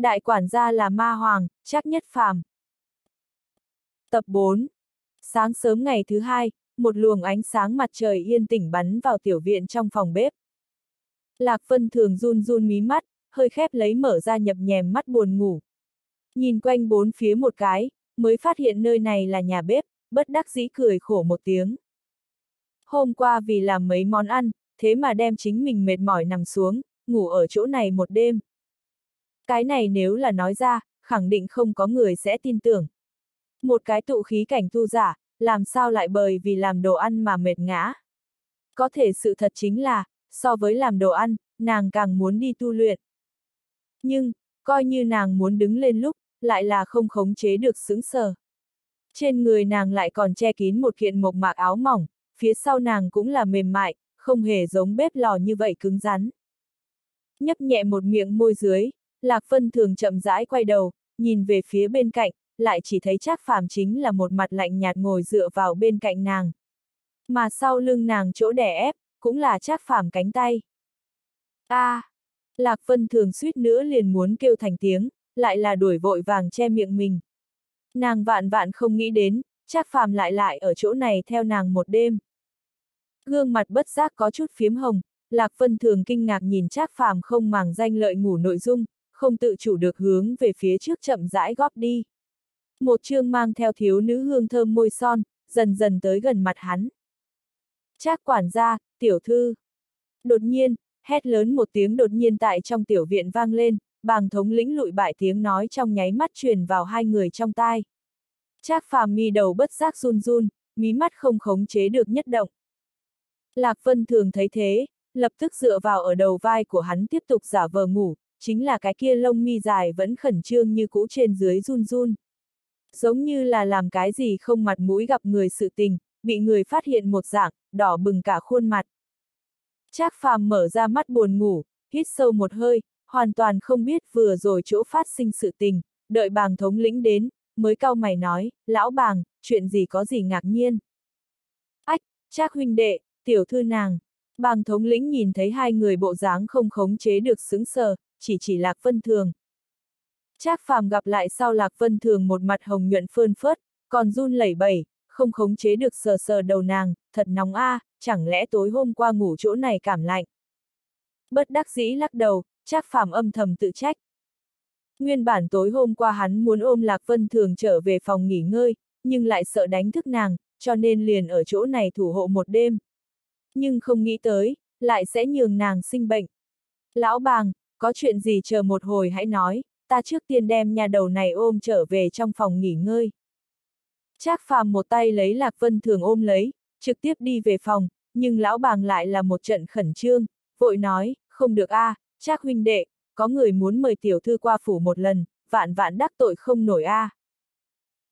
Đại quản gia là ma hoàng, chắc nhất phàm. Tập 4 Sáng sớm ngày thứ hai, một luồng ánh sáng mặt trời yên tĩnh bắn vào tiểu viện trong phòng bếp. Lạc Vân thường run run mí mắt, hơi khép lấy mở ra nhập nhèm mắt buồn ngủ. Nhìn quanh bốn phía một cái, mới phát hiện nơi này là nhà bếp, bất đắc dĩ cười khổ một tiếng. Hôm qua vì làm mấy món ăn, thế mà đem chính mình mệt mỏi nằm xuống, ngủ ở chỗ này một đêm. Cái này nếu là nói ra, khẳng định không có người sẽ tin tưởng. Một cái tụ khí cảnh tu giả, làm sao lại bởi vì làm đồ ăn mà mệt ngã. Có thể sự thật chính là, so với làm đồ ăn, nàng càng muốn đi tu luyện. Nhưng, coi như nàng muốn đứng lên lúc, lại là không khống chế được sững sờ. Trên người nàng lại còn che kín một kiện mộc mạc áo mỏng, phía sau nàng cũng là mềm mại, không hề giống bếp lò như vậy cứng rắn. Nhấp nhẹ một miệng môi dưới, Lạc Vân thường chậm rãi quay đầu, nhìn về phía bên cạnh, lại chỉ thấy Trác Phàm chính là một mặt lạnh nhạt ngồi dựa vào bên cạnh nàng. Mà sau lưng nàng chỗ đè ép, cũng là Trác Phàm cánh tay. A! À, Lạc Vân thường suýt nữa liền muốn kêu thành tiếng, lại là đuổi vội vàng che miệng mình. Nàng vạn vạn không nghĩ đến, Trác Phàm lại lại ở chỗ này theo nàng một đêm. Gương mặt bất giác có chút phiếm hồng, Lạc Vân thường kinh ngạc nhìn Trác Phàm không màng danh lợi ngủ nội dung, không tự chủ được hướng về phía trước chậm rãi góp đi. Một chương mang theo thiếu nữ hương thơm môi son, dần dần tới gần mặt hắn. Trác quản gia, tiểu thư. Đột nhiên, hét lớn một tiếng đột nhiên tại trong tiểu viện vang lên, bàng thống lĩnh lụi bại tiếng nói trong nháy mắt truyền vào hai người trong tai. Trác phàm mi đầu bất giác run run, mí mắt không khống chế được nhất động. Lạc Vân thường thấy thế, lập tức dựa vào ở đầu vai của hắn tiếp tục giả vờ ngủ, chính là cái kia lông mi dài vẫn khẩn trương như cũ trên dưới run run. Giống như là làm cái gì không mặt mũi gặp người sự tình, bị người phát hiện một dạng, đỏ bừng cả khuôn mặt. Trác phàm mở ra mắt buồn ngủ, hít sâu một hơi, hoàn toàn không biết vừa rồi chỗ phát sinh sự tình, đợi bàng thống lĩnh đến, mới cau mày nói, lão bàng, chuyện gì có gì ngạc nhiên. Ách, Trác huynh đệ, tiểu thư nàng, bàng thống lĩnh nhìn thấy hai người bộ dáng không khống chế được sững sờ, chỉ chỉ Lạc Vân Thường. Trác phàm gặp lại sau Lạc Vân Thường một mặt hồng nhuận phơn phớt, còn run lẩy bẩy, không khống chế được sờ sờ đầu nàng, thật nóng a, à, chẳng lẽ tối hôm qua ngủ chỗ này cảm lạnh. Bất đắc dĩ lắc đầu, Trác phàm âm thầm tự trách. Nguyên bản tối hôm qua hắn muốn ôm Lạc Vân Thường trở về phòng nghỉ ngơi, nhưng lại sợ đánh thức nàng, cho nên liền ở chỗ này thủ hộ một đêm. Nhưng không nghĩ tới, lại sẽ nhường nàng sinh bệnh. Lão bàng, có chuyện gì chờ một hồi hãy nói, ta trước tiên đem nhà đầu này ôm trở về trong phòng nghỉ ngơi. Trác phàm một tay lấy Lạc Vân Thường ôm lấy, trực tiếp đi về phòng, nhưng lão bàng lại là một trận khẩn trương, vội nói, không được a, à, Trác huynh đệ, có người muốn mời tiểu thư qua phủ một lần, vạn vạn đắc tội không nổi a. À.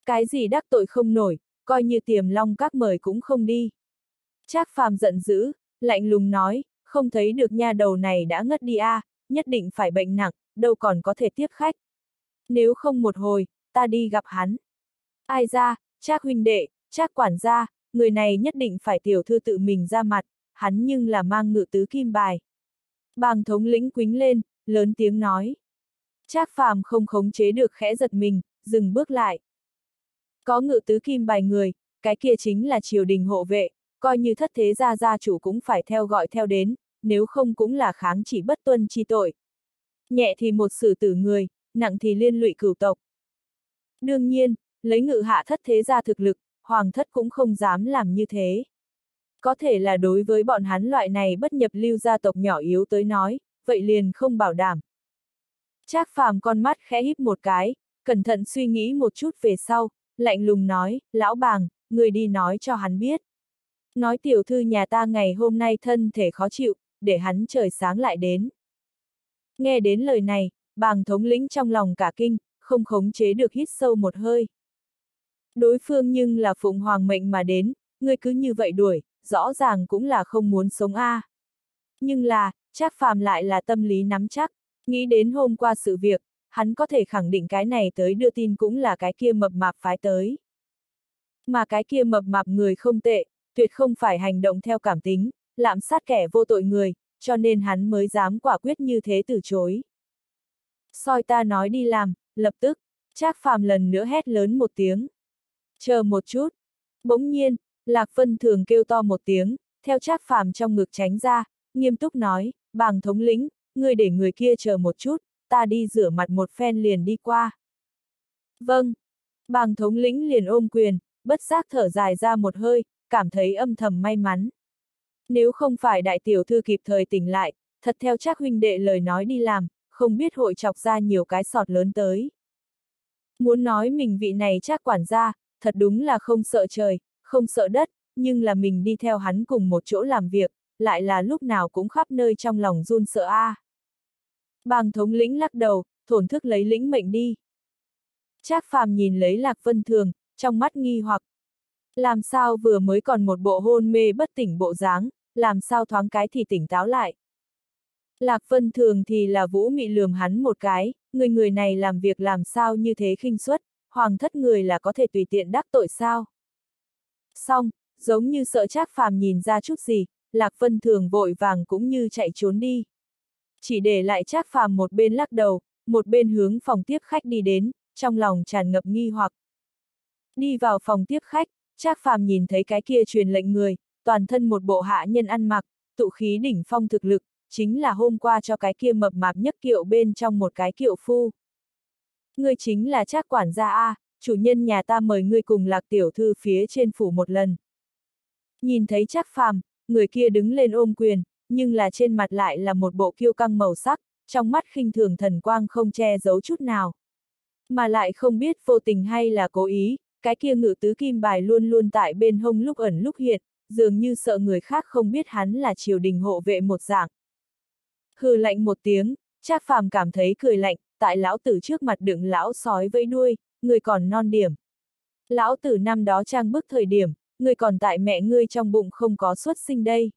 Cái gì đắc tội không nổi, coi như tiềm long các mời cũng không đi. Trác phàm giận dữ, lạnh lùng nói, không thấy được nha đầu này đã ngất đi a, à, nhất định phải bệnh nặng, đâu còn có thể tiếp khách. Nếu không một hồi, ta đi gặp hắn. Ai ra, Trác huynh đệ, Trác quản gia, người này nhất định phải tiểu thư tự mình ra mặt, hắn nhưng là mang ngự tứ kim bài. Bàng thống lĩnh quính lên, lớn tiếng nói. Trác phàm không khống chế được khẽ giật mình, dừng bước lại. Có ngự tứ kim bài người, cái kia chính là triều đình hộ vệ, coi như thất thế gia gia chủ cũng phải theo gọi theo đến, nếu không cũng là kháng chỉ bất tuân chi tội. Nhẹ thì một xử tử người, nặng thì liên lụy cửu tộc. Đương nhiên, lấy ngự hạ thất thế gia thực lực, hoàng thất cũng không dám làm như thế. Có thể là đối với bọn hắn loại này bất nhập lưu gia tộc nhỏ yếu tới nói, vậy liền không bảo đảm. Trác phàm con mắt khẽ híp một cái, cẩn thận suy nghĩ một chút về sau, lạnh lùng nói, lão bàng, người đi nói cho hắn biết. Nói tiểu thư nhà ta ngày hôm nay thân thể khó chịu, để hắn trời sáng lại đến. Nghe đến lời này, bàng thống lĩnh trong lòng cả kinh, không khống chế được hít sâu một hơi. Đối phương nhưng là phụng hoàng mệnh mà đến, ngươi cứ như vậy đuổi, rõ ràng cũng là không muốn sống a. À. Nhưng là, chắc phàm lại là tâm lý nắm chắc, nghĩ đến hôm qua sự việc, hắn có thể khẳng định cái này tới đưa tin cũng là cái kia mập mạp phái tới. Mà cái kia mập mạp người không tệ, tuyệt không phải hành động theo cảm tính, lạm sát kẻ vô tội người, cho nên hắn mới dám quả quyết như thế từ chối. Soi ta nói đi làm, lập tức, Trác Phàm lần nữa hét lớn một tiếng. Chờ một chút. Bỗng nhiên, Lạc Vân Thường kêu to một tiếng, theo Trác Phàm trong ngực tránh ra, nghiêm túc nói, bàng thống lĩnh, ngươi để người kia chờ một chút, ta đi rửa mặt một phen liền đi qua. Vâng. Bàng thống lĩnh liền ôm quyền, bất giác thở dài ra một hơi, cảm thấy âm thầm may mắn. Nếu không phải đại tiểu thư kịp thời tỉnh lại, thật theo chắc huynh đệ lời nói đi làm, không biết hội chọc ra nhiều cái sọt lớn tới. Muốn nói mình vị này chắc quản gia, thật đúng là không sợ trời, không sợ đất, nhưng là mình đi theo hắn cùng một chỗ làm việc, lại là lúc nào cũng khắp nơi trong lòng run sợ a. À. Bàng thống lĩnh lắc đầu, thổn thức lấy lĩnh mệnh đi. Trác phàm nhìn lấy Lạc Vân Thường, trong mắt nghi hoặc. Làm sao vừa mới còn một bộ hôn mê bất tỉnh bộ dáng, làm sao thoáng cái thì tỉnh táo lại. Lạc Vân Thường thì là vũ mị lườm hắn một cái, người người này làm việc làm sao như thế khinh suất, hoàng thất người là có thể tùy tiện đắc tội sao. Xong, giống như sợ Trác phàm nhìn ra chút gì, Lạc Vân Thường vội vàng cũng như chạy trốn đi. Chỉ để lại Trác phàm một bên lắc đầu, một bên hướng phòng tiếp khách đi đến, trong lòng tràn ngập nghi hoặc. Đi vào phòng tiếp khách, Trác Phàm nhìn thấy cái kia truyền lệnh người, toàn thân một bộ hạ nhân ăn mặc, tụ khí đỉnh phong thực lực, chính là hôm qua cho cái kia mập mạp nhất kiệu bên trong một cái kiệu phu. Ngươi chính là Trác quản gia A, chủ nhân nhà ta mời ngươi cùng lạc tiểu thư phía trên phủ một lần. Nhìn thấy Trác Phàm, người kia đứng lên ôm quyền, nhưng là trên mặt lại là một bộ kiêu căng màu sắc, trong mắt khinh thường thần quang không che giấu chút nào. Mà lại không biết vô tình hay là cố ý, cái kia ngự tứ kim bài luôn luôn tại bên hông lúc ẩn lúc hiện, dường như sợ người khác không biết hắn là triều đình hộ vệ một dạng. Hừ lạnh một tiếng, Trác Phàm cảm thấy cười lạnh, tại lão tử trước mặt đựng lão sói vẫy đuôi, người còn non điểm. Lão tử năm đó trang bức thời điểm, người còn tại mẹ ngươi trong bụng không có xuất sinh đây.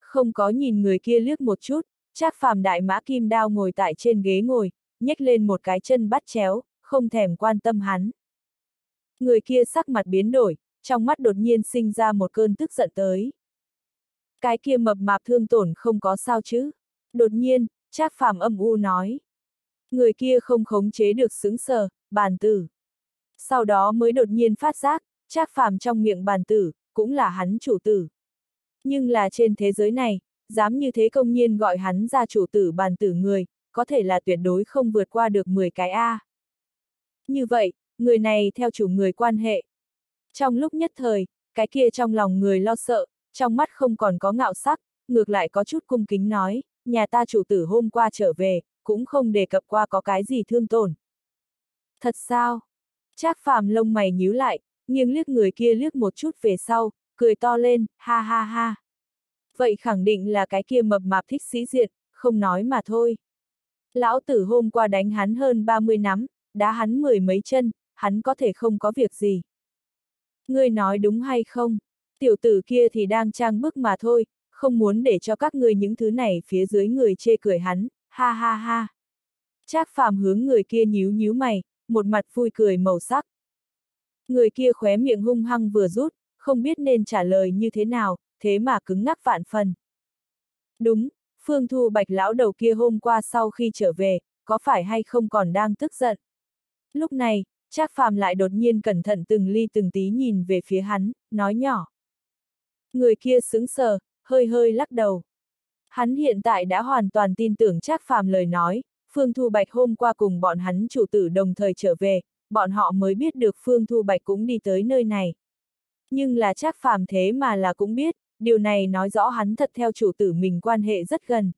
Không có nhìn người kia liếc một chút, Trác Phàm đại mã kim đao ngồi tại trên ghế ngồi, nhếch lên một cái chân bắt chéo, không thèm quan tâm hắn. Người kia sắc mặt biến đổi, trong mắt đột nhiên sinh ra một cơn tức giận tới. Cái kia mập mạp thương tổn không có sao chứ. Đột nhiên, Trác Phàm âm u nói. Người kia không khống chế được sững sờ, bàn tử. Sau đó mới đột nhiên phát giác, Trác Phàm trong miệng bàn tử, cũng là hắn chủ tử. Nhưng là trên thế giới này, dám như thế công nhiên gọi hắn ra chủ tử bàn tử người, có thể là tuyệt đối không vượt qua được 10 cái A. Như vậy, người này theo chủ người quan hệ. Trong lúc nhất thời, cái kia trong lòng người lo sợ, trong mắt không còn có ngạo sắc, ngược lại có chút cung kính nói, nhà ta chủ tử hôm qua trở về, cũng không đề cập qua có cái gì thương tổn. Thật sao? Trác phàm lông mày nhíu lại, nghiêng liếc người kia liếc một chút về sau, cười to lên, ha ha ha. Vậy khẳng định là cái kia mập mạp thích sĩ diện, không nói mà thôi. Lão tử hôm qua đánh hắn hơn 30 nắm, đá hắn mười mấy chân, hắn có thể không có việc gì. Ngươi nói đúng hay không? Tiểu tử kia thì đang trang bức mà thôi, không muốn để cho các ngươi những thứ này phía dưới người chê cười hắn, ha ha ha. Trác phàm hướng người kia nhíu nhíu mày, một mặt vui cười màu sắc. Người kia khóe miệng hung hăng vừa rút, không biết nên trả lời như thế nào, thế mà cứng ngắc vạn phần. Đúng, Phương Thu Bạch lão đầu kia hôm qua sau khi trở về, có phải hay không còn đang tức giận? Lúc này, Trác Phàm lại đột nhiên cẩn thận từng ly từng tí nhìn về phía hắn, nói nhỏ. Người kia sững sờ, hơi hơi lắc đầu. Hắn hiện tại đã hoàn toàn tin tưởng Trác Phàm lời nói, Phương Thu Bạch hôm qua cùng bọn hắn chủ tử đồng thời trở về, bọn họ mới biết được Phương Thu Bạch cũng đi tới nơi này. Nhưng là Trác Phàm thế mà là cũng biết, điều này nói rõ hắn thật theo chủ tử mình quan hệ rất gần.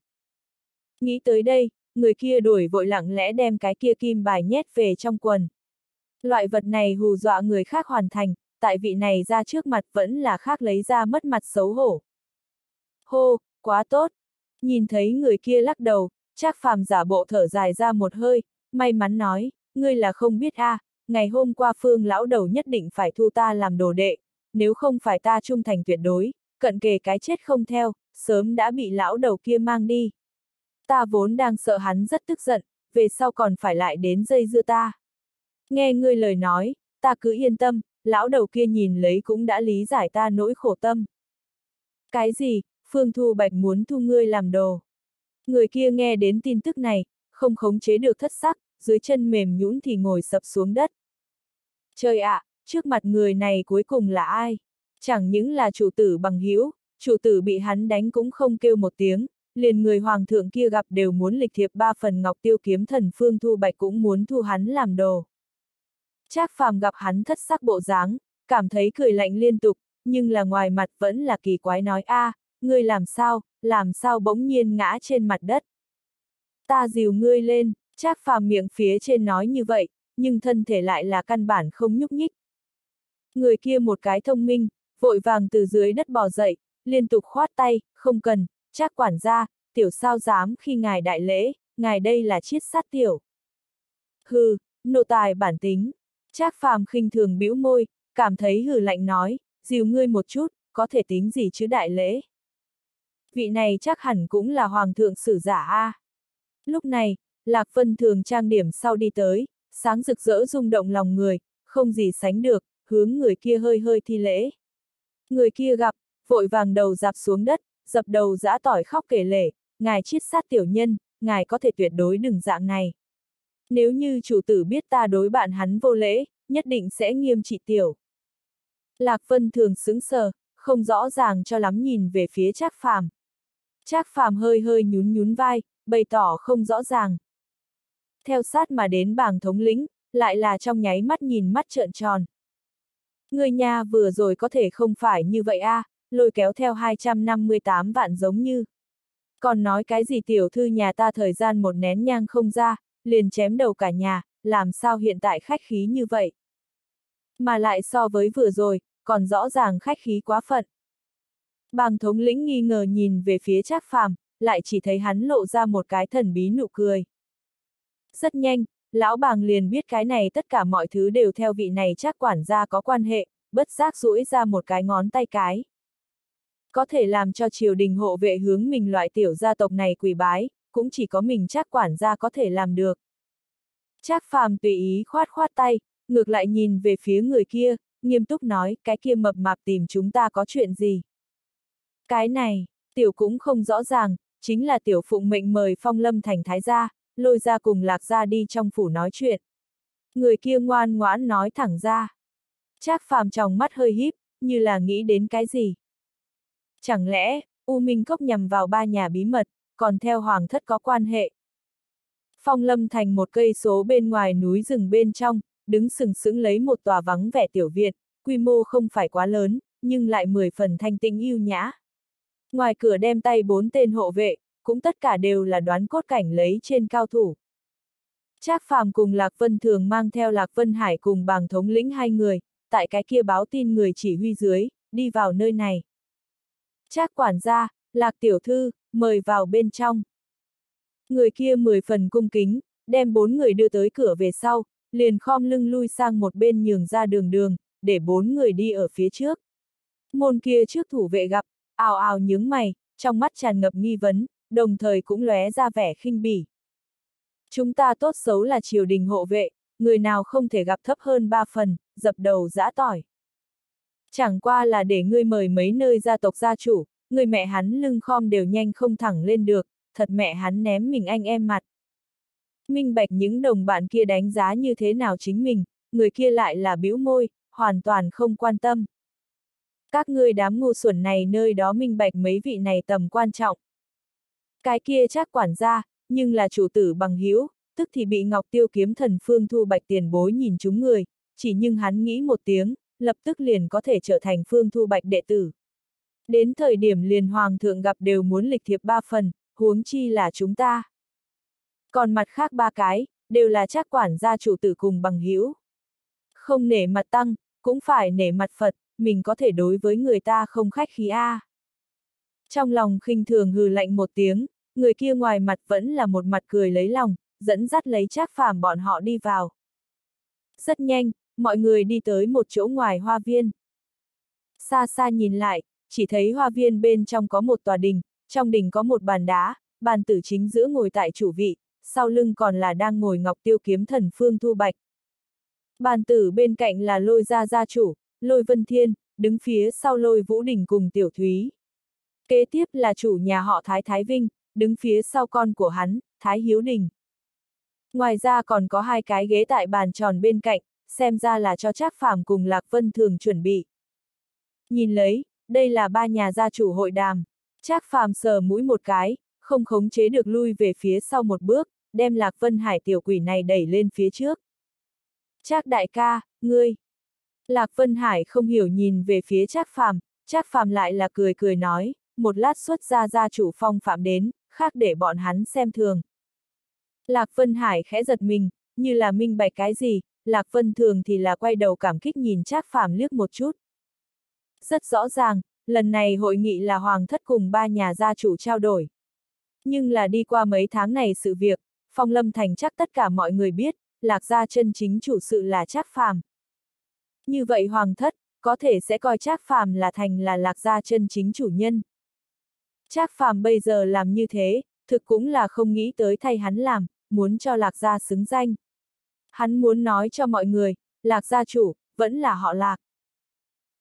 Nghĩ tới đây, người kia đuổi vội lặng lẽ đem cái kia kim bài nhét về trong quần. Loại vật này hù dọa người khác hoàn thành, tại vị này ra trước mặt vẫn là khác lấy ra mất mặt xấu hổ. Hô, quá tốt! Nhìn thấy người kia lắc đầu, Trác phàm giả bộ thở dài ra một hơi, may mắn nói, ngươi là không biết a, à, ngày hôm qua phương lão đầu nhất định phải thu ta làm đồ đệ, nếu không phải ta trung thành tuyệt đối, cận kề cái chết không theo, sớm đã bị lão đầu kia mang đi. Ta vốn đang sợ hắn rất tức giận, về sau còn phải lại đến dây dưa ta. Nghe ngươi lời nói, ta cứ yên tâm, lão đầu kia nhìn lấy cũng đã lý giải ta nỗi khổ tâm. Cái gì, Phương Thu Bạch muốn thu ngươi làm đồ. Người kia nghe đến tin tức này, không khống chế được thất sắc, dưới chân mềm nhũn thì ngồi sập xuống đất. Trời ạ, trước mặt người này cuối cùng là ai? Chẳng những là chủ tử bằng hữu, chủ tử bị hắn đánh cũng không kêu một tiếng, liền người hoàng thượng kia gặp đều muốn lịch thiệp ba phần ngọc tiêu kiếm thần phương thu bạch cũng muốn thu hắn làm đồ. Trác phàm gặp hắn thất sắc bộ dáng, cảm thấy cười lạnh liên tục, nhưng là ngoài mặt vẫn là kỳ quái nói a, à, ngươi làm sao, làm sao bỗng nhiên ngã trên mặt đất. Ta dìu ngươi lên, Trác phàm miệng phía trên nói như vậy, nhưng thân thể lại là căn bản không nhúc nhích. Người kia một cái thông minh, vội vàng từ dưới đất bò dậy, liên tục khoát tay, không cần, Trác quản gia, tiểu sao dám khi ngài đại lễ, ngài đây là chiết sát tiểu. Hừ, nộ tài bản tính. Trác phàm khinh thường bĩu môi, cảm thấy hừ lạnh nói, dìu ngươi một chút, có thể tính gì chứ đại lễ. Vị này chắc hẳn cũng là hoàng thượng sử giả a. Lúc này, Lạc Vân thường trang điểm sau đi tới, sáng rực rỡ rung động lòng người, không gì sánh được, hướng người kia hơi hơi thi lễ. Người kia gặp, vội vàng đầu dạp xuống đất, dập đầu giã tỏi khóc kể lể, ngài chiết sát tiểu nhân, ngài có thể tuyệt đối đừng dạng này. Nếu như chủ tử biết ta đối bạn hắn vô lễ, nhất định sẽ nghiêm trị tiểu. Lạc Vân thường sững sờ, không rõ ràng cho lắm nhìn về phía Trác Phàm. Trác Phàm hơi hơi nhún nhún vai, bày tỏ không rõ ràng. Theo sát mà đến bảng thống lĩnh, lại là trong nháy mắt nhìn mắt trợn tròn. Người nhà vừa rồi có thể không phải như vậy a, à, lôi kéo theo 258 vạn giống như. Còn nói cái gì tiểu thư nhà ta thời gian một nén nhang không ra, liền chém đầu cả nhà, làm sao hiện tại khách khí như vậy. Mà lại so với vừa rồi, còn rõ ràng khách khí quá phận. Bàng thống lĩnh nghi ngờ nhìn về phía Trác Phàm, lại chỉ thấy hắn lộ ra một cái thần bí nụ cười. Rất nhanh, lão bàng liền biết cái này tất cả mọi thứ đều theo vị này chắc quản gia có quan hệ, bất giác duỗi ra một cái ngón tay cái. Có thể làm cho triều đình hộ vệ hướng mình loại tiểu gia tộc này quỳ bái, cũng chỉ có mình trác quản gia có thể làm được. Trác phàm tùy ý khoát khoát tay, ngược lại nhìn về phía người kia, nghiêm túc nói, cái kia mập mạp tìm chúng ta có chuyện gì. Cái này, tiểu cũng không rõ ràng, chính là tiểu phụng mệnh mời phong lâm thành thái gia, lôi ra cùng lạc ra đi trong phủ nói chuyện. Người kia ngoan ngoãn nói thẳng ra. Trác phàm trong mắt hơi híp, như là nghĩ đến cái gì. Chẳng lẽ, U Minh Cốc nhằm vào ba nhà bí mật, còn theo hoàng thất có quan hệ. Phong lâm thành một cây số bên ngoài núi rừng bên trong, đứng sừng sững lấy một tòa vắng vẻ tiểu viện, quy mô không phải quá lớn, nhưng lại mười phần thanh tĩnh yêu nhã. Ngoài cửa đem tay bốn tên hộ vệ, cũng tất cả đều là đoán cốt cảnh lấy trên cao thủ. Trác Phàm cùng Lạc Vân Thường mang theo Lạc Vân Hải cùng bàng thống lĩnh hai người, tại cái kia báo tin người chỉ huy dưới, đi vào nơi này. Trác quản gia, Lạc Tiểu Thư, mời vào bên trong. Người kia mười phần cung kính, đem bốn người đưa tới cửa về sau, liền khom lưng lui sang một bên nhường ra đường đường, để bốn người đi ở phía trước. Môn kia trước thủ vệ gặp, ào ào nhướng mày, trong mắt tràn ngập nghi vấn, đồng thời cũng lóe ra vẻ khinh bỉ. Chúng ta tốt xấu là triều đình hộ vệ, người nào không thể gặp thấp hơn ba phần, dập đầu giã tỏi. Chẳng qua là để ngươi mời mấy nơi gia tộc gia chủ, người mẹ hắn lưng khom đều nhanh không thẳng lên được, thật mẹ hắn ném mình anh em mặt. Minh bạch những đồng bạn kia đánh giá như thế nào chính mình, người kia lại là bĩu môi, hoàn toàn không quan tâm. Các ngươi đám ngu xuẩn này nơi đó minh bạch mấy vị này tầm quan trọng. Cái kia chắc quản gia, nhưng là chủ tử bằng hiếu, tức thì bị Ngọc Tiêu kiếm thần Phương Thu Bạch tiền bối nhìn chúng người, chỉ nhưng hắn nghĩ một tiếng, lập tức liền có thể trở thành Phương Thu Bạch đệ tử. Đến thời điểm liền hoàng thượng gặp đều muốn lịch thiệp ba phần, huống chi là chúng ta. Còn mặt khác ba cái, đều là chắc quản gia chủ tử cùng bằng hữu. Không nể mặt tăng, cũng phải nể mặt Phật, mình có thể đối với người ta không khách khí a. Trong lòng khinh thường hừ lạnh một tiếng, người kia ngoài mặt vẫn là một mặt cười lấy lòng, dẫn dắt lấy Trác Phàm bọn họ đi vào. Rất nhanh, mọi người đi tới một chỗ ngoài hoa viên. Xa xa nhìn lại, chỉ thấy hoa viên bên trong có một tòa đình, trong đình có một bàn đá, bàn tử chính giữa ngồi tại chủ vị, sau lưng còn là đang ngồi ngọc tiêu kiếm thần Phương Thu Bạch. Bàn tử bên cạnh là lôi gia gia chủ, lôi vân thiên, đứng phía sau lôi vũ đình cùng tiểu thúy. Kế tiếp là chủ nhà họ Thái Thái Vinh, đứng phía sau con của hắn, Thái Hiếu Đình. Ngoài ra còn có hai cái ghế tại bàn tròn bên cạnh, xem ra là cho Trác Phàm cùng Lạc Vân Thường chuẩn bị. Nhìn lấy, đây là ba nhà gia chủ hội đàm. Trác Phàm sờ mũi một cái, không khống chế được lui về phía sau một bước, đem Lạc Vân Hải tiểu quỷ này đẩy lên phía trước. Trác đại ca, ngươi. Lạc Vân Hải không hiểu nhìn về phía Trác Phàm, Trác Phàm lại là cười cười nói, một lát xuất ra gia chủ phong phạm đến, khác để bọn hắn xem thường. Lạc Vân Hải khẽ giật mình, như là minh bạch cái gì, Lạc Vân thường thì là quay đầu cảm kích nhìn Trác Phàm liếc một chút. Rất rõ ràng, lần này hội nghị là Hoàng thất cùng ba nhà gia chủ trao đổi. Nhưng là đi qua mấy tháng này sự việc, Phong Lâm Thành chắc tất cả mọi người biết, Lạc gia chân chính chủ sự là Trác Phàm. Như vậy Hoàng thất, có thể sẽ coi Trác Phàm là thành là Lạc gia chân chính chủ nhân. Trác Phàm bây giờ làm như thế, thực cũng là không nghĩ tới thay hắn làm, muốn cho Lạc gia xứng danh. Hắn muốn nói cho mọi người, Lạc gia chủ, vẫn là họ Lạc.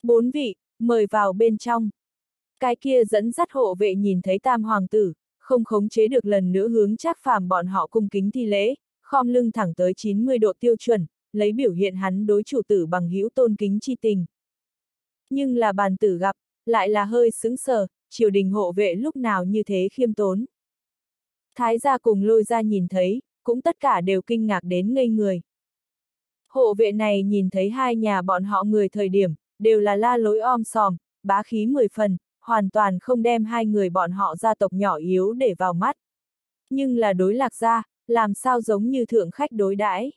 Bốn vị, mời vào bên trong. Cái kia dẫn dắt hộ vệ nhìn thấy tam hoàng tử, không khống chế được lần nữa hướng Trác Phàm bọn họ cung kính thi lễ, khom lưng thẳng tới 90 độ tiêu chuẩn, lấy biểu hiện hắn đối chủ tử bằng hữu tôn kính chi tình. Nhưng là bàn tử gặp, lại là hơi sững sờ, triều đình hộ vệ lúc nào như thế khiêm tốn. Thái gia cùng lôi ra nhìn thấy, cũng tất cả đều kinh ngạc đến ngây người. Hộ vệ này nhìn thấy hai nhà bọn họ người thời điểm, đều là la lối om sòm, bá khí mười phần, hoàn toàn không đem hai người bọn họ gia tộc nhỏ yếu để vào mắt. Nhưng là đối lạc gia, làm sao giống như thượng khách đối đãi.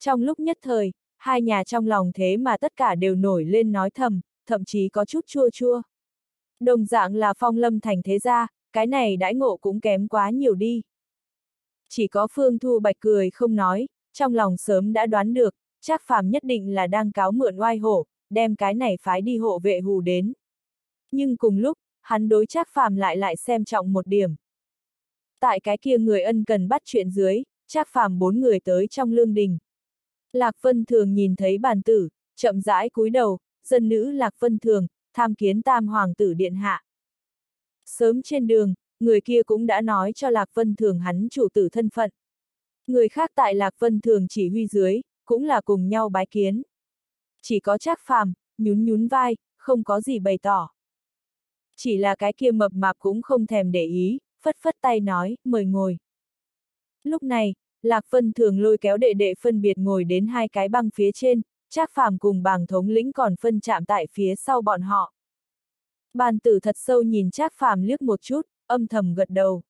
Trong lúc nhất thời, hai nhà trong lòng thế mà tất cả đều nổi lên nói thầm, thậm chí có chút chua chua. Đồng dạng là phong lâm thành thế gia, cái này đãi ngộ cũng kém quá nhiều đi. Chỉ có Phương Thu Bạch cười không nói, trong lòng sớm đã đoán được, chắc phàm nhất định là đang cáo mượn oai hổ, đem cái này phái đi hộ vệ hù đến. Nhưng cùng lúc, hắn đối Trác phàm lại lại xem trọng một điểm. Tại cái kia người ân cần bắt chuyện dưới, Trác phàm bốn người tới trong lương đình. Lạc Vân Thường nhìn thấy bàn tử, chậm rãi cúi đầu, dân nữ Lạc Vân Thường, tham kiến tam hoàng tử điện hạ. Sớm trên đường, người kia cũng đã nói cho Lạc Vân Thường hắn chủ tử thân phận. Người khác tại Lạc Vân Thường chỉ huy dưới, cũng là cùng nhau bái kiến. Chỉ có Trác phàm, nhún nhún vai, không có gì bày tỏ. Chỉ là cái kia mập mạp cũng không thèm để ý, phất phất tay nói, mời ngồi. Lúc này, Lạc Vân thường lôi kéo đệ đệ phân biệt ngồi đến hai cái băng phía trên, Trác Phàm cùng bàng thống lĩnh còn phân chạm tại phía sau bọn họ. Bàn tử thật sâu nhìn Trác Phàm liếc một chút, âm thầm gật đầu.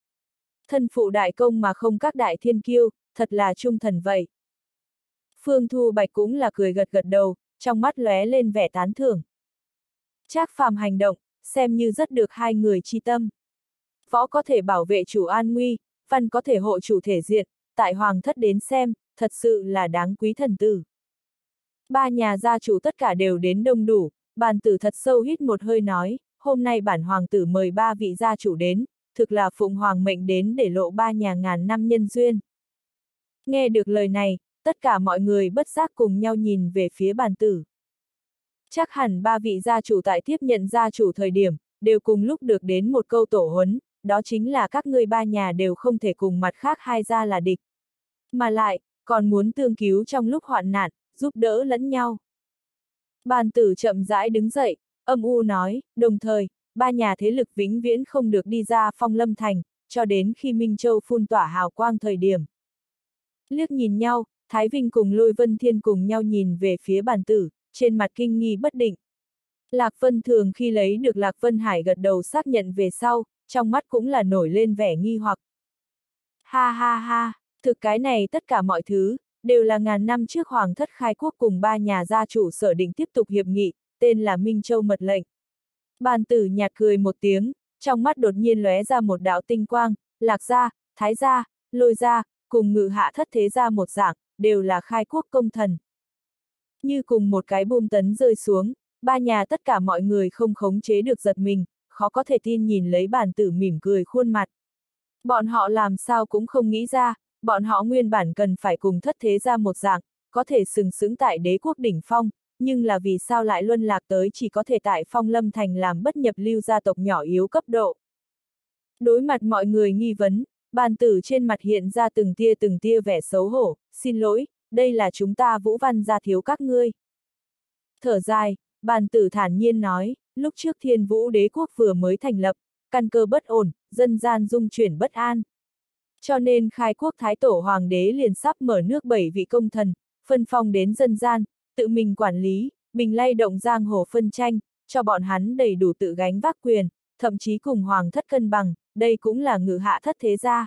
Thân phụ đại công mà không các đại thiên kiêu, thật là trung thần vậy. Phương Thu Bạch cũng là cười gật gật đầu, trong mắt lóe lên vẻ tán thưởng. Trác Phàm hành động, xem như rất được hai người chi tâm. Võ có thể bảo vệ chủ an nguy, văn có thể hộ chủ thể diện, tại hoàng thất đến xem, thật sự là đáng quý thần tử. Ba nhà gia chủ tất cả đều đến đông đủ, bàn tử thật sâu hít một hơi nói, hôm nay bản hoàng tử mời ba vị gia chủ đến, thực là phụng hoàng mệnh đến để lộ ba nhà ngàn năm nhân duyên. Nghe được lời này, tất cả mọi người bất giác cùng nhau nhìn về phía bàn tử. Chắc hẳn ba vị gia chủ tại tiếp nhận gia chủ thời điểm, đều cùng lúc được đến một câu tổ huấn, đó chính là các ngươi ba nhà đều không thể cùng mặt khác hai gia là địch. Mà lại, còn muốn tương cứu trong lúc hoạn nạn, giúp đỡ lẫn nhau. Bàn tử chậm rãi đứng dậy, âm u nói, đồng thời, ba nhà thế lực vĩnh viễn không được đi ra phong lâm thành, cho đến khi Minh Châu phun tỏa hào quang thời điểm. Liếc nhìn nhau, Thái Vinh cùng Lôi Vân Thiên cùng nhau nhìn về phía bàn tử, trên mặt kinh nghi bất định. Lạc Vân thường khi lấy được Lạc Vân Hải gật đầu xác nhận về sau, trong mắt cũng là nổi lên vẻ nghi hoặc. Ha ha ha, thực cái này tất cả mọi thứ, đều là ngàn năm trước Hoàng thất khai quốc cùng ba nhà gia chủ sở định tiếp tục hiệp nghị, tên là Minh Châu Mật lệnh. Bàn tử nhạt cười một tiếng, trong mắt đột nhiên lóe ra một đạo tinh quang, lạc gia, thái gia, lôi gia, cùng ngự hạ thất thế gia một dạng, đều là khai quốc công thần. Như cùng một cái bom tấn rơi xuống, ba nhà tất cả mọi người không khống chế được giật mình, khó có thể tin nhìn lấy bản tử mỉm cười khuôn mặt. Bọn họ làm sao cũng không nghĩ ra, bọn họ nguyên bản cần phải cùng thất thế ra một dạng, có thể sừng sững tại đế quốc đỉnh phong, nhưng là vì sao lại luân lạc tới chỉ có thể tại phong lâm thành làm bất nhập lưu gia tộc nhỏ yếu cấp độ. Đối mặt mọi người nghi vấn, bàn tử trên mặt hiện ra từng tia từng tia vẻ xấu hổ, xin lỗi, đây là chúng ta vũ văn gia thiếu các ngươi. Thở dài, bàn tử thản nhiên nói, lúc trước thiên vũ đế quốc vừa mới thành lập, căn cơ bất ổn, dân gian dung chuyển bất an. Cho nên khai quốc thái tổ hoàng đế liền sắp mở nước bảy vị công thần, phân phong đến dân gian, tự mình quản lý, mình lay động giang hồ phân tranh, cho bọn hắn đầy đủ tự gánh vác quyền, thậm chí cùng hoàng thất cân bằng, đây cũng là ngự hạ thất thế gia.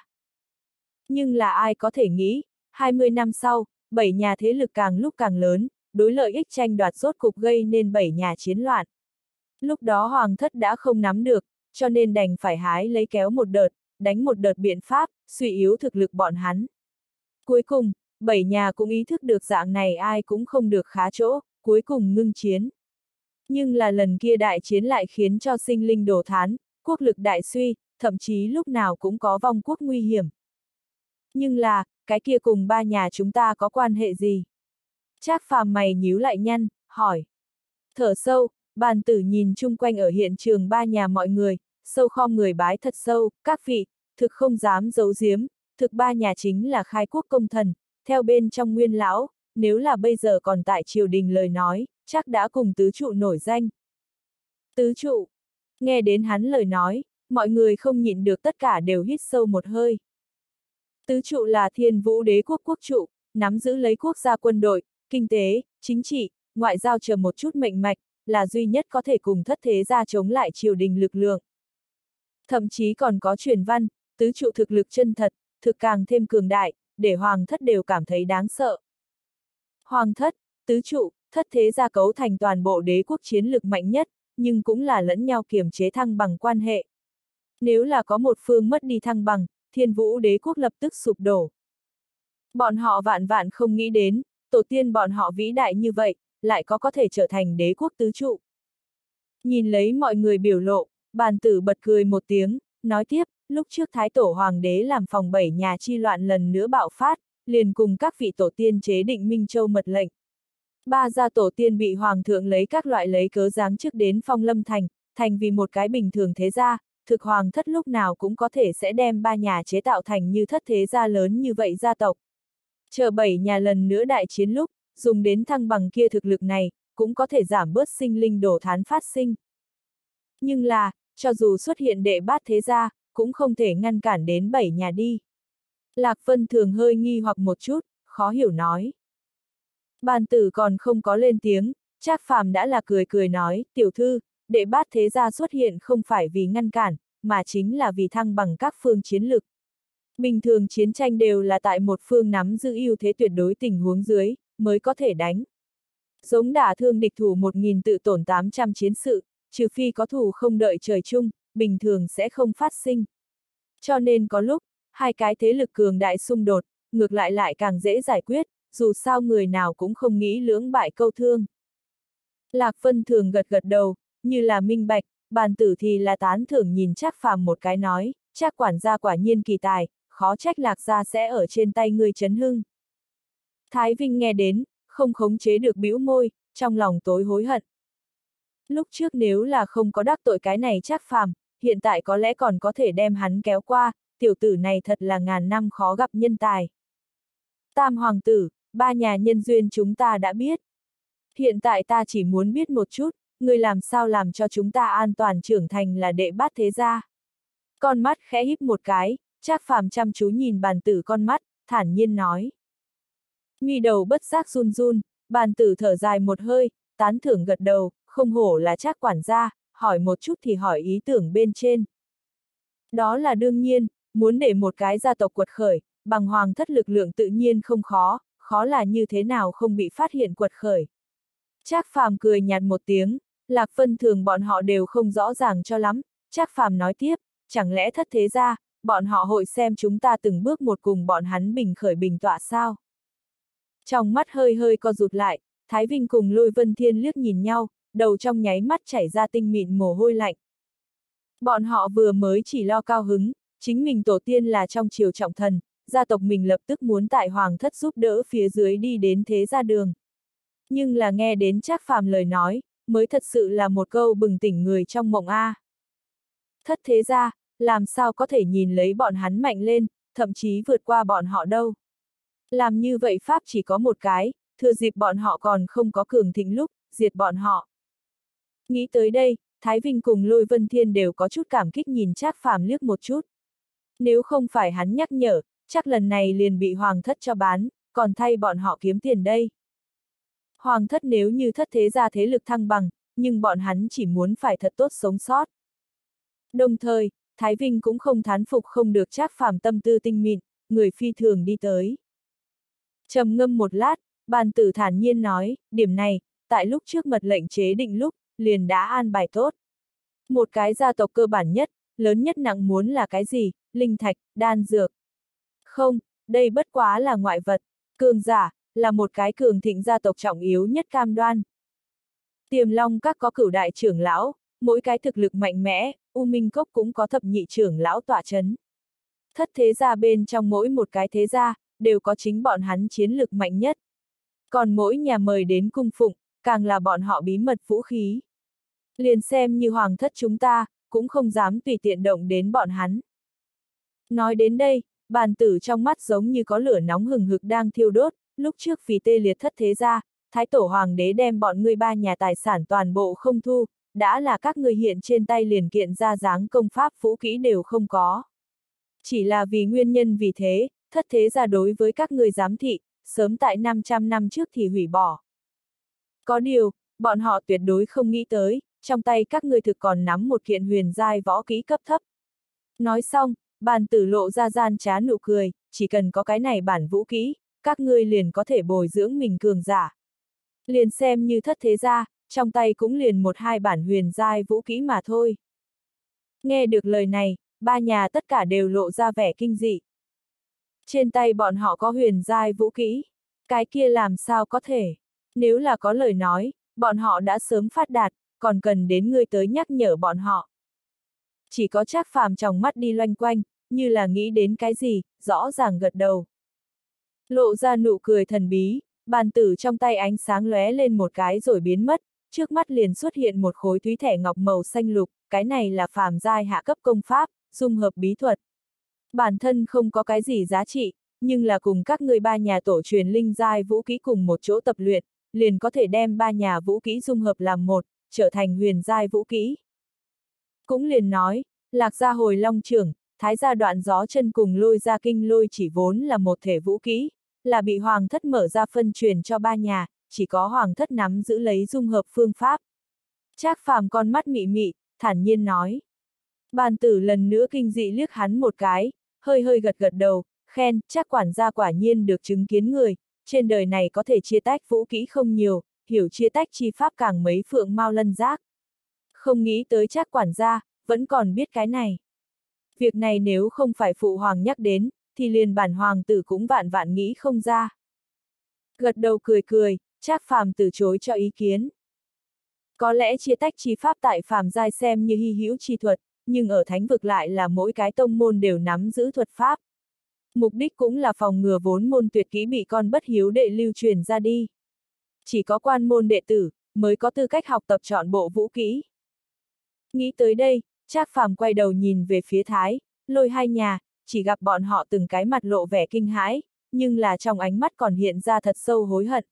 Nhưng là ai có thể nghĩ, 20 năm sau, bảy nhà thế lực càng lúc càng lớn, đối lợi ích tranh đoạt rốt cục gây nên bảy nhà chiến loạn. Lúc đó hoàng thất đã không nắm được, cho nên đành phải hái lấy kéo một đợt, đánh một đợt biện pháp, suy yếu thực lực bọn hắn. Cuối cùng, bảy nhà cũng ý thức được dạng này ai cũng không được khá chỗ, cuối cùng ngưng chiến. Nhưng là lần kia đại chiến lại khiến cho sinh linh đổ thán, quốc lực đại suy, thậm chí lúc nào cũng có vong quốc nguy hiểm. Nhưng là, cái kia cùng ba nhà chúng ta có quan hệ gì? Trác phàm mày nhíu lại nhăn, hỏi. Thở sâu, bàn tử nhìn chung quanh ở hiện trường ba nhà mọi người, sâu khom người bái thật sâu, các vị, thực không dám giấu giếm, thực ba nhà chính là khai quốc công thần, theo bên trong nguyên lão, nếu là bây giờ còn tại triều đình lời nói, chắc đã cùng tứ trụ nổi danh. Tứ trụ, nghe đến hắn lời nói, mọi người không nhịn được tất cả đều hít sâu một hơi. Tứ trụ là thiên vũ đế quốc quốc trụ, nắm giữ lấy quốc gia quân đội, kinh tế, chính trị, ngoại giao chờ một chút mệnh mạch, là duy nhất có thể cùng thất thế gia chống lại triều đình lực lượng. Thậm chí còn có truyền văn, tứ trụ thực lực chân thật, thực càng thêm cường đại, để hoàng thất đều cảm thấy đáng sợ. Hoàng thất, tứ trụ, thất thế gia cấu thành toàn bộ đế quốc chiến lực mạnh nhất, nhưng cũng là lẫn nhau kiềm chế thăng bằng quan hệ. Nếu là có một phương mất đi thăng bằng, thiên vũ đế quốc lập tức sụp đổ. Bọn họ vạn vạn không nghĩ đến, tổ tiên bọn họ vĩ đại như vậy, lại có có thể trở thành đế quốc tứ trụ. Nhìn lấy mọi người biểu lộ, bàn tử bật cười một tiếng, nói tiếp, lúc trước Thái Tổ Hoàng đế làm phòng bảy nhà chi loạn lần nữa bạo phát, liền cùng các vị tổ tiên chế định Minh Châu mật lệnh. Ba gia tổ tiên bị Hoàng thượng lấy các loại lấy cớ giáng trước đến phong lâm thành, thành vì một cái bình thường thế gia, thực Hoàng thất lúc nào cũng có thể sẽ đem ba nhà chế tạo thành như thất thế gia lớn như vậy gia tộc. Chờ bảy nhà lần nữa đại chiến lúc, dùng đến thăng bằng kia thực lực này, cũng có thể giảm bớt sinh linh đổ thán phát sinh. Nhưng là, cho dù xuất hiện đệ bát thế gia, cũng không thể ngăn cản đến bảy nhà đi. Lạc Vân thường hơi nghi hoặc một chút, khó hiểu nói. Bàn tử còn không có lên tiếng, Trác Phàm đã là cười cười nói, tiểu thư, đệ bát thế gia xuất hiện không phải vì ngăn cản, mà chính là vì thăng bằng các phương chiến lực. Bình thường chiến tranh đều là tại một phương nắm giữ ưu thế tuyệt đối tình huống dưới, mới có thể đánh. Giống đả thương địch thủ 1.000 tự tổn 800 chiến sự, trừ phi có thủ không đợi trời chung, bình thường sẽ không phát sinh. Cho nên có lúc, hai cái thế lực cường đại xung đột, ngược lại lại càng dễ giải quyết, dù sao người nào cũng không nghĩ lưỡng bại câu thương. Lạc Vân thường gật gật đầu, như là minh bạch, bàn tử thì là tán thưởng nhìn chắc phàm một cái nói, chắc quản gia quả nhiên kỳ tài, khó trách lạc gia sẽ ở trên tay người chấn hưng. Thái Vinh nghe đến, không khống chế được bĩu môi, trong lòng tối hối hận. Lúc trước nếu là không có đắc tội cái này chắc phàm, hiện tại có lẽ còn có thể đem hắn kéo qua, tiểu tử này thật là ngàn năm khó gặp nhân tài. Tam hoàng tử, ba nhà nhân duyên chúng ta đã biết. Hiện tại ta chỉ muốn biết một chút, người làm sao làm cho chúng ta an toàn trưởng thành là đệ bát thế gia. Con mắt khẽ híp một cái, Trác phàm chăm chú nhìn bàn tử con mắt, thản nhiên nói. Nghi đầu bất giác run run, bàn tử thở dài một hơi, tán thưởng gật đầu, không hổ là Trác quản gia, hỏi một chút thì hỏi ý tưởng bên trên. Đó là đương nhiên, muốn để một cái gia tộc quật khởi, bằng hoàng thất lực lượng tự nhiên không khó, khó là như thế nào không bị phát hiện quật khởi. Trác phàm cười nhạt một tiếng, lạc phân thường bọn họ đều không rõ ràng cho lắm, Trác phàm nói tiếp, chẳng lẽ thất thế ra, bọn họ hội xem chúng ta từng bước một cùng bọn hắn bình khởi bình tọa sao? Trong mắt hơi hơi co rụt lại, Thái Vinh cùng Lôi Vân Thiên liếc nhìn nhau, đầu trong nháy mắt chảy ra tinh mịn mồ hôi lạnh. Bọn họ vừa mới chỉ lo cao hứng, chính mình tổ tiên là trong triều trọng thần, gia tộc mình lập tức muốn tại hoàng thất giúp đỡ phía dưới đi đến thế gia đường. Nhưng là nghe đến Trác phàm lời nói, mới thật sự là một câu bừng tỉnh người trong mộng A. Thất thế gia, làm sao có thể nhìn lấy bọn hắn mạnh lên, thậm chí vượt qua bọn họ đâu. Làm như vậy Pháp chỉ có một cái, thừa dịp bọn họ còn không có cường thịnh lúc, diệt bọn họ. Nghĩ tới đây, Thái Vinh cùng Lôi Vân Thiên đều có chút cảm kích nhìn Trác Phàm liếc một chút. Nếu không phải hắn nhắc nhở, chắc lần này liền bị Hoàng thất cho bán, còn thay bọn họ kiếm tiền đây. Hoàng thất nếu như thất thế ra thế lực thăng bằng, nhưng bọn hắn chỉ muốn phải thật tốt sống sót. Đồng thời, Thái Vinh cũng không thán phục không được Trác Phàm tâm tư tinh mịn, người phi thường đi tới. trầm ngâm một lát, bàn tử thản nhiên nói, điểm này, tại lúc trước mật lệnh chế định lúc, liền đã an bài tốt. Một cái gia tộc cơ bản nhất, lớn nhất nặng muốn là cái gì, linh thạch, đan dược. Không, đây bất quá là ngoại vật, cường giả, là một cái cường thịnh gia tộc trọng yếu nhất cam đoan. Tiềm long các có cửu đại trưởng lão, mỗi cái thực lực mạnh mẽ, U Minh Cốc cũng có thập nhị trưởng lão tỏa chấn. Thất thế gia bên trong mỗi một cái thế gia, đều có chính bọn hắn chiến lực mạnh nhất. Còn mỗi nhà mời đến cung phụng, càng là bọn họ bí mật vũ khí. Liền xem như hoàng thất chúng ta, cũng không dám tùy tiện động đến bọn hắn. Nói đến đây, bàn tử trong mắt giống như có lửa nóng hừng hực đang thiêu đốt, lúc trước vì tê liệt thất thế gia, thái tổ hoàng đế đem bọn ngươi ba nhà tài sản toàn bộ không thu, đã là các ngươi hiện trên tay liền kiện ra dáng công pháp vũ kỹ đều không có. Chỉ là vì nguyên nhân vì thế, thất thế gia đối với các ngươi giám thị, sớm tại 500 năm trước thì hủy bỏ. Có điều, bọn họ tuyệt đối không nghĩ tới, trong tay các ngươi thực còn nắm một kiện huyền giai võ kỹ cấp thấp. Nói xong, bàn tử lộ ra gian trá nụ cười, chỉ cần có cái này bản vũ kỹ, các ngươi liền có thể bồi dưỡng mình cường giả. Liền xem như thất thế gia, trong tay cũng liền một hai bản huyền giai vũ kỹ mà thôi. Nghe được lời này, ba nhà tất cả đều lộ ra vẻ kinh dị. Trên tay bọn họ có huyền giai vũ kỹ, cái kia làm sao có thể? Nếu là có lời nói, bọn họ đã sớm phát đạt, còn cần đến ngươi tới nhắc nhở bọn họ. Chỉ có trác phàm trong mắt đi loanh quanh, như là nghĩ đến cái gì, rõ ràng gật đầu. Lộ ra nụ cười thần bí, bàn tử trong tay ánh sáng lóe lên một cái rồi biến mất, trước mắt liền xuất hiện một khối thúy thẻ ngọc màu xanh lục, cái này là phàm giai hạ cấp công pháp, dung hợp bí thuật. Bản thân không có cái gì giá trị, nhưng là cùng các người ba nhà tổ truyền linh giai vũ kỹ cùng một chỗ tập luyện, liền có thể đem ba nhà vũ kỹ dung hợp làm một, trở thành huyền giai vũ kỹ. Cũng liền nói, lạc gia hồi long trưởng, thái gia đoạn gió chân cùng lôi ra kinh lôi chỉ vốn là một thể vũ kỹ, là bị hoàng thất mở ra phân truyền cho ba nhà, chỉ có hoàng thất nắm giữ lấy dung hợp phương pháp. Trác phàm con mắt mị mị, thản nhiên nói. Bàn tử lần nữa kinh dị liếc hắn một cái, hơi hơi gật gật đầu, khen, chắc quản gia quả nhiên được chứng kiến người, trên đời này có thể chia tách vũ kỹ không nhiều, hiểu chia tách chi pháp càng mấy phượng mau lân giác. Không nghĩ tới chắc quản gia, vẫn còn biết cái này. Việc này nếu không phải phụ hoàng nhắc đến, thì liền bản hoàng tử cũng vạn vạn nghĩ không ra. Gật đầu cười cười, trác phàm từ chối cho ý kiến. Có lẽ chia tách chi pháp tại phàm giai xem như hy hữu chi thuật, nhưng ở thánh vực lại là mỗi cái tông môn đều nắm giữ thuật pháp. Mục đích cũng là phòng ngừa vốn môn tuyệt kỹ bị con bất hiếu đệ lưu truyền ra đi. Chỉ có quan môn đệ tử, mới có tư cách học tập chọn bộ vũ kỹ. Nghĩ tới đây, Trác Phàm quay đầu nhìn về phía Thái, lôi hai nhà, chỉ gặp bọn họ từng cái mặt lộ vẻ kinh hãi, nhưng là trong ánh mắt còn hiện ra thật sâu hối hận.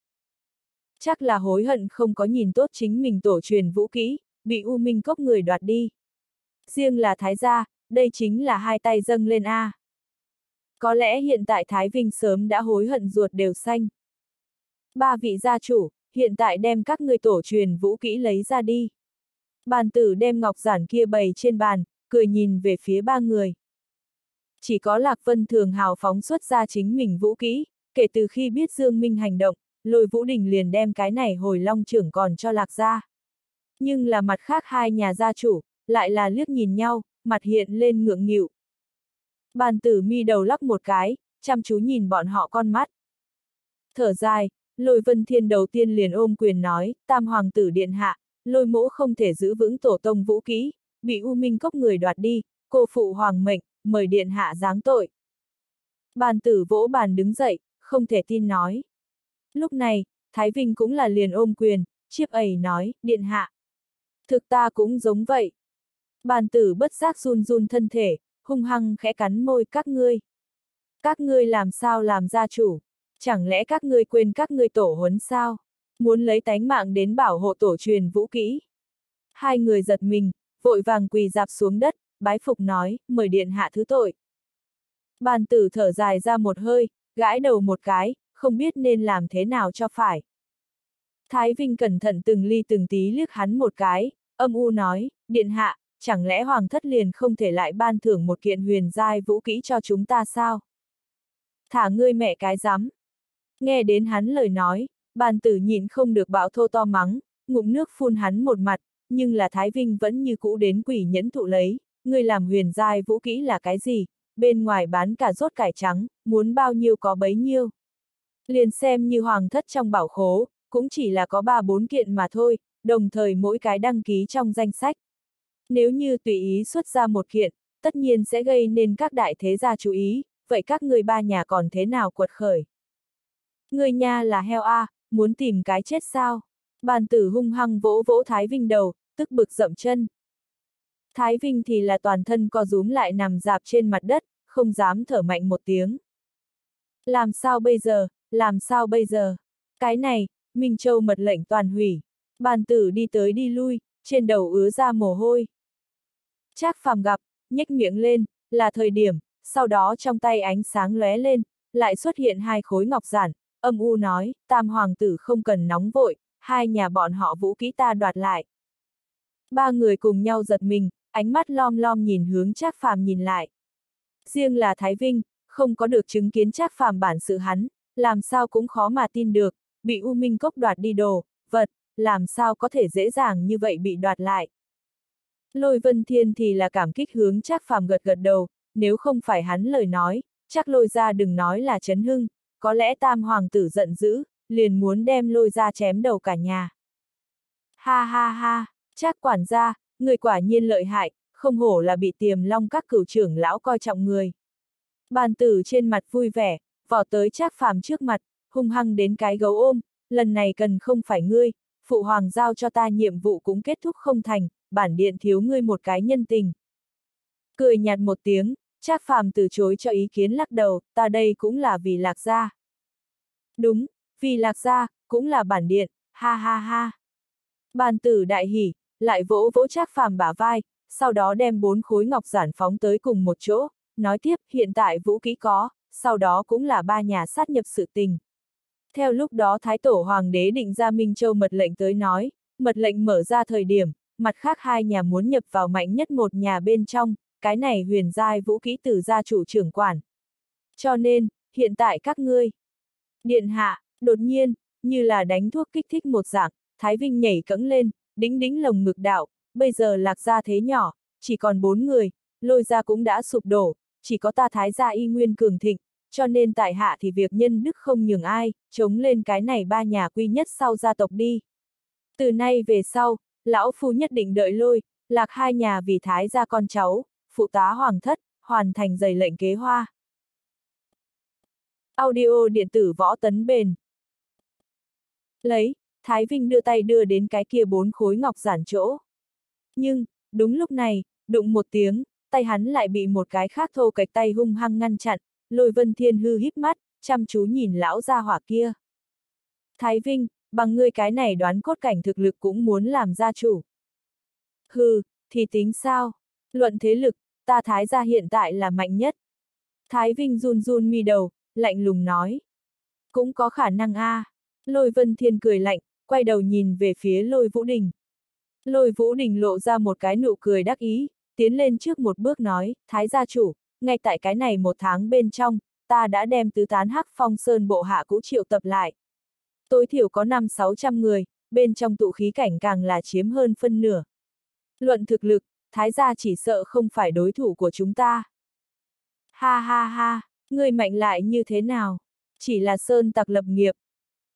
Chắc là hối hận không có nhìn tốt chính mình tổ truyền vũ kỹ, bị U Minh Cốc người đoạt đi. Riêng là Thái gia, đây chính là hai tay dâng lên A. Có lẽ hiện tại Thái Vinh sớm đã hối hận ruột đều xanh. Ba vị gia chủ, hiện tại đem các người tổ truyền vũ kỹ lấy ra đi. Bàn tử đem ngọc giản kia bày trên bàn, cười nhìn về phía ba người. Chỉ có Lạc Vân thường hào phóng xuất ra chính mình vũ kỹ, kể từ khi biết Dương Minh hành động, lôi vũ đình liền đem cái này hồi long trưởng còn cho Lạc gia. Nhưng là mặt khác hai nhà gia chủ, lại là liếc nhìn nhau, mặt hiện lên ngượng nghịu. Bàn tử mi đầu lắc một cái, chăm chú nhìn bọn họ con mắt. Thở dài, lôi vân thiên đầu tiên liền ôm quyền nói, tam hoàng tử điện hạ, lôi mỗ không thể giữ vững tổ tông vũ kỹ, bị U Minh Cốc người đoạt đi, cô phụ hoàng mệnh, mời điện hạ giáng tội. Bàn tử vỗ bàn đứng dậy, không thể tin nói. Lúc này, Thái Vinh cũng là liền ôm quyền, chiếc ẩy nói, điện hạ. Thực ta cũng giống vậy. Bàn tử bất giác run run thân thể, hung hăng khẽ cắn môi các ngươi. Các ngươi làm sao làm gia chủ? Chẳng lẽ các ngươi quên các ngươi tổ huấn sao? Muốn lấy tánh mạng đến bảo hộ tổ truyền vũ kỹ? Hai người giật mình, vội vàng quỳ dạp xuống đất, bái phục nói, mời điện hạ thứ tội. Bàn tử thở dài ra một hơi, gãi đầu một cái, không biết nên làm thế nào cho phải. Thái Vinh cẩn thận từng ly từng tí liếc hắn một cái, âm u nói, điện hạ, chẳng lẽ hoàng thất liền không thể lại ban thưởng một kiện huyền giai vũ kỹ cho chúng ta sao? Thả ngươi mẹ cái rắm. Nghe đến hắn lời nói, bàn tử nhịn không được bạo thô to mắng, ngụm nước phun hắn một mặt, nhưng là Thái Vinh vẫn như cũ đến quỷ nhẫn thụ lấy, ngươi làm huyền giai vũ kỹ là cái gì, bên ngoài bán cả rốt cải trắng, muốn bao nhiêu có bấy nhiêu. Liền xem như hoàng thất trong bảo khố, cũng chỉ là có ba bốn kiện mà thôi, đồng thời mỗi cái đăng ký trong danh sách. Nếu như tùy ý xuất ra một kiện, tất nhiên sẽ gây nên các đại thế gia chú ý, vậy các người ba nhà còn thế nào quật khởi? Người nhà là heo A, muốn tìm cái chết sao? Bàn tử hung hăng vỗ vỗ Thái Vinh đầu, tức bực dậm chân. Thái Vinh thì là toàn thân co rúm lại nằm dạp trên mặt đất, không dám thở mạnh một tiếng. Làm sao bây giờ, làm sao bây giờ? Cái này, Minh Châu mật lệnh toàn hủy. Bàn tử đi tới đi lui, trên đầu ứa ra mồ hôi. Trác phàm gặp, nhếch miệng lên, là thời điểm, sau đó trong tay ánh sáng lóe lên, lại xuất hiện hai khối ngọc giản, âm u nói, tam hoàng tử không cần nóng vội, hai nhà bọn họ vũ kỹ ta đoạt lại. Ba người cùng nhau giật mình, ánh mắt lom lom nhìn hướng Trác Phàm nhìn lại. Riêng là Thái Vinh, không có được chứng kiến Trác Phàm bản sự hắn, làm sao cũng khó mà tin được, bị U Minh Cốc đoạt đi đồ, vật, làm sao có thể dễ dàng như vậy bị đoạt lại. Lôi Vân Thiên thì là cảm kích hướng Trác Phàm gật gật đầu, nếu không phải hắn lời nói, chắc lôi ra đừng nói là chấn hưng, có lẽ tam hoàng tử giận dữ, liền muốn đem lôi ra chém đầu cả nhà. Ha ha ha, chắc quản gia, người quả nhiên lợi hại, không hổ là bị tiềm long các cửu trưởng lão coi trọng người. Bàn tử trên mặt vui vẻ, vỏ tới Trác phàm trước mặt, hung hăng đến cái gấu ôm, lần này cần không phải ngươi, phụ hoàng giao cho ta nhiệm vụ cũng kết thúc không thành, bản điện thiếu ngươi một cái nhân tình. Cười nhạt một tiếng, Trác Phàm từ chối cho ý kiến lắc đầu, ta đây cũng là vì lạc gia. Đúng, vì lạc gia, cũng là bản điện, ha ha ha. Bàn tử đại hỉ, lại vỗ vỗ Trác Phàm bả vai, sau đó đem bốn khối ngọc giản phóng tới cùng một chỗ, nói tiếp, hiện tại vũ kỹ có, sau đó cũng là ba nhà sát nhập sự tình. Theo lúc đó Thái Tổ Hoàng đế định ra Minh Châu mật lệnh tới nói, mật lệnh mở ra thời điểm, mặt khác hai nhà muốn nhập vào mạnh nhất một nhà bên trong, cái này huyền giai vũ kỹ từ gia chủ trưởng quản. Cho nên, hiện tại các ngươi, điện hạ, đột nhiên, như là đánh thuốc kích thích một dạng, Thái Vinh nhảy cẫng lên, đính đính lồng ngực đạo, bây giờ lạc gia thế nhỏ, chỉ còn bốn người, lôi gia cũng đã sụp đổ, chỉ có ta Thái gia y nguyên cường thịnh, cho nên tại hạ thì việc nhân đức không nhường ai, chống lên cái này ba nhà quy nhất sau gia tộc đi. Từ nay về sau, lão phu nhất định đợi lôi, lạc hai nhà vì thái gia con cháu, phụ tá hoàng thất, hoàn thành giày lệnh kế hoa. Audio điện tử võ tấn bền. Lấy, Thái Vinh đưa tay đưa đến cái kia bốn khối ngọc giản chỗ. Nhưng, đúng lúc này, đụng một tiếng, tay hắn lại bị một cái khác thô cạch tay hung hăng ngăn chặn, lôi vân thiên hư híp mắt, chăm chú nhìn lão gia hỏa kia. Thái Vinh, bằng ngươi cái này đoán cốt cảnh thực lực cũng muốn làm gia chủ. Hừ, thì tính sao? Luận thế lực, ta Thái gia hiện tại là mạnh nhất. Thái Vinh run run mi đầu, lạnh lùng nói. Cũng có khả năng a. À. Lôi Vân Thiên cười lạnh, quay đầu nhìn về phía Lôi Vũ Đình. Lôi Vũ Đình lộ ra một cái nụ cười đắc ý, tiến lên trước một bước nói, Thái gia chủ, ngay tại cái này một tháng bên trong, ta đã đem tứ tán hắc phong sơn bộ hạ cũ triệu tập lại. Tối thiểu có năm sáu trăm người, bên trong tụ khí cảnh càng là chiếm hơn phân nửa. Luận thực lực, thái gia chỉ sợ không phải đối thủ của chúng ta. Ha ha ha, người mạnh lại như thế nào? Chỉ là sơn tặc lập nghiệp.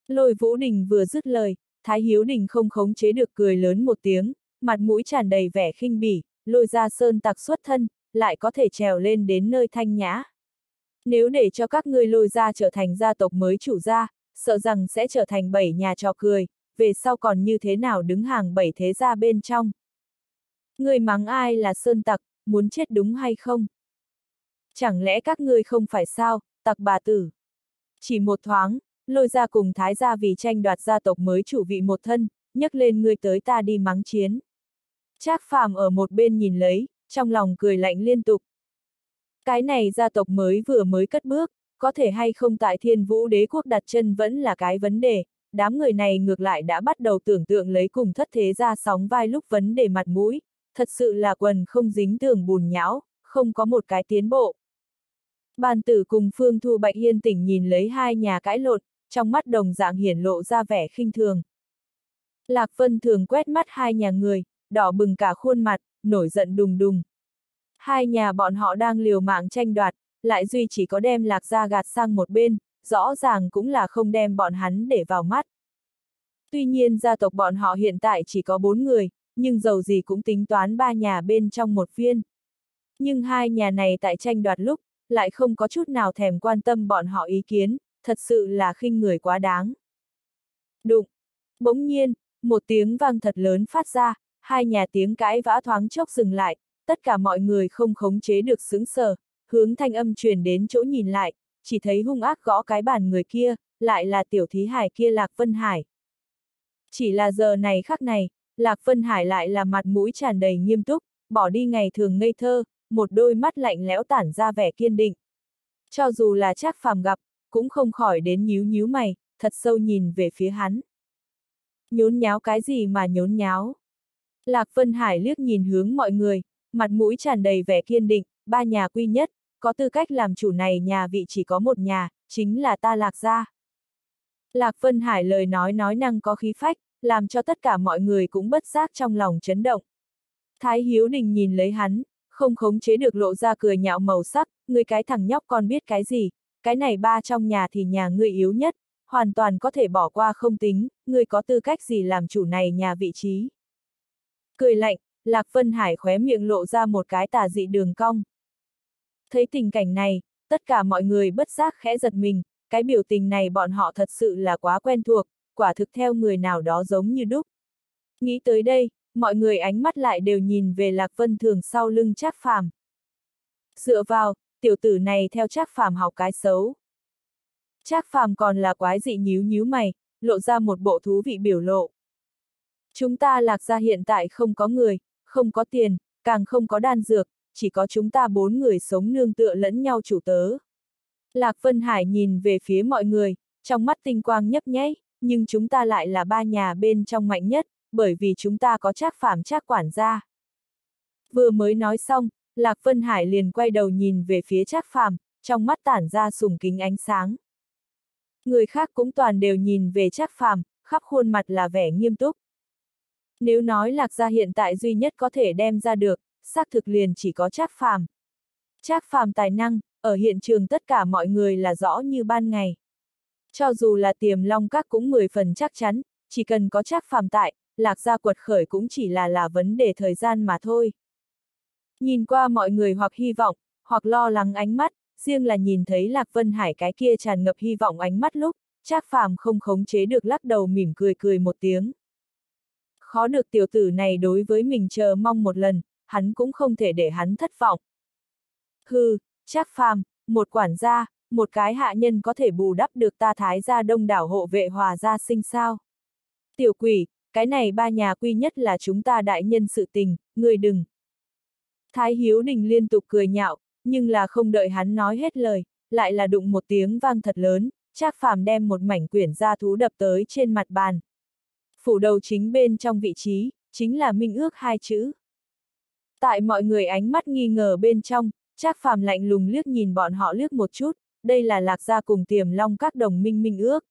Lôi Vũ Đình vừa dứt lời, Thái Hiếu Đình không khống chế được cười lớn một tiếng, mặt mũi tràn đầy vẻ khinh bỉ, lôi ra sơn tặc xuất thân, lại có thể trèo lên đến nơi thanh nhã. Nếu để cho các ngươi lôi ra trở thành gia tộc mới chủ gia, sợ rằng sẽ trở thành bảy nhà trò cười, về sau còn như thế nào đứng hàng bảy thế gia bên trong. Người mắng ai là sơn tặc, muốn chết đúng hay không? Chẳng lẽ các ngươi không phải sao, tặc bà tử? Chỉ một thoáng, lôi ra cùng thái gia vì tranh đoạt gia tộc mới chủ vị một thân, nhấc lên ngươi tới ta đi mắng chiến. Trác phàm ở một bên nhìn lấy, trong lòng cười lạnh liên tục. Cái này gia tộc mới vừa mới cất bước, có thể hay không tại thiên vũ đế quốc đặt chân vẫn là cái vấn đề, đám người này ngược lại đã bắt đầu tưởng tượng lấy cùng thất thế ra sóng vai lúc vấn đề mặt mũi, thật sự là quần không dính tường bùn nhão, không có một cái tiến bộ. Bàn tử cùng Phương Thu Bạch Hiên tỉnh nhìn lấy hai nhà cãi lộn, trong mắt đồng dạng hiển lộ ra vẻ khinh thường. Lạc Vân thường quét mắt hai nhà người, đỏ bừng cả khuôn mặt, nổi giận đùng đùng. Hai nhà bọn họ đang liều mạng tranh đoạt, lại duy chỉ có đem lạc ra gạt sang một bên, rõ ràng cũng là không đem bọn hắn để vào mắt. Tuy nhiên gia tộc bọn họ hiện tại chỉ có bốn người, nhưng dầu gì cũng tính toán ba nhà bên trong một viên. Nhưng hai nhà này tại tranh đoạt lúc, lại không có chút nào thèm quan tâm bọn họ ý kiến, thật sự là khinh người quá đáng. Đụng! Bỗng nhiên, một tiếng vang thật lớn phát ra, hai nhà tiếng cãi vã thoáng chốc dừng lại, tất cả mọi người không khống chế được sững sờ, hướng thanh âm truyền đến chỗ nhìn lại, chỉ thấy hung ác gõ cái bàn người kia, lại là tiểu thí hải kia Lạc Vân Hải. Chỉ là giờ này khắc này, Lạc Vân Hải lại là mặt mũi tràn đầy nghiêm túc, bỏ đi ngày thường ngây thơ, một đôi mắt lạnh lẽo tản ra vẻ kiên định. Cho dù là chắc phàm gặp, cũng không khỏi đến nhíu nhíu mày, thật sâu nhìn về phía hắn. Nhốn nháo cái gì mà nhốn nháo? Lạc Vân Hải liếc nhìn hướng mọi người, mặt mũi tràn đầy vẻ kiên định, ba nhà quy nhất, có tư cách làm chủ này nhà vị chỉ có một nhà, chính là ta Lạc gia. Lạc Vân Hải lời nói nói năng có khí phách, làm cho tất cả mọi người cũng bất giác trong lòng chấn động. Thái Hiếu Đình nhìn lấy hắn, không khống chế được lộ ra cười nhạo màu sắc, người cái thằng nhóc con biết cái gì, cái này ba trong nhà thì nhà ngươi yếu nhất, hoàn toàn có thể bỏ qua không tính, ngươi có tư cách gì làm chủ này nhà vị trí. Cười lạnh, Lạc Vân Hải khóe miệng lộ ra một cái tà dị đường cong. Thấy tình cảnh này, tất cả mọi người bất giác khẽ giật mình, cái biểu tình này bọn họ thật sự là quá quen thuộc, quả thực theo người nào đó giống như đúc. Nghĩ tới đây, mọi người ánh mắt lại đều nhìn về Lạc Vân Thường sau lưng Trác Phàm. Dựa vào, tiểu tử này theo Trác Phàm học cái xấu. Trác Phàm còn là quái dị nhíu nhíu mày, lộ ra một bộ thú vị biểu lộ. Chúng ta Lạc gia hiện tại không có người, không có tiền, càng không có đan dược, chỉ có chúng ta bốn người sống nương tựa lẫn nhau chủ tớ. Lạc Vân Hải nhìn về phía mọi người, trong mắt tinh quang nhấp nháy, nhưng chúng ta lại là ba nhà bên trong mạnh nhất, bởi vì chúng ta có trác phạm trác quản gia. Vừa mới nói xong, Lạc Vân Hải liền quay đầu nhìn về phía trác phàm, trong mắt tản ra sùng kính ánh sáng. Người khác cũng toàn đều nhìn về trác phàm, khắp khuôn mặt là vẻ nghiêm túc. Nếu nói Lạc gia hiện tại duy nhất có thể đem ra được, xác thực liền chỉ có trác phàm. Trác phàm tài năng, ở hiện trường tất cả mọi người là rõ như ban ngày. Cho dù là tiềm long các cũng 10 phần chắc chắn, chỉ cần có trác phàm tại, lạc gia quật khởi cũng chỉ là là vấn đề thời gian mà thôi. Nhìn qua mọi người hoặc hy vọng, hoặc lo lắng ánh mắt, riêng là nhìn thấy Lạc Vân Hải cái kia tràn ngập hy vọng ánh mắt lúc, Trác Phàm không khống chế được lắc đầu mỉm cười cười một tiếng. Khó được tiểu tử này đối với mình chờ mong một lần, hắn cũng không thể để hắn thất vọng. Hừ, Trác Phàm, một quản gia, một cái hạ nhân có thể bù đắp được ta thái gia đông đảo hộ vệ hòa gia sinh sao. Tiểu quỷ, cái này ba nhà quy nhất là chúng ta đại nhân sự tình, người đừng. Thái Hiếu Đình liên tục cười nhạo, nhưng là không đợi hắn nói hết lời, lại là đụng một tiếng vang thật lớn, Trác Phàm đem một mảnh quyển gia thú đập tới trên mặt bàn. Phủ đầu chính bên trong vị trí, chính là minh ước hai chữ. Tại mọi người ánh mắt nghi ngờ bên trong, Trác Phàm lạnh lùng liếc nhìn bọn họ liếc một chút, đây là lạc gia cùng tiềm long các đồng minh minh ước.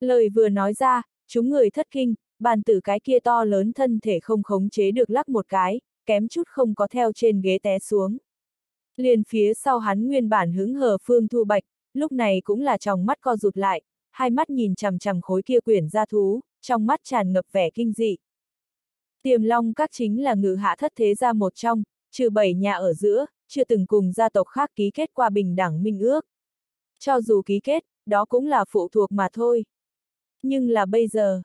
Lời vừa nói ra, chúng người thất kinh, bàn tử cái kia to lớn thân thể không khống chế được lắc một cái, kém chút không có theo trên ghế té xuống. Liền phía sau hắn nguyên bản hứng hờ phương thu bạch, lúc này cũng là trong mắt co rụt lại, hai mắt nhìn chằm chằm khối kia quyển gia thú, trong mắt tràn ngập vẻ kinh dị. Tiềm long các chính là ngự hạ thất thế gia một trong, trừ bảy nhà ở giữa, chưa từng cùng gia tộc khác ký kết qua bình đẳng minh ước. Cho dù ký kết, đó cũng là phụ thuộc mà thôi. Nhưng là bây giờ,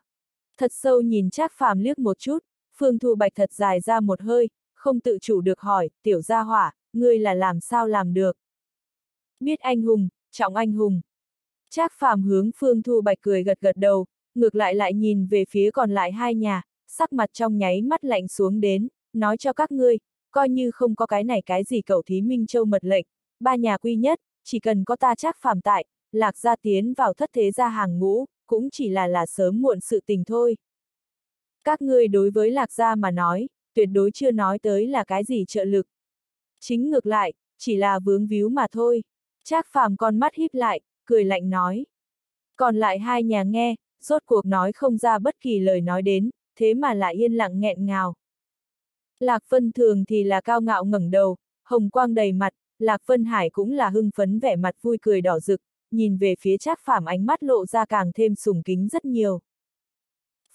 thật sâu nhìn Trác Phàm liếc một chút, Phương Thu Bạch thật dài ra một hơi, không tự chủ được hỏi, tiểu gia hỏa, ngươi là làm sao làm được? Biết anh hùng, trọng anh hùng. Trác phàm hướng Phương Thu Bạch cười gật gật đầu, ngược lại lại nhìn về phía còn lại hai nhà, sắc mặt trong nháy mắt lạnh xuống đến, nói cho các ngươi, coi như không có cái này cái gì cầu thí Minh Châu mật lệnh, ba nhà quy nhất, chỉ cần có ta Trác phàm tại, lạc gia tiến vào thất thế gia hàng ngũ, cũng chỉ là là sớm muộn sự tình thôi. Các ngươi đối với lạc gia mà nói, tuyệt đối chưa nói tới là cái gì trợ lực. Chính ngược lại, chỉ là vướng víu mà thôi. Trác phàm con mắt híp lại, cười lạnh nói. Còn lại hai nhà nghe, rốt cuộc nói không ra bất kỳ lời nói đến, thế mà lại yên lặng nghẹn ngào. Lạc Vân thường thì là cao ngạo ngẩng đầu, hồng quang đầy mặt, Lạc Vân Hải cũng là hưng phấn vẻ mặt vui cười đỏ rực, nhìn về phía Trác Phàm ánh mắt lộ ra càng thêm sùng kính rất nhiều.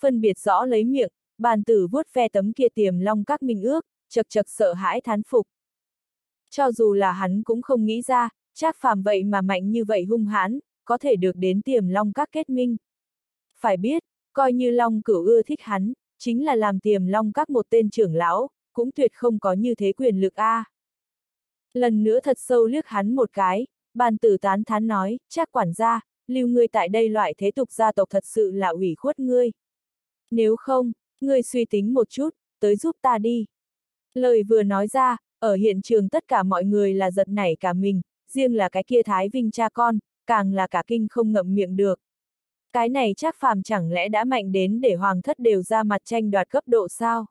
Phân biệt rõ lấy miệng, bàn tử vuốt ve tấm kia tiềm long các minh ước, chật chật sợ hãi thán phục. Cho dù là hắn cũng không nghĩ ra, Trác Phàm vậy mà mạnh như vậy hung hãn, có thể được đến tiềm long các kết minh. Phải biết, coi như long cửu ưa thích hắn, chính là làm tiềm long các một tên trưởng lão, cũng tuyệt không có như thế quyền lực a. À. Lần nữa thật sâu liếc hắn một cái, bàn tử tán thán nói, chắc quản gia, lưu ngươi tại đây loại thế tục gia tộc thật sự là ủy khuất ngươi. Nếu không, ngươi suy tính một chút, tới giúp ta đi. Lời vừa nói ra, ở hiện trường tất cả mọi người là giật nảy cả mình, riêng là cái kia Thái Vinh cha con, càng là cả kinh không ngậm miệng được. Cái này chắc phàm chẳng lẽ đã mạnh đến để hoàng thất đều ra mặt tranh đoạt cấp độ sao?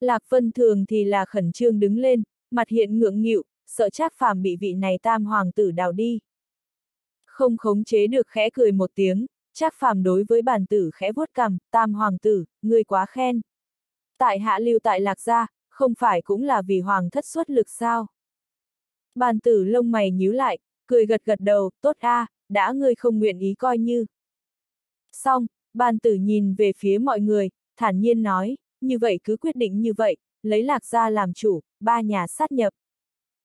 Lạc Vân thường thì là khẩn trương đứng lên, mặt hiện ngượng nghịu, sợ chắc phàm bị vị này tam hoàng tử đào đi. Không khống chế được khẽ cười một tiếng, Trác phàm đối với bản tử khẽ vuốt cằm, tam hoàng tử, ngươi quá khen. Tại hạ lưu tại lạc gia, không phải cũng là vì hoàng thất xuất lực sao? Bàn tử lông mày nhíu lại, cười gật gật đầu, tốt a, đã ngươi không nguyện ý coi như. Xong, bàn tử nhìn về phía mọi người, thản nhiên nói, như vậy cứ quyết định như vậy, lấy lạc gia làm chủ, ba nhà sát nhập.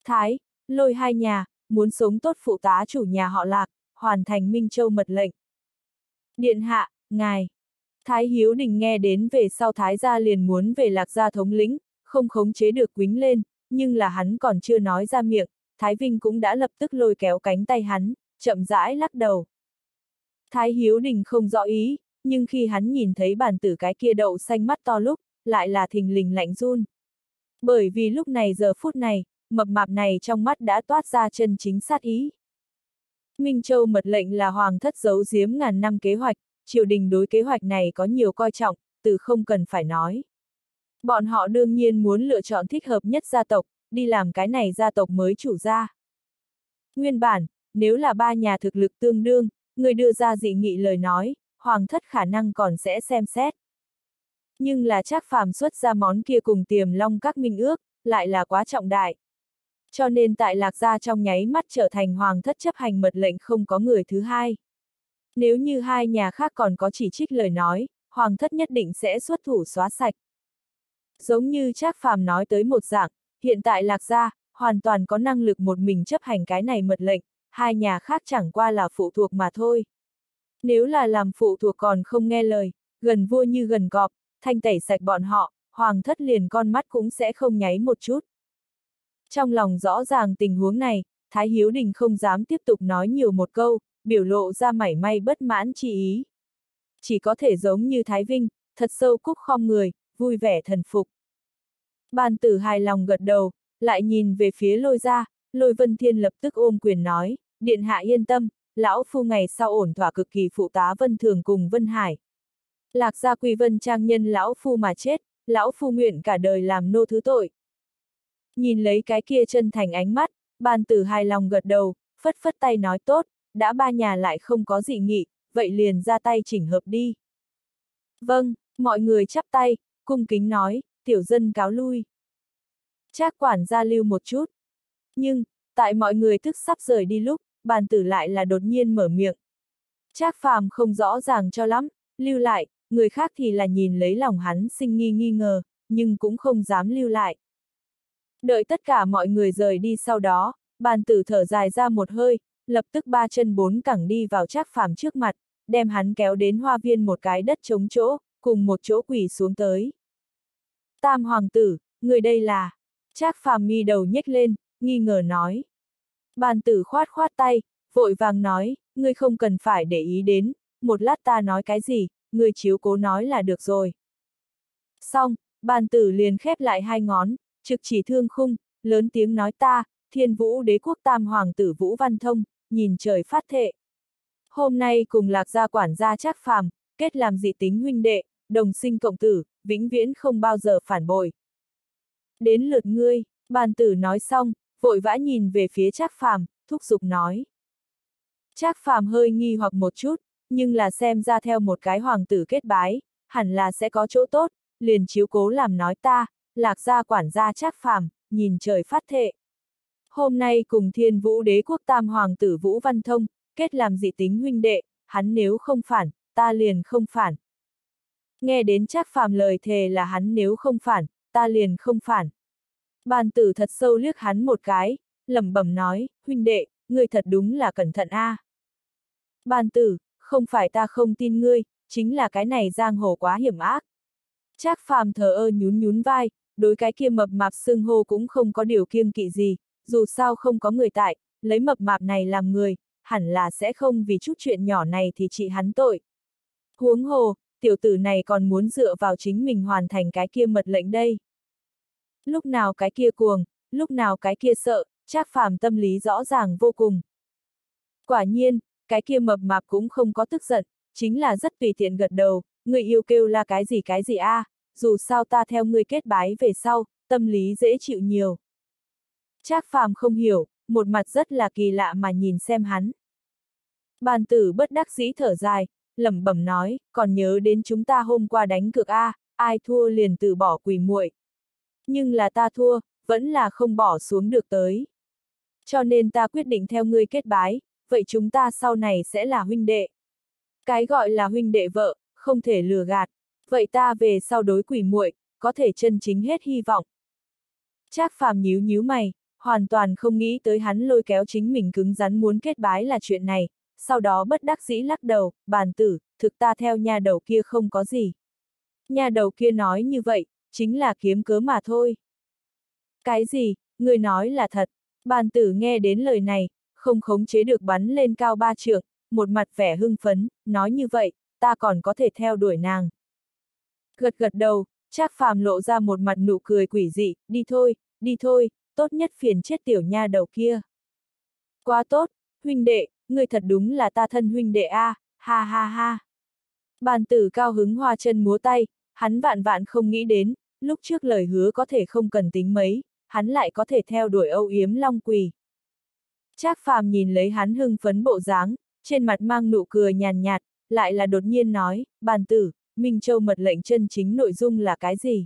Thái, lôi hai nhà, muốn sống tốt phụ tá chủ nhà họ lạc, hoàn thành Minh Châu mật lệnh. Điện hạ, ngài. Thái Hiếu Đình nghe đến về sau Thái gia liền muốn về lạc gia thống lĩnh, không khống chế được quính lên, nhưng là hắn còn chưa nói ra miệng, Thái Vinh cũng đã lập tức lôi kéo cánh tay hắn, chậm rãi lắc đầu. Thái Hiếu Đình không rõ ý, nhưng khi hắn nhìn thấy bản tử cái kia đậu xanh mắt to lúc, lại là thình lình lạnh run. Bởi vì lúc này giờ phút này, mập mạp này trong mắt đã toát ra chân chính sát ý. Minh Châu mật lệnh là hoàng thất giấu giếm ngàn năm kế hoạch, triều đình đối kế hoạch này có nhiều coi trọng, từ không cần phải nói. Bọn họ đương nhiên muốn lựa chọn thích hợp nhất gia tộc, đi làm cái này gia tộc mới chủ gia. Nguyên bản, nếu là ba nhà thực lực tương đương, người đưa ra dị nghị lời nói, hoàng thất khả năng còn sẽ xem xét. Nhưng là chắc phàm xuất ra món kia cùng tiềm long các minh ước, lại là quá trọng đại. Cho nên tại lạc gia trong nháy mắt trở thành hoàng thất chấp hành mật lệnh không có người thứ hai. Nếu như hai nhà khác còn có chỉ trích lời nói, hoàng thất nhất định sẽ xuất thủ xóa sạch. Giống như Trác Phàm nói tới một dạng, hiện tại lạc gia, hoàn toàn có năng lực một mình chấp hành cái này mật lệnh, hai nhà khác chẳng qua là phụ thuộc mà thôi. Nếu là làm phụ thuộc còn không nghe lời, gần vua như gần cọp, thanh tẩy sạch bọn họ, hoàng thất liền con mắt cũng sẽ không nháy một chút. Trong lòng rõ ràng tình huống này, Thái Hiếu Đình không dám tiếp tục nói nhiều một câu, biểu lộ ra mảy may bất mãn chi ý. Chỉ có thể giống như Thái Vinh, thật sâu cúc khom người, vui vẻ thần phục. Bàn tử hài lòng gật đầu, lại nhìn về phía lôi ra, lôi vân thiên lập tức ôm quyền nói, điện hạ yên tâm, lão phu ngày sau ổn thỏa cực kỳ phụ tá vân thường cùng vân hải. Lạc gia quy vân trang nhân lão phu mà chết, lão phu nguyện cả đời làm nô thứ tội. Nhìn lấy cái kia chân thành ánh mắt, bàn tử hài lòng gật đầu, phất phất tay nói tốt, đã ba nhà lại không có gì nghị, vậy liền ra tay chỉnh hợp đi. Vâng, mọi người chắp tay, cung kính nói, tiểu dân cáo lui. Trác quản gia lưu một chút. Nhưng, tại mọi người thức sắp rời đi lúc, bàn tử lại là đột nhiên mở miệng. Trác phàm không rõ ràng cho lắm, lưu lại, người khác thì là nhìn lấy lòng hắn sinh nghi nghi ngờ, nhưng cũng không dám lưu lại. Đợi tất cả mọi người rời đi sau đó, bàn tử thở dài ra một hơi, lập tức ba chân bốn cẳng đi vào trác phàm trước mặt, đem hắn kéo đến hoa viên một cái đất trống chỗ, cùng một chỗ quỳ xuống tới. Tam hoàng tử, người đây là... Trác phàm mi đầu nhếch lên, nghi ngờ nói. Bàn tử khoát khoát tay, vội vàng nói, ngươi không cần phải để ý đến, một lát ta nói cái gì, ngươi chiếu cố nói là được rồi. Xong, bàn tử liền khép lại hai ngón, trực chỉ thương khung, lớn tiếng nói ta, thiên vũ đế quốc tam hoàng tử Vũ Văn Thông, nhìn trời phát thệ. Hôm nay cùng lạc gia quản gia trác phàm, kết làm dị tính huynh đệ, đồng sinh cộng tử, vĩnh viễn không bao giờ phản bội. Đến lượt ngươi, bàn tử nói xong, vội vã nhìn về phía trác phàm, thúc giục nói. Trác phàm hơi nghi hoặc một chút, nhưng là xem ra theo một cái hoàng tử kết bái, hẳn là sẽ có chỗ tốt, liền chiếu cố làm nói ta, lạc gia quản gia trác phàm, nhìn trời phát thệ. Hôm nay cùng thiên vũ đế quốc tam hoàng tử Vũ Văn Thông, kết làm dị tính huynh đệ, hắn nếu không phản, ta liền không phản. Nghe đến trác phàm lời thề là hắn nếu không phản, ta liền không phản. Bàn tử thật sâu liếc hắn một cái, lẩm bẩm nói, huynh đệ, ngươi thật đúng là cẩn thận a. À. Bàn tử, không phải ta không tin ngươi, chính là cái này giang hồ quá hiểm ác. Trác phàm thờ ơ nhún nhún vai, đối cái kia mập mạp xưng hô cũng không có điều kiêng kỵ gì, dù sao không có người tại, lấy mập mạp này làm người, hẳn là sẽ không vì chút chuyện nhỏ này thì trị hắn tội. Huống hồ, tiểu tử này còn muốn dựa vào chính mình hoàn thành cái kia mật lệnh đây. Lúc nào cái kia cuồng, lúc nào cái kia sợ, Trác phàm tâm lý rõ ràng vô cùng. Quả nhiên, cái kia mập mạp cũng không có tức giận, chính là rất tùy tiện gật đầu, người yêu kêu là cái gì cái gì a, à, dù sao ta theo ngươi kết bái về sau, tâm lý dễ chịu nhiều. Trác phàm không hiểu, một mặt rất là kỳ lạ mà nhìn xem hắn. Bàn tử bất đắc dĩ thở dài, lẩm bẩm nói, còn nhớ đến chúng ta hôm qua đánh cược A, ai thua liền từ bỏ quỳ muội. Nhưng là ta thua, vẫn là không bỏ xuống được tới. Cho nên ta quyết định theo ngươi kết bái, vậy chúng ta sau này sẽ là huynh đệ. Cái gọi là huynh đệ vợ, không thể lừa gạt. Vậy ta về sau đối quỷ muội, có thể chân chính hết hy vọng. Trác phàm nhíu nhíu mày, hoàn toàn không nghĩ tới hắn lôi kéo chính mình cứng rắn muốn kết bái là chuyện này, sau đó bất đắc dĩ lắc đầu, bàn tử, thực ta theo nhà đầu kia không có gì. Nhà đầu kia nói như vậy, chính là kiếm cớ mà thôi. Cái gì, người nói là thật, bàn tử nghe đến lời này, không khống chế được bắn lên cao ba trượng, một mặt vẻ hưng phấn, nói như vậy, ta còn có thể theo đuổi nàng. Gật gật đầu, Trác phàm lộ ra một mặt nụ cười quỷ dị, đi thôi, đi thôi, tốt nhất phiền chết tiểu nha đầu kia. Quá tốt, huynh đệ, người thật đúng là ta thân huynh đệ a, ha ha ha. Bàn tử cao hứng hoa chân múa tay, hắn vạn vạn không nghĩ đến, lúc trước lời hứa có thể không cần tính mấy, hắn lại có thể theo đuổi âu yếm long quỳ. Trác phàm nhìn lấy hắn hưng phấn bộ dáng, trên mặt mang nụ cười nhàn nhạt, lại là đột nhiên nói, bàn tử, Minh Châu mật lệnh chân chính nội dung là cái gì?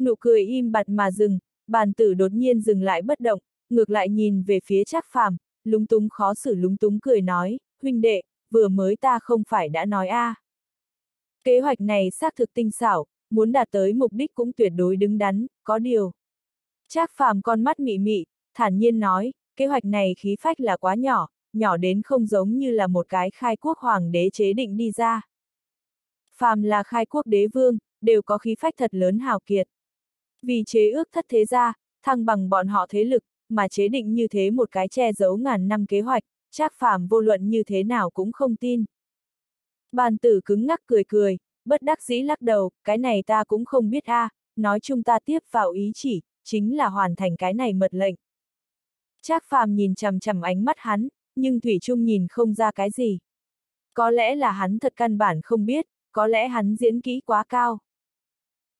Nụ cười im bặt mà dừng, bàn tử đột nhiên dừng lại bất động, ngược lại nhìn về phía Trác phàm, lúng túng khó xử lúng túng cười nói, huynh đệ, vừa mới ta không phải đã nói a. À. Kế hoạch này xác thực tinh xảo, muốn đạt tới mục đích cũng tuyệt đối đứng đắn, có điều. Trác phàm con mắt mị mị, thản nhiên nói, kế hoạch này khí phách là quá nhỏ, nhỏ đến không giống như là một cái khai quốc hoàng đế chế định đi ra. Phàm là khai quốc đế vương, đều có khí phách thật lớn hào kiệt. Vì chế ước thất thế gia, thăng bằng bọn họ thế lực, mà chế định như thế một cái che giấu ngàn năm kế hoạch, chắc phàm vô luận như thế nào cũng không tin. Bàn tử cứng ngắc cười cười, bất đắc dĩ lắc đầu, cái này ta cũng không biết a, à, nói chung ta tiếp vào ý chỉ, chính là hoàn thành cái này mật lệnh. Trác phàm nhìn chằm chằm ánh mắt hắn, nhưng Thủy Trung nhìn không ra cái gì. Có lẽ là hắn thật căn bản không biết, có lẽ hắn diễn kỹ quá cao.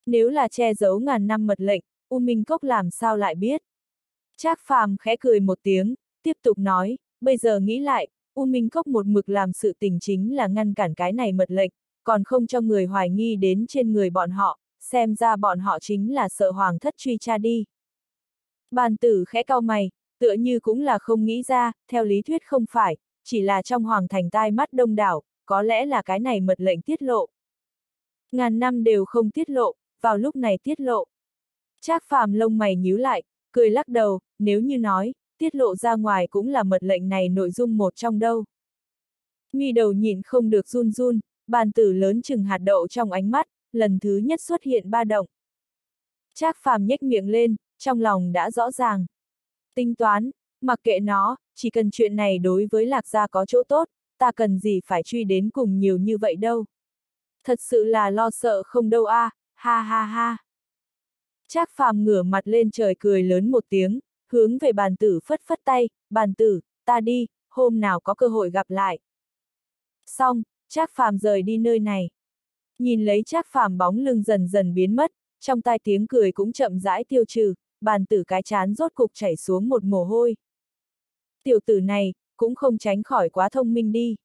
Nếu là che giấu ngàn năm mật lệnh, U Minh Cốc làm sao lại biết? Trác phàm khẽ cười một tiếng, tiếp tục nói, bây giờ nghĩ lại, U Minh Cốc một mực làm sự tình chính là ngăn cản cái này mật lệnh, còn không cho người hoài nghi đến trên người bọn họ, xem ra bọn họ chính là sợ hoàng thất truy tra đi. Bàn tử khẽ cau mày, tựa như cũng là không nghĩ ra, theo lý thuyết không phải, chỉ là trong hoàng thành tai mắt đông đảo, có lẽ là cái này mật lệnh tiết lộ. Ngàn năm đều không tiết lộ, vào lúc này tiết lộ. Trác phàm lông mày nhíu lại, cười lắc đầu, nếu như nói, tiết lộ ra ngoài cũng là mật lệnh này nội dung một trong đâu. nghi đầu nhìn không được run run, bàn tử lớn chừng hạt đậu trong ánh mắt, lần thứ nhất xuất hiện ba động. Trác phàm nhếch miệng lên, trong lòng đã rõ ràng. Tính toán, mặc kệ nó, chỉ cần chuyện này đối với lạc gia có chỗ tốt, ta cần gì phải truy đến cùng nhiều như vậy đâu. Thật sự là lo sợ không đâu a, à, ha ha ha. Trác phàm ngửa mặt lên trời cười lớn một tiếng, hướng về bàn tử phất phất tay, bàn tử, ta đi, hôm nào có cơ hội gặp lại. Xong, Trác phàm rời đi nơi này. Nhìn lấy Trác phàm bóng lưng dần dần biến mất, trong tai tiếng cười cũng chậm rãi tiêu trừ, bàn tử cái chán rốt cục chảy xuống một mồ hôi. Tiểu tử này, cũng không tránh khỏi quá thông minh đi.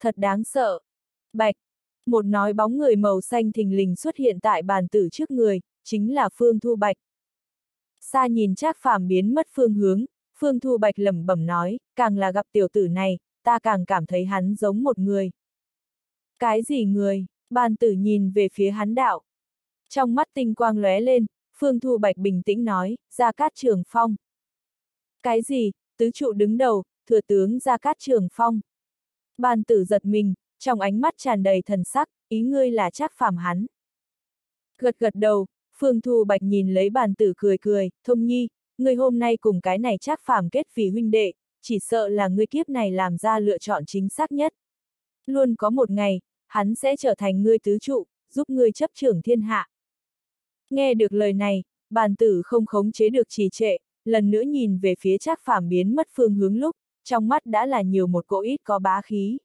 Thật đáng sợ. Bạch. Một nói bóng người màu xanh thình lình xuất hiện tại bàn tử trước người, chính là Phương Thu Bạch. Xa nhìn Trác Phàm biến mất phương hướng, Phương Thu Bạch lẩm bẩm nói, càng là gặp tiểu tử này, ta càng cảm thấy hắn giống một người. Cái gì người? Bàn tử nhìn về phía hắn đạo. Trong mắt tinh quang lóe lên, Phương Thu Bạch bình tĩnh nói, Gia Cát Trường Phong. Cái gì, tứ trụ đứng đầu, thừa tướng Gia Cát Trường Phong. Bàn tử giật mình, trong ánh mắt tràn đầy thần sắc, ý ngươi là chắc phàm hắn. Gật gật đầu, Phương Thu Bạch nhìn lấy bàn tử cười cười, thông nhi, ngươi hôm nay cùng cái này chắc phàm kết vì huynh đệ, chỉ sợ là ngươi kiếp này làm ra lựa chọn chính xác nhất. Luôn có một ngày, hắn sẽ trở thành ngươi tứ trụ, giúp ngươi chấp trưởng thiên hạ. Nghe được lời này, bàn tử không khống chế được trì trệ, lần nữa nhìn về phía Trác Phàm biến mất phương hướng lúc, trong mắt đã là nhiều một cỗ ít có bá khí.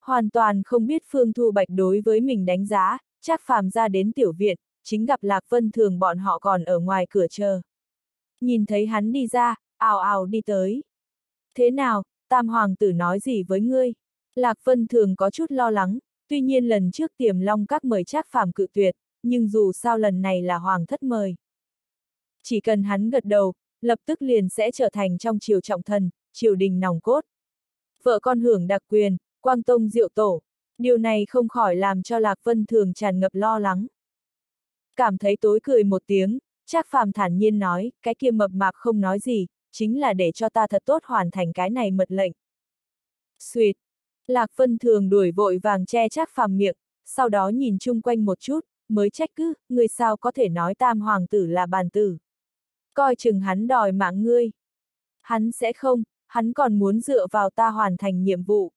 Hoàn toàn không biết Phương Thu Bạch đối với mình đánh giá, chắc Phàm ra đến tiểu viện, chính gặp Lạc Vân Thường bọn họ còn ở ngoài cửa chờ. Nhìn thấy hắn đi ra, ào ào đi tới. Thế nào, Tam Hoàng tử nói gì với ngươi? Lạc Vân Thường có chút lo lắng, tuy nhiên lần trước tiềm long các mời Trác Phàm cự tuyệt, nhưng dù sao lần này là Hoàng thất mời. Chỉ cần hắn gật đầu, lập tức liền sẽ trở thành trong triều trọng thần, triều đình nòng cốt. Vợ con hưởng đặc quyền, quang tông diệu tổ. Điều này không khỏi làm cho Lạc Vân Thường tràn ngập lo lắng. Cảm thấy tối cười một tiếng, Trác Phàm thản nhiên nói, cái kia mập mạp không nói gì, chính là để cho ta thật tốt hoàn thành cái này mật lệnh. Xuyệt. Lạc Vân Thường đuổi vội vàng che Trác Phàm miệng, sau đó nhìn chung quanh một chút, mới trách cứ, người sao có thể nói tam hoàng tử là bàn tử. Coi chừng hắn đòi mạng ngươi. Hắn sẽ không, hắn còn muốn dựa vào ta hoàn thành nhiệm vụ.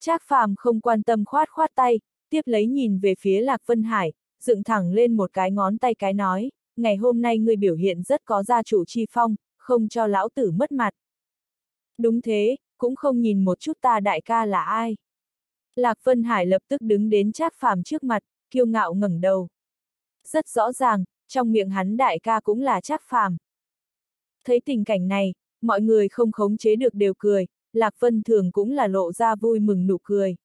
Trác phàm không quan tâm khoát khoát tay, tiếp lấy nhìn về phía Lạc Vân Hải, dựng thẳng lên một cái ngón tay cái nói, ngày hôm nay ngươi biểu hiện rất có gia chủ chi phong, không cho lão tử mất mặt. Đúng thế, cũng không nhìn một chút ta đại ca là ai. Lạc Vân Hải lập tức đứng đến Trác phàm trước mặt, kiêu ngạo ngẩng đầu. Rất rõ ràng, trong miệng hắn đại ca cũng là Trác phàm. Thấy tình cảnh này, mọi người không khống chế được đều cười, Lạc Vân Thường cũng là lộ ra vui mừng nụ cười.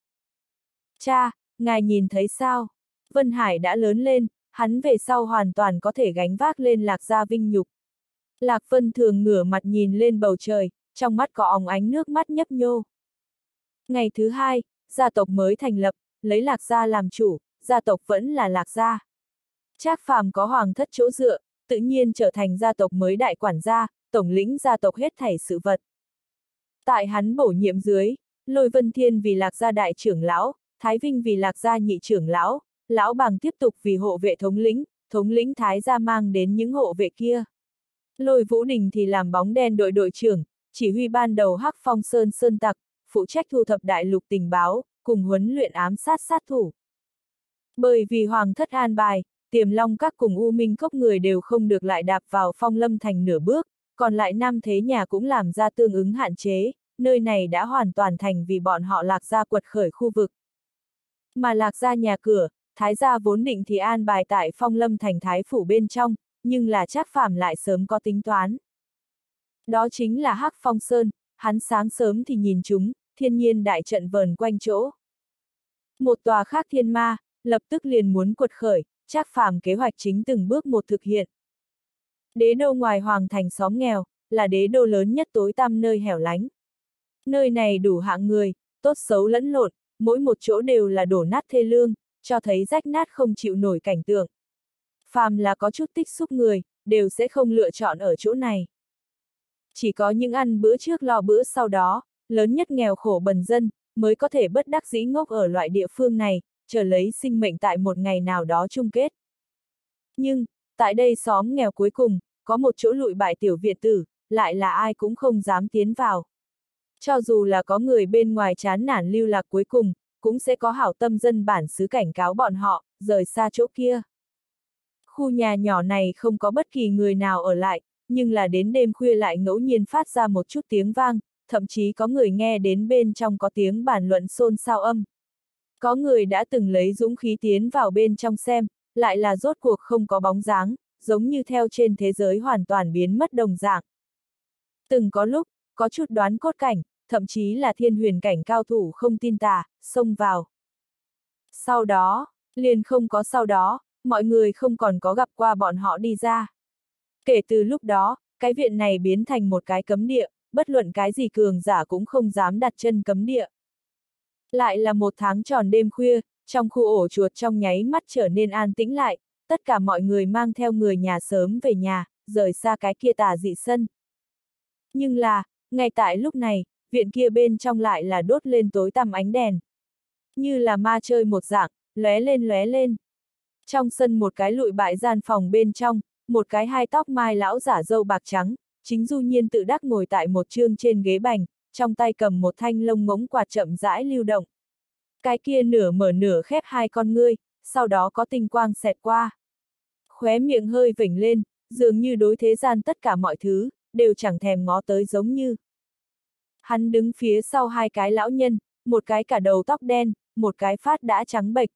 Cha, ngài nhìn thấy sao? Vân Hải đã lớn lên, hắn về sau hoàn toàn có thể gánh vác lên Lạc Gia vinh nhục. Lạc Vân Thường ngửa mặt nhìn lên bầu trời, trong mắt có óng ánh nước mắt nhấp nhô. Ngày thứ hai, gia tộc mới thành lập, lấy Lạc Gia làm chủ, gia tộc vẫn là Lạc Gia. Trác Phàm có hoàng thất chỗ dựa, tự nhiên trở thành gia tộc mới đại quản gia, tổng lĩnh gia tộc hết thảy sự vật. Tại hắn bổ nhiệm dưới, Lôi Vân Thiên vì lạc gia đại trưởng lão, Thái Vinh vì lạc gia nhị trưởng lão, lão bằng tiếp tục vì hộ vệ thống lĩnh, thống lĩnh Thái gia mang đến những hộ vệ kia. Lôi Vũ Đình thì làm bóng đen đội đội trưởng, chỉ huy ban đầu Hắc Phong Sơn Sơn Tặc, phụ trách thu thập đại lục tình báo, cùng huấn luyện ám sát sát thủ. Bởi vì Hoàng thất an bài, tiềm long các cùng U Minh Cốc người đều không được lại đạp vào phong lâm thành nửa bước, còn lại năm thế nhà cũng làm ra tương ứng hạn chế, nơi này đã hoàn toàn thành vì bọn họ lạc gia quật khởi khu vực. Mà lạc gia nhà cửa, thái gia vốn định thì an bài tại phong lâm thành thái phủ bên trong, nhưng là chắc phàm lại sớm có tính toán. Đó chính là Hắc Phong Sơn, hắn sáng sớm thì nhìn chúng, thiên nhiên đại trận vờn quanh chỗ. Một tòa khác thiên ma, lập tức liền muốn quật khởi, chắc phàm kế hoạch chính từng bước một thực hiện. Đế đô ngoài hoàng thành xóm nghèo, là đế đô lớn nhất tối tăm nơi hẻo lánh. Nơi này đủ hạng người, tốt xấu lẫn lộn, mỗi một chỗ đều là đổ nát thê lương, cho thấy rách nát không chịu nổi cảnh tượng. Phàm là có chút tích xúc người, đều sẽ không lựa chọn ở chỗ này. Chỉ có những ăn bữa trước lo bữa sau đó, lớn nhất nghèo khổ bần dân, mới có thể bất đắc dĩ ngốc ở loại địa phương này, chờ lấy sinh mệnh tại một ngày nào đó chung kết. Nhưng, tại đây xóm nghèo cuối cùng, có một chỗ lụi bại tiểu viện tử, lại là ai cũng không dám tiến vào. Cho dù là có người bên ngoài chán nản lưu lạc cuối cùng, cũng sẽ có hảo tâm dân bản xứ cảnh cáo bọn họ, rời xa chỗ kia. Khu nhà nhỏ này không có bất kỳ người nào ở lại, nhưng là đến đêm khuya lại ngẫu nhiên phát ra một chút tiếng vang, thậm chí có người nghe đến bên trong có tiếng bàn luận xôn xao âm. Có người đã từng lấy dũng khí tiến vào bên trong xem, lại là rốt cuộc không có bóng dáng, giống như theo trên thế giới hoàn toàn biến mất đồng dạng. Từng có lúc, có chút đoán cốt cảnh, thậm chí là thiên huyền cảnh cao thủ không tin tà, xông vào. Sau đó, liền không có sau đó, mọi người không còn có gặp qua bọn họ đi ra. Kể từ lúc đó, cái viện này biến thành một cái cấm địa, bất luận cái gì cường giả cũng không dám đặt chân cấm địa. Lại là một tháng tròn đêm khuya, trong khu ổ chuột trong nháy mắt trở nên an tĩnh lại, tất cả mọi người mang theo người nhà sớm về nhà, rời xa cái kia tà dị sân. Nhưng là, ngay tại lúc này, viện kia bên trong lại là đốt lên tối tăm ánh đèn. Như là ma chơi một dạng, lóe lên lóe lên. Trong sân một cái lụi bại gian phòng bên trong, một cái hai tóc mai lão giả dâu bạc trắng, chính du nhiên tự đắc ngồi tại một chương trên ghế bành, trong tay cầm một thanh lông ngỗng quạt chậm rãi lưu động. Cái kia nửa mở nửa khép hai con ngươi, sau đó có tinh quang xẹt qua. Khóe miệng hơi vểnh lên, dường như đối thế gian tất cả mọi thứ, đều chẳng thèm ngó tới giống như. Hắn đứng phía sau hai cái lão nhân, một cái cả đầu tóc đen, một cái phát đã trắng bệch.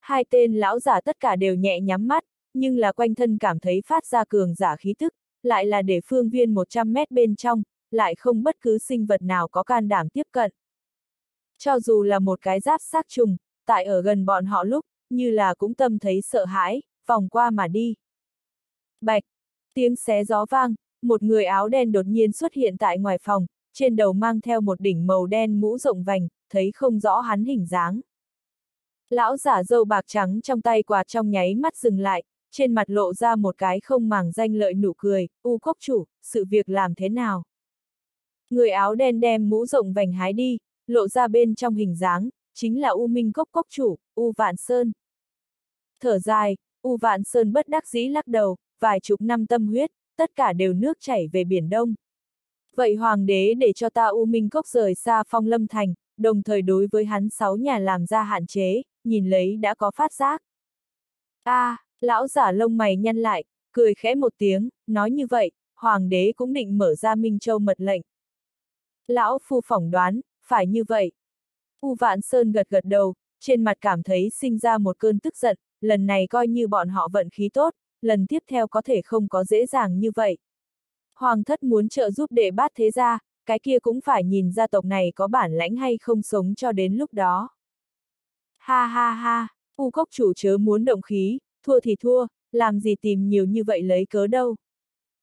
Hai tên lão giả tất cả đều nhẹ nhắm mắt, nhưng là quanh thân cảm thấy phát ra cường giả khí thức, lại là để phương viên 100 mét bên trong, lại không bất cứ sinh vật nào có can đảm tiếp cận. Cho dù là một cái giáp sát trùng, tại ở gần bọn họ lúc, như là cũng tâm thấy sợ hãi, vòng qua mà đi. Bạch! Tiếng xé gió vang, một người áo đen đột nhiên xuất hiện tại ngoài phòng, trên đầu mang theo một đỉnh màu đen mũ rộng vành, thấy không rõ hắn hình dáng. Lão giả dâu bạc trắng trong tay quạt trong nháy mắt dừng lại, trên mặt lộ ra một cái không màng danh lợi nụ cười, u cốc chủ, sự việc làm thế nào? Người áo đen đem mũ rộng vành hái đi, lộ ra bên trong hình dáng, chính là U Minh Cốc Cốc chủ, U Vạn Sơn. Thở dài, U Vạn Sơn bất đắc dĩ lắc đầu, vài chục năm tâm huyết, tất cả đều nước chảy về Biển Đông. Vậy Hoàng đế để cho ta U Minh Cốc rời xa phong lâm thành, đồng thời đối với hắn sáu nhà làm ra hạn chế, nhìn lấy đã có phát giác. a à, lão giả lông mày nhăn lại, cười khẽ một tiếng, nói như vậy, Hoàng đế cũng định mở ra Minh Châu mật lệnh. Lão phu phỏng đoán, phải như vậy. U Vạn Sơn gật gật đầu, trên mặt cảm thấy sinh ra một cơn tức giận, lần này coi như bọn họ vận khí tốt, lần tiếp theo có thể không có dễ dàng như vậy. Hoàng thất muốn trợ giúp đệ bát thế gia, cái kia cũng phải nhìn gia tộc này có bản lãnh hay không sống cho đến lúc đó. Ha ha ha, U cốc chủ chớ muốn động khí, thua thì thua, làm gì tìm nhiều như vậy lấy cớ đâu.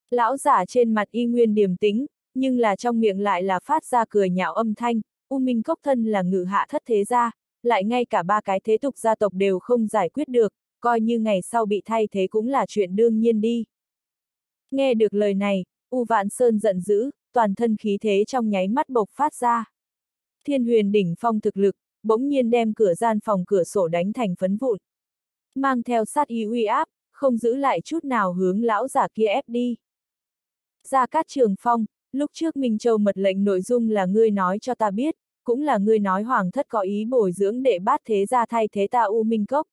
Lão giả trên mặt y nguyên điềm tĩnh, nhưng là trong miệng lại là phát ra cười nhạo âm thanh, U Minh Cốc thân là ngự hạ thất thế gia, lại ngay cả ba cái thế tục gia tộc đều không giải quyết được, coi như ngày sau bị thay thế cũng là chuyện đương nhiên đi. Nghe được lời này, U Vạn Sơn giận dữ, toàn thân khí thế trong nháy mắt bộc phát ra. Thiên huyền đỉnh phong thực lực, bỗng nhiên đem cửa gian phòng cửa sổ đánh thành phấn vụn. Mang theo sát ý uy áp, không giữ lại chút nào hướng lão giả kia ép đi. Ra Cát Trường Phong, lúc trước Minh Châu mật lệnh nội dung là ngươi nói cho ta biết, cũng là ngươi nói hoàng thất có ý bồi dưỡng để bát thế gia thay thế ta U Minh Cốc.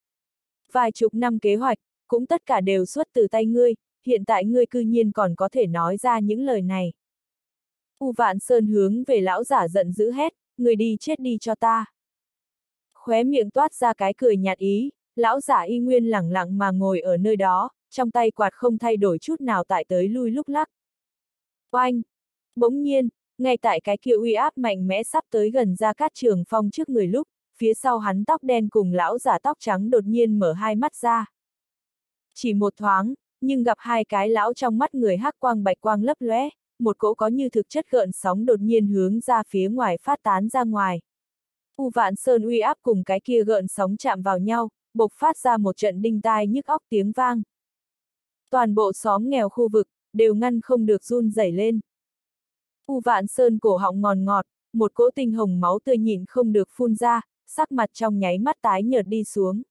Vài chục năm kế hoạch, cũng tất cả đều xuất từ tay ngươi, hiện tại ngươi cư nhiên còn có thể nói ra những lời này. U Vạn Sơn hướng về lão giả giận dữ hét, người đi chết đi cho ta. Khóe miệng toát ra cái cười nhạt ý, lão giả y nguyên lẳng lặng mà ngồi ở nơi đó, trong tay quạt không thay đổi chút nào tại tới lui lúc lắc. Oanh! Bỗng nhiên, ngay tại cái kia uy áp mạnh mẽ sắp tới gần ra cát trường phong trước người lúc, phía sau hắn tóc đen cùng lão giả tóc trắng đột nhiên mở hai mắt ra. Chỉ một thoáng, nhưng gặp hai cái lão trong mắt người hắc quang bạch quang lấp lóe, một cỗ có như thực chất gợn sóng đột nhiên hướng ra phía ngoài phát tán ra ngoài. U vạn sơn uy áp cùng cái kia gợn sóng chạm vào nhau, bộc phát ra một trận đinh tai nhức óc tiếng vang. Toàn bộ xóm nghèo khu vực, đều ngăn không được run rẩy lên. U vạn sơn cổ họng ngòn ngọt, một cỗ tinh hồng máu tươi nhìn không được phun ra, sắc mặt trong nháy mắt tái nhợt đi xuống.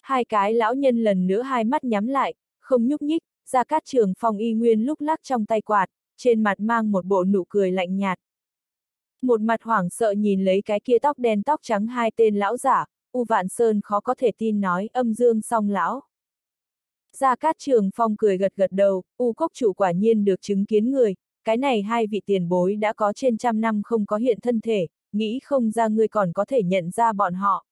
Hai cái lão nhân lần nữa hai mắt nhắm lại, không nhúc nhích, Gia Cát Trường Phong y nguyên lúc lắc trong tay quạt, trên mặt mang một bộ nụ cười lạnh nhạt. Một mặt hoảng sợ nhìn lấy cái kia tóc đen tóc trắng hai tên lão giả, U Vạn Sơn khó có thể tin nói âm dương song lão. Gia Cát Trường Phong cười gật gật đầu, U Cốc chủ quả nhiên được chứng kiến người, cái này hai vị tiền bối đã có trên trăm năm không có hiện thân thể, nghĩ không ra ngươi còn có thể nhận ra bọn họ.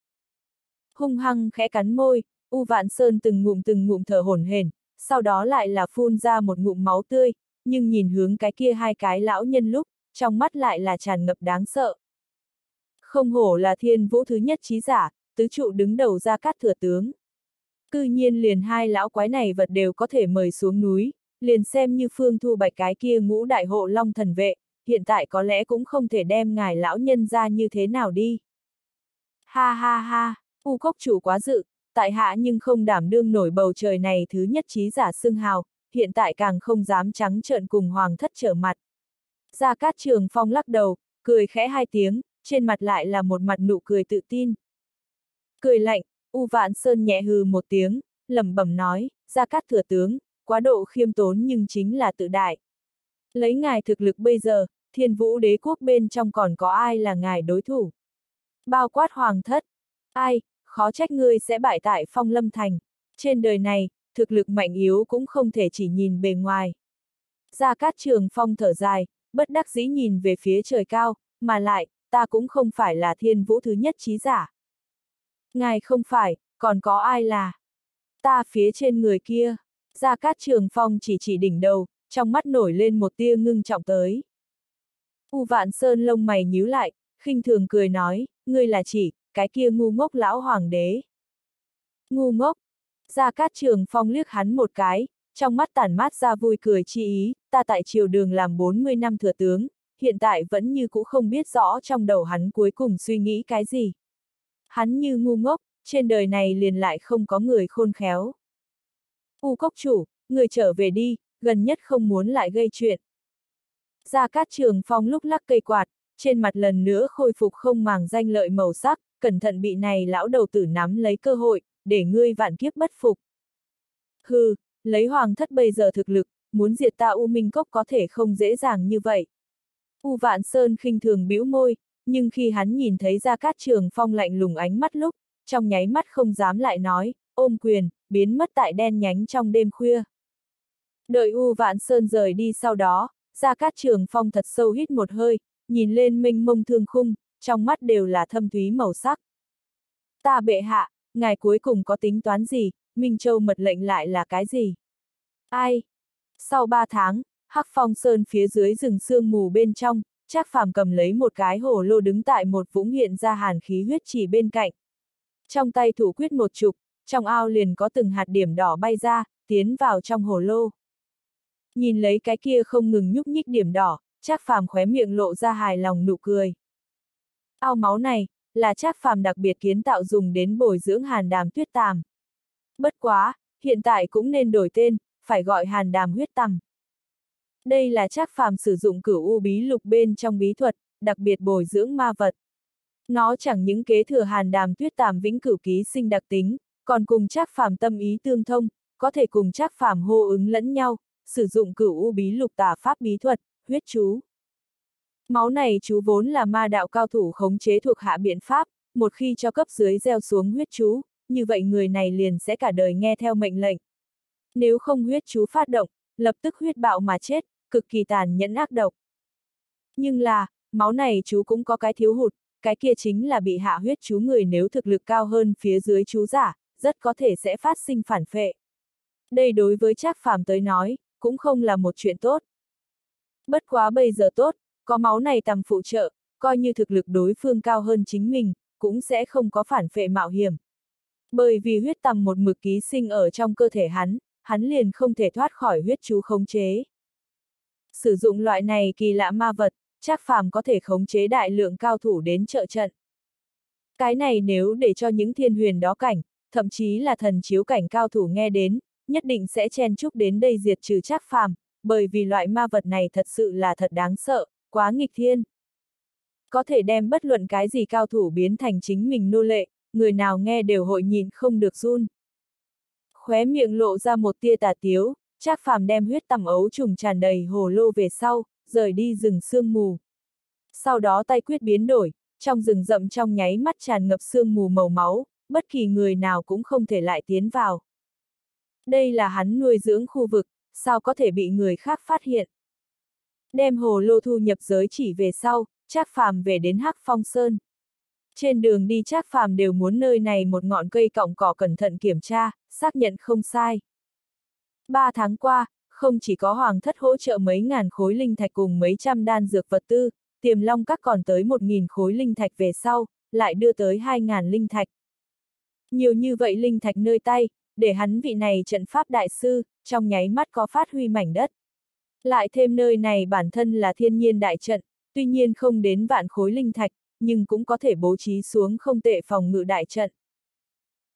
Hung hăng khẽ cắn môi, U Vạn Sơn từng ngụm từng ngụm thở hổn hển, sau đó lại là phun ra một ngụm máu tươi, nhưng nhìn hướng cái kia hai cái lão nhân lúc, trong mắt lại là tràn ngập đáng sợ. Không hổ là thiên vũ thứ nhất trí giả, tứ trụ đứng đầu ra cát thừa tướng. Cư nhiên liền hai lão quái này vật đều có thể mời xuống núi, liền xem như phương thu bạch cái kia ngũ đại hộ long thần vệ, hiện tại có lẽ cũng không thể đem ngài lão nhân ra như thế nào đi. Ha ha ha, u cốc chủ quá dự, tại hạ nhưng không đảm đương nổi bầu trời này thứ nhất trí giả xưng hào, hiện tại càng không dám trắng trợn cùng hoàng thất trở mặt. Gia Cát Trường Phong lắc đầu, cười khẽ hai tiếng, trên mặt lại là một mặt nụ cười tự tin. Cười lạnh, U Vạn Sơn nhẹ hừ một tiếng, lẩm bẩm nói, Gia Cát Thừa Tướng, quá độ khiêm tốn nhưng chính là tự đại. Lấy ngài thực lực bây giờ, thiên vũ đế quốc bên trong còn có ai là ngài đối thủ? Bao quát hoàng thất. Ai, khó trách ngươi sẽ bại tại phong lâm thành. Trên đời này, thực lực mạnh yếu cũng không thể chỉ nhìn bề ngoài. Gia Cát Trường Phong thở dài, bất đắc dĩ nhìn về phía trời cao, mà lại, ta cũng không phải là thiên vũ thứ nhất trí giả. Ngài không phải, còn có ai là? Ta phía trên người kia. Gia Cát Trường Phong chỉ chỉ đỉnh đầu, trong mắt nổi lên một tia ngưng trọng tới. U Vạn Sơn lông mày nhíu lại, khinh thường cười nói, ngươi là chỉ, cái kia ngu ngốc lão hoàng đế. Ngu ngốc. Gia Cát Trường Phong liếc hắn một cái, trong mắt tản mát ra vui cười chi ý, ta tại triều đường làm 40 năm thừa tướng, hiện tại vẫn như cũ không biết rõ trong đầu hắn cuối cùng suy nghĩ cái gì. Hắn như ngu ngốc, trên đời này liền lại không có người khôn khéo. U cốc chủ, người trở về đi, gần nhất không muốn lại gây chuyện. Gia Cát Trường Phong lúc lắc cây quạt, trên mặt lần nữa khôi phục không màng danh lợi màu sắc, cẩn thận bị này lão đầu tử nắm lấy cơ hội, để ngươi vạn kiếp bất phục. Hừ, lấy hoàng thất bây giờ thực lực, muốn diệt ta U Minh Cốc có thể không dễ dàng như vậy. U Vạn Sơn khinh thường bĩu môi, nhưng khi hắn nhìn thấy Gia Cát Trường Phong lạnh lùng ánh mắt lúc, trong nháy mắt không dám lại nói, ôm quyền, biến mất tại đen nhánh trong đêm khuya. Đợi U Vạn Sơn rời đi sau đó, Gia Cát Trường Phong thật sâu hít một hơi, nhìn lên minh mông thương khung, trong mắt đều là thâm thúy màu sắc. Ta bệ hạ, ngài cuối cùng có tính toán gì, Minh Châu mật lệnh lại là cái gì? Ai? Sau ba tháng, Hắc Phong Sơn phía dưới rừng sương mù bên trong, Trác Phàm cầm lấy một cái hồ lô đứng tại một vũng hiện ra hàn khí huyết chỉ bên cạnh. Trong tay thủ quyết một trục, trong ao liền có từng hạt điểm đỏ bay ra, tiến vào trong hồ lô. Nhìn lấy cái kia không ngừng nhúc nhích điểm đỏ, Trác Phàm khóe miệng lộ ra hài lòng nụ cười. Ao máu này, là Trác Phàm đặc biệt kiến tạo dùng đến bồi dưỡng hàn đàm tuyết tàm. Bất quá, hiện tại cũng nên đổi tên, phải gọi hàn đàm huyết tầm. Đây là Trác Phàm sử dụng cửu u bí lục bên trong bí thuật, đặc biệt bồi dưỡng ma vật. Nó chẳng những kế thừa hàn đàm tuyết tàm vĩnh cửu ký sinh đặc tính, còn cùng Trác Phàm tâm ý tương thông, có thể cùng Trác Phàm hô ứng lẫn nhau, sử dụng cửu u bí lục tà pháp bí thuật, huyết chú. Máu này chú vốn là ma đạo cao thủ khống chế thuộc hạ biện pháp, một khi cho cấp dưới gieo xuống huyết chú, như vậy người này liền sẽ cả đời nghe theo mệnh lệnh. Nếu không huyết chú phát động, lập tức huyết bạo mà chết, cực kỳ tàn nhẫn ác độc. Nhưng là, máu này chú cũng có cái thiếu hụt, cái kia chính là bị hạ huyết chú người nếu thực lực cao hơn phía dưới chú giả, rất có thể sẽ phát sinh phản phệ. Đây đối với Trác Phàm tới nói, cũng không là một chuyện tốt. Bất quá bây giờ tốt, có máu này tầm phụ trợ, coi như thực lực đối phương cao hơn chính mình, cũng sẽ không có phản phệ mạo hiểm. Bởi vì huyết tầm một mực ký sinh ở trong cơ thể hắn, hắn liền không thể thoát khỏi huyết chú khống chế. Sử dụng loại này kỳ lạ ma vật, Trác phàm có thể khống chế đại lượng cao thủ đến trợ trận. Cái này nếu để cho những thiên huyền đó cảnh, thậm chí là thần chiếu cảnh cao thủ nghe đến, nhất định sẽ chen chúc đến đây diệt trừ Trác phàm, bởi vì loại ma vật này thật sự là thật đáng sợ, quá nghịch thiên. Có thể đem bất luận cái gì cao thủ biến thành chính mình nô lệ, người nào nghe đều hội nhìn không được run. Khóe miệng lộ ra một tia tà tiếu, Trác Phàm đem huyết tầm ấu trùng tràn đầy hồ lô về sau, rời đi rừng sương mù. Sau đó tay quyết biến đổi, trong rừng rậm trong nháy mắt tràn ngập sương mù màu máu, bất kỳ người nào cũng không thể lại tiến vào. Đây là hắn nuôi dưỡng khu vực, sao có thể bị người khác phát hiện. Đem hồ lô thu nhập giới chỉ về sau, Trác Phàm về đến Hắc Phong Sơn. Trên đường đi Trác Phàm đều muốn nơi này một ngọn cây cọng cỏ cẩn thận kiểm tra, xác nhận không sai. Ba tháng qua, không chỉ có hoàng thất hỗ trợ mấy ngàn khối linh thạch cùng mấy trăm đan dược vật tư, tiềm long các còn tới một nghìn khối linh thạch về sau, lại đưa tới hai ngàn linh thạch. Nhiều như vậy linh thạch nơi tay, để hắn vị này trận pháp đại sư, trong nháy mắt có phát huy mảnh đất. Lại thêm nơi này bản thân là thiên nhiên đại trận, tuy nhiên không đến vạn khối linh thạch, nhưng cũng có thể bố trí xuống không tệ phòng ngự đại trận.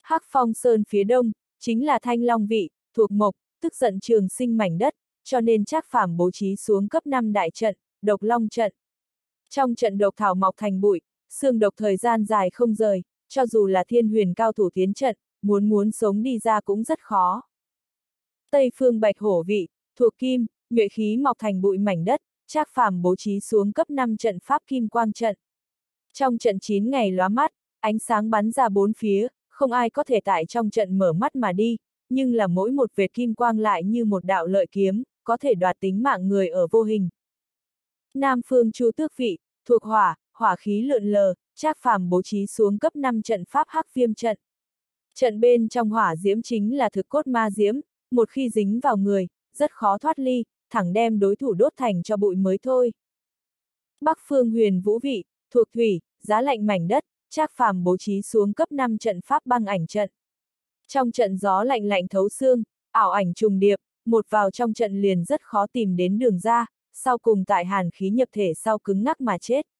Hắc Phong Sơn phía đông, chính là Thanh Long Vị, thuộc Mộc, tức giận trường sinh mảnh đất, cho nên chắc phàm bố trí xuống cấp 5 đại trận, độc long trận. Trong trận độc thảo mọc thành bụi, xương độc thời gian dài không rời, cho dù là thiên huyền cao thủ tiến trận, muốn muốn sống đi ra cũng rất khó. Tây phương bạch hổ vị, thuộc kim, nhuệ khí mọc thành bụi mảnh đất, Trác Phàm bố trí xuống cấp 5 trận pháp kim quang trận. Trong trận 9 ngày lóa mắt, ánh sáng bắn ra bốn phía, không ai có thể tại trong trận mở mắt mà đi, nhưng là mỗi một vệt kim quang lại như một đạo lợi kiếm, có thể đoạt tính mạng người ở vô hình. Nam phương chu tước vị, thuộc hỏa, hỏa khí lượn lờ, Trác Phàm bố trí xuống cấp 5 trận pháp hắc viêm trận. Trận bên trong hỏa diễm chính là thực cốt ma diễm, một khi dính vào người, rất khó thoát ly, thẳng đem đối thủ đốt thành cho bụi mới thôi. Bắc phương huyền vũ vị, thuộc thủy, giá lạnh mảnh đất, Trác Phàm bố trí xuống cấp 5 trận pháp băng ảnh trận. Trong trận gió lạnh lạnh thấu xương, ảo ảnh trùng điệp, một vào trong trận liền rất khó tìm đến đường ra, sau cùng tại hàn khí nhập thể sau cứng ngắc mà chết.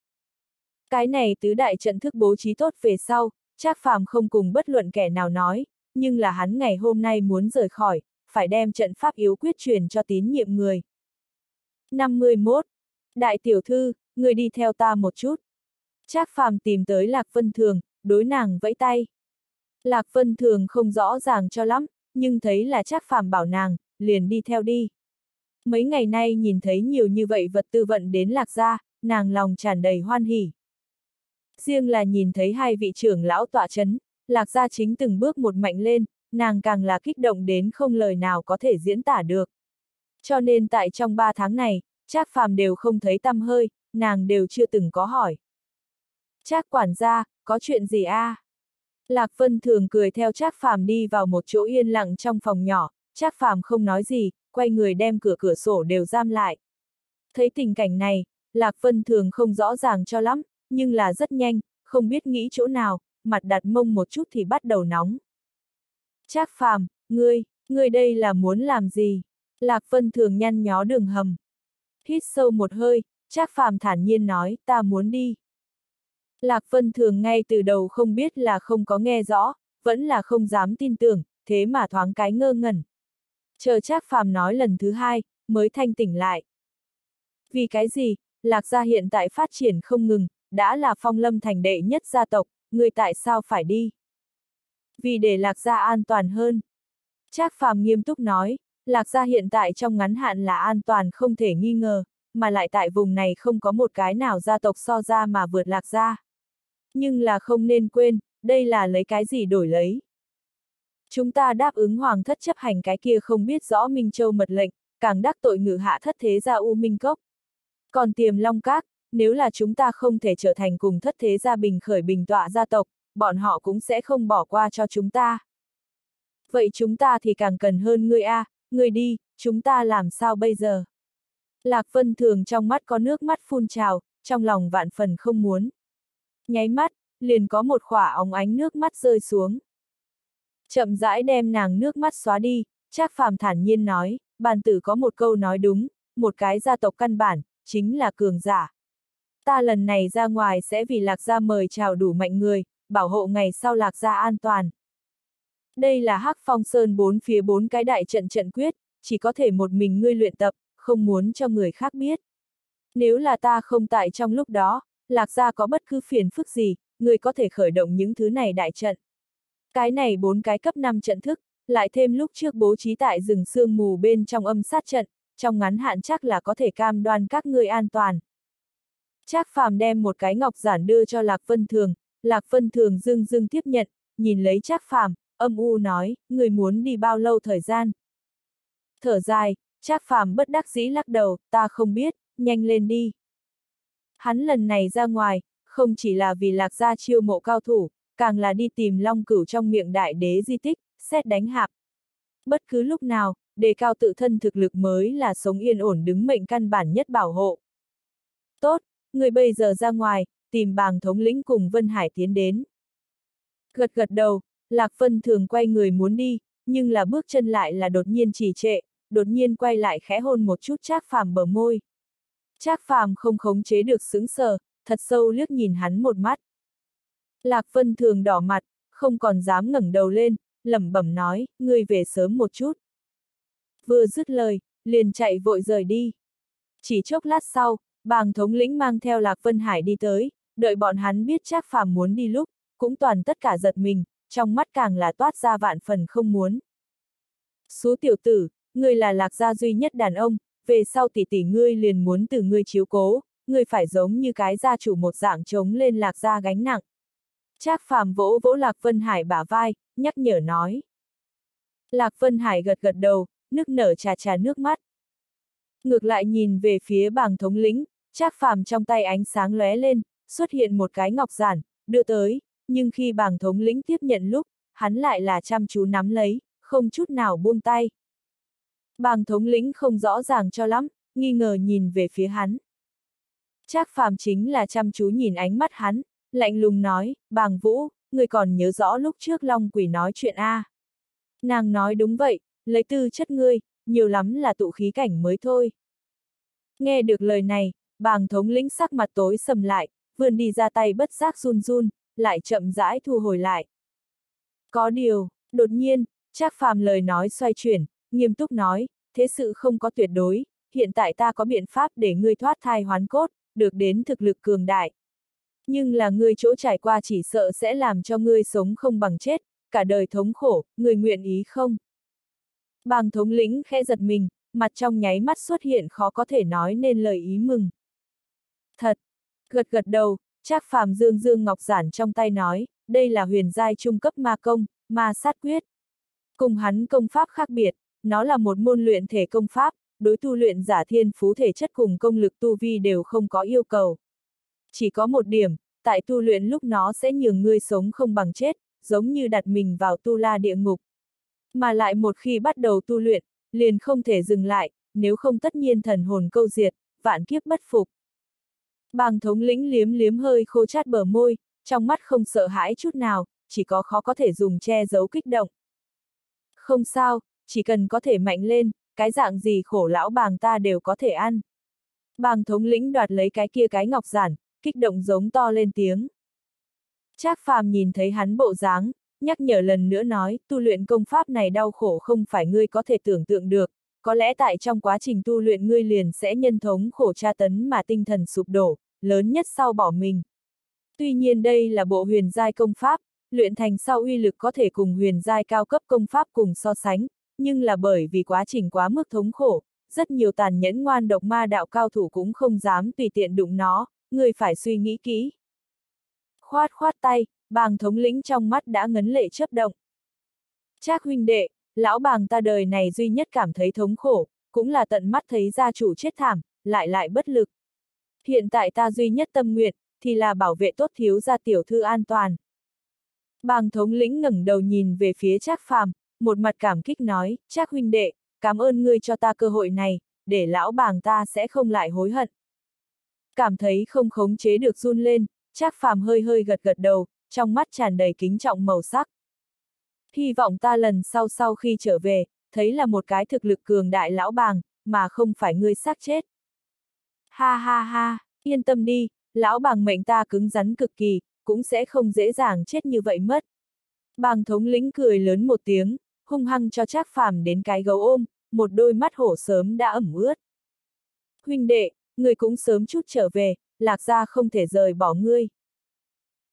Cái này tứ đại trận thức bố trí tốt về sau, Trác Phàm không cùng bất luận kẻ nào nói, nhưng là hắn ngày hôm nay muốn rời khỏi, phải đem trận pháp yếu quyết truyền cho tín nhiệm người. 51. Đại tiểu thư, người đi theo ta một chút. Trác Phàm tìm tới Lạc Vân Thường, đối nàng vẫy tay. Lạc Vân Thường không rõ ràng cho lắm, nhưng thấy là Trác Phàm bảo nàng, liền đi theo đi. Mấy ngày nay nhìn thấy nhiều như vậy vật tư vận đến Lạc gia, nàng lòng tràn đầy hoan hỉ. Riêng là nhìn thấy hai vị trưởng lão tọa chấn, Lạc gia chính từng bước một mạnh lên, nàng càng là kích động đến không lời nào có thể diễn tả được. Cho nên tại trong ba tháng này, Trác Phàm đều không thấy tâm hơi, nàng đều chưa từng có hỏi. Trác quản gia, có chuyện gì a? À? Lạc Vân thường cười theo Trác Phàm đi vào một chỗ yên lặng trong phòng nhỏ, Trác Phàm không nói gì, quay người đem cửa cửa sổ đều giam lại. Thấy tình cảnh này, Lạc Vân thường không rõ ràng cho lắm, nhưng là rất nhanh, không biết nghĩ chỗ nào, mặt đặt mông một chút thì bắt đầu nóng. Trác Phàm, ngươi, ngươi đây là muốn làm gì? Lạc Vân thường nhăn nhó đường hầm. Hít sâu một hơi, Trác Phàm thản nhiên nói, ta muốn đi. Lạc Vân thường ngay từ đầu không biết là không có nghe rõ, vẫn là không dám tin tưởng, thế mà thoáng cái ngơ ngẩn. Chờ Trác Phàm nói lần thứ hai, mới thanh tỉnh lại. Vì cái gì, Lạc gia hiện tại phát triển không ngừng, đã là phong lâm thành đệ nhất gia tộc, người tại sao phải đi? Vì để Lạc gia an toàn hơn. Trác Phàm nghiêm túc nói, Lạc gia hiện tại trong ngắn hạn là an toàn không thể nghi ngờ, mà lại tại vùng này không có một cái nào gia tộc so ra mà vượt Lạc gia. Nhưng là không nên quên, đây là lấy cái gì đổi lấy. Chúng ta đáp ứng hoàng thất chấp hành cái kia không biết rõ Minh Châu mật lệnh, càng đắc tội ngự hạ thất thế gia U Minh Cốc. Còn tiềm long các, nếu là chúng ta không thể trở thành cùng thất thế gia bình khởi bình tọa gia tộc, bọn họ cũng sẽ không bỏ qua cho chúng ta. Vậy chúng ta thì càng cần hơn ngươi a, à, ngươi đi, chúng ta làm sao bây giờ? Lạc Vân Thường trong mắt có nước mắt phun trào, trong lòng vạn phần không muốn. Nháy mắt, liền có một khỏa óng ánh nước mắt rơi xuống. Chậm rãi đem nàng nước mắt xóa đi, Trác Phàm thản nhiên nói, bàn tử có một câu nói đúng, một cái gia tộc căn bản, chính là cường giả. Ta lần này ra ngoài sẽ vì lạc gia mời chào đủ mạnh người, bảo hộ ngày sau lạc gia an toàn. Đây là hắc phong sơn bốn phía bốn cái đại trận trận quyết, chỉ có thể một mình ngươi luyện tập, không muốn cho người khác biết. Nếu là ta không tại trong lúc đó, lạc gia có bất cứ phiền phức gì, ngươi có thể khởi động những thứ này đại trận. Cái này bốn cái cấp 5 trận thức, lại thêm lúc trước bố trí tại rừng sương mù bên trong âm sát trận, trong ngắn hạn chắc là có thể cam đoan các ngươi an toàn. Trác Phàm đem một cái ngọc giản đưa cho Lạc Vân Thường, Lạc Vân Thường dưng dưng tiếp nhận, nhìn lấy Trác Phàm, âm u nói, người muốn đi bao lâu thời gian. Thở dài, Trác Phàm bất đắc dĩ lắc đầu, ta không biết, nhanh lên đi. Hắn lần này ra ngoài, không chỉ là vì lạc gia chiêu mộ cao thủ, càng là đi tìm long cửu trong miệng đại đế di tích, xét đánh hạp. Bất cứ lúc nào, đề cao tự thân thực lực mới là sống yên ổn đứng mệnh căn bản nhất bảo hộ. Tốt, người bây giờ ra ngoài, tìm bàng thống lĩnh cùng Vân Hải tiến đến. Gật gật đầu, Lạc Vân thường quay người muốn đi, nhưng là bước chân lại là đột nhiên trì trệ, đột nhiên quay lại khẽ hôn một chút Trác Phàm bờ môi. Trác Phàm không khống chế được sững sờ, thật sâu liếc nhìn hắn một mắt. Lạc Vân thường đỏ mặt, không còn dám ngẩng đầu lên, lẩm bẩm nói, ngươi về sớm một chút. Vừa dứt lời, liền chạy vội rời đi. Chỉ chốc lát sau, bàng thống lĩnh mang theo Lạc Vân Hải đi tới, đợi bọn hắn biết Trác Phàm muốn đi lúc, cũng toàn tất cả giật mình, trong mắt càng là toát ra vạn phần không muốn. Số tiểu tử, ngươi là lạc gia duy nhất đàn ông, về sau tỷ tỷ ngươi liền muốn từ ngươi chiếu cố, ngươi phải giống như cái gia chủ một dạng chống lên lạc gia gánh nặng. Trác phàm vỗ vỗ Lạc Vân Hải bả vai, nhắc nhở nói. Lạc Vân Hải gật gật đầu, nước nở trà trà nước mắt. Ngược lại nhìn về phía bàng thống lĩnh, Trác phàm trong tay ánh sáng lóe lên, xuất hiện một cái ngọc giản, đưa tới, nhưng khi bàng thống lĩnh tiếp nhận lúc, hắn lại là chăm chú nắm lấy, không chút nào buông tay. Bàng thống lĩnh không rõ ràng cho lắm, nghi ngờ nhìn về phía hắn. Trác phàm chính là chăm chú nhìn ánh mắt hắn, lạnh lùng nói, bàng vũ, người còn nhớ rõ lúc trước Long Quỷ nói chuyện a à. Nàng nói đúng vậy, lấy tư chất ngươi, nhiều lắm là tụ khí cảnh mới thôi. Nghe được lời này, bàng thống lĩnh sắc mặt tối sầm lại, vươn đi ra tay bất giác run run, lại chậm rãi thu hồi lại. Có điều, đột nhiên, Trác Phàm lời nói xoay chuyển, nghiêm túc nói, thế sự không có tuyệt đối, hiện tại ta có biện pháp để ngươi thoát thai hoán cốt, được đến thực lực cường đại. Nhưng là ngươi chỗ trải qua chỉ sợ sẽ làm cho ngươi sống không bằng chết, cả đời thống khổ, ngươi nguyện ý không? Bàng thống lĩnh khẽ giật mình, mặt trong nháy mắt xuất hiện khó có thể nói nên lời ý mừng. Thật! Gật gật đầu, Trác phàm dương dương ngọc giản trong tay nói, đây là huyền giai trung cấp ma công, ma sát quyết. Cùng hắn công pháp khác biệt, nó là một môn luyện thể công pháp, đối tu luyện giả thiên phú thể chất cùng công lực tu vi đều không có yêu cầu. Chỉ có một điểm, tại tu luyện lúc nó sẽ nhường ngươi sống không bằng chết, giống như đặt mình vào tu la địa ngục. Mà lại một khi bắt đầu tu luyện, liền không thể dừng lại, nếu không tất nhiên thần hồn câu diệt, vạn kiếp bất phục. Bàng thống lĩnh liếm liếm hơi khô chát bờ môi, trong mắt không sợ hãi chút nào, chỉ có khó có thể dùng che giấu kích động. Không sao, chỉ cần có thể mạnh lên, cái dạng gì khổ lão bàng ta đều có thể ăn. Bàng thống lĩnh đoạt lấy cái kia cái ngọc giản, kích động giống to lên tiếng. Trác phàm nhìn thấy hắn bộ dáng, nhắc nhở lần nữa nói, tu luyện công pháp này đau khổ không phải ngươi có thể tưởng tượng được, có lẽ tại trong quá trình tu luyện ngươi liền sẽ nhân thống khổ tra tấn mà tinh thần sụp đổ, lớn nhất sau bỏ mình. Tuy nhiên đây là bộ huyền giai công pháp, luyện thành sau uy lực có thể cùng huyền giai cao cấp công pháp cùng so sánh, nhưng là bởi vì quá trình quá mức thống khổ, rất nhiều tàn nhẫn ngoan độc ma đạo cao thủ cũng không dám tùy tiện đụng nó, người phải suy nghĩ kỹ. Khoát khoát tay, bàng thống lĩnh trong mắt đã ngấn lệ chấp động. Trác huynh đệ, lão bàng ta đời này duy nhất cảm thấy thống khổ, cũng là tận mắt thấy gia chủ chết thảm, lại lại bất lực. Hiện tại ta duy nhất tâm nguyện, thì là bảo vệ tốt thiếu gia tiểu thư an toàn. Bàng thống lĩnh ngẩng đầu nhìn về phía Trác Phàm, một mặt cảm kích nói, Trác huynh đệ, cảm ơn ngươi cho ta cơ hội này, để lão bàng ta sẽ không lại hối hận. Cảm thấy không khống chế được run lên, Trác Phàm hơi hơi gật gật đầu, trong mắt tràn đầy kính trọng màu sắc. Hy vọng ta lần sau sau khi trở về, thấy là một cái thực lực cường đại lão bàng, mà không phải ngươi xác chết. Ha ha ha, yên tâm đi, lão bàng mệnh ta cứng rắn cực kỳ, cũng sẽ không dễ dàng chết như vậy mất. Bàng thống lĩnh cười lớn một tiếng, hung hăng cho Trác Phàm đến cái gấu ôm, một đôi mắt hổ sớm đã ẩm ướt. Huynh đệ, người cũng sớm chút trở về, lạc gia không thể rời bỏ ngươi.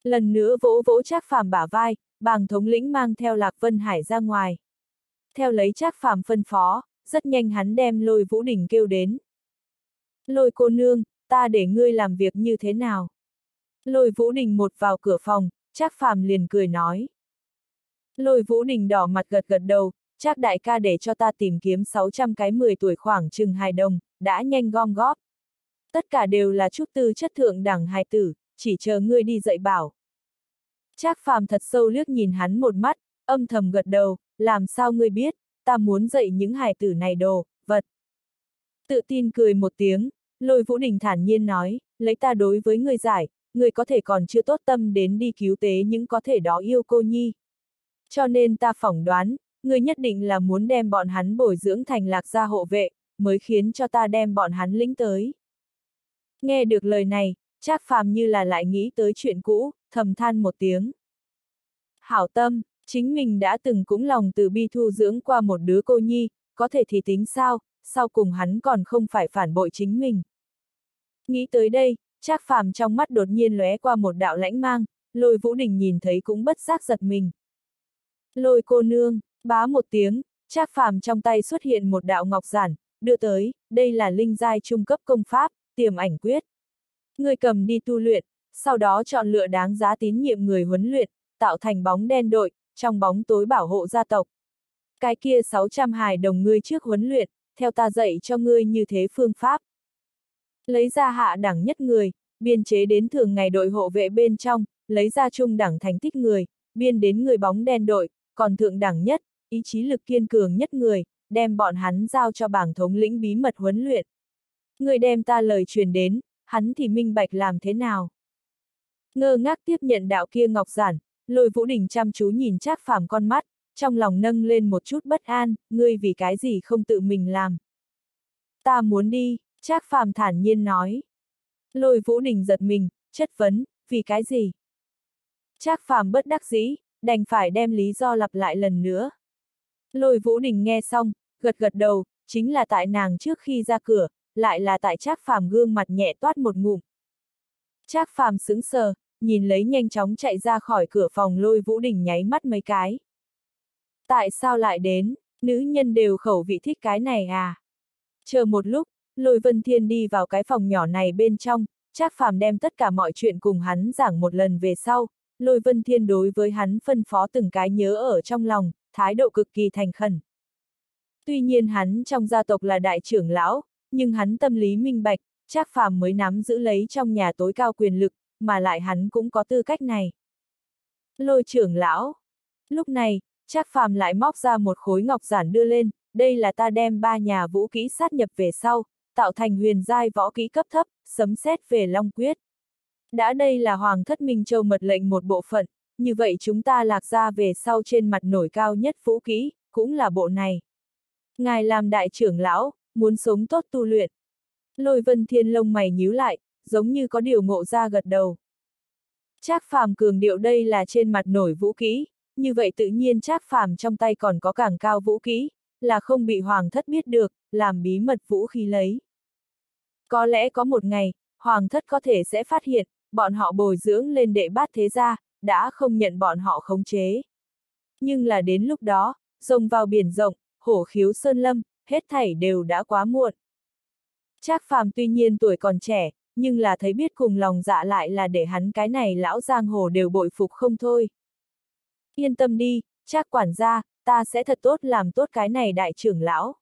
Lần nữa vỗ vỗ Trác Phàm bả vai, bàng thống lĩnh mang theo Lạc Vân Hải ra ngoài. Theo lấy Trác Phàm phân phó, rất nhanh hắn đem lôi Vũ Đình kêu đến. Lôi cô nương, ta để ngươi làm việc như thế nào? Lôi Vũ Đình một vào cửa phòng, Trác Phàm liền cười nói. Lôi Vũ Đình đỏ mặt gật gật đầu, Trác đại ca để cho ta tìm kiếm 600 cái 10 tuổi khoảng chừng hài đồng, đã nhanh gom góp. Tất cả đều là chút tư chất thượng đẳng hài tử, chỉ chờ ngươi đi dạy bảo. Trác Phàm thật sâu liếc nhìn hắn một mắt, âm thầm gật đầu, làm sao ngươi biết, ta muốn dạy những hài tử này đồ, vật. Tự tin cười một tiếng, lôi Vũ Đình thản nhiên nói, lấy ta đối với ngươi giải, ngươi có thể còn chưa tốt tâm đến đi cứu tế những có thể đó yêu cô nhi. Cho nên ta phỏng đoán, ngươi nhất định là muốn đem bọn hắn bồi dưỡng thành lạc gia hộ vệ, mới khiến cho ta đem bọn hắn lĩnh tới. Nghe được lời này, Trác Phàm như là lại nghĩ tới chuyện cũ, thầm than một tiếng. Hảo tâm, chính mình đã từng cũng lòng từ bi thu dưỡng qua một đứa cô nhi, có thể thì tính sao, sau cùng hắn còn không phải phản bội chính mình. Nghĩ tới đây, Trác Phàm trong mắt đột nhiên lóe qua một đạo lãnh mang, lôi Vũ Đình nhìn thấy cũng bất giác giật mình. Lôi cô nương, bá một tiếng, Trác Phàm trong tay xuất hiện một đạo ngọc giản, đưa tới, đây là linh giai trung cấp công pháp, tiềm ảnh quyết. Người cầm đi tu luyện, sau đó chọn lựa đáng giá tín nhiệm người huấn luyện, tạo thành bóng đen đội, trong bóng tối bảo hộ gia tộc. Cái kia 600 hài đồng ngươi trước huấn luyện, theo ta dạy cho ngươi như thế phương pháp. Lấy ra hạ đẳng nhất người, biên chế đến thường ngày đội hộ vệ bên trong, lấy ra trung đẳng thành tích người, biên đến người bóng đen đội, còn thượng đẳng nhất, ý chí lực kiên cường nhất người, đem bọn hắn giao cho bảng thống lĩnh bí mật huấn luyện. Người đem ta lời truyền đến, hắn thì minh bạch làm thế nào? Ngơ ngác tiếp nhận đạo kia ngọc giản, lôi vũ đình chăm chú nhìn Trác phàm con mắt, trong lòng nâng lên một chút bất an, ngươi vì cái gì không tự mình làm. Ta muốn đi, Trác phàm thản nhiên nói. Lôi vũ đình giật mình, chất vấn, vì cái gì? Trác phàm bất đắc dĩ, đành phải đem lý do lặp lại lần nữa. Lôi Vũ Đình nghe xong, gật gật đầu, chính là tại nàng trước khi ra cửa, lại là tại Trác Phàm gương mặt nhẹ toát một ngụm. Trác Phàm sững sờ, nhìn lấy nhanh chóng chạy ra khỏi cửa phòng Lôi Vũ Đình nháy mắt mấy cái. Tại sao lại đến, nữ nhân đều khẩu vị thích cái này à? Chờ một lúc, Lôi Vân Thiên đi vào cái phòng nhỏ này bên trong, Trác Phàm đem tất cả mọi chuyện cùng hắn giảng một lần về sau, Lôi Vân Thiên đối với hắn phân phó từng cái nhớ ở trong lòng, thái độ cực kỳ thành khẩn. Tuy nhiên hắn trong gia tộc là đại trưởng lão, nhưng hắn tâm lý minh bạch, Trác Phàm mới nắm giữ lấy trong nhà tối cao quyền lực, mà lại hắn cũng có tư cách này. Lôi trưởng lão. Lúc này, Trác Phàm lại móc ra một khối ngọc giản đưa lên, đây là ta đem ba nhà vũ kỹ sát nhập về sau, tạo thành huyền giai võ kỹ cấp thấp, sấm xét về Long Quyết. Đã đây là Hoàng thất Minh Châu mật lệnh một bộ phận, như vậy chúng ta lạc ra về sau trên mặt nổi cao nhất vũ kỹ, cũng là bộ này. Ngài làm đại trưởng lão, muốn sống tốt tu luyện. Lôi vân thiên lông mày nhíu lại, giống như có điều ngộ ra gật đầu. Trác phàm cường điệu đây là trên mặt nổi vũ kỹ, như vậy tự nhiên trác phàm trong tay còn có càng cao vũ kỹ, là không bị hoàng thất biết được, làm bí mật vũ khí lấy. Có lẽ có một ngày, hoàng thất có thể sẽ phát hiện, bọn họ bồi dưỡng lên đệ bát thế gia, đã không nhận bọn họ khống chế. Nhưng là đến lúc đó, rồng vào biển rộng, hổ khiếu sơn lâm, hết thảy đều đã quá muộn. Trác phàm tuy nhiên tuổi còn trẻ, nhưng là thấy biết cùng lòng dạ lại là để hắn cái này lão giang hồ đều bội phục không thôi. Yên tâm đi, Trác quản gia, ta sẽ thật tốt làm tốt cái này đại trưởng lão.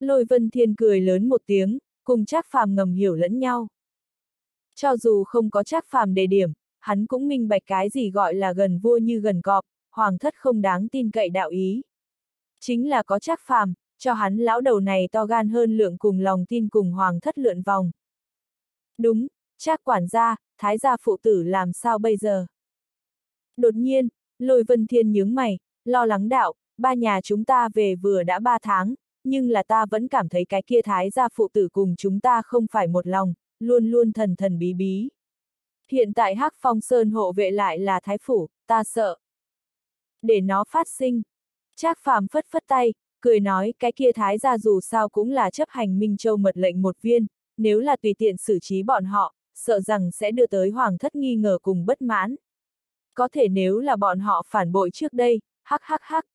Lôi vân thiên cười lớn một tiếng, cùng Trác phàm ngầm hiểu lẫn nhau. Cho dù không có Trác phàm đề điểm, hắn cũng minh bạch cái gì gọi là gần vua như gần cọp, hoàng thất không đáng tin cậy đạo ý. Chính là có Trác phàm, cho hắn lão đầu này to gan hơn lượng cùng lòng tin cùng hoàng thất lượn vòng. Đúng, Trác quản gia, thái gia phụ tử làm sao bây giờ? Đột nhiên, lôi vân thiên nhướng mày, lo lắng đạo, ba nhà chúng ta về vừa đã ba tháng, nhưng là ta vẫn cảm thấy cái kia thái gia phụ tử cùng chúng ta không phải một lòng, luôn luôn thần thần bí bí. Hiện tại Hắc Phong Sơn hộ vệ lại là thái phủ, ta sợ. Để nó phát sinh. Trác phàm phất phất tay, cười nói cái kia thái gia dù sao cũng là chấp hành Minh Châu mật lệnh một viên, nếu là tùy tiện xử trí bọn họ, sợ rằng sẽ đưa tới hoàng thất nghi ngờ cùng bất mãn. Có thể nếu là bọn họ phản bội trước đây, hắc hắc hắc.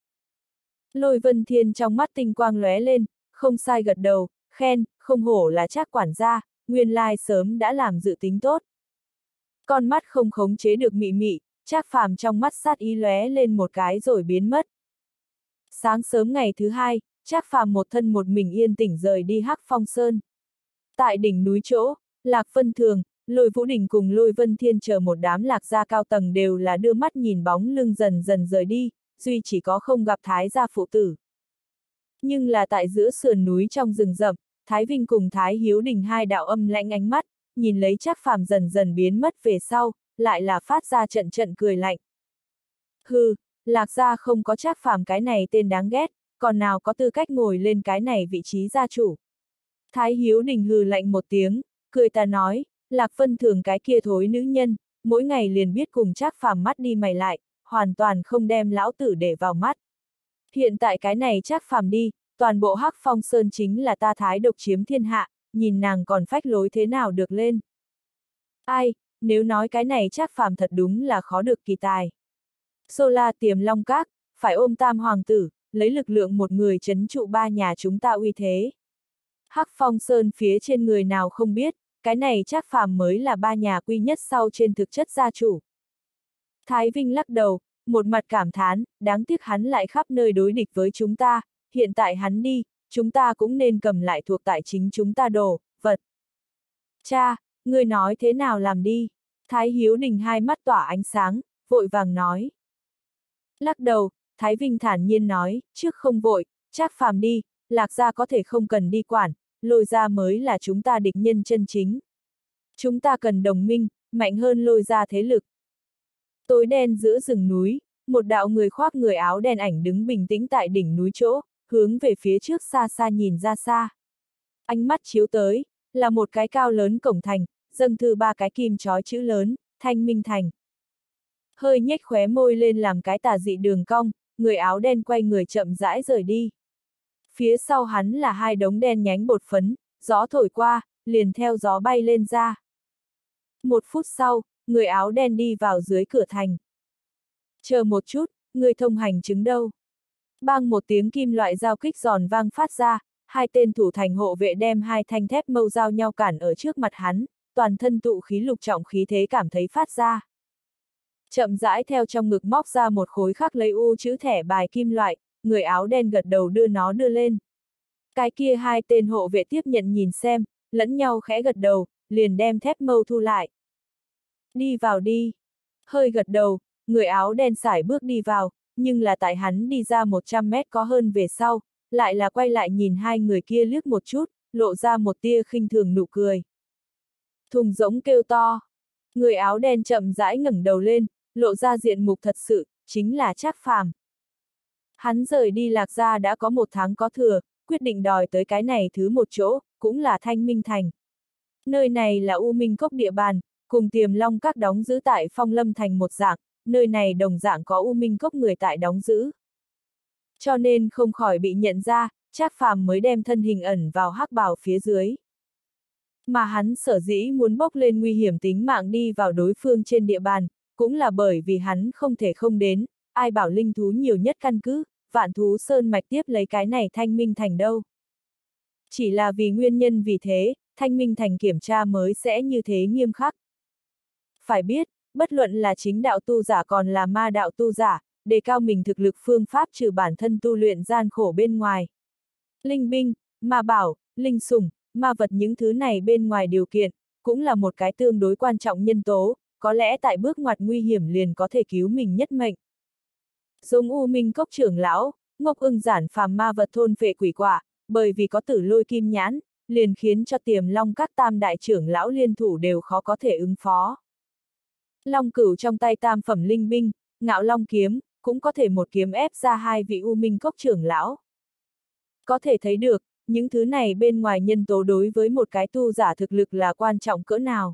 Lôi vân thiên trong mắt tinh quang lóe lên, không sai gật đầu, khen, không hổ là chắc quản gia, nguyên lai sớm đã làm dự tính tốt. Con mắt không khống chế được mị mị, chắc phàm trong mắt sát ý lóe lên một cái rồi biến mất. Sáng sớm ngày thứ hai, trác phàm một thân một mình yên tĩnh rời đi Hắc Phong Sơn. Tại đỉnh núi chỗ, Lạc Vân Thường, Lôi Vũ Đình cùng Lôi Vân Thiên chờ một đám lạc gia cao tầng đều là đưa mắt nhìn bóng lưng dần dần rời đi, duy chỉ có không gặp Thái gia phụ tử. Nhưng là tại giữa sườn núi trong rừng rậm, Thái Vinh cùng Thái Hiếu Đình hai đạo âm lạnh ánh mắt, nhìn lấy trác phàm dần dần biến mất về sau, lại là phát ra trận trận cười lạnh. Hừ, lạc gia không có trác phàm cái này tên đáng ghét, còn nào có tư cách ngồi lên cái này vị trí gia chủ. Thái Hiếu Đình hừ lạnh một tiếng, cười ta nói, Lạc Vân thường cái kia thối nữ nhân, mỗi ngày liền biết cùng trác phàm mắt đi mày lại, hoàn toàn không đem lão tử để vào mắt. Hiện tại cái này trác phàm đi, toàn bộ hắc phong sơn chính là ta thái độc chiếm thiên hạ, nhìn nàng còn phách lối thế nào được lên. Ai, nếu nói cái này trác phàm thật đúng là khó được kỳ tài. Sola tiềm long các, phải ôm tam hoàng tử, lấy lực lượng một người chấn trụ ba nhà chúng ta uy thế. Hắc phong sơn phía trên người nào không biết, cái này chắc phàm mới là ba nhà quy nhất sau trên thực chất gia chủ. Thái Vinh lắc đầu, một mặt cảm thán, đáng tiếc hắn lại khắp nơi đối địch với chúng ta, hiện tại hắn đi, chúng ta cũng nên cầm lại thuộc tại chính chúng ta đồ, vật. Cha, người nói thế nào làm đi? Thái Hiếu Đình hai mắt tỏa ánh sáng, vội vàng nói. Lắc đầu, Thái Vinh thản nhiên nói, trước không vội, chắc phàm đi, lạc gia có thể không cần đi quản, lôi gia mới là chúng ta địch nhân chân chính. Chúng ta cần đồng minh, mạnh hơn lôi gia thế lực. Tối đen giữa rừng núi, một đạo người khoác người áo đen ảnh đứng bình tĩnh tại đỉnh núi chỗ, hướng về phía trước xa xa nhìn ra xa. Ánh mắt chiếu tới, là một cái cao lớn cổng thành, dâng thư ba cái kim chói chữ lớn, thanh minh thành. Hơi nhếch khóe môi lên làm cái tà dị đường cong, người áo đen quay người chậm rãi rời đi. Phía sau hắn là hai đống đen nhánh bột phấn, gió thổi qua, liền theo gió bay lên ra. Một phút sau, người áo đen đi vào dưới cửa thành. Chờ một chút, người thông hành chứng đâu? Bang một tiếng kim loại dao kích giòn vang phát ra, hai tên thủ thành hộ vệ đem hai thanh thép mâu dao nhau cản ở trước mặt hắn, toàn thân tụ khí lục trọng khí thế cảm thấy phát ra. Chậm rãi theo trong ngực móc ra một khối khắc lấy u chữ thẻ bài kim loại, người áo đen gật đầu đưa nó đưa lên. Cái kia hai tên hộ vệ tiếp nhận nhìn xem, lẫn nhau khẽ gật đầu, liền đem thép mâu thu lại. Đi vào đi. Hơi gật đầu, người áo đen sải bước đi vào, nhưng là tại hắn đi ra 100 mét có hơn về sau, lại là quay lại nhìn hai người kia liếc một chút, lộ ra một tia khinh thường nụ cười. Thùng rỗng kêu to. Người áo đen chậm rãi ngẩng đầu lên, lộ ra diện mục thật sự, chính là Trác Phàm. Hắn rời đi lạc gia đã có một tháng có thừa, quyết định đòi tới cái này thứ một chỗ, cũng là Thanh Minh Thành. Nơi này là U Minh Cốc địa bàn, cùng tiềm long các đóng giữ tại Phong Lâm Thành một dạng, nơi này đồng dạng có U Minh Cốc người tại đóng giữ. Cho nên không khỏi bị nhận ra, Trác Phàm mới đem thân hình ẩn vào hắc bào phía dưới. Mà hắn sở dĩ muốn bốc lên nguy hiểm tính mạng đi vào đối phương trên địa bàn, cũng là bởi vì hắn không thể không đến, ai bảo linh thú nhiều nhất căn cứ, vạn thú sơn mạch tiếp lấy cái này thanh minh thành đâu. Chỉ là vì nguyên nhân vì thế, thanh minh thành kiểm tra mới sẽ như thế nghiêm khắc. Phải biết, bất luận là chính đạo tu giả còn là ma đạo tu giả, đề cao mình thực lực phương pháp trừ bản thân tu luyện gian khổ bên ngoài. Linh binh, ma bảo, linh sủng, ma vật những thứ này bên ngoài điều kiện, cũng là một cái tương đối quan trọng nhân tố, có lẽ tại bước ngoặt nguy hiểm liền có thể cứu mình nhất mệnh. Giống U Minh Cốc trưởng lão, Ngọc ưng giản phàm ma vật thôn phệ quỷ quả, bởi vì có tử lôi kim nhãn, liền khiến cho tiềm long các tam đại trưởng lão liên thủ đều khó có thể ứng phó. Long cửu trong tay tam phẩm linh binh, ngạo long kiếm, cũng có thể một kiếm ép ra hai vị U Minh Cốc trưởng lão. Có thể thấy được, những thứ này bên ngoài nhân tố đối với một cái tu giả thực lực là quan trọng cỡ nào.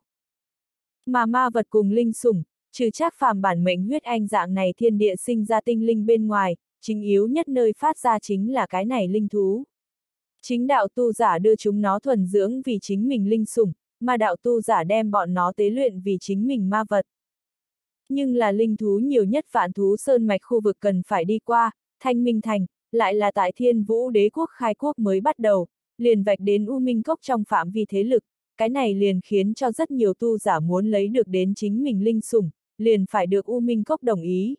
Mà ma vật cùng linh sủng, trừ chắc phàm bản mệnh huyết anh dạng này thiên địa sinh ra tinh linh bên ngoài, chính yếu nhất nơi phát ra chính là cái này linh thú. Chính đạo tu giả đưa chúng nó thuần dưỡng vì chính mình linh sủng, mà đạo tu giả đem bọn nó tế luyện vì chính mình ma vật. Nhưng là linh thú nhiều nhất vạn thú sơn mạch khu vực cần phải đi qua, thanh minh thành, lại là tại thiên vũ đế quốc khai quốc mới bắt đầu, liền vạch đến U Minh Cốc trong phạm vi thế lực, cái này liền khiến cho rất nhiều tu giả muốn lấy được đến chính mình linh sủng, liền phải được U Minh Cốc đồng ý.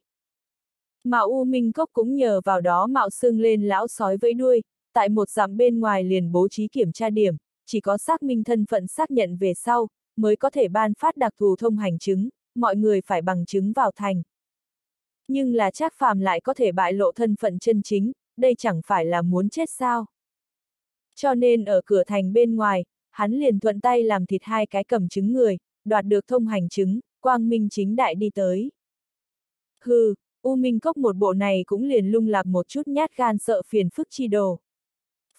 Mà U Minh Cốc cũng nhờ vào đó mạo xương lên lão sói với đuôi, tại một dặm bên ngoài liền bố trí kiểm tra điểm, chỉ có xác minh thân phận xác nhận về sau, mới có thể ban phát đặc thù thông hành chứng, mọi người phải bằng chứng vào thành. Nhưng là Trác Phàm lại có thể bại lộ thân phận chân chính, đây chẳng phải là muốn chết sao. Cho nên ở cửa thành bên ngoài, hắn liền thuận tay làm thịt hai cái cầm chứng người, đoạt được thông hành chứng, quang minh chính đại đi tới. Hừ, U Minh Cốc một bộ này cũng liền lung lạc một chút nhát gan sợ phiền phức chi đồ.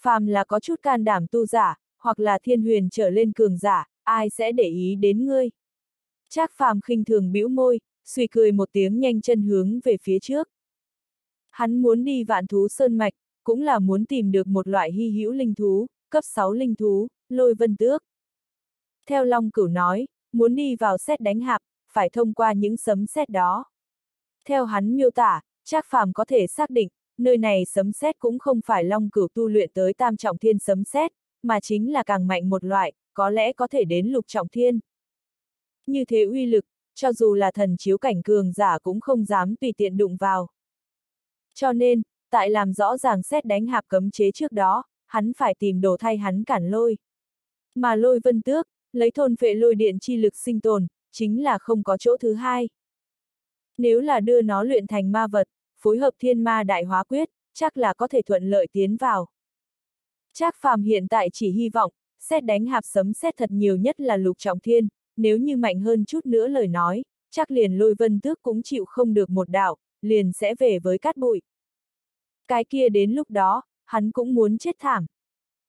Phàm là có chút can đảm tu giả, hoặc là thiên huyền trở lên cường giả, ai sẽ để ý đến ngươi. Trác phàm khinh thường bĩu môi, suy cười một tiếng nhanh chân hướng về phía trước. Hắn muốn đi vạn thú sơn mạch, cũng là muốn tìm được một loại hy hữu linh thú, cấp 6 linh thú, lôi vân tước. Theo Long Cửu nói, muốn đi vào xét đánh hạp, phải thông qua những sấm xét đó. Theo hắn miêu tả, Trác Phàm có thể xác định, nơi này sấm xét cũng không phải Long Cửu tu luyện tới tam trọng thiên sấm xét, mà chính là càng mạnh một loại, có lẽ có thể đến lục trọng thiên. Như thế uy lực, cho dù là thần chiếu cảnh cường giả cũng không dám tùy tiện đụng vào. Cho nên, tại làm rõ ràng xét đánh hạp cấm chế trước đó, hắn phải tìm đồ thay hắn cản lôi. Mà lôi vân tước, lấy thôn phệ lôi điện chi lực sinh tồn, chính là không có chỗ thứ hai. Nếu là đưa nó luyện thành ma vật, phối hợp thiên ma đại hóa quyết, chắc là có thể thuận lợi tiến vào. Trác phàm hiện tại chỉ hy vọng, xét đánh hạp sấm xét thật nhiều nhất là lục trọng thiên, nếu như mạnh hơn chút nữa lời nói, chắc liền lôi vân tước cũng chịu không được một đạo, liền sẽ về với cát bụi. Cái kia đến lúc đó, hắn cũng muốn chết thảm.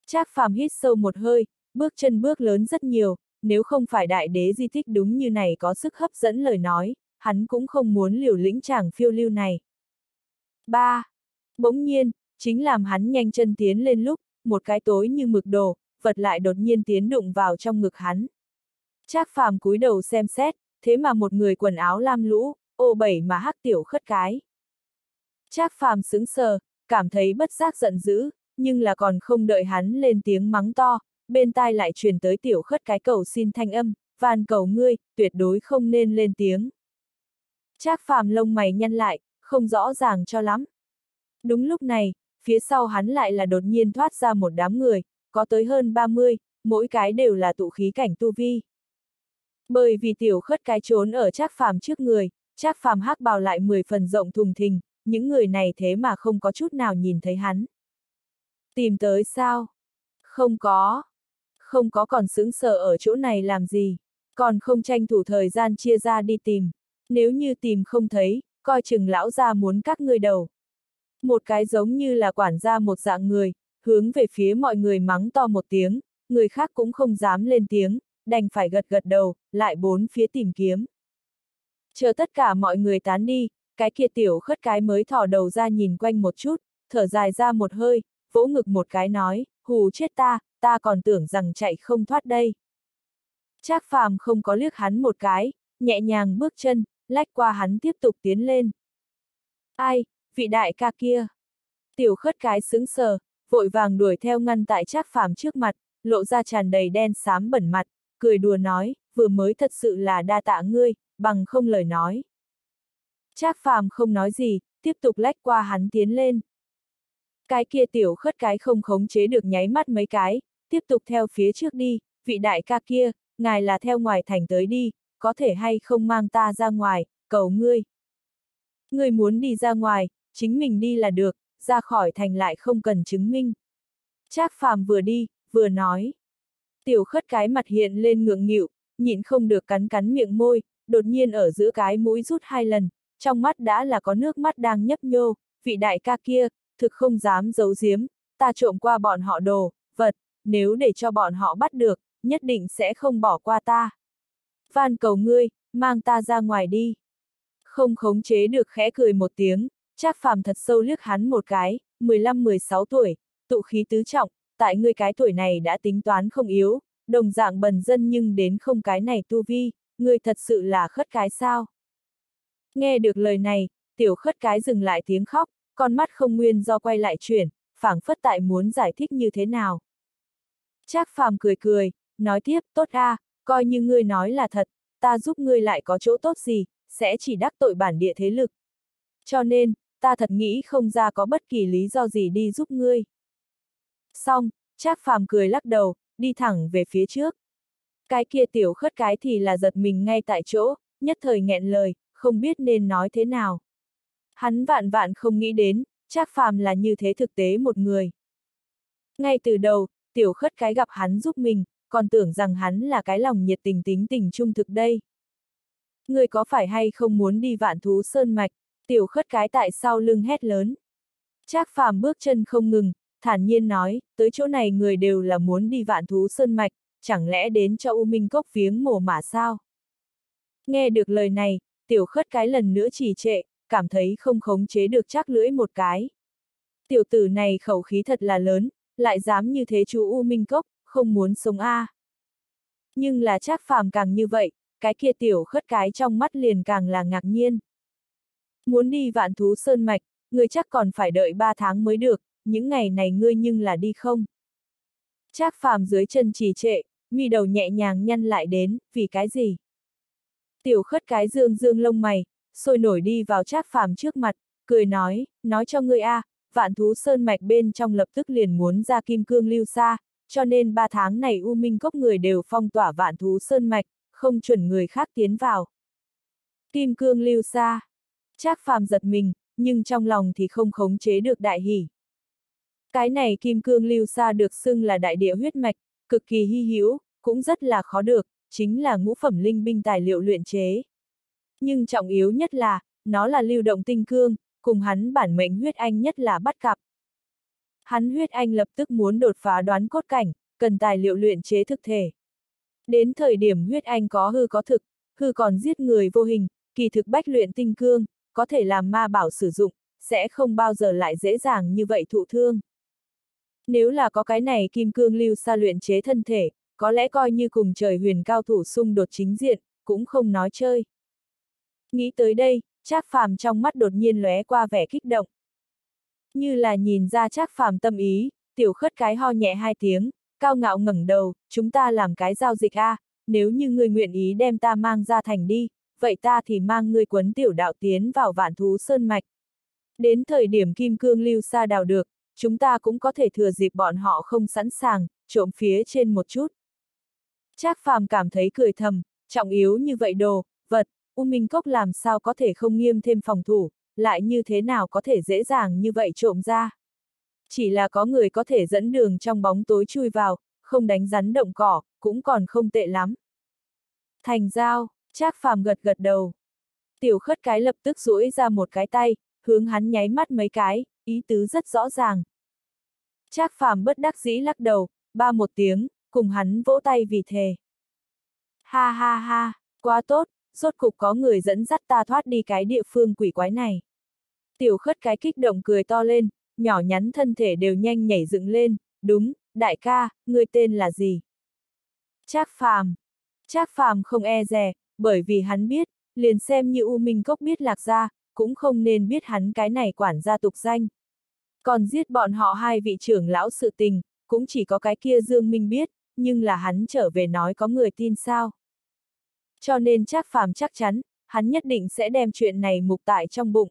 Trác phàm hít sâu một hơi, bước chân bước lớn rất nhiều, nếu không phải đại đế di tích đúng như này có sức hấp dẫn lời nói, hắn cũng không muốn liều lĩnh chàng phiêu lưu này. 3. Bỗng nhiên, chính làm hắn nhanh chân tiến lên lúc, một cái tối như mực đồ, vật lại đột nhiên tiến đụng vào trong ngực hắn. Trác phàm cúi đầu xem xét, thế mà một người quần áo lam lũ, ô bảy mà hắc tiểu khất cái. Trác phàm sững sờ, cảm thấy bất giác giận dữ, nhưng là còn không đợi hắn lên tiếng mắng to, bên tai lại truyền tới tiểu khất cái cầu xin thanh âm, van cầu ngươi, tuyệt đối không nên lên tiếng. Trác phàm lông mày nhăn lại, không rõ ràng cho lắm. Đúng lúc này, phía sau hắn lại là đột nhiên thoát ra một đám người, có tới hơn 30, mỗi cái đều là tụ khí cảnh tu vi. Bởi vì tiểu khất cái trốn ở Trác phàm trước người, Trác phàm hắc bào lại 10 phần rộng thùng thình, những người này thế mà không có chút nào nhìn thấy hắn. Tìm tới sao? Không có. Không có còn sững sờ ở chỗ này làm gì, còn không tranh thủ thời gian chia ra đi tìm. Nếu như tìm không thấy, coi chừng lão gia muốn các ngươi đầu. Một cái giống như là quản gia một dạng người, hướng về phía mọi người mắng to một tiếng, người khác cũng không dám lên tiếng, đành phải gật gật đầu, lại bốn phía tìm kiếm. Chờ tất cả mọi người tán đi, cái kia tiểu khất cái mới thỏ đầu ra nhìn quanh một chút, thở dài ra một hơi, vỗ ngực một cái nói, hù chết ta, ta còn tưởng rằng chạy không thoát đây. Trác phàm không có liếc hắn một cái, nhẹ nhàng bước chân, lách qua hắn tiếp tục tiến lên. Ai, vị đại ca kia. Tiểu khất cái sững sờ, vội vàng đuổi theo ngăn tại Trác phàm trước mặt, lộ ra tràn đầy đen xám bẩn mặt, cười đùa nói, vừa mới thật sự là đa tạ ngươi, bằng không lời nói. Trác phàm không nói gì, tiếp tục lách qua hắn tiến lên. Cái kia tiểu khất cái không khống chế được nháy mắt mấy cái, tiếp tục theo phía trước đi, vị đại ca kia, ngài là theo ngoài thành tới đi, có thể hay không mang ta ra ngoài, cầu ngươi. Ngươi muốn đi ra ngoài, chính mình đi là được, ra khỏi thành lại không cần chứng minh. Trác phàm vừa đi, vừa nói. Tiểu khất cái mặt hiện lên ngượng nghịu, nhịn không được cắn cắn miệng môi, đột nhiên ở giữa cái mũi rút hai lần, trong mắt đã là có nước mắt đang nhấp nhô, vị đại ca kia, thực không dám giấu giếm, ta trộm qua bọn họ đồ, vật, nếu để cho bọn họ bắt được, nhất định sẽ không bỏ qua ta. Van cầu ngươi, mang ta ra ngoài đi. Không khống chế được khẽ cười một tiếng, Trác phàm thật sâu liếc hắn một cái, 15-16 tuổi, tụ khí tứ trọng, tại ngươi cái tuổi này đã tính toán không yếu, đồng dạng bần dân nhưng đến không cái này tu vi, ngươi thật sự là khất cái sao. Nghe được lời này, tiểu khất cái dừng lại tiếng khóc, con mắt không nguyên do quay lại chuyển, phảng phất tại muốn giải thích như thế nào. Trác phàm cười cười, nói tiếp, tốt a, coi như ngươi nói là thật, ta giúp ngươi lại có chỗ tốt gì, sẽ chỉ đắc tội bản địa thế lực. Cho nên, ta thật nghĩ không ra có bất kỳ lý do gì đi giúp ngươi. Xong, Trác phàm cười lắc đầu, đi thẳng về phía trước. Cái kia tiểu khất cái thì là giật mình ngay tại chỗ, nhất thời nghẹn lời, không biết nên nói thế nào. Hắn vạn vạn không nghĩ đến, Trác phàm là như thế thực tế một người. Ngay từ đầu, tiểu khất cái gặp hắn giúp mình, còn tưởng rằng hắn là cái lòng nhiệt tình tính tình trung thực đây. Người có phải hay không muốn đi vạn thú sơn mạch, tiểu khất cái tại sau lưng hét lớn. Trác phàm bước chân không ngừng, thản nhiên nói, tới chỗ này người đều là muốn đi vạn thú sơn mạch, chẳng lẽ đến cho U Minh Cốc viếng mồ mả sao? Nghe được lời này, tiểu khất cái lần nữa trì trệ, cảm thấy không khống chế được chắc lưỡi một cái. Tiểu tử này khẩu khí thật là lớn, lại dám như thế chú U Minh Cốc, không muốn sống a. À. Nhưng là chắc phàm càng như vậy, cái kia tiểu khất cái trong mắt liền càng là ngạc nhiên. Muốn đi vạn thú sơn mạch, người chắc còn phải đợi ba tháng mới được, những ngày này ngươi nhưng là đi không? Trác phàm dưới chân trì trệ, mi đầu nhẹ nhàng nhăn lại đến, vì cái gì? Tiểu khất cái dương dương lông mày, sôi nổi đi vào trác phàm trước mặt, cười nói, nói cho ngươi a, vạn thú sơn mạch bên trong lập tức liền muốn ra kim cương lưu xa, cho nên ba tháng này U Minh Cốc người đều phong tỏa vạn thú sơn mạch, không chuẩn người khác tiến vào. Kim cương lưu xa. Trác phàm giật mình, nhưng trong lòng thì không khống chế được đại hỉ. Cái này kim cương lưu xa được xưng là đại địa huyết mạch, cực kỳ hy hữu, cũng rất là khó được, chính là ngũ phẩm linh binh tài liệu luyện chế. Nhưng trọng yếu nhất là, nó là lưu động tinh cương, cùng hắn bản mệnh huyết anh nhất là bắt cặp. Hắn huyết anh lập tức muốn đột phá đoán cốt cảnh, cần tài liệu luyện chế thực thể. Đến thời điểm huyết anh có hư có thực, hư còn giết người vô hình, kỳ thực bách luyện tinh cương, có thể làm ma bảo sử dụng, sẽ không bao giờ lại dễ dàng như vậy thụ thương. Nếu là có cái này kim cương lưu sa luyện chế thân thể, có lẽ coi như cùng trời huyền cao thủ xung đột chính diện, cũng không nói chơi. Nghĩ tới đây, Trác Phàm trong mắt đột nhiên lóe qua vẻ kích động. Như là nhìn ra Trác Phàm tâm ý, tiểu khất cái ho nhẹ hai tiếng, cao ngạo ngẩng đầu, chúng ta làm cái giao dịch a, à, nếu như ngươi nguyện ý đem ta mang ra thành đi, vậy ta thì mang ngươi quấn tiểu đạo tiến vào vạn thú sơn mạch. Đến thời điểm kim cương lưu xa đào được, chúng ta cũng có thể thừa dịp bọn họ không sẵn sàng, trộm phía trên một chút. Trác phàm cảm thấy cười thầm, trọng yếu như vậy đồ, vật, U Minh Cốc làm sao có thể không nghiêm thêm phòng thủ, lại như thế nào có thể dễ dàng như vậy trộm ra. Chỉ là có người có thể dẫn đường trong bóng tối chui vào, không đánh rắn động cỏ, cũng còn không tệ lắm. Thành giao, Trác phàm gật gật đầu. Tiểu khất cái lập tức duỗi ra một cái tay, hướng hắn nháy mắt mấy cái, ý tứ rất rõ ràng. Trác phàm bất đắc dĩ lắc đầu, ba một tiếng, cùng hắn vỗ tay vì thề. Ha ha ha, quá tốt, rốt cục có người dẫn dắt ta thoát đi cái địa phương quỷ quái này. Tiểu khất cái kích động cười to lên, nhỏ nhắn thân thể đều nhanh nhảy dựng lên, đúng, đại ca, người tên là gì? Trác phàm. Trác phàm không e dè, bởi vì hắn biết, liền xem như U Minh Cốc biết lạc ra, cũng không nên biết hắn cái này quản gia tục danh. Còn giết bọn họ hai vị trưởng lão sự tình, cũng chỉ có cái kia Dương Minh biết, nhưng là hắn trở về nói có người tin sao. Cho nên chắc phàm chắc chắn, hắn nhất định sẽ đem chuyện này mục tại trong bụng.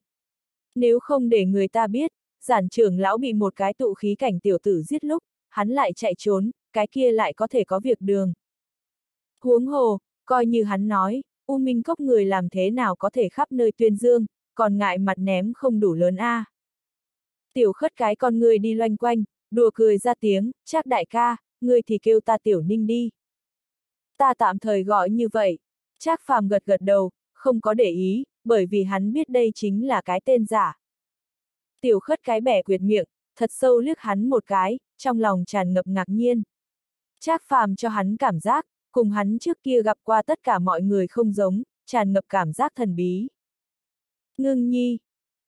Nếu không để người ta biết, giản trưởng lão bị một cái tụ khí cảnh tiểu tử giết lúc, hắn lại chạy trốn, cái kia lại có thể có việc đường. Huống hồ, coi như hắn nói, U Minh Cốc người làm thế nào có thể khắp nơi tuyên dương, còn ngại mặt ném không đủ lớn a. À. Tiểu khất cái con người đi loanh quanh, đùa cười ra tiếng, chắc đại ca, người thì kêu ta tiểu ninh đi. Ta tạm thời gọi như vậy. Trác phàm gật gật đầu, không có để ý, bởi vì hắn biết đây chính là cái tên giả. Tiểu khất cái bẻ quyệt miệng, thật sâu liếc hắn một cái, trong lòng tràn ngập ngạc nhiên. Trác phàm cho hắn cảm giác, cùng hắn trước kia gặp qua tất cả mọi người không giống, tràn ngập cảm giác thần bí. Ngưng nhi.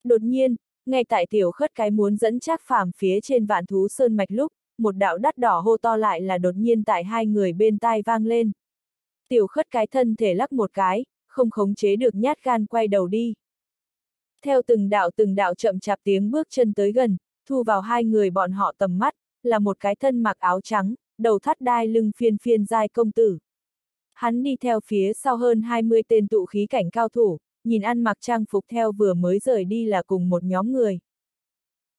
Đột nhiên, ngay tại tiểu khất cái muốn dẫn Trác phàm phía trên vạn thú sơn mạch lúc, một đạo đắt đỏ hô to lại là đột nhiên tại hai người bên tai vang lên. Tiểu khất cái thân thể lắc một cái, không khống chế được nhát gan quay đầu đi. Theo từng đạo từng đạo chậm chạp tiếng bước chân tới gần, thu vào hai người bọn họ tầm mắt, là một cái thân mặc áo trắng, đầu thắt đai lưng phiên phiên dài công tử. Hắn đi theo phía sau hơn 20 tên tụ khí cảnh cao thủ, nhìn ăn mặc trang phục theo vừa mới rời đi là cùng một nhóm người.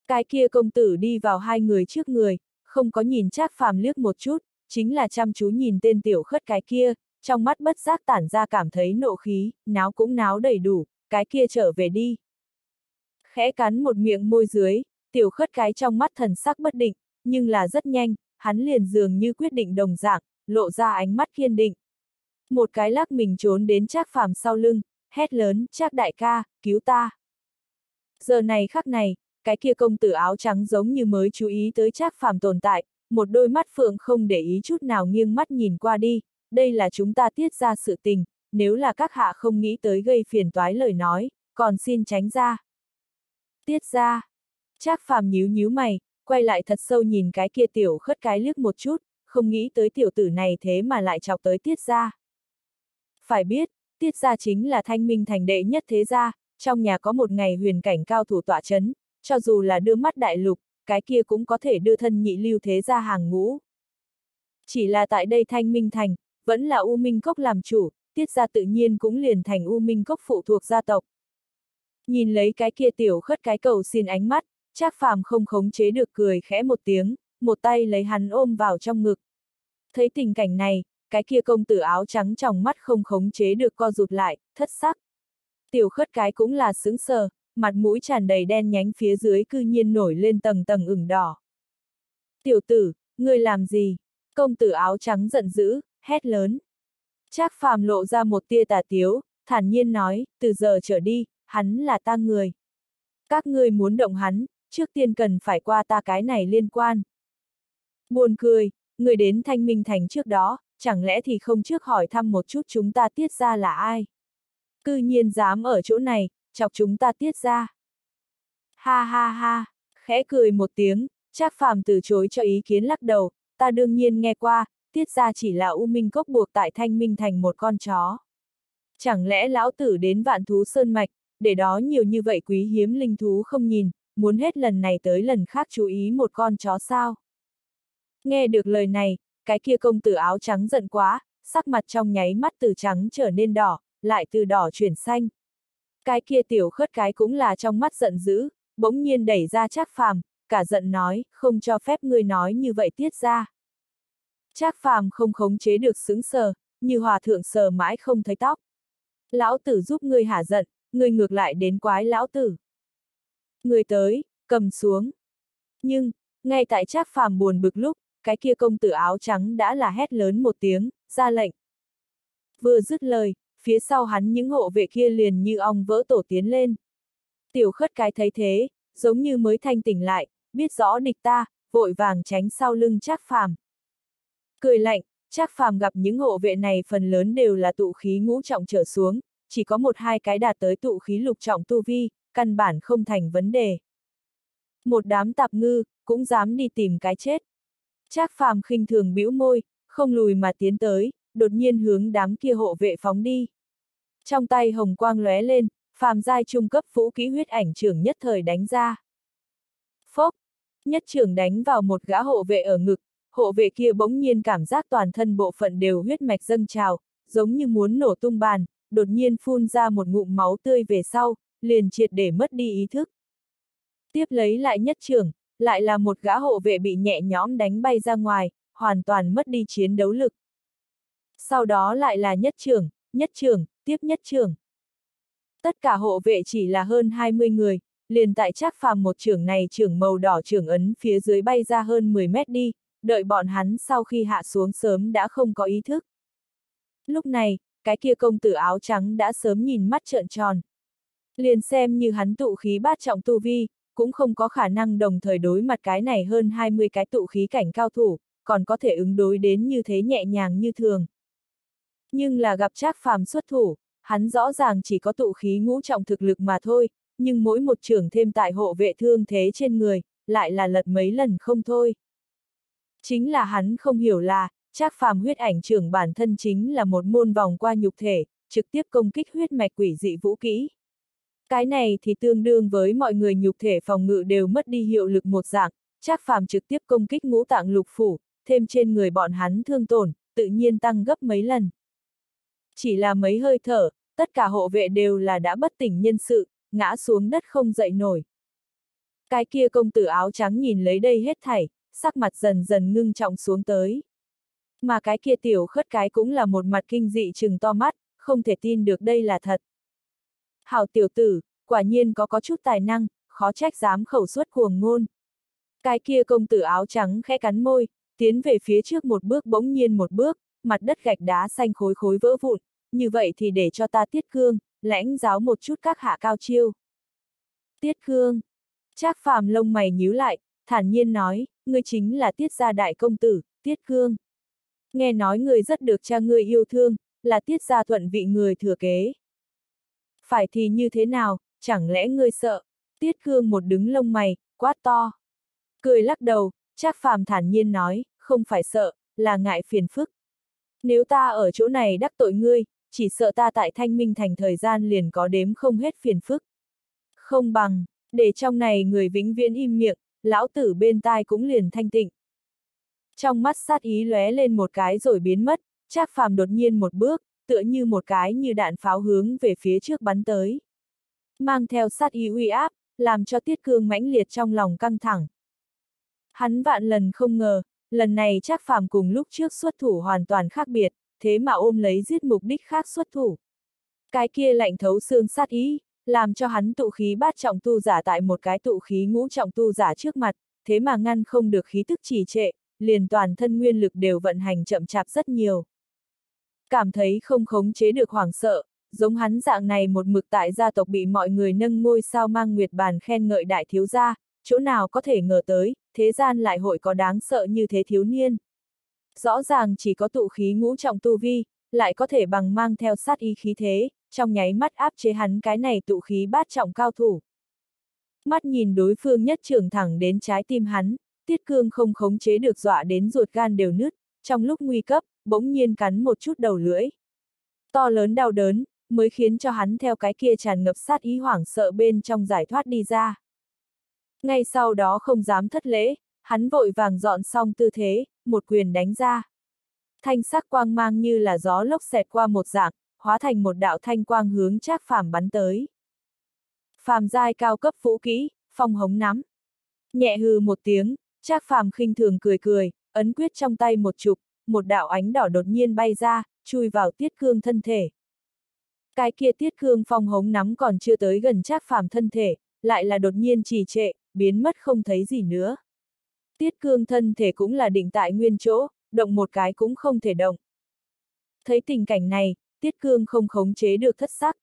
Cái kia công tử đi vào hai người trước người, không có nhìn Trác Phàm liếc một chút, chính là chăm chú nhìn tên tiểu khất cái kia, trong mắt bất giác tản ra cảm thấy nộ khí, náo cũng náo đầy đủ, cái kia trở về đi. Khẽ cắn một miệng môi dưới, tiểu khất cái trong mắt thần sắc bất định, nhưng là rất nhanh, hắn liền dường như quyết định đồng dạng, lộ ra ánh mắt kiên định. Một cái lắc mình trốn đến Trác Phàm sau lưng, hét lớn, Trác đại ca, cứu ta. Giờ này khắc này, cái kia công tử áo trắng giống như mới chú ý tới Trác Phàm tồn tại, một đôi mắt phượng không để ý chút nào nghiêng mắt nhìn qua đi, đây là chúng ta tiết ra sự tình, nếu là các hạ không nghĩ tới gây phiền toái lời nói, còn xin tránh ra. Tiết ra. Trác Phàm nhíu nhíu mày, quay lại thật sâu nhìn cái kia tiểu khất cái liếc một chút, không nghĩ tới tiểu tử này thế mà lại chọc tới tiết ra. Phải biết, tiết ra chính là thanh minh thành đệ nhất thế gia, trong nhà có một ngày huyền cảnh cao thủ tọa chấn, cho dù là đưa mắt đại lục, cái kia cũng có thể đưa thân nhị lưu thế gia hàng ngũ. Chỉ là tại đây thanh minh thành, vẫn là U Minh Cốc làm chủ, tiết ra tự nhiên cũng liền thành U Minh Cốc phụ thuộc gia tộc. Nhìn lấy cái kia tiểu khất cái cầu xin ánh mắt, Trác Phàm không khống chế được cười khẽ một tiếng, một tay lấy hắn ôm vào trong ngực. Thấy tình cảnh này, cái kia công tử áo trắng trong mắt không khống chế được co rụt lại, thất sắc. Tiểu khất cái cũng là sướng sờ, mặt mũi tràn đầy đen nhánh phía dưới cư nhiên nổi lên tầng tầng ửng đỏ. Tiểu tử, ngươi làm gì? Công tử áo trắng giận dữ, hét lớn. Trác phàm lộ ra một tia tà tiếu, thản nhiên nói, từ giờ trở đi, hắn là ta người. Các ngươi muốn động hắn, trước tiên cần phải qua ta cái này liên quan. Buồn cười, người đến thanh minh thành trước đó, chẳng lẽ thì không trước hỏi thăm một chút chúng ta tiết ra là ai? Cư nhiên dám ở chỗ này, chọc chúng ta tiết ra. Ha ha ha, khẽ cười một tiếng, Trác Phàm từ chối cho ý kiến lắc đầu, ta đương nhiên nghe qua, tiết ra chỉ là U Minh Cốc buộc tại Thanh Minh thành một con chó. Chẳng lẽ lão tử đến vạn thú sơn mạch, để đó nhiều như vậy quý hiếm linh thú không nhìn, muốn hết lần này tới lần khác chú ý một con chó sao? Nghe được lời này, cái kia công tử áo trắng giận quá, sắc mặt trong nháy mắt từ trắng trở nên đỏ, lại từ đỏ chuyển xanh. Cái kia tiểu khất cái cũng là trong mắt giận dữ, bỗng nhiên đẩy ra Trác Phàm, cả giận nói, không cho phép ngươi nói như vậy tiết ra. Trác Phàm không khống chế được sững sờ, như hòa thượng sờ mãi không thấy tóc. Lão tử giúp ngươi hả giận, ngươi ngược lại đến quái lão tử. Người tới, cầm xuống. Nhưng, ngay tại Trác Phàm buồn bực lúc, cái kia công tử áo trắng đã là hét lớn một tiếng, ra lệnh. Vừa dứt lời, phía sau hắn những hộ vệ kia liền như ong vỡ tổ tiến lên. Tiểu khất cái thấy thế, giống như mới thanh tỉnh lại, biết rõ địch ta, vội vàng tránh sau lưng Trác Phàm. Cười lạnh, Trác Phàm gặp những hộ vệ này phần lớn đều là tụ khí ngũ trọng trở xuống, chỉ có một hai cái đạt tới tụ khí lục trọng tu vi, căn bản không thành vấn đề. Một đám tạp ngư, cũng dám đi tìm cái chết. Trác phàm khinh thường bĩu môi, không lùi mà tiến tới, đột nhiên hướng đám kia hộ vệ phóng đi. Trong tay hồng quang lóe lên, phàm giai trung cấp vũ kỹ huyết ảnh trưởng nhất thời đánh ra. Phốc, nhất trưởng đánh vào một gã hộ vệ ở ngực, hộ vệ kia bỗng nhiên cảm giác toàn thân bộ phận đều huyết mạch dâng trào, giống như muốn nổ tung bàn, đột nhiên phun ra một ngụm máu tươi về sau, liền triệt để mất đi ý thức. Tiếp lấy lại nhất trưởng, lại là một gã hộ vệ bị nhẹ nhõm đánh bay ra ngoài, hoàn toàn mất đi chiến đấu lực. Sau đó lại là nhất trưởng, nhất trưởng, tiếp nhất trưởng. Tất cả hộ vệ chỉ là hơn 20 người, liền tại trác phàm một trưởng này trưởng màu đỏ trưởng ấn phía dưới bay ra hơn 10 mét đi, đợi bọn hắn sau khi hạ xuống sớm đã không có ý thức. Lúc này, cái kia công tử áo trắng đã sớm nhìn mắt trợn tròn. Liền xem như hắn tụ khí bát trọng tu vi, cũng không có khả năng đồng thời đối mặt cái này hơn 20 cái tụ khí cảnh cao thủ, còn có thể ứng đối đến như thế nhẹ nhàng như thường. Nhưng là gặp Trác Phàm xuất thủ, hắn rõ ràng chỉ có tụ khí ngũ trọng thực lực mà thôi, nhưng mỗi một trưởng thêm tại hộ vệ thương thế trên người, lại là lật mấy lần không thôi. Chính là hắn không hiểu là, Trác phàm huyết ảnh trưởng bản thân chính là một môn vòng qua nhục thể, trực tiếp công kích huyết mạch quỷ dị vũ kỹ. Cái này thì tương đương với mọi người nhục thể phòng ngự đều mất đi hiệu lực một dạng, Trác Phàm trực tiếp công kích ngũ tạng lục phủ, thêm trên người bọn hắn thương tổn, tự nhiên tăng gấp mấy lần. Chỉ là mấy hơi thở, tất cả hộ vệ đều là đã bất tỉnh nhân sự, ngã xuống đất không dậy nổi. Cái kia công tử áo trắng nhìn lấy đây hết thảy, sắc mặt dần dần ngưng trọng xuống tới. Mà cái kia tiểu khất cái cũng là một mặt kinh dị trừng to mắt, không thể tin được đây là thật. Hảo tiểu tử, quả nhiên có có chút tài năng, khó trách dám khẩu suất cuồng ngôn. Cái kia công tử áo trắng khẽ cắn môi, tiến về phía trước một bước bỗng nhiên một bước, mặt đất gạch đá xanh khối khối vỡ vụn, như vậy thì để cho ta tiết cương, lãnh giáo một chút các hạ cao chiêu. Tiết cương. Trác phàm lông mày nhíu lại, thản nhiên nói, ngươi chính là tiết gia đại công tử, tiết cương. Nghe nói người rất được cha ngươi yêu thương, là tiết gia thuận vị người thừa kế. Phải thì như thế nào, chẳng lẽ ngươi sợ? Tiết cương một đứng lông mày, quát to. Cười lắc đầu, Trác phàm thản nhiên nói, không phải sợ, là ngại phiền phức. Nếu ta ở chỗ này đắc tội ngươi, chỉ sợ ta tại thanh minh thành thời gian liền có đếm không hết phiền phức. Không bằng, để trong này người vĩnh viễn im miệng, lão tử bên tai cũng liền thanh tịnh. Trong mắt sát ý lóe lên một cái rồi biến mất, Trác phàm đột nhiên một bước, tựa như một cái như đạn pháo hướng về phía trước bắn tới. Mang theo sát ý uy áp, làm cho tiết cương mãnh liệt trong lòng căng thẳng. Hắn vạn lần không ngờ, lần này chắc phàm cùng lúc trước xuất thủ hoàn toàn khác biệt, thế mà ôm lấy giết mục đích khác xuất thủ. Cái kia lạnh thấu xương sát ý, làm cho hắn tụ khí bát trọng tu giả tại một cái tụ khí ngũ trọng tu giả trước mặt, thế mà ngăn không được khí tức trì trệ, liền toàn thân nguyên lực đều vận hành chậm chạp rất nhiều. Cảm thấy không khống chế được hoảng sợ, giống hắn dạng này một mực tại gia tộc bị mọi người nâng ngôi sao mang nguyệt bàn khen ngợi đại thiếu gia, chỗ nào có thể ngờ tới, thế gian lại hội có đáng sợ như thế thiếu niên. Rõ ràng chỉ có tụ khí ngũ trọng tu vi, lại có thể bằng mang theo sát ý khí thế, trong nháy mắt áp chế hắn cái này tụ khí bát trọng cao thủ. Mắt nhìn đối phương nhất trưởng thẳng đến trái tim hắn, tiết cương không khống chế được dọa đến ruột gan đều nứt, trong lúc nguy cấp, bỗng nhiên cắn một chút đầu lưỡi. To lớn đau đớn, mới khiến cho hắn theo cái kia tràn ngập sát ý hoảng sợ bên trong giải thoát đi ra. Ngay sau đó không dám thất lễ, hắn vội vàng dọn xong tư thế, một quyền đánh ra. Thanh sắc quang mang như là gió lốc xẹt qua một dạng, hóa thành một đạo thanh quang hướng Trác Phàm bắn tới. Phàm giai cao cấp vũ kỹ, phong hống nắm. Nhẹ hừ một tiếng, Trác Phàm khinh thường cười cười, ấn quyết trong tay một chục, một đạo ánh đỏ đột nhiên bay ra, chui vào Tiết Cương thân thể. Cái kia Tiết Cương phong hống nắm còn chưa tới gần Trác Phàm thân thể, lại là đột nhiên trì trệ, biến mất không thấy gì nữa. Tiết cương thân thể cũng là định tại nguyên chỗ, động một cái cũng không thể động. Thấy tình cảnh này, tiết cương không khống chế được thất sắc.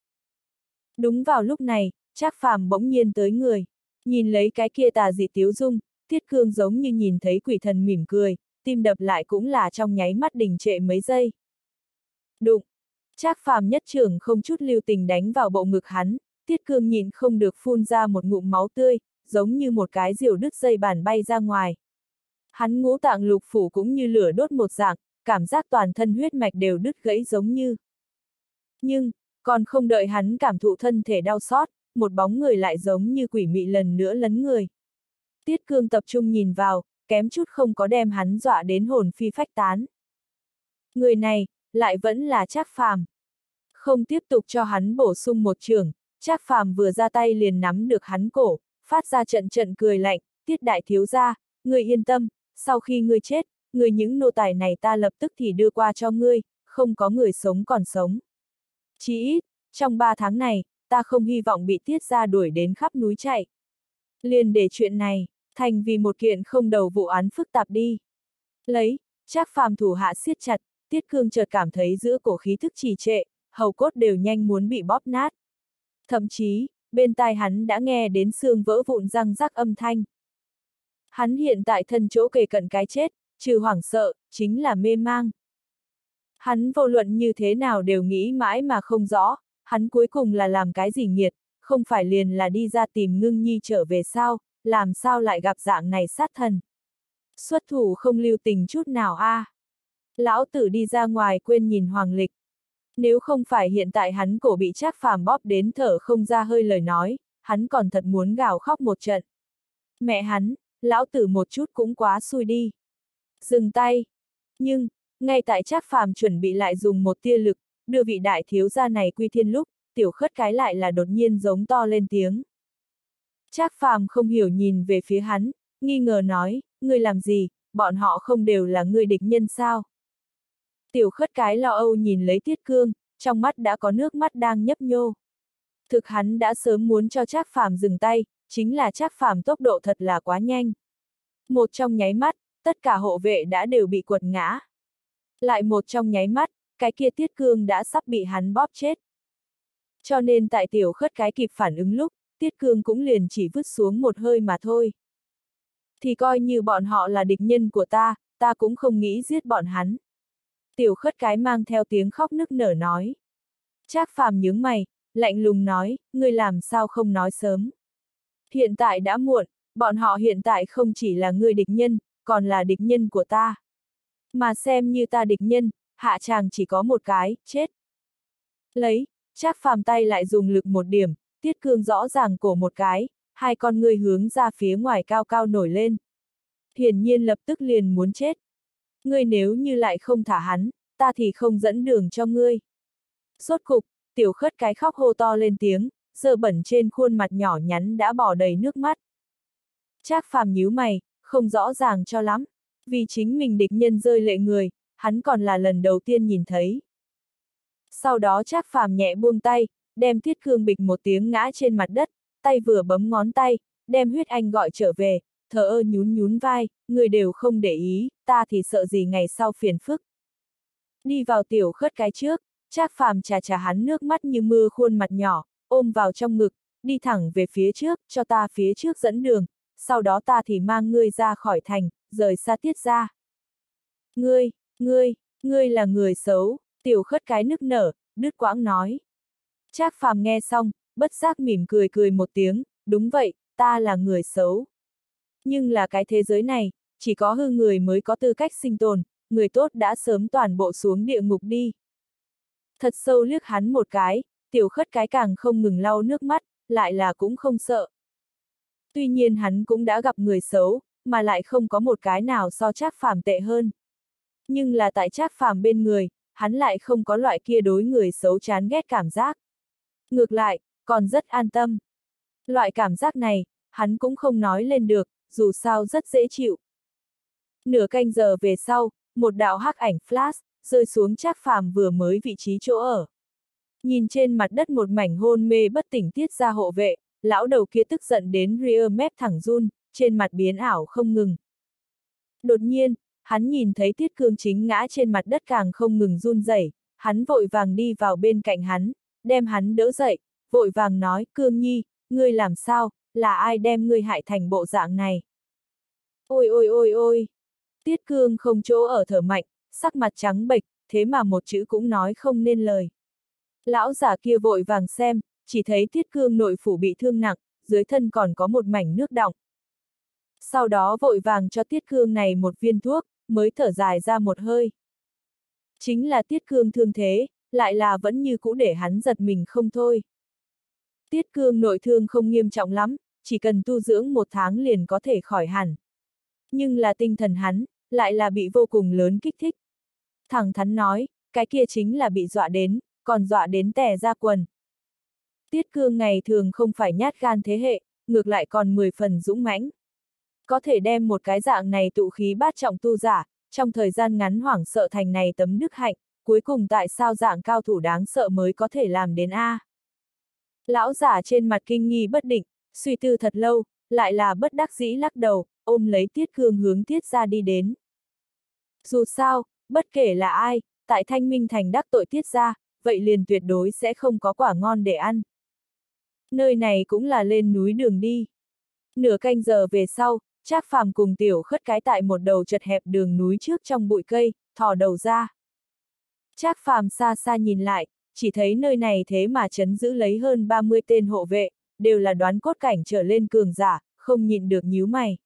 Đúng vào lúc này, Trác phàm bỗng nhiên tới người, nhìn lấy cái kia tà dị tiếu dung, tiết cương giống như nhìn thấy quỷ thần mỉm cười, tim đập lại cũng là trong nháy mắt đình trệ mấy giây. Đụng! Trác phàm nhất trưởng không chút lưu tình đánh vào bộ ngực hắn, tiết cương nhìn không được phun ra một ngụm máu tươi, giống như một cái diều đứt dây bàn bay ra ngoài. Hắn ngũ tạng lục phủ cũng như lửa đốt một dạng, cảm giác toàn thân huyết mạch đều đứt gãy giống như. Nhưng, còn không đợi hắn cảm thụ thân thể đau xót, một bóng người lại giống như quỷ mị lần nữa lấn người. Tiết cương tập trung nhìn vào, kém chút không có đem hắn dọa đến hồn phi phách tán. Người này, lại vẫn là Trác Phàm. Không tiếp tục cho hắn bổ sung một trường, Trác Phàm vừa ra tay liền nắm được hắn cổ, phát ra trận trận cười lạnh, tiết đại thiếu gia, người yên tâm, sau khi ngươi chết, người những nô tài này ta lập tức thì đưa qua cho ngươi, không có người sống còn sống. Chỉ ít, trong ba tháng này, ta không hy vọng bị tiết ra đuổi đến khắp núi chạy. Liền để chuyện này, thành vì một kiện không đầu vụ án phức tạp đi. Lấy, chắc phàm thủ hạ siết chặt, tiết cương chợt cảm thấy giữa cổ khí thức trì trệ, hầu cốt đều nhanh muốn bị bóp nát. Thậm chí, bên tai hắn đã nghe đến xương vỡ vụn răng rắc âm thanh. Hắn hiện tại thân chỗ kề cận cái chết, trừ hoảng sợ, chính là mê mang. Hắn vô luận như thế nào đều nghĩ mãi mà không rõ, hắn cuối cùng là làm cái gì nghiệt, không phải liền là đi ra tìm ngưng nhi trở về sao, làm sao lại gặp dạng này sát thần. Xuất thủ không lưu tình chút nào a. À. Lão tử đi ra ngoài quên nhìn hoàng lịch. Nếu không phải hiện tại hắn cổ bị Trác Phàm bóp đến thở không ra hơi lời nói, hắn còn thật muốn gào khóc một trận. Mẹ hắn, lão tử một chút cũng quá xui đi. Dừng tay. Nhưng, ngay tại Trác Phàm chuẩn bị lại dùng một tia lực, đưa vị đại thiếu gia này quy thiên lúc, tiểu khất cái lại là đột nhiên giống to lên tiếng. Trác Phàm không hiểu nhìn về phía hắn, nghi ngờ nói, ngươi làm gì, bọn họ không đều là ngươi địch nhân sao? Tiểu khất cái lo âu nhìn lấy Tiết Cương, trong mắt đã có nước mắt đang nhấp nhô. Thực hắn đã sớm muốn cho Trác Phàm dừng tay, chính là Trác Phàm tốc độ thật là quá nhanh. Một trong nháy mắt, tất cả hộ vệ đã đều bị quật ngã. Lại một trong nháy mắt, cái kia Tiết Cương đã sắp bị hắn bóp chết. Cho nên tại tiểu khất cái kịp phản ứng lúc, Tiết Cương cũng liền chỉ vứt xuống một hơi mà thôi. Thì coi như bọn họ là địch nhân của ta, ta cũng không nghĩ giết bọn hắn. Tiểu khất cái mang theo tiếng khóc nức nở nói. Trác phàm nhướng mày, lạnh lùng nói, ngươi làm sao không nói sớm. Hiện tại đã muộn, bọn họ hiện tại không chỉ là ngươi địch nhân, còn là địch nhân của ta. Mà xem như ta địch nhân, hạ chàng chỉ có một cái, chết. Lấy, Trác phàm tay lại dùng lực một điểm, tiết cương rõ ràng cổ một cái, hai con ngươi hướng ra phía ngoài cao cao nổi lên. Hiển nhiên lập tức liền muốn chết. Ngươi nếu như lại không thả hắn, ta thì không dẫn đường cho ngươi. Sốt cục, tiểu khất cái khóc hô to lên tiếng, dơ bẩn trên khuôn mặt nhỏ nhắn đã bỏ đầy nước mắt. Trác phàm nhíu mày, không rõ ràng cho lắm, vì chính mình địch nhân rơi lệ người, hắn còn là lần đầu tiên nhìn thấy. Sau đó Trác phàm nhẹ buông tay, đem thiết cương bịch một tiếng ngã trên mặt đất, tay vừa bấm ngón tay, đem huyết anh gọi trở về, thờ ơ nhún nhún vai, người đều không để ý, ta thì sợ gì ngày sau phiền phức. Đi vào tiểu khất cái trước, Trác phàm trà trà hắn nước mắt như mưa khuôn mặt nhỏ, ôm vào trong ngực, đi thẳng về phía trước, cho ta phía trước dẫn đường, sau đó ta thì mang ngươi ra khỏi thành, rời xa tiết ra. Ngươi, ngươi, ngươi là người xấu, tiểu khất cái nức nở, đứt quãng nói. Trác phàm nghe xong, bất giác mỉm cười cười một tiếng, đúng vậy, ta là người xấu. Nhưng là cái thế giới này, chỉ có hư người mới có tư cách sinh tồn, người tốt đã sớm toàn bộ xuống địa ngục đi. Thật sâu liếc hắn một cái, tiểu khất cái càng không ngừng lau nước mắt, lại là cũng không sợ. Tuy nhiên hắn cũng đã gặp người xấu, mà lại không có một cái nào so trác phàm tệ hơn. Nhưng là tại trác phàm bên người, hắn lại không có loại kia đối người xấu chán ghét cảm giác. Ngược lại, còn rất an tâm. Loại cảm giác này, hắn cũng không nói lên được, dù sao rất dễ chịu. Nửa canh giờ về sau, một đạo hắc ảnh flash, rơi xuống trác phàm vừa mới vị trí chỗ ở. Nhìn trên mặt đất một mảnh hôn mê bất tỉnh tiết ra hộ vệ, lão đầu kia tức giận đến rear mép thẳng run, trên mặt biến ảo không ngừng. Đột nhiên, hắn nhìn thấy tiết cương chính ngã trên mặt đất càng không ngừng run rẩy, hắn vội vàng đi vào bên cạnh hắn, đem hắn đỡ dậy, vội vàng nói, cương nhi, ngươi làm sao, là ai đem ngươi hại thành bộ dạng này? Ôi ôi ôi ôi! Tiết cương không chỗ ở thở mạnh, sắc mặt trắng bệch, thế mà một chữ cũng nói không nên lời. Lão giả kia vội vàng xem, chỉ thấy tiết cương nội phủ bị thương nặng, dưới thân còn có một mảnh nước đọng. Sau đó vội vàng cho tiết cương này một viên thuốc, mới thở dài ra một hơi. Chính là tiết cương thương thế, lại là vẫn như cũ để hắn giật mình không thôi. Tiết cương nội thương không nghiêm trọng lắm, chỉ cần tu dưỡng một tháng liền có thể khỏi hẳn. Nhưng là tinh thần hắn, lại là bị vô cùng lớn kích thích. Thẳng thắn nói, cái kia chính là bị dọa đến, còn dọa đến tè ra quần. Tiết cương ngày thường không phải nhát gan thế hệ, ngược lại còn 10 phần dũng mãnh. Có thể đem một cái dạng này tụ khí bát trọng tu giả, trong thời gian ngắn hoảng sợ thành này tấm đức hạnh, cuối cùng tại sao dạng cao thủ đáng sợ mới có thể làm đến A. Lão giả trên mặt kinh nghi bất định, suy tư thật lâu, lại là bất đắc dĩ lắc đầu, ôm lấy tiết cương hướng tiết ra đi đến. Dù sao, bất kể là ai, tại thanh minh thành đắc tội tiết ra, vậy liền tuyệt đối sẽ không có quả ngon để ăn. Nơi này cũng là lên núi đường đi. Nửa canh giờ về sau, Trác Phàm cùng tiểu khất cái tại một đầu chật hẹp đường núi trước trong bụi cây, thò đầu ra. Trác Phàm xa xa nhìn lại, chỉ thấy nơi này thế mà chấn giữ lấy hơn 30 tên hộ vệ, đều là đoán cốt cảnh trở lên cường giả, không nhịn được nhíu mày.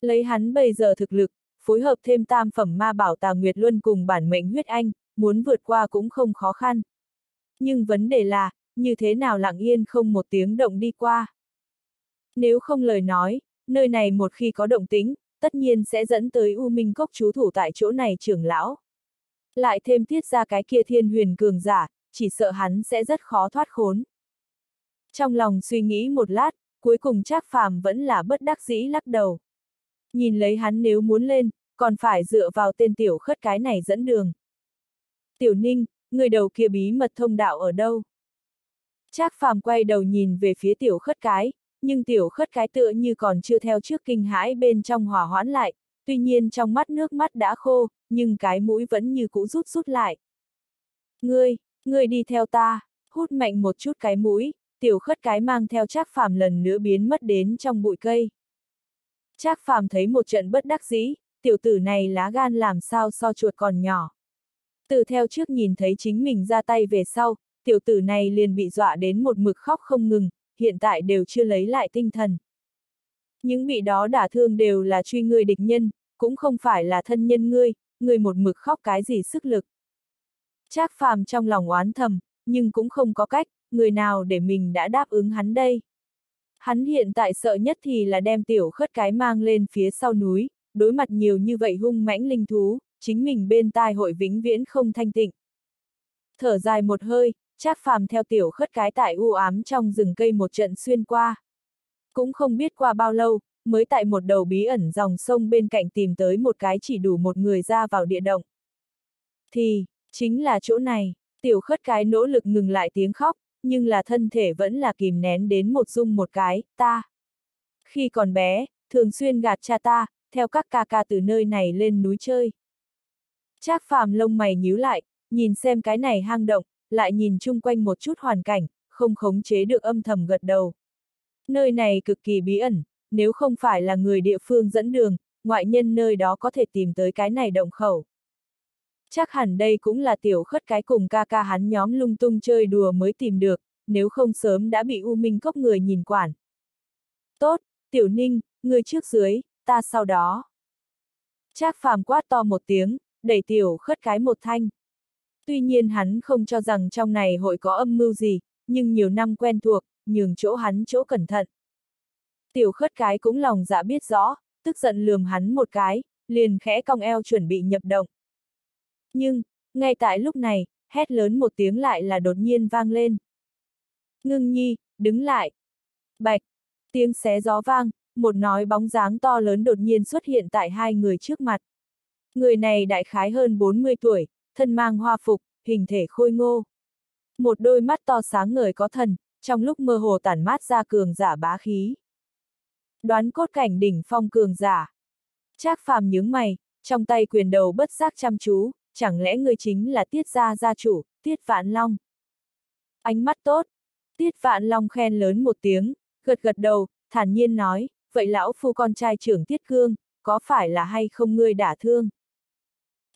Lấy hắn bây giờ thực lực, phối hợp thêm tam phẩm ma bảo tà Nguyệt Luân cùng bản mệnh huyết anh, muốn vượt qua cũng không khó khăn. Nhưng vấn đề là, như thế nào lặng yên không một tiếng động đi qua. Nếu không lời nói, nơi này một khi có động tính, tất nhiên sẽ dẫn tới U Minh Cốc chú thủ tại chỗ này trưởng lão. Lại thêm thiết ra cái kia thiên huyền cường giả, chỉ sợ hắn sẽ rất khó thoát khốn. Trong lòng suy nghĩ một lát, cuối cùng Trác Phàm vẫn là bất đắc dĩ lắc đầu. Nhìn lấy hắn nếu muốn lên, còn phải dựa vào tên tiểu khất cái này dẫn đường. Tiểu Ninh, người đầu kia bí mật thông đạo ở đâu? Trác Phàm quay đầu nhìn về phía tiểu khất cái, nhưng tiểu khất cái tựa như còn chưa theo trước kinh hãi bên trong hòa hoãn lại, tuy nhiên trong mắt nước mắt đã khô, nhưng cái mũi vẫn như cũ rút rút lại. Ngươi, ngươi đi theo ta, hút mạnh một chút cái mũi, tiểu khất cái mang theo Trác Phàm lần nữa biến mất đến trong bụi cây. Trác Phàm thấy một trận bất đắc dĩ, tiểu tử này lá gan làm sao so chuột còn nhỏ. Từ theo trước nhìn thấy chính mình ra tay về sau, tiểu tử này liền bị dọa đến một mực khóc không ngừng, hiện tại đều chưa lấy lại tinh thần. Những bị đó đả thương đều là truy ngươi địch nhân, cũng không phải là thân nhân ngươi, ngươi một mực khóc cái gì sức lực. Trác phàm trong lòng oán thầm, nhưng cũng không có cách, người nào để mình đã đáp ứng hắn đây. Hắn hiện tại sợ nhất thì là đem tiểu khất cái mang lên phía sau núi, đối mặt nhiều như vậy hung mãnh linh thú, chính mình bên tai hội vĩnh viễn không thanh tịnh. Thở dài một hơi, Trác phàm theo tiểu khất cái tại u ám trong rừng cây một trận xuyên qua. Cũng không biết qua bao lâu, mới tại một đầu bí ẩn dòng sông bên cạnh tìm tới một cái chỉ đủ một người ra vào địa động. Thì, chính là chỗ này, tiểu khất cái nỗ lực ngừng lại tiếng khóc, nhưng là thân thể vẫn là kìm nén đến một dung một cái, ta. Khi còn bé, thường xuyên gạt cha ta, theo các ca ca từ nơi này lên núi chơi. Trác phàm lông mày nhíu lại, nhìn xem cái này hang động, lại nhìn chung quanh một chút hoàn cảnh, không khống chế được âm thầm gật đầu. Nơi này cực kỳ bí ẩn, nếu không phải là người địa phương dẫn đường, ngoại nhân nơi đó có thể tìm tới cái này động khẩu. Chắc hẳn đây cũng là tiểu khất cái cùng ca ca hắn nhóm lung tung chơi đùa mới tìm được, nếu không sớm đã bị U Minh Cốc người nhìn quản. Tốt, tiểu ninh, người trước dưới, ta sau đó. Trác phàm quát to một tiếng, đẩy tiểu khất cái một thanh. Tuy nhiên hắn không cho rằng trong này hội có âm mưu gì, nhưng nhiều năm quen thuộc, nhường chỗ hắn chỗ cẩn thận. Tiểu khất cái cũng lòng dạ biết rõ, tức giận lườm hắn một cái, liền khẽ cong eo chuẩn bị nhập động. Nhưng, ngay tại lúc này, hét lớn một tiếng lại là đột nhiên vang lên. Ngưng nhi, đứng lại. Bạch, tiếng xé gió vang, một nói bóng dáng to lớn đột nhiên xuất hiện tại hai người trước mặt. Người này đại khái hơn 40 tuổi, thân mang hoa phục, hình thể khôi ngô. Một đôi mắt to sáng ngời có thần, trong lúc mơ hồ tản mát ra cường giả bá khí. Đoán cốt cảnh đỉnh phong cường giả. Trác phàm nhướng mày, trong tay quyền đầu bất giác chăm chú, chẳng lẽ người chính là tiết gia gia chủ, tiết vạn long. Ánh mắt tốt, tiết vạn long khen lớn một tiếng, gật gật đầu, thản nhiên nói, vậy lão phu con trai trưởng tiết cương, có phải là hay không ngươi đả thương?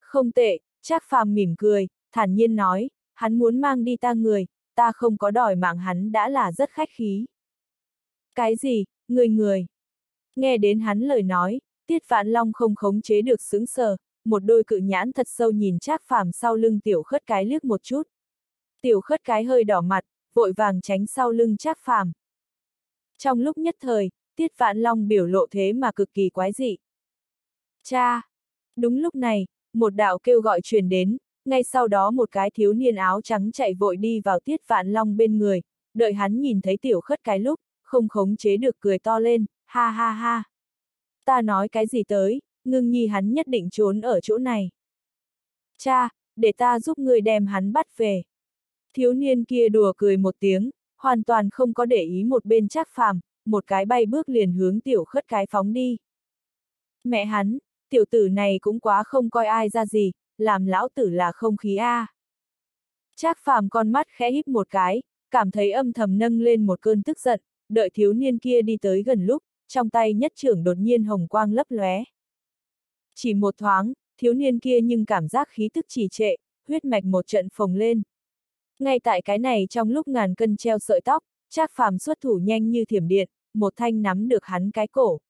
Không tệ, Trác phàm mỉm cười, thản nhiên nói, hắn muốn mang đi ta người, ta không có đòi mạng hắn đã là rất khách khí. Cái gì, người người? Nghe đến hắn lời nói, Tiết Vạn Long không khống chế được sững sờ, một đôi cự nhãn thật sâu nhìn Trác Phàm sau lưng tiểu khất cái liếc một chút. Tiểu khất cái hơi đỏ mặt, vội vàng tránh sau lưng Trác Phàm. Trong lúc nhất thời, Tiết Vạn Long biểu lộ thế mà cực kỳ quái dị. Cha! Đúng lúc này, một đạo kêu gọi truyền đến, ngay sau đó một cái thiếu niên áo trắng chạy vội đi vào Tiết Vạn Long bên người, đợi hắn nhìn thấy tiểu khất cái lúc, không khống chế được cười to lên, ha ha ha. Ta nói cái gì tới, ngưng nhi hắn nhất định trốn ở chỗ này. Cha, để ta giúp người đem hắn bắt về. Thiếu niên kia đùa cười một tiếng, hoàn toàn không có để ý một bên chắc phàm, một cái bay bước liền hướng tiểu khất cái phóng đi. Mẹ hắn, tiểu tử này cũng quá không coi ai ra gì, làm lão tử là không khí a. Trác phàm con mắt khẽ híp một cái, cảm thấy âm thầm nâng lên một cơn tức giận, đợi thiếu niên kia đi tới gần lúc, trong tay nhất trưởng đột nhiên hồng quang lấp lóe. Chỉ một thoáng, thiếu niên kia nhưng cảm giác khí tức trì trệ, huyết mạch một trận phồng lên. Ngay tại cái này trong lúc ngàn cân treo sợi tóc, Trác Phàm xuất thủ nhanh như thiểm điện, một thanh nắm được hắn cái cổ.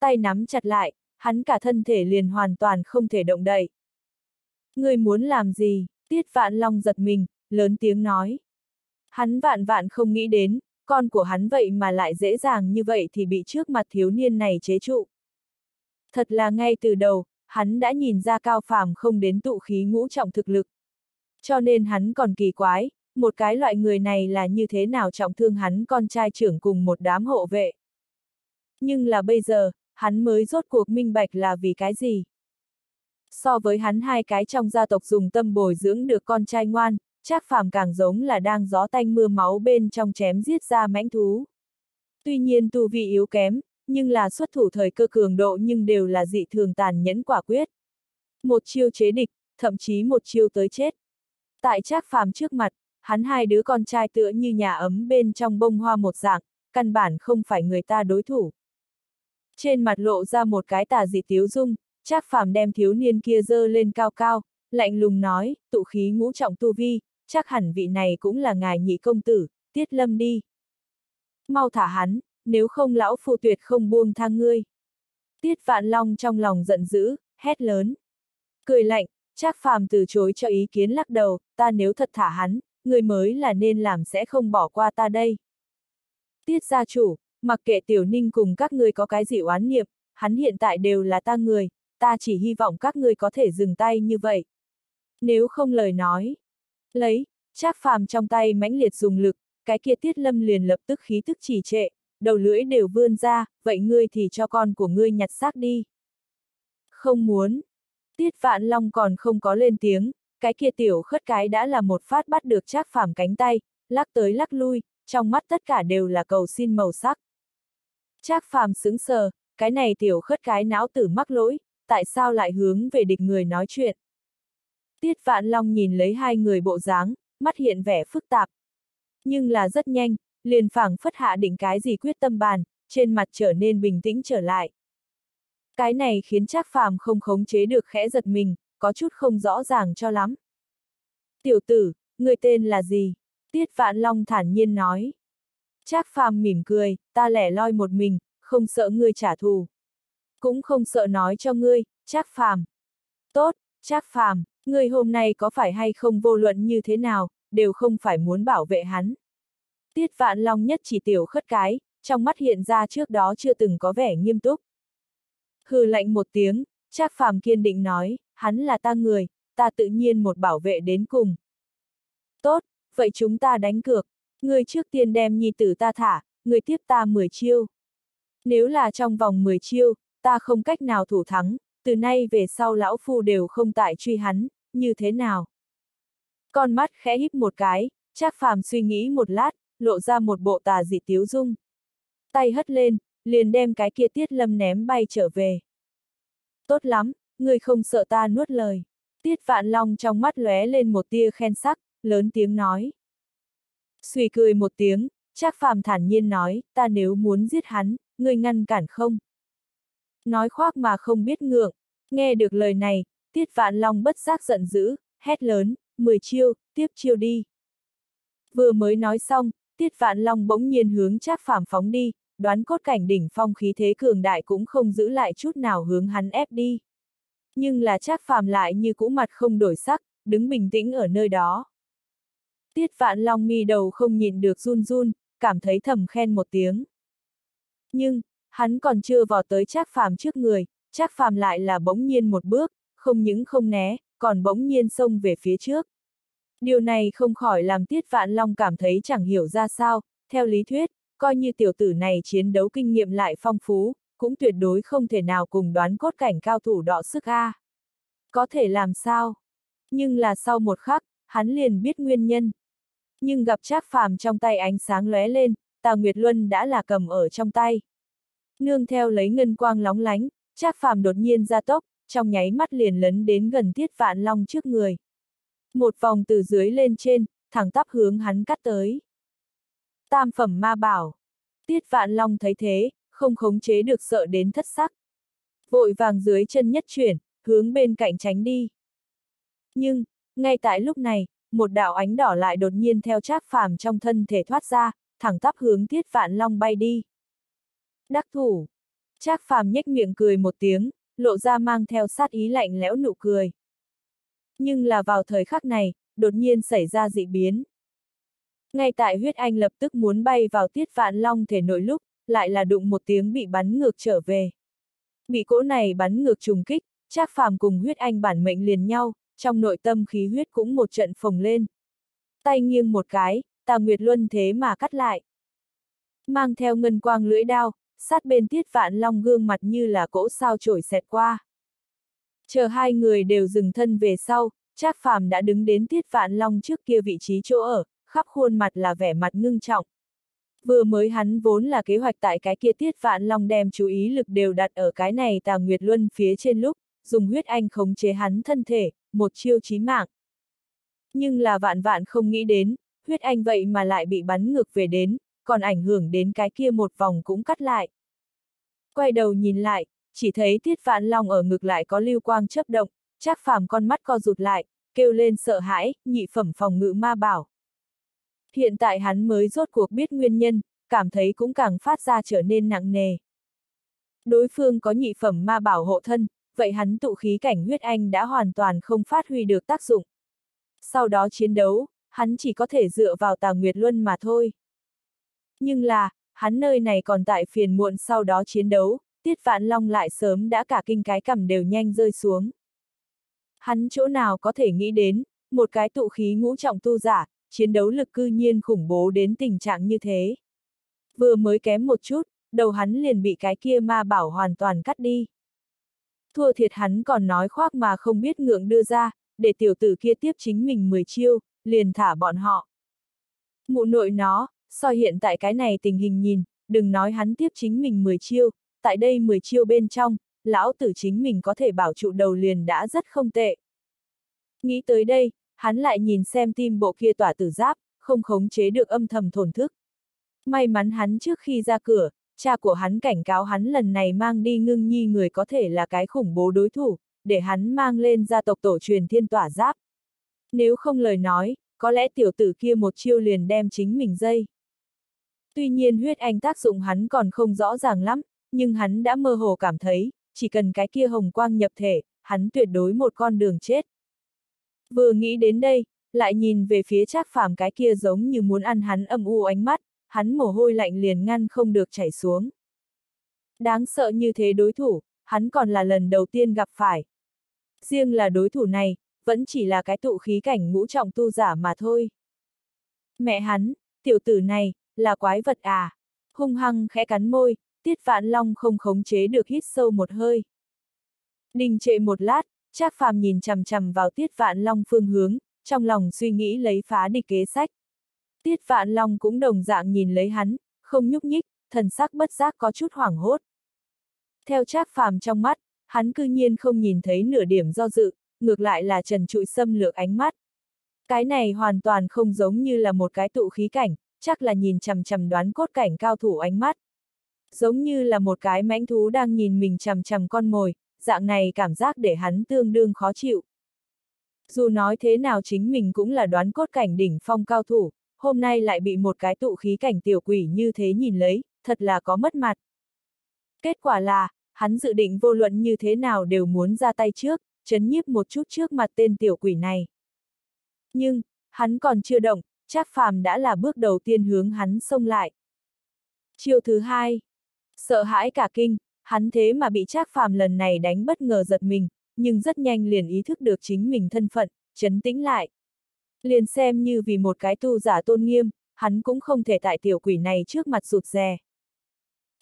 Tay nắm chặt lại, hắn cả thân thể liền hoàn toàn không thể động đậy. Người muốn làm gì? Tiết vạn long giật mình, lớn tiếng nói. Hắn vạn vạn không nghĩ đến, con của hắn vậy mà lại dễ dàng như vậy thì bị trước mặt thiếu niên này chế trụ. Thật là ngay từ đầu, hắn đã nhìn ra cao phàm không đến tụ khí ngũ trọng thực lực. Cho nên hắn còn kỳ quái, một cái loại người này là như thế nào trọng thương hắn con trai trưởng cùng một đám hộ vệ. Nhưng là bây giờ, hắn mới rốt cuộc minh bạch là vì cái gì. So với hắn hai cái trong gia tộc dùng tâm bồi dưỡng được con trai ngoan, Trác phàm càng giống là đang gió tanh mưa máu bên trong chém giết ra mãnh thú. Tuy nhiên tu vi yếu kém, nhưng là xuất thủ thời cơ cường độ nhưng đều là dị thường tàn nhẫn quả quyết. Một chiêu chế địch, thậm chí một chiêu tới chết. Tại Trác phàm trước mặt, hắn hai đứa con trai tựa như nhà ấm bên trong bông hoa một dạng, căn bản không phải người ta đối thủ. Trên mặt lộ ra một cái tà dị tiếu dung, Trác phàm đem thiếu niên kia dơ lên cao cao, lạnh lùng nói, tụ khí ngũ trọng tu vi, chắc hẳn vị này cũng là ngài nhị công tử, tiết lâm đi. Mau thả hắn, nếu không lão phu tuyệt không buông tha ngươi. Tiết vạn long trong lòng giận dữ, hét lớn. Cười lạnh, Trác phàm từ chối cho ý kiến lắc đầu, ta nếu thật thả hắn, người mới là nên làm sẽ không bỏ qua ta đây. Tiết gia chủ, mặc kệ tiểu ninh cùng các ngươi có cái gì oán niệm, hắn hiện tại đều là ta người, ta chỉ hy vọng các ngươi có thể dừng tay như vậy. Nếu không lời nói, Lấy, Trác phàm trong tay mãnh liệt dùng lực, cái kia tiết lâm liền lập tức khí tức trì trệ, đầu lưỡi đều vươn ra, vậy ngươi thì cho con của ngươi nhặt xác đi. Không muốn. Tiết vạn long còn không có lên tiếng, cái kia tiểu khất cái đã là một phát bắt được Trác phàm cánh tay, lắc tới lắc lui, trong mắt tất cả đều là cầu xin màu sắc. Trác phàm sững sờ, cái này tiểu khất cái não tử mắc lỗi, tại sao lại hướng về địch người nói chuyện. Tiết Vạn Long nhìn lấy hai người bộ dáng, mắt hiện vẻ phức tạp. Nhưng là rất nhanh, liền phảng phất hạ định cái gì quyết tâm bàn, trên mặt trở nên bình tĩnh trở lại. Cái này khiến Trác Phàm không khống chế được khẽ giật mình, có chút không rõ ràng cho lắm. Tiểu tử, người tên là gì? Tiết Vạn Long thản nhiên nói. Trác Phàm mỉm cười, ta lẻ loi một mình, không sợ ngươi trả thù. Cũng không sợ nói cho ngươi, Trác Phàm. Tốt, Trác Phàm. Người hôm nay có phải hay không vô luận như thế nào, đều không phải muốn bảo vệ hắn. Tiết vạn long nhất chỉ tiểu khất cái, trong mắt hiện ra trước đó chưa từng có vẻ nghiêm túc. Hừ lạnh một tiếng, Trác phàm kiên định nói, hắn là ta người, ta tự nhiên một bảo vệ đến cùng. Tốt, vậy chúng ta đánh cược, người trước tiên đem nhi tử ta thả, người tiếp ta 10 chiêu. Nếu là trong vòng 10 chiêu, ta không cách nào thủ thắng, từ nay về sau lão phu đều không tại truy hắn, như thế nào? Con mắt khẽ híp một cái, Trác Phàm suy nghĩ một lát, lộ ra một bộ tà dị tiếu dung. Tay hất lên, liền đem cái kia Tiết Lâm ném bay trở về. Tốt lắm, người không sợ ta nuốt lời. Tiết Vạn Long trong mắt lóe lên một tia khen sắc, lớn tiếng nói. Suy cười một tiếng, Trác Phàm thản nhiên nói, ta nếu muốn giết hắn, người ngăn cản không? Nói khoác mà không biết ngượng, nghe được lời này, Tiết Vạn Long bất giác giận dữ, hét lớn, 10 chiêu, tiếp chiêu đi. Vừa mới nói xong, Tiết Vạn Long bỗng nhiên hướng Trác Phàm phóng đi, đoán cốt cảnh đỉnh phong khí thế cường đại cũng không giữ lại chút nào hướng hắn ép đi. Nhưng là Trác Phàm lại như cũ mặt không đổi sắc, đứng bình tĩnh ở nơi đó. Tiết Vạn Long mi đầu không nhìn được run run, cảm thấy thầm khen một tiếng. Nhưng, hắn còn chưa vào tới Trác Phàm trước người, Trác Phàm lại là bỗng nhiên một bước, không những không né, còn bỗng nhiên xông về phía trước. Điều này không khỏi làm Tiết Vạn Long cảm thấy chẳng hiểu ra sao, theo lý thuyết, coi như tiểu tử này chiến đấu kinh nghiệm lại phong phú, cũng tuyệt đối không thể nào cùng đoán cốt cảnh cao thủ đọ sức A. Có thể làm sao? Nhưng là sau một khắc, hắn liền biết nguyên nhân. Nhưng gặp Trác Phàm trong tay ánh sáng lóe lên, Tà Nguyệt Luân đã là cầm ở trong tay. Nương theo lấy ngân quang lóng lánh, Trác Phàm đột nhiên ra tốc, trong nháy mắt liền lấn đến gần Tiết Vạn Long trước người. Một vòng từ dưới lên trên, thẳng tắp hướng hắn cắt tới. Tam phẩm ma bảo. Tiết Vạn Long thấy thế, không khống chế được sợ đến thất sắc. Vội vàng dưới chân nhất chuyển, hướng bên cạnh tránh đi. Nhưng, ngay tại lúc này, một đạo ánh đỏ lại đột nhiên theo trác phàm trong thân thể thoát ra, thẳng tắp hướng Tiết Vạn Long bay đi. Đắc thủ. Trác phàm nhếch miệng cười một tiếng, lộ ra mang theo sát ý lạnh lẽo nụ cười. Nhưng là vào thời khắc này, đột nhiên xảy ra dị biến. Ngay tại huyết anh lập tức muốn bay vào tiết vạn long thể nội lúc, lại là đụng một tiếng bị bắn ngược trở về. Bị cỗ này bắn ngược trùng kích, Trác Phàm cùng huyết anh bản mệnh liền nhau, trong nội tâm khí huyết cũng một trận phồng lên. Tay nghiêng một cái, Tà Nguyệt Luân thế mà cắt lại. Mang theo ngân quang lưỡi đao, sát bên tiết vạn long gương mặt như là cỗ sao trổi xẹt qua. Chờ hai người đều dừng thân về sau, Trác Phàm đã đứng đến tiết vạn long trước kia vị trí chỗ ở, khắp khuôn mặt là vẻ mặt ngưng trọng. Vừa mới hắn vốn là kế hoạch tại cái kia tiết vạn long đem chú ý lực đều đặt ở cái này tà nguyệt luân phía trên lúc, dùng huyết anh khống chế hắn thân thể, một chiêu chí mạng. Nhưng là vạn vạn không nghĩ đến, huyết anh vậy mà lại bị bắn ngược về đến, còn ảnh hưởng đến cái kia một vòng cũng cắt lại. Quay đầu nhìn lại, chỉ thấy tiết vạn long ở ngực lại có lưu quang chấp động, chắc phàm con mắt co rụt lại, kêu lên sợ hãi, nhị phẩm phòng ngự ma bảo. Hiện tại hắn mới rốt cuộc biết nguyên nhân, cảm thấy cũng càng phát ra trở nên nặng nề. Đối phương có nhị phẩm ma bảo hộ thân, vậy hắn tụ khí cảnh huyết anh đã hoàn toàn không phát huy được tác dụng. Sau đó chiến đấu, hắn chỉ có thể dựa vào tà Nguyệt Luân mà thôi. Nhưng là, hắn nơi này còn tại phiền muộn sau đó chiến đấu, Tiết Vạn Long lại sớm đã cả kinh cái cầm đều nhanh rơi xuống. Hắn chỗ nào có thể nghĩ đến, một cái tụ khí ngũ trọng tu giả, chiến đấu lực cư nhiên khủng bố đến tình trạng như thế. Vừa mới kém một chút, đầu hắn liền bị cái kia ma bảo hoàn toàn cắt đi. Thua thiệt hắn còn nói khoác mà không biết ngượng đưa ra, để tiểu tử kia tiếp chính mình 10 chiêu, liền thả bọn họ. Mụ nội nó, soi hiện tại cái này tình hình nhìn, đừng nói hắn tiếp chính mình 10 chiêu, tại đây 10 chiêu bên trong, lão tử chính mình có thể bảo trụ đầu liền đã rất không tệ. Nghĩ tới đây, hắn lại nhìn xem tim bộ kia tỏa tử giáp, không khống chế được âm thầm thổn thức. May mắn hắn trước khi ra cửa, cha của hắn cảnh cáo hắn lần này mang đi ngưng nhi người có thể là cái khủng bố đối thủ, để hắn mang lên gia tộc tổ truyền thiên tỏa giáp. Nếu không lời nói, có lẽ tiểu tử kia một chiêu liền đem chính mình dây. Tuy nhiên huyết anh tác dụng hắn còn không rõ ràng lắm, nhưng hắn đã mơ hồ cảm thấy, chỉ cần cái kia hồng quang nhập thể, hắn tuyệt đối một con đường chết. Vừa nghĩ đến đây, lại nhìn về phía trác phàm cái kia giống như muốn ăn hắn âm u ánh mắt, hắn mồ hôi lạnh liền ngăn không được chảy xuống. Đáng sợ như thế đối thủ, hắn còn là lần đầu tiên gặp phải. Riêng là đối thủ này, vẫn chỉ là cái tụ khí cảnh ngũ trọng tu giả mà thôi. Mẹ hắn, tiểu tử này, là quái vật à? Hung hăng khẽ cắn môi, tiết vạn long không khống chế được hít sâu một hơi. Đình trệ một lát, Trác phàm nhìn chằm chằm vào tiết vạn long phương hướng, trong lòng suy nghĩ lấy phá địch kế sách. Tiết vạn long cũng đồng dạng nhìn lấy hắn, không nhúc nhích, thần sắc bất giác có chút hoảng hốt. Theo Trác phàm trong mắt, hắn cư nhiên không nhìn thấy nửa điểm do dự, ngược lại là trần trụi xâm lược ánh mắt. Cái này hoàn toàn không giống như là một cái tụ khí cảnh, chắc là nhìn chằm chằm đoán cốt cảnh cao thủ ánh mắt. Giống như là một cái mãnh thú đang nhìn mình chằm chằm con mồi, dạng này cảm giác để hắn tương đương khó chịu. Dù nói thế nào chính mình cũng là đoán cốt cảnh đỉnh phong cao thủ, hôm nay lại bị một cái tụ khí cảnh tiểu quỷ như thế nhìn lấy, thật là có mất mặt. Kết quả là, hắn dự định vô luận như thế nào đều muốn ra tay trước, chấn nhiếp một chút trước mặt tên tiểu quỷ này. Nhưng, hắn còn chưa động, Trác Phàm đã là bước đầu tiên hướng hắn xông lại. Chiêu thứ hai, sợ hãi cả kinh, hắn thế mà bị Trác Phàm lần này đánh bất ngờ giật mình, nhưng rất nhanh liền ý thức được chính mình thân phận, chấn tĩnh lại. Liền xem như vì một cái tu giả tôn nghiêm, hắn cũng không thể tại tiểu quỷ này trước mặt rụt rè.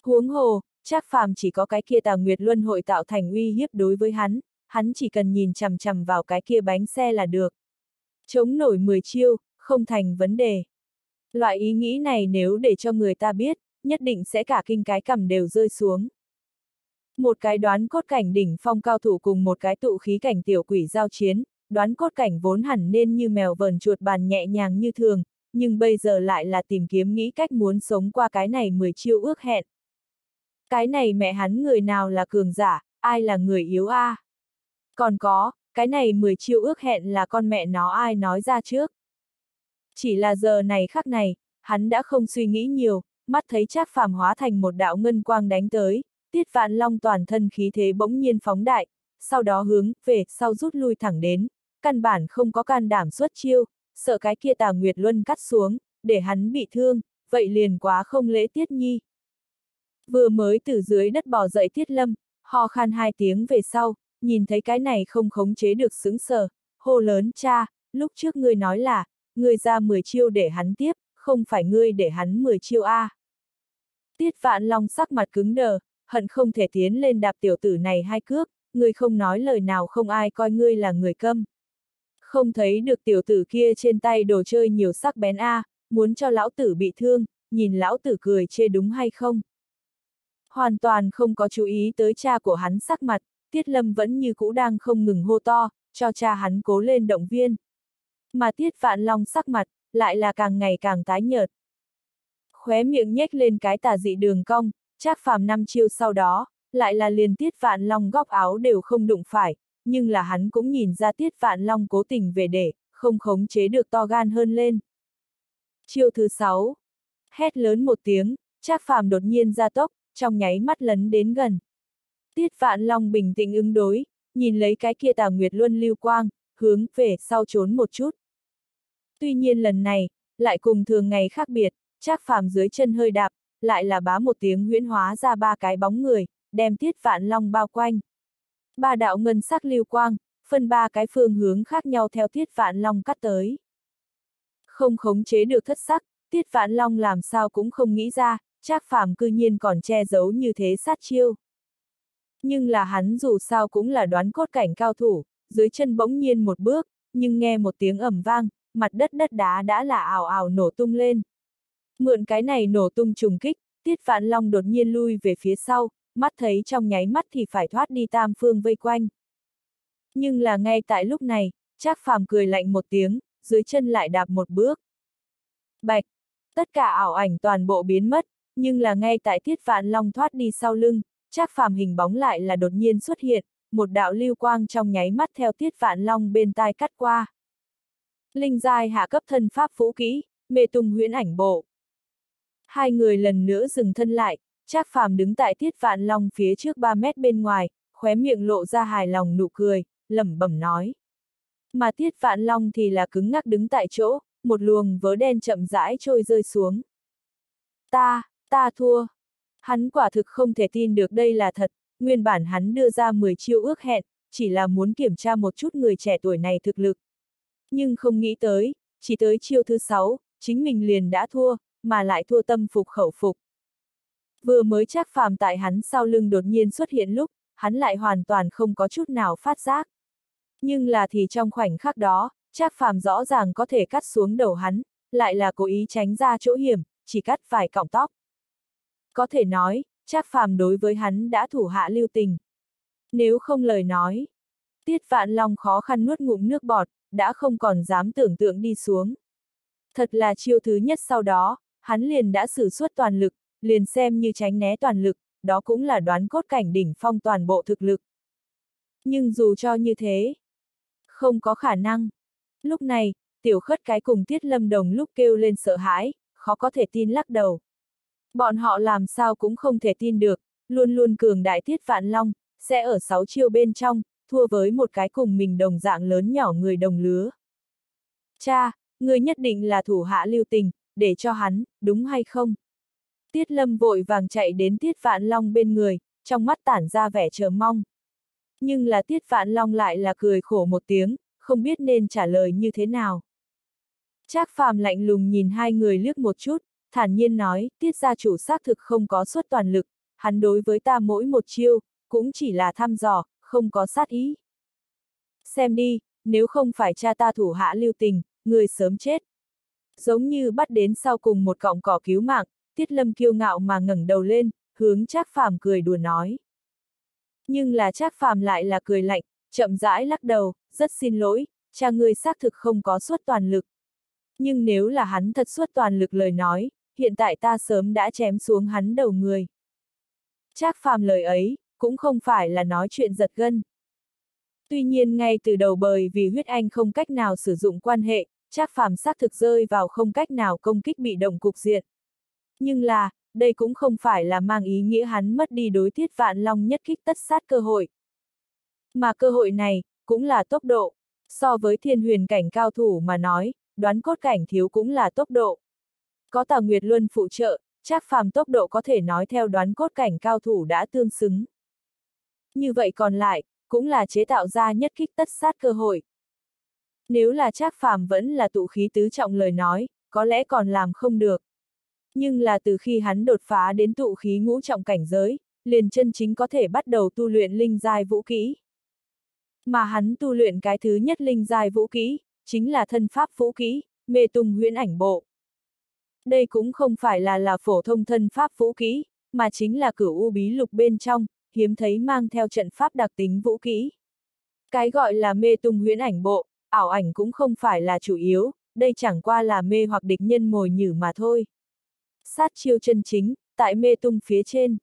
Huống hồ, Trác Phàm chỉ có cái kia Tà Nguyệt Luân hội tạo thành uy hiếp đối với hắn, hắn chỉ cần nhìn chằm chằm vào cái kia bánh xe là được. Chống nổi 10 chiêu, không thành vấn đề. Loại ý nghĩ này nếu để cho người ta biết, nhất định sẽ cả kinh cái cầm đều rơi xuống. Một cái đoán cốt cảnh đỉnh phong cao thủ cùng một cái tụ khí cảnh tiểu quỷ giao chiến, đoán cốt cảnh vốn hẳn nên như mèo vờn chuột bàn nhẹ nhàng như thường, nhưng bây giờ lại là tìm kiếm nghĩ cách muốn sống qua cái này 10 chiêu ước hẹn. Cái này mẹ hắn người nào là cường giả, ai là người yếu a? À? Còn có, cái này 10 chiêu ước hẹn là con mẹ nó ai nói ra trước. Chỉ là giờ này khắc này, hắn đã không suy nghĩ nhiều, mắt thấy Trác Phàm hóa thành một đạo ngân quang đánh tới, Tiết Vạn Long toàn thân khí thế bỗng nhiên phóng đại, sau đó hướng về sau rút lui thẳng đến, căn bản không có can đảm xuất chiêu, sợ cái kia tà Nguyệt Luân cắt xuống, để hắn bị thương, vậy liền quá không lễ tiết nhi. Vừa mới từ dưới đất bò dậy Tiết Lâm, ho khan hai tiếng về sau, nhìn thấy cái này không khống chế được sững sờ, hô lớn cha, lúc trước ngươi nói là, ngươi ra 10 chiêu để hắn tiếp, không phải ngươi để hắn 10 chiêu A. Tiết Vạn Long sắc mặt cứng đờ, hận không thể tiến lên đạp tiểu tử này hai cước, ngươi không nói lời nào không ai coi ngươi là người câm. Không thấy được tiểu tử kia trên tay đồ chơi nhiều sắc bén A, muốn cho lão tử bị thương, nhìn lão tử cười chê đúng hay không. Hoàn toàn không có chú ý tới cha của hắn sắc mặt, Tiết Lâm vẫn như cũ đang không ngừng hô to, cho cha hắn cố lên động viên. Mà Tiết Vạn Long sắc mặt, lại là càng ngày càng tái nhợt. Khóe miệng nhếch lên cái tà dị đường cong, chắc phàm năm chiêu sau đó, lại là liền Tiết Vạn Long góc áo đều không đụng phải, nhưng là hắn cũng nhìn ra Tiết Vạn Long cố tình về để, không khống chế được to gan hơn lên. Chiêu thứ sáu, hét lớn một tiếng, Trác Phàm đột nhiên ra tốc, trong nháy mắt lấn đến gần. Tiết Vạn Long bình tĩnh ứng đối, nhìn lấy cái kia Tà Nguyệt Luân lưu quang, hướng về sau trốn một chút. Tuy nhiên lần này, lại cùng thường ngày khác biệt, Trác Phàm dưới chân hơi đạp, lại là bá một tiếng huyễn hóa ra ba cái bóng người, đem Tiết Vạn Long bao quanh. Ba đạo ngân sắc lưu quang, phân ba cái phương hướng khác nhau theo Tiết Vạn Long cắt tới. Không khống chế được thất sắc, Tiết vạn Long làm sao cũng không nghĩ ra, Trác Phàm cư nhiên còn che giấu như thế sát chiêu. Nhưng là hắn dù sao cũng là đoán cốt cảnh cao thủ, dưới chân bỗng nhiên một bước, nhưng nghe một tiếng ầm vang, mặt đất đất đá đã là ảo ảo nổ tung lên. Mượn cái này nổ tung trùng kích, Tiết Vạn Long đột nhiên lui về phía sau, mắt thấy trong nháy mắt thì phải thoát đi tam phương vây quanh. Nhưng là ngay tại lúc này, Trác Phàm cười lạnh một tiếng, dưới chân lại đạp một bước. Bạch! Tất cả ảo ảnh toàn bộ biến mất, nhưng là ngay tại Tiết Vạn Long thoát đi sau lưng, Trác Phàm hình bóng lại là đột nhiên xuất hiện, một đạo lưu quang trong nháy mắt theo Tiết Vạn Long bên tai cắt qua. Linh giai hạ cấp thân pháp vũ kỹ, mê tung huyễn ảnh bộ. Hai người lần nữa dừng thân lại, Trác Phàm đứng tại Tiết Vạn Long phía trước 3 mét bên ngoài, khóe miệng lộ ra hài lòng nụ cười, lẩm bẩm nói. Mà Tiết Vạn Long thì là cứng ngắc đứng tại chỗ, một luồng vớ đen chậm rãi trôi rơi xuống. Ta, ta thua. Hắn quả thực không thể tin được đây là thật, nguyên bản hắn đưa ra 10 chiêu ước hẹn, chỉ là muốn kiểm tra một chút người trẻ tuổi này thực lực. Nhưng không nghĩ tới, chỉ tới chiêu thứ sáu chính mình liền đã thua, mà lại thua tâm phục khẩu phục. Vừa mới chắc phàm tại hắn sau lưng đột nhiên xuất hiện lúc, hắn lại hoàn toàn không có chút nào phát giác. Nhưng là thì trong khoảnh khắc đó, Trác Phàm rõ ràng có thể cắt xuống đầu hắn, lại là cố ý tránh ra chỗ hiểm, chỉ cắt vài cọng tóc. Có thể nói, Trác Phàm đối với hắn đã thủ hạ lưu tình. Nếu không lời nói, Tiết Vạn Long khó khăn nuốt ngụm nước bọt, đã không còn dám tưởng tượng đi xuống. Thật là chiêu thứ nhất sau đó, hắn liền đã sử xuất toàn lực, liền xem như tránh né toàn lực, đó cũng là đoán cốt cảnh đỉnh phong toàn bộ thực lực. Nhưng dù cho như thế, không có khả năng. Lúc này, tiểu khất cái cùng tiết lâm đồng lúc kêu lên sợ hãi, khó có thể tin lắc đầu. Bọn họ làm sao cũng không thể tin được, luôn luôn cường đại tiết vạn long, sẽ ở sáu chiêu bên trong, thua với một cái cùng mình đồng dạng lớn nhỏ người đồng lứa. Cha, người nhất định là thủ hạ lưu tình, để cho hắn, đúng hay không? Tiết lâm vội vàng chạy đến tiết vạn long bên người, trong mắt tản ra vẻ chờ mong. Nhưng là tiết vạn long lại là cười khổ một tiếng, không biết nên trả lời như thế nào. Trác phàm lạnh lùng nhìn hai người liếc một chút, thản nhiên nói, tiết gia chủ xác thực không có suất toàn lực, hắn đối với ta mỗi một chiêu, cũng chỉ là thăm dò, không có sát ý. Xem đi, nếu không phải cha ta thủ hạ lưu tình, người sớm chết. Giống như bắt đến sau cùng một cọng cỏ cứu mạng, tiết lâm kiêu ngạo mà ngẩng đầu lên, hướng Trác phàm cười đùa nói. Nhưng là Trác phàm lại là cười lạnh, chậm rãi lắc đầu, rất xin lỗi, cha ngươi xác thực không có suất toàn lực. Nhưng nếu là hắn thật suất toàn lực lời nói, hiện tại ta sớm đã chém xuống hắn đầu người. Trác phàm lời ấy, cũng không phải là nói chuyện giật gân. Tuy nhiên ngay từ đầu bởi vì huyết anh không cách nào sử dụng quan hệ, Trác phàm xác thực rơi vào không cách nào công kích bị động cục diện. Nhưng là, đây cũng không phải là mang ý nghĩa hắn mất đi đối thiết vạn long nhất kích tất sát cơ hội. Mà cơ hội này, cũng là tốc độ. So với thiên huyền cảnh cao thủ mà nói, đoán cốt cảnh thiếu cũng là tốc độ. Có tà Nguyệt Luân phụ trợ, Trác Phàm tốc độ có thể nói theo đoán cốt cảnh cao thủ đã tương xứng. Như vậy còn lại, cũng là chế tạo ra nhất kích tất sát cơ hội. Nếu là Trác Phàm vẫn là tụ khí tứ trọng lời nói, có lẽ còn làm không được. Nhưng là từ khi hắn đột phá đến tụ khí ngũ trọng cảnh giới, liền chân chính có thể bắt đầu tu luyện linh giai vũ kỹ. Mà hắn tu luyện cái thứ nhất linh giai vũ kỹ, chính là thân pháp vũ kỹ, mê tung huyễn ảnh bộ. Đây cũng không phải là là phổ thông thân pháp vũ kỹ, mà chính là cửu u bí lục bên trong, hiếm thấy mang theo trận pháp đặc tính vũ kỹ. Cái gọi là mê tung huyễn ảnh bộ, ảo ảnh cũng không phải là chủ yếu, đây chẳng qua là mê hoặc địch nhân mồi nhử mà thôi. Sát chiêu chân chính, tại mê tung phía trên.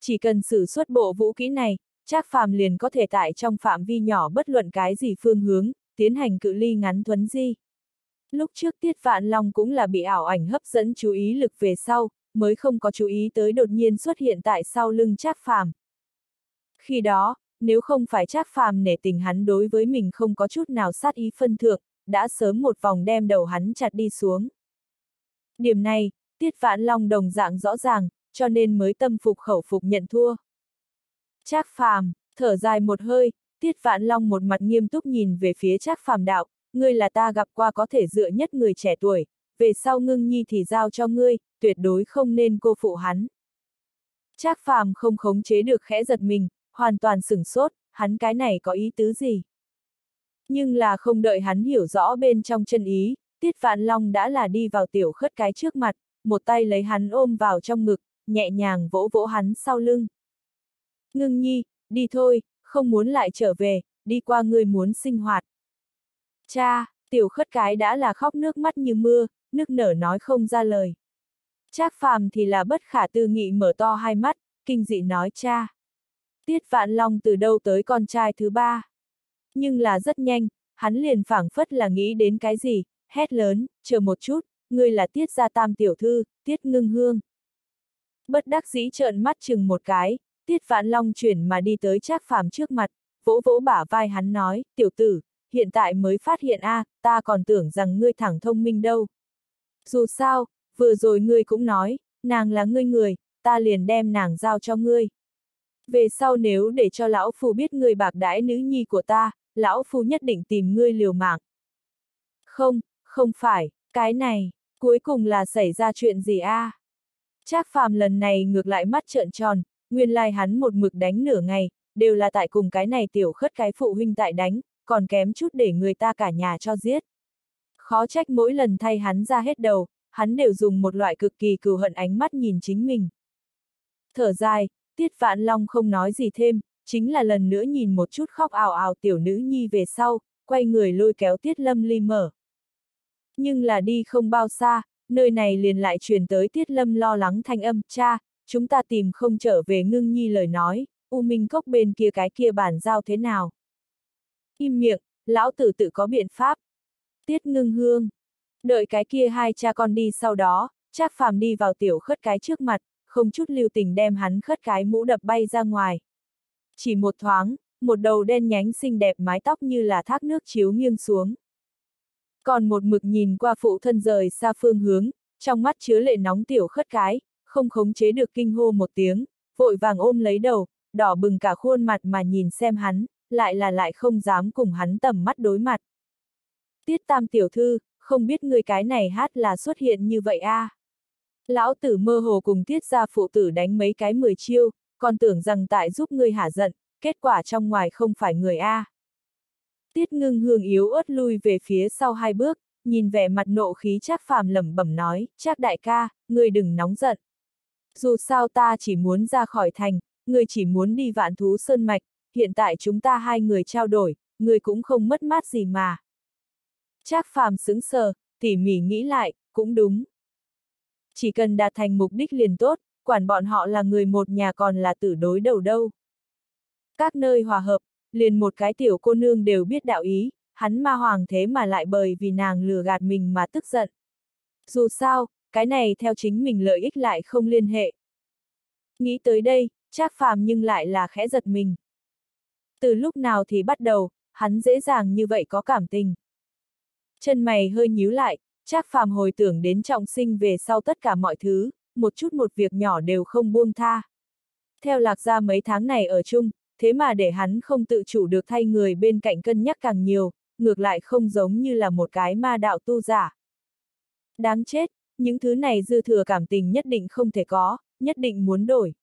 Chỉ cần sử xuất bộ vũ kỹ này, Trác Phàm liền có thể tại trong phạm vi nhỏ bất luận cái gì phương hướng, tiến hành cự ly ngắn thuấn di. Lúc trước Tiết Vạn Long cũng là bị ảo ảnh hấp dẫn chú ý lực về sau, mới không có chú ý tới đột nhiên xuất hiện tại sau lưng Trác Phàm. Khi đó, nếu không phải Trác Phàm nể tình hắn đối với mình không có chút nào sát ý phân thượng, đã sớm một vòng đem đầu hắn chặt đi xuống. Điểm này, Tiết Vạn Long đồng dạng rõ ràng, cho nên mới tâm phục khẩu phục nhận thua. Trác Phàm, thở dài một hơi, Tiết Vạn Long một mặt nghiêm túc nhìn về phía Trác Phàm đạo, ngươi là ta gặp qua có thể dựa nhất người trẻ tuổi, về sau ngưng nhi thì giao cho ngươi, tuyệt đối không nên cô phụ hắn. Trác Phàm không khống chế được khẽ giật mình, hoàn toàn sửng sốt, hắn cái này có ý tứ gì? Nhưng là không đợi hắn hiểu rõ bên trong chân ý, Tiết Vạn Long đã là đi vào tiểu khất cái trước mặt, một tay lấy hắn ôm vào trong ngực, nhẹ nhàng vỗ vỗ hắn sau lưng. Ngưng nhi, đi thôi, không muốn lại trở về, đi qua người muốn sinh hoạt. Cha, tiểu khất cái đã là khóc nước mắt như mưa, nước nở nói không ra lời. Trác phàm thì là bất khả tư nghị mở to hai mắt, kinh dị nói cha. Tiết vạn long từ đâu tới con trai thứ ba. Nhưng là rất nhanh, hắn liền phảng phất là nghĩ đến cái gì, hét lớn, chờ một chút, ngươi là tiết gia tam tiểu thư, tiết ngưng hương. Bất đắc dĩ trợn mắt chừng một cái, tiết vạn long chuyển mà đi tới trác phàm trước mặt, vỗ vỗ bả vai hắn nói, tiểu tử, hiện tại mới phát hiện a, à, ta còn tưởng rằng ngươi thẳng thông minh đâu. Dù sao, vừa rồi ngươi cũng nói, nàng là ngươi người, ta liền đem nàng giao cho ngươi. Về sau nếu để cho lão phu biết người bạc đãi nữ nhi của ta, lão phu nhất định tìm ngươi liều mạng. Không, không phải, cái này, cuối cùng là xảy ra chuyện gì a? À? Trác phàm lần này ngược lại mắt trợn tròn, nguyên lai hắn một mực đánh nửa ngày, đều là tại cùng cái này tiểu khất cái phụ huynh tại đánh, còn kém chút để người ta cả nhà cho giết. Khó trách mỗi lần thay hắn ra hết đầu, hắn đều dùng một loại cực kỳ cừu hận ánh mắt nhìn chính mình. Thở dài, Tiết Vạn Long không nói gì thêm, chính là lần nữa nhìn một chút khóc ảo ảo tiểu nữ nhi về sau, quay người lôi kéo Tiết Lâm Ly mở. Nhưng là đi không bao xa, nơi này liền lại truyền tới Tiết Lâm lo lắng thanh âm, cha, chúng ta tìm không trở về ngưng nhi lời nói, U Minh Cốc bên kia cái kia bản giao thế nào. Im miệng, lão tử tự có biện pháp. Tiết ngưng hương. Đợi cái kia hai cha con đi sau đó, Trác phàm đi vào tiểu khất cái trước mặt, không chút lưu tình đem hắn khất cái mũ đập bay ra ngoài. Chỉ một thoáng, một đầu đen nhánh xinh đẹp mái tóc như là thác nước chiếu nghiêng xuống. Còn một mực nhìn qua phụ thân rời xa phương hướng, trong mắt chứa lệ nóng tiểu khất cái, không khống chế được kinh hô một tiếng, vội vàng ôm lấy đầu, đỏ bừng cả khuôn mặt mà nhìn xem hắn, lại là lại không dám cùng hắn tầm mắt đối mặt. Tiết tam tiểu thư, không biết người cái này hát là xuất hiện như vậy a à? Lão tử mơ hồ cùng tiết ra phụ tử đánh mấy cái mười chiêu, còn tưởng rằng tại giúp ngươi hả giận, kết quả trong ngoài không phải người a. Tiết ngưng hương yếu ớt lui về phía sau hai bước, nhìn vẻ mặt nộ khí chắc phàm lẩm bẩm nói, chắc đại ca, ngươi đừng nóng giận. Dù sao ta chỉ muốn ra khỏi thành, ngươi chỉ muốn đi vạn thú sơn mạch, hiện tại chúng ta hai người trao đổi, ngươi cũng không mất mát gì mà. Trác phàm sững sờ, tỉ mỉ nghĩ lại, cũng đúng. Chỉ cần đạt thành mục đích liền tốt, quản bọn họ là người một nhà còn là tử đối đầu đâu. Các nơi hòa hợp, liền một cái tiểu cô nương đều biết đạo ý, hắn ma hoàng thế mà lại bởi vì nàng lừa gạt mình mà tức giận. Dù sao, cái này theo chính mình lợi ích lại không liên hệ. Nghĩ tới đây, Trác phàm nhưng lại là khẽ giật mình. Từ lúc nào thì bắt đầu, hắn dễ dàng như vậy có cảm tình. Chân mày hơi nhíu lại, Trác Phàm hồi tưởng đến trọng sinh về sau tất cả mọi thứ, một chút một việc nhỏ đều không buông tha. Theo lạc ra mấy tháng này ở chung, thế mà để hắn không tự chủ được thay người bên cạnh cân nhắc càng nhiều, ngược lại không giống như là một cái ma đạo tu giả. Đáng chết, những thứ này dư thừa cảm tình nhất định không thể có, nhất định muốn đổi.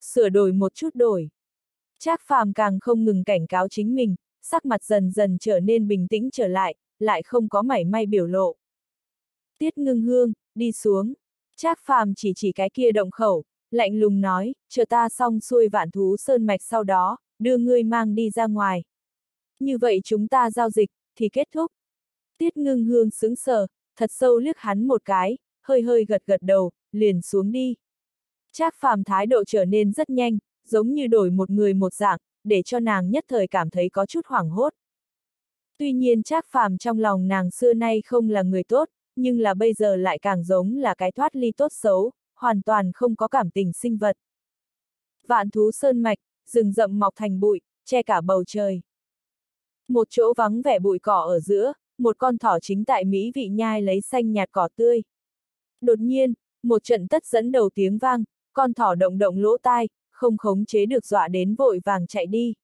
Sửa đổi một chút đổi. Trác phàm càng không ngừng cảnh cáo chính mình, sắc mặt dần dần trở nên bình tĩnh trở lại, lại không có mảy may biểu lộ. Tiết ngưng hương, đi xuống. Trác phàm chỉ chỉ cái kia động khẩu, lạnh lùng nói, chờ ta xong xuôi vạn thú sơn mạch sau đó, đưa ngươi mang đi ra ngoài. Như vậy chúng ta giao dịch, thì kết thúc. Tiết ngưng hương sững sờ, thật sâu liếc hắn một cái, hơi hơi gật gật đầu, liền xuống đi. Trác phàm thái độ trở nên rất nhanh, giống như đổi một người một dạng, để cho nàng nhất thời cảm thấy có chút hoảng hốt. Tuy nhiên Trác phàm trong lòng nàng xưa nay không là người tốt, nhưng là bây giờ lại càng giống là cái thoát ly tốt xấu, hoàn toàn không có cảm tình sinh vật. Vạn thú sơn mạch, rừng rậm mọc thành bụi, che cả bầu trời. Một chỗ vắng vẻ bụi cỏ ở giữa, một con thỏ chính tại Mỹ vị nhai lấy xanh nhạt cỏ tươi. Đột nhiên, một trận tất dẫn đầu tiếng vang, con thỏ động động lỗ tai, không khống chế được dọa đến vội vàng chạy đi.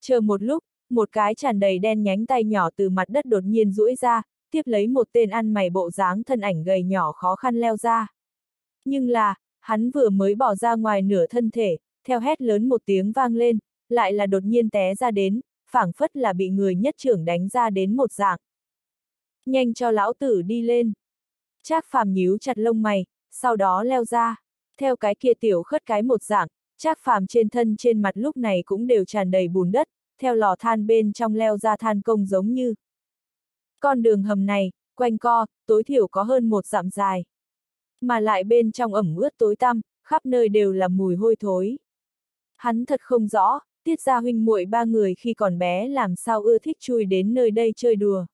Chờ một lúc, một cái tràn đầy đen nhánh tay nhỏ từ mặt đất đột nhiên duỗi ra, tiếp lấy một tên ăn mày bộ dáng thân ảnh gầy nhỏ khó khăn leo ra. Nhưng là, hắn vừa mới bỏ ra ngoài nửa thân thể, theo hét lớn một tiếng vang lên, lại là đột nhiên té ra đến, phảng phất là bị người nhất trưởng đánh ra đến một dạng. Nhanh cho lão tử đi lên. Trác phàm nhíu chặt lông mày, sau đó leo ra. Theo cái kia tiểu khất cái một dạng, Trác phàm trên thân trên mặt lúc này cũng đều tràn đầy bùn đất, theo lò than bên trong leo ra than công giống như. Con đường hầm này, quanh co, tối thiểu có hơn một dặm dài. Mà lại bên trong ẩm ướt tối tăm, khắp nơi đều là mùi hôi thối. Hắn thật không rõ, tiết ra huynh muội ba người khi còn bé làm sao ưa thích chui đến nơi đây chơi đùa.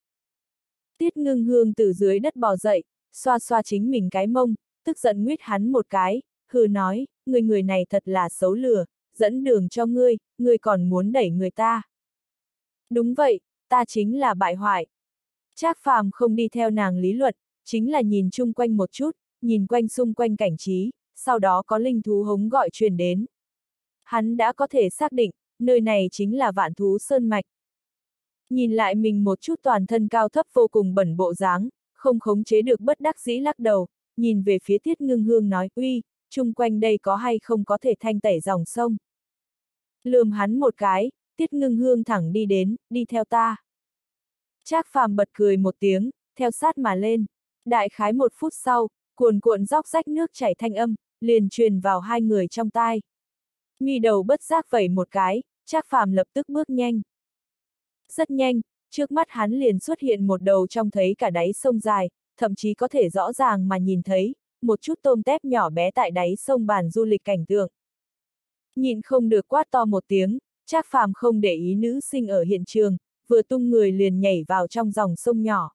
Tiết ngưng hương từ dưới đất bò dậy, xoa xoa chính mình cái mông, tức giận nguyết hắn một cái, hừ nói, người người này thật là xấu lừa, dẫn đường cho ngươi, ngươi còn muốn đẩy người ta. Đúng vậy, ta chính là bại hoại. Trác phàm không đi theo nàng lý luận, chính là nhìn chung quanh một chút, nhìn quanh xung quanh cảnh trí, sau đó có linh thú hống gọi truyền đến. Hắn đã có thể xác định, nơi này chính là vạn thú sơn mạch. Nhìn lại mình một chút toàn thân cao thấp vô cùng bẩn bộ dáng, không khống chế được bất đắc dĩ lắc đầu, nhìn về phía tiết ngưng hương nói uy, chung quanh đây có hay không có thể thanh tẩy dòng sông. Lườm hắn một cái, tiết ngưng hương thẳng đi đến, đi theo ta. Trác phàm bật cười một tiếng, theo sát mà lên. Đại khái một phút sau, cuồn cuộn róc rách nước chảy thanh âm, liền truyền vào hai người trong tai. nghi đầu bất giác vẩy một cái, Trác phàm lập tức bước nhanh. Rất nhanh, trước mắt hắn liền xuất hiện một đầu trong thấy cả đáy sông dài, thậm chí có thể rõ ràng mà nhìn thấy, một chút tôm tép nhỏ bé tại đáy sông bàn du lịch cảnh tượng. Nhìn không được quát to một tiếng, Trác phàm không để ý nữ sinh ở hiện trường, vừa tung người liền nhảy vào trong dòng sông nhỏ.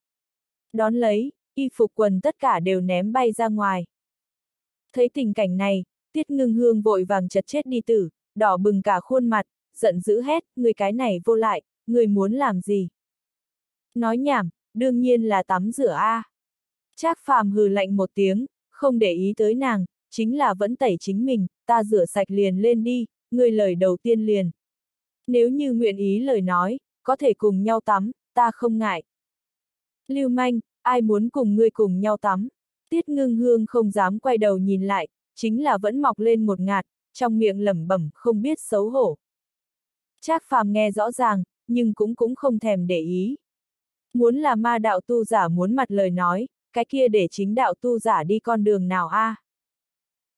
Đón lấy, y phục quần tất cả đều ném bay ra ngoài. Thấy tình cảnh này, Tiết ngưng hương vội vàng chật chết đi tử, đỏ bừng cả khuôn mặt, giận dữ hét, người cái này vô lại, người muốn làm gì? Nói nhảm, đương nhiên là tắm rửa a. À. Trác phàm hừ lạnh một tiếng, không để ý tới nàng, chính là vẫn tẩy chính mình, ta rửa sạch liền lên đi, người lời đầu tiên liền. Nếu như nguyện ý lời nói, có thể cùng nhau tắm, ta không ngại. Lưu manh, ai muốn cùng ngươi cùng nhau tắm? Tiết ngưng hương không dám quay đầu nhìn lại, chính là vẫn mọc lên một ngạt, trong miệng lẩm bẩm không biết xấu hổ. Trác phàm nghe rõ ràng, nhưng cũng cũng không thèm để ý. Muốn là ma đạo tu giả muốn mặt lời nói, cái kia để chính đạo tu giả đi con đường nào a? À?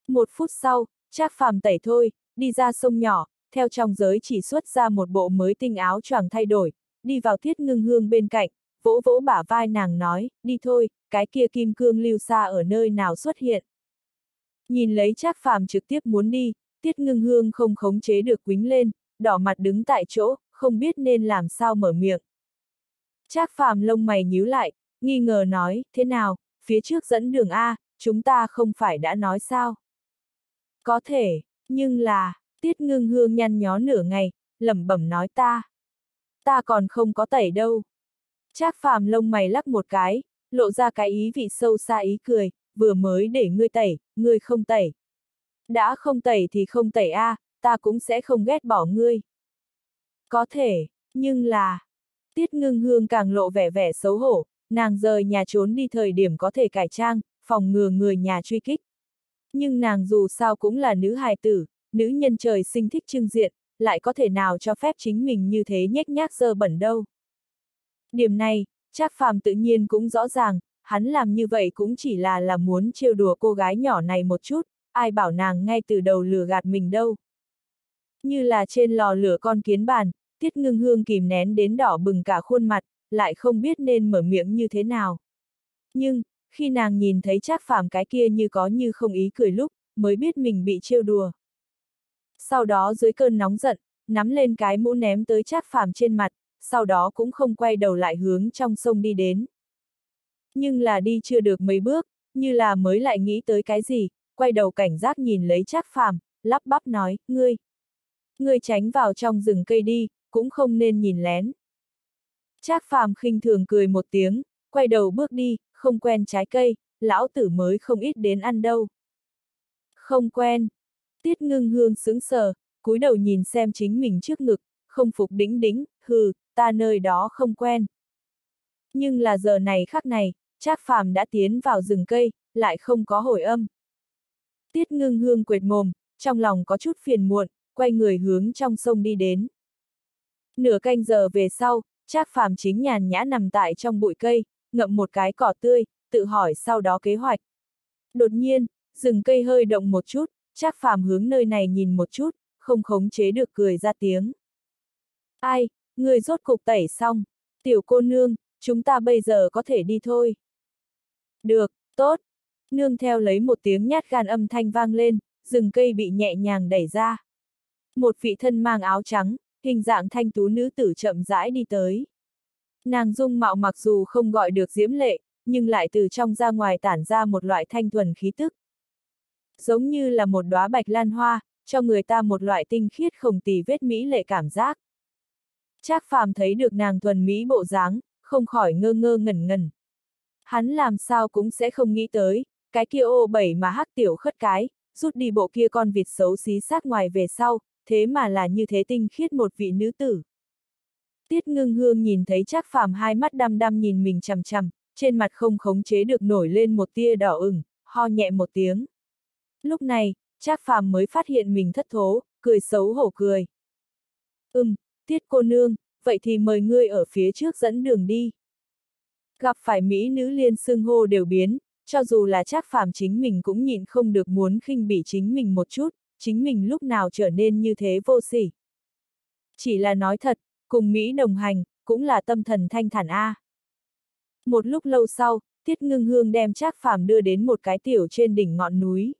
Một phút sau, Trác phàm tẩy thôi, đi ra sông nhỏ, theo trong giới chỉ xuất ra một bộ mới tinh áo choàng thay đổi, đi vào thiết ngưng hương bên cạnh, vỗ vỗ bả vai nàng nói, đi thôi, cái kia kim cương lưu xa ở nơi nào xuất hiện. Nhìn lấy Trác phàm trực tiếp muốn đi, tiết ngưng hương không khống chế được quính lên, đỏ mặt đứng tại chỗ, không biết nên làm sao mở miệng. Trác phàm lông mày nhíu lại, nghi ngờ nói, thế nào, phía trước dẫn đường A, chúng ta không phải đã nói sao? Có thể, nhưng là, tiết ngưng hương nhăn nhó nửa ngày, lẩm bẩm nói ta. Ta còn không có tẩy đâu. Trác phàm lông mày lắc một cái, lộ ra cái ý vị sâu xa ý cười, vừa mới để ngươi tẩy, ngươi không tẩy. Đã không tẩy thì không tẩy a, à, ta cũng sẽ không ghét bỏ ngươi. Có thể, nhưng là... Tiết ngưng hương càng lộ vẻ vẻ xấu hổ, nàng rời nhà trốn đi thời điểm có thể cải trang, phòng ngừa người nhà truy kích. Nhưng nàng dù sao cũng là nữ hài tử, nữ nhân trời sinh thích trưng diện, lại có thể nào cho phép chính mình như thế nhếch nhác dơ bẩn đâu. Điểm này, Trác Phàm tự nhiên cũng rõ ràng, hắn làm như vậy cũng chỉ là là muốn trêu đùa cô gái nhỏ này một chút, ai bảo nàng ngay từ đầu lừa gạt mình đâu. Như là trên lò lửa con kiến bàn, tiết ngưng hương kìm nén đến đỏ bừng cả khuôn mặt, lại không biết nên mở miệng như thế nào. Nhưng, khi nàng nhìn thấy Trác Phàm cái kia như có như không ý cười lúc, mới biết mình bị trêu đùa. Sau đó dưới cơn nóng giận, nắm lên cái mũ ném tới Trác Phàm trên mặt, sau đó cũng không quay đầu lại hướng trong sông đi đến. Nhưng là đi chưa được mấy bước, như là mới lại nghĩ tới cái gì, quay đầu cảnh giác nhìn lấy Trác Phàm, lắp bắp nói, ngươi. Ngươi tránh vào trong rừng cây đi, cũng không nên nhìn lén. Trác Phàm khinh thường cười một tiếng, quay đầu bước đi, không quen trái cây, lão tử mới không ít đến ăn đâu. Không quen. Tiết ngưng hương sững sờ, cúi đầu nhìn xem chính mình trước ngực, không phục đĩnh đĩnh, hừ, ta nơi đó không quen. Nhưng là giờ này khắc này, Trác Phàm đã tiến vào rừng cây, lại không có hồi âm. Tiết ngưng hương quệt mồm, trong lòng có chút phiền muộn, quay người hướng trong sông đi đến. Nửa canh giờ về sau, Trác Phàm chính nhàn nhã nằm tại trong bụi cây, ngậm một cái cỏ tươi, tự hỏi sau đó kế hoạch. Đột nhiên, rừng cây hơi động một chút, Trác Phàm hướng nơi này nhìn một chút, không khống chế được cười ra tiếng. Ai, người rốt cục tẩy xong, tiểu cô nương, chúng ta bây giờ có thể đi thôi. Được, tốt. Nương theo lấy một tiếng nhát gan âm thanh vang lên, rừng cây bị nhẹ nhàng đẩy ra. Một vị thân mang áo trắng, hình dạng thanh tú nữ tử chậm rãi đi tới. Nàng dung mạo mặc dù không gọi được diễm lệ, nhưng lại từ trong ra ngoài tản ra một loại thanh thuần khí tức. Giống như là một đóa bạch lan hoa, cho người ta một loại tinh khiết không tì vết mỹ lệ cảm giác. Trác phàm thấy được nàng thuần mỹ bộ dáng, không khỏi ngơ ngơ ngẩn ngẩn. Hắn làm sao cũng sẽ không nghĩ tới, cái kia ô bảy mà hắc tiểu khất cái, rút đi bộ kia con vịt xấu xí sát ngoài về sau, thế mà là như thế tinh khiết một vị nữ tử. Tiết ngưng hương nhìn thấy Trác phàm hai mắt đăm đăm nhìn mình chằm chằm, trên mặt không khống chế được nổi lên một tia đỏ ửng, ho nhẹ một tiếng. Lúc này, Trác phàm mới phát hiện mình thất thố, cười xấu hổ cười. Ừm, tiết cô nương, vậy thì mời ngươi ở phía trước dẫn đường đi. Gặp phải Mỹ nữ liên xương hô đều biến, cho dù là Trác phàm chính mình cũng nhịn không được muốn khinh bỉ chính mình một chút, chính mình lúc nào trở nên như thế vô sỉ. Chỉ là nói thật, cùng Mỹ đồng hành, cũng là tâm thần thanh thản A. Một lúc lâu sau, Tiết Ngưng Hương đem Trác Phàm đưa đến một cái tiểu trên đỉnh ngọn núi.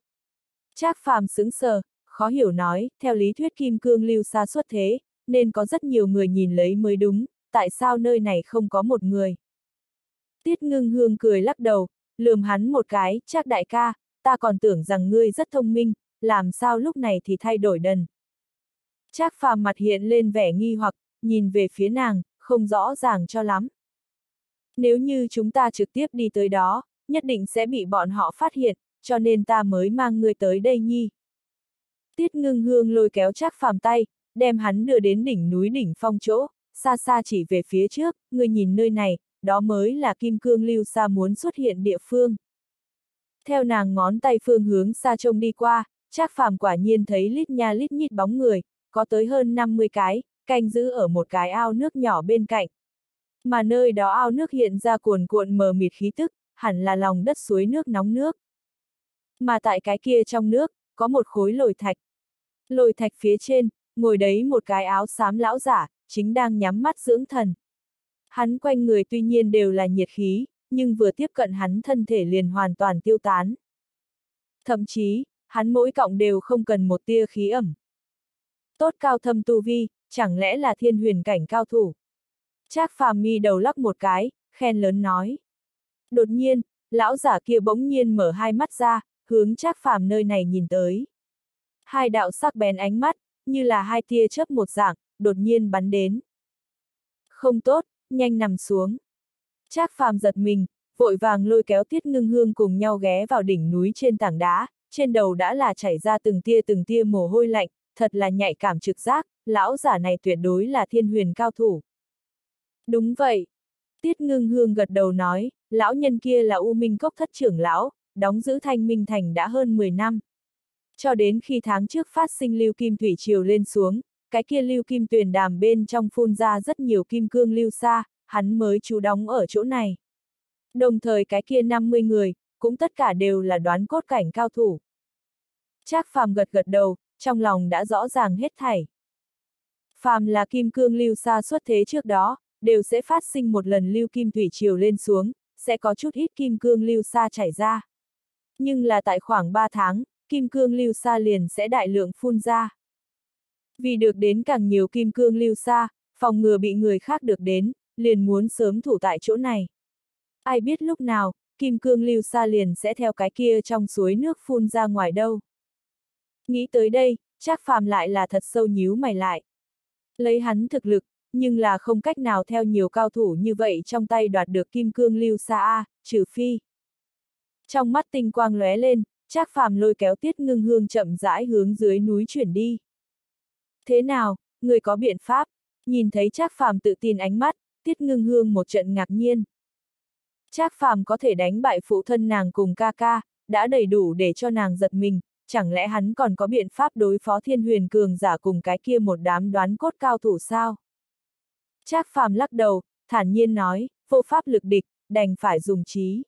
Trác Phàm sững sờ, khó hiểu nói, theo lý thuyết kim cương lưu xa xuất thế, nên có rất nhiều người nhìn lấy mới đúng, tại sao nơi này không có một người? Tiết Ngưng Hương cười lắc đầu, lườm hắn một cái, Trác đại ca, ta còn tưởng rằng ngươi rất thông minh, làm sao lúc này thì thay đổi đần. Trác Phàm mặt hiện lên vẻ nghi hoặc, nhìn về phía nàng, không rõ ràng cho lắm. Nếu như chúng ta trực tiếp đi tới đó, nhất định sẽ bị bọn họ phát hiện, cho nên ta mới mang ngươi tới đây nhi. Tiết ngưng hương lôi kéo Trác phàm tay, đem hắn đưa đến đỉnh núi đỉnh phong chỗ, xa xa chỉ về phía trước, ngươi nhìn nơi này, đó mới là kim cương lưu xa muốn xuất hiện địa phương. Theo nàng ngón tay phương hướng xa trông đi qua, Trác phàm quả nhiên thấy lít nha lít nhít bóng người, có tới hơn 50 cái, canh giữ ở một cái ao nước nhỏ bên cạnh. Mà nơi đó ao nước hiện ra cuồn cuộn mờ mịt khí tức, hẳn là lòng đất suối nước nóng nước. Mà tại cái kia trong nước, có một khối lồi thạch. Lồi thạch phía trên, ngồi đấy một cái áo xám lão giả, chính đang nhắm mắt dưỡng thần. Hắn quanh người tuy nhiên đều là nhiệt khí, nhưng vừa tiếp cận hắn thân thể liền hoàn toàn tiêu tán. Thậm chí, hắn mỗi cọng đều không cần một tia khí ẩm. Tốt cao thâm tu vi, chẳng lẽ là thiên huyền cảnh cao thủ? Trác phàm mi đầu lắc một cái, khen lớn nói. Đột nhiên, lão giả kia bỗng nhiên mở hai mắt ra, hướng Trác phàm nơi này nhìn tới. Hai đạo sắc bén ánh mắt, như là hai tia chớp một dạng, đột nhiên bắn đến. Không tốt, nhanh nằm xuống. Trác phàm giật mình, vội vàng lôi kéo tiết ngưng hương cùng nhau ghé vào đỉnh núi trên tảng đá, trên đầu đã là chảy ra từng tia từng tia mồ hôi lạnh, thật là nhạy cảm trực giác, lão giả này tuyệt đối là thiên huyền cao thủ. Đúng vậy. Tiết ngưng hương gật đầu nói, lão nhân kia là U Minh Cốc thất trưởng lão, đóng giữ thanh minh thành đã hơn 10 năm. Cho đến khi tháng trước phát sinh lưu kim thủy triều lên xuống, cái kia lưu kim tuyền đàm bên trong phun ra rất nhiều kim cương lưu xa, hắn mới trú đóng ở chỗ này. Đồng thời cái kia 50 người, cũng tất cả đều là đoán cốt cảnh cao thủ. Trác phàm gật gật đầu, trong lòng đã rõ ràng hết thảy. Phàm là kim cương lưu xa xuất thế trước đó, đều sẽ phát sinh một lần lưu kim thủy triều lên xuống, sẽ có chút ít kim cương lưu xa chảy ra. Nhưng là tại khoảng 3 tháng, kim cương lưu xa liền sẽ đại lượng phun ra. Vì được đến càng nhiều kim cương lưu xa, phòng ngừa bị người khác được đến, liền muốn sớm thủ tại chỗ này. Ai biết lúc nào, kim cương lưu xa liền sẽ theo cái kia trong suối nước phun ra ngoài đâu. Nghĩ tới đây, chắc phàm lại là thật sâu nhíu mày lại. Lấy hắn thực lực, nhưng là không cách nào theo nhiều cao thủ như vậy trong tay đoạt được kim cương lưu xa A, trừ phi. Trong mắt tinh quang lóe lên, Trác Phàm lôi kéo Tiết Ngưng Hương chậm rãi hướng dưới núi chuyển đi. Thế nào, người có biện pháp? Nhìn thấy Trác Phàm tự tin ánh mắt, Tiết Ngưng Hương một trận ngạc nhiên. Trác Phàm có thể đánh bại phụ thân nàng cùng ca ca, đã đầy đủ để cho nàng giật mình, chẳng lẽ hắn còn có biện pháp đối phó thiên huyền cường giả cùng cái kia một đám đoán cốt cao thủ sao? Trác Phàm lắc đầu, thản nhiên nói, vô pháp lực địch, đành phải dùng trí.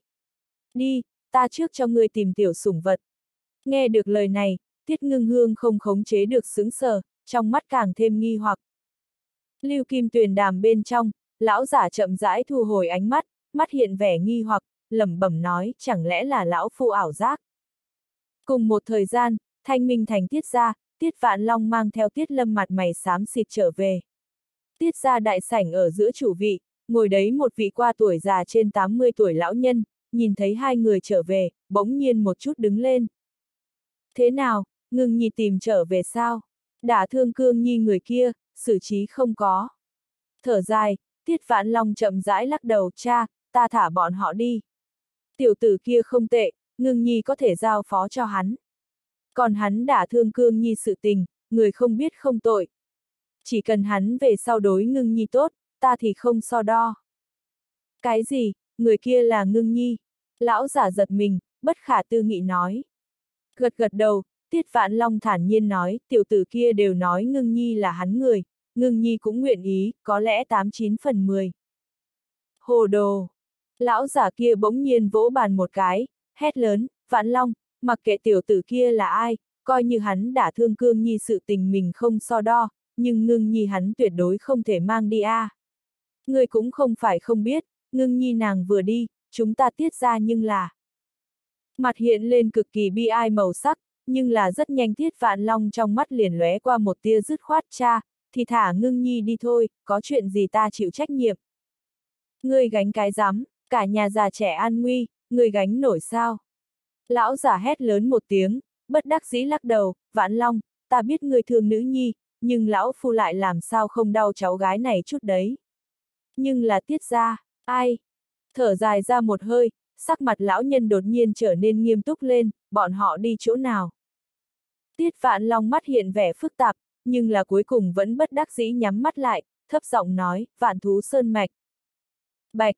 Đi, ta trước cho ngươi tìm tiểu sủng vật. Nghe được lời này, Tiết Ngưng Hương không khống chế được sững sờ, trong mắt càng thêm nghi hoặc. Lưu Kim Tuyền đàm bên trong, lão giả chậm rãi thu hồi ánh mắt, mắt hiện vẻ nghi hoặc, lẩm bẩm nói, chẳng lẽ là lão phu ảo giác. Cùng một thời gian, Thanh Minh Thành tiết ra, Tiết Vạn Long mang theo Tiết Lâm mặt mày xám xịt trở về. Tiết ra đại sảnh ở giữa chủ vị, ngồi đấy một vị qua tuổi già trên 80 tuổi lão nhân, nhìn thấy hai người trở về, bỗng nhiên một chút đứng lên. Thế nào, ngừng nhị tìm trở về sao? đã thương cương nhi người kia, xử trí không có. Thở dài, Tiết Vãn Long chậm rãi lắc đầu, cha, ta thả bọn họ đi. Tiểu tử kia không tệ, ngưng nhi có thể giao phó cho hắn. Còn hắn đã thương cương nhi sự tình, người không biết không tội. Chỉ cần hắn về sau đối ngưng nhi tốt, ta thì không so đo. Cái gì, người kia là ngưng nhi? Lão giả giật mình, bất khả tư nghị nói. Gật gật đầu, Tiết Vạn Long thản nhiên nói, tiểu tử kia đều nói ngưng nhi là hắn người, ngưng nhi cũng nguyện ý, có lẽ 89 phần 10. Hồ đồ! Lão giả kia bỗng nhiên vỗ bàn một cái, hét lớn, Vạn Long, mặc kệ tiểu tử kia là ai, coi như hắn đã thương cương nhi sự tình mình không so đo, nhưng ngưng nhi hắn tuyệt đối không thể mang đi a. À. Người cũng không phải không biết, ngưng nhi nàng vừa đi, chúng ta tiết ra nhưng là. Mặt hiện lên cực kỳ bi ai màu sắc, nhưng là rất nhanh tiết vạn long trong mắt liền lóe qua một tia dứt khoát cha, thì thả ngưng nhi đi thôi, có chuyện gì ta chịu trách nhiệm. Ngươi gánh cái rắm, cả nhà già trẻ an nguy, người gánh nổi sao? Lão giả hét lớn một tiếng, bất đắc dĩ lắc đầu, vãn long, ta biết người thương nữ nhi, nhưng lão phu lại làm sao không đau cháu gái này chút đấy. Nhưng là tiết ra, ai? Thở dài ra một hơi, sắc mặt lão nhân đột nhiên trở nên nghiêm túc lên, bọn họ đi chỗ nào? Tiết vạn long mắt hiện vẻ phức tạp, nhưng là cuối cùng vẫn bất đắc dĩ nhắm mắt lại, thấp giọng nói, vạn thú sơn mạch. Bạch!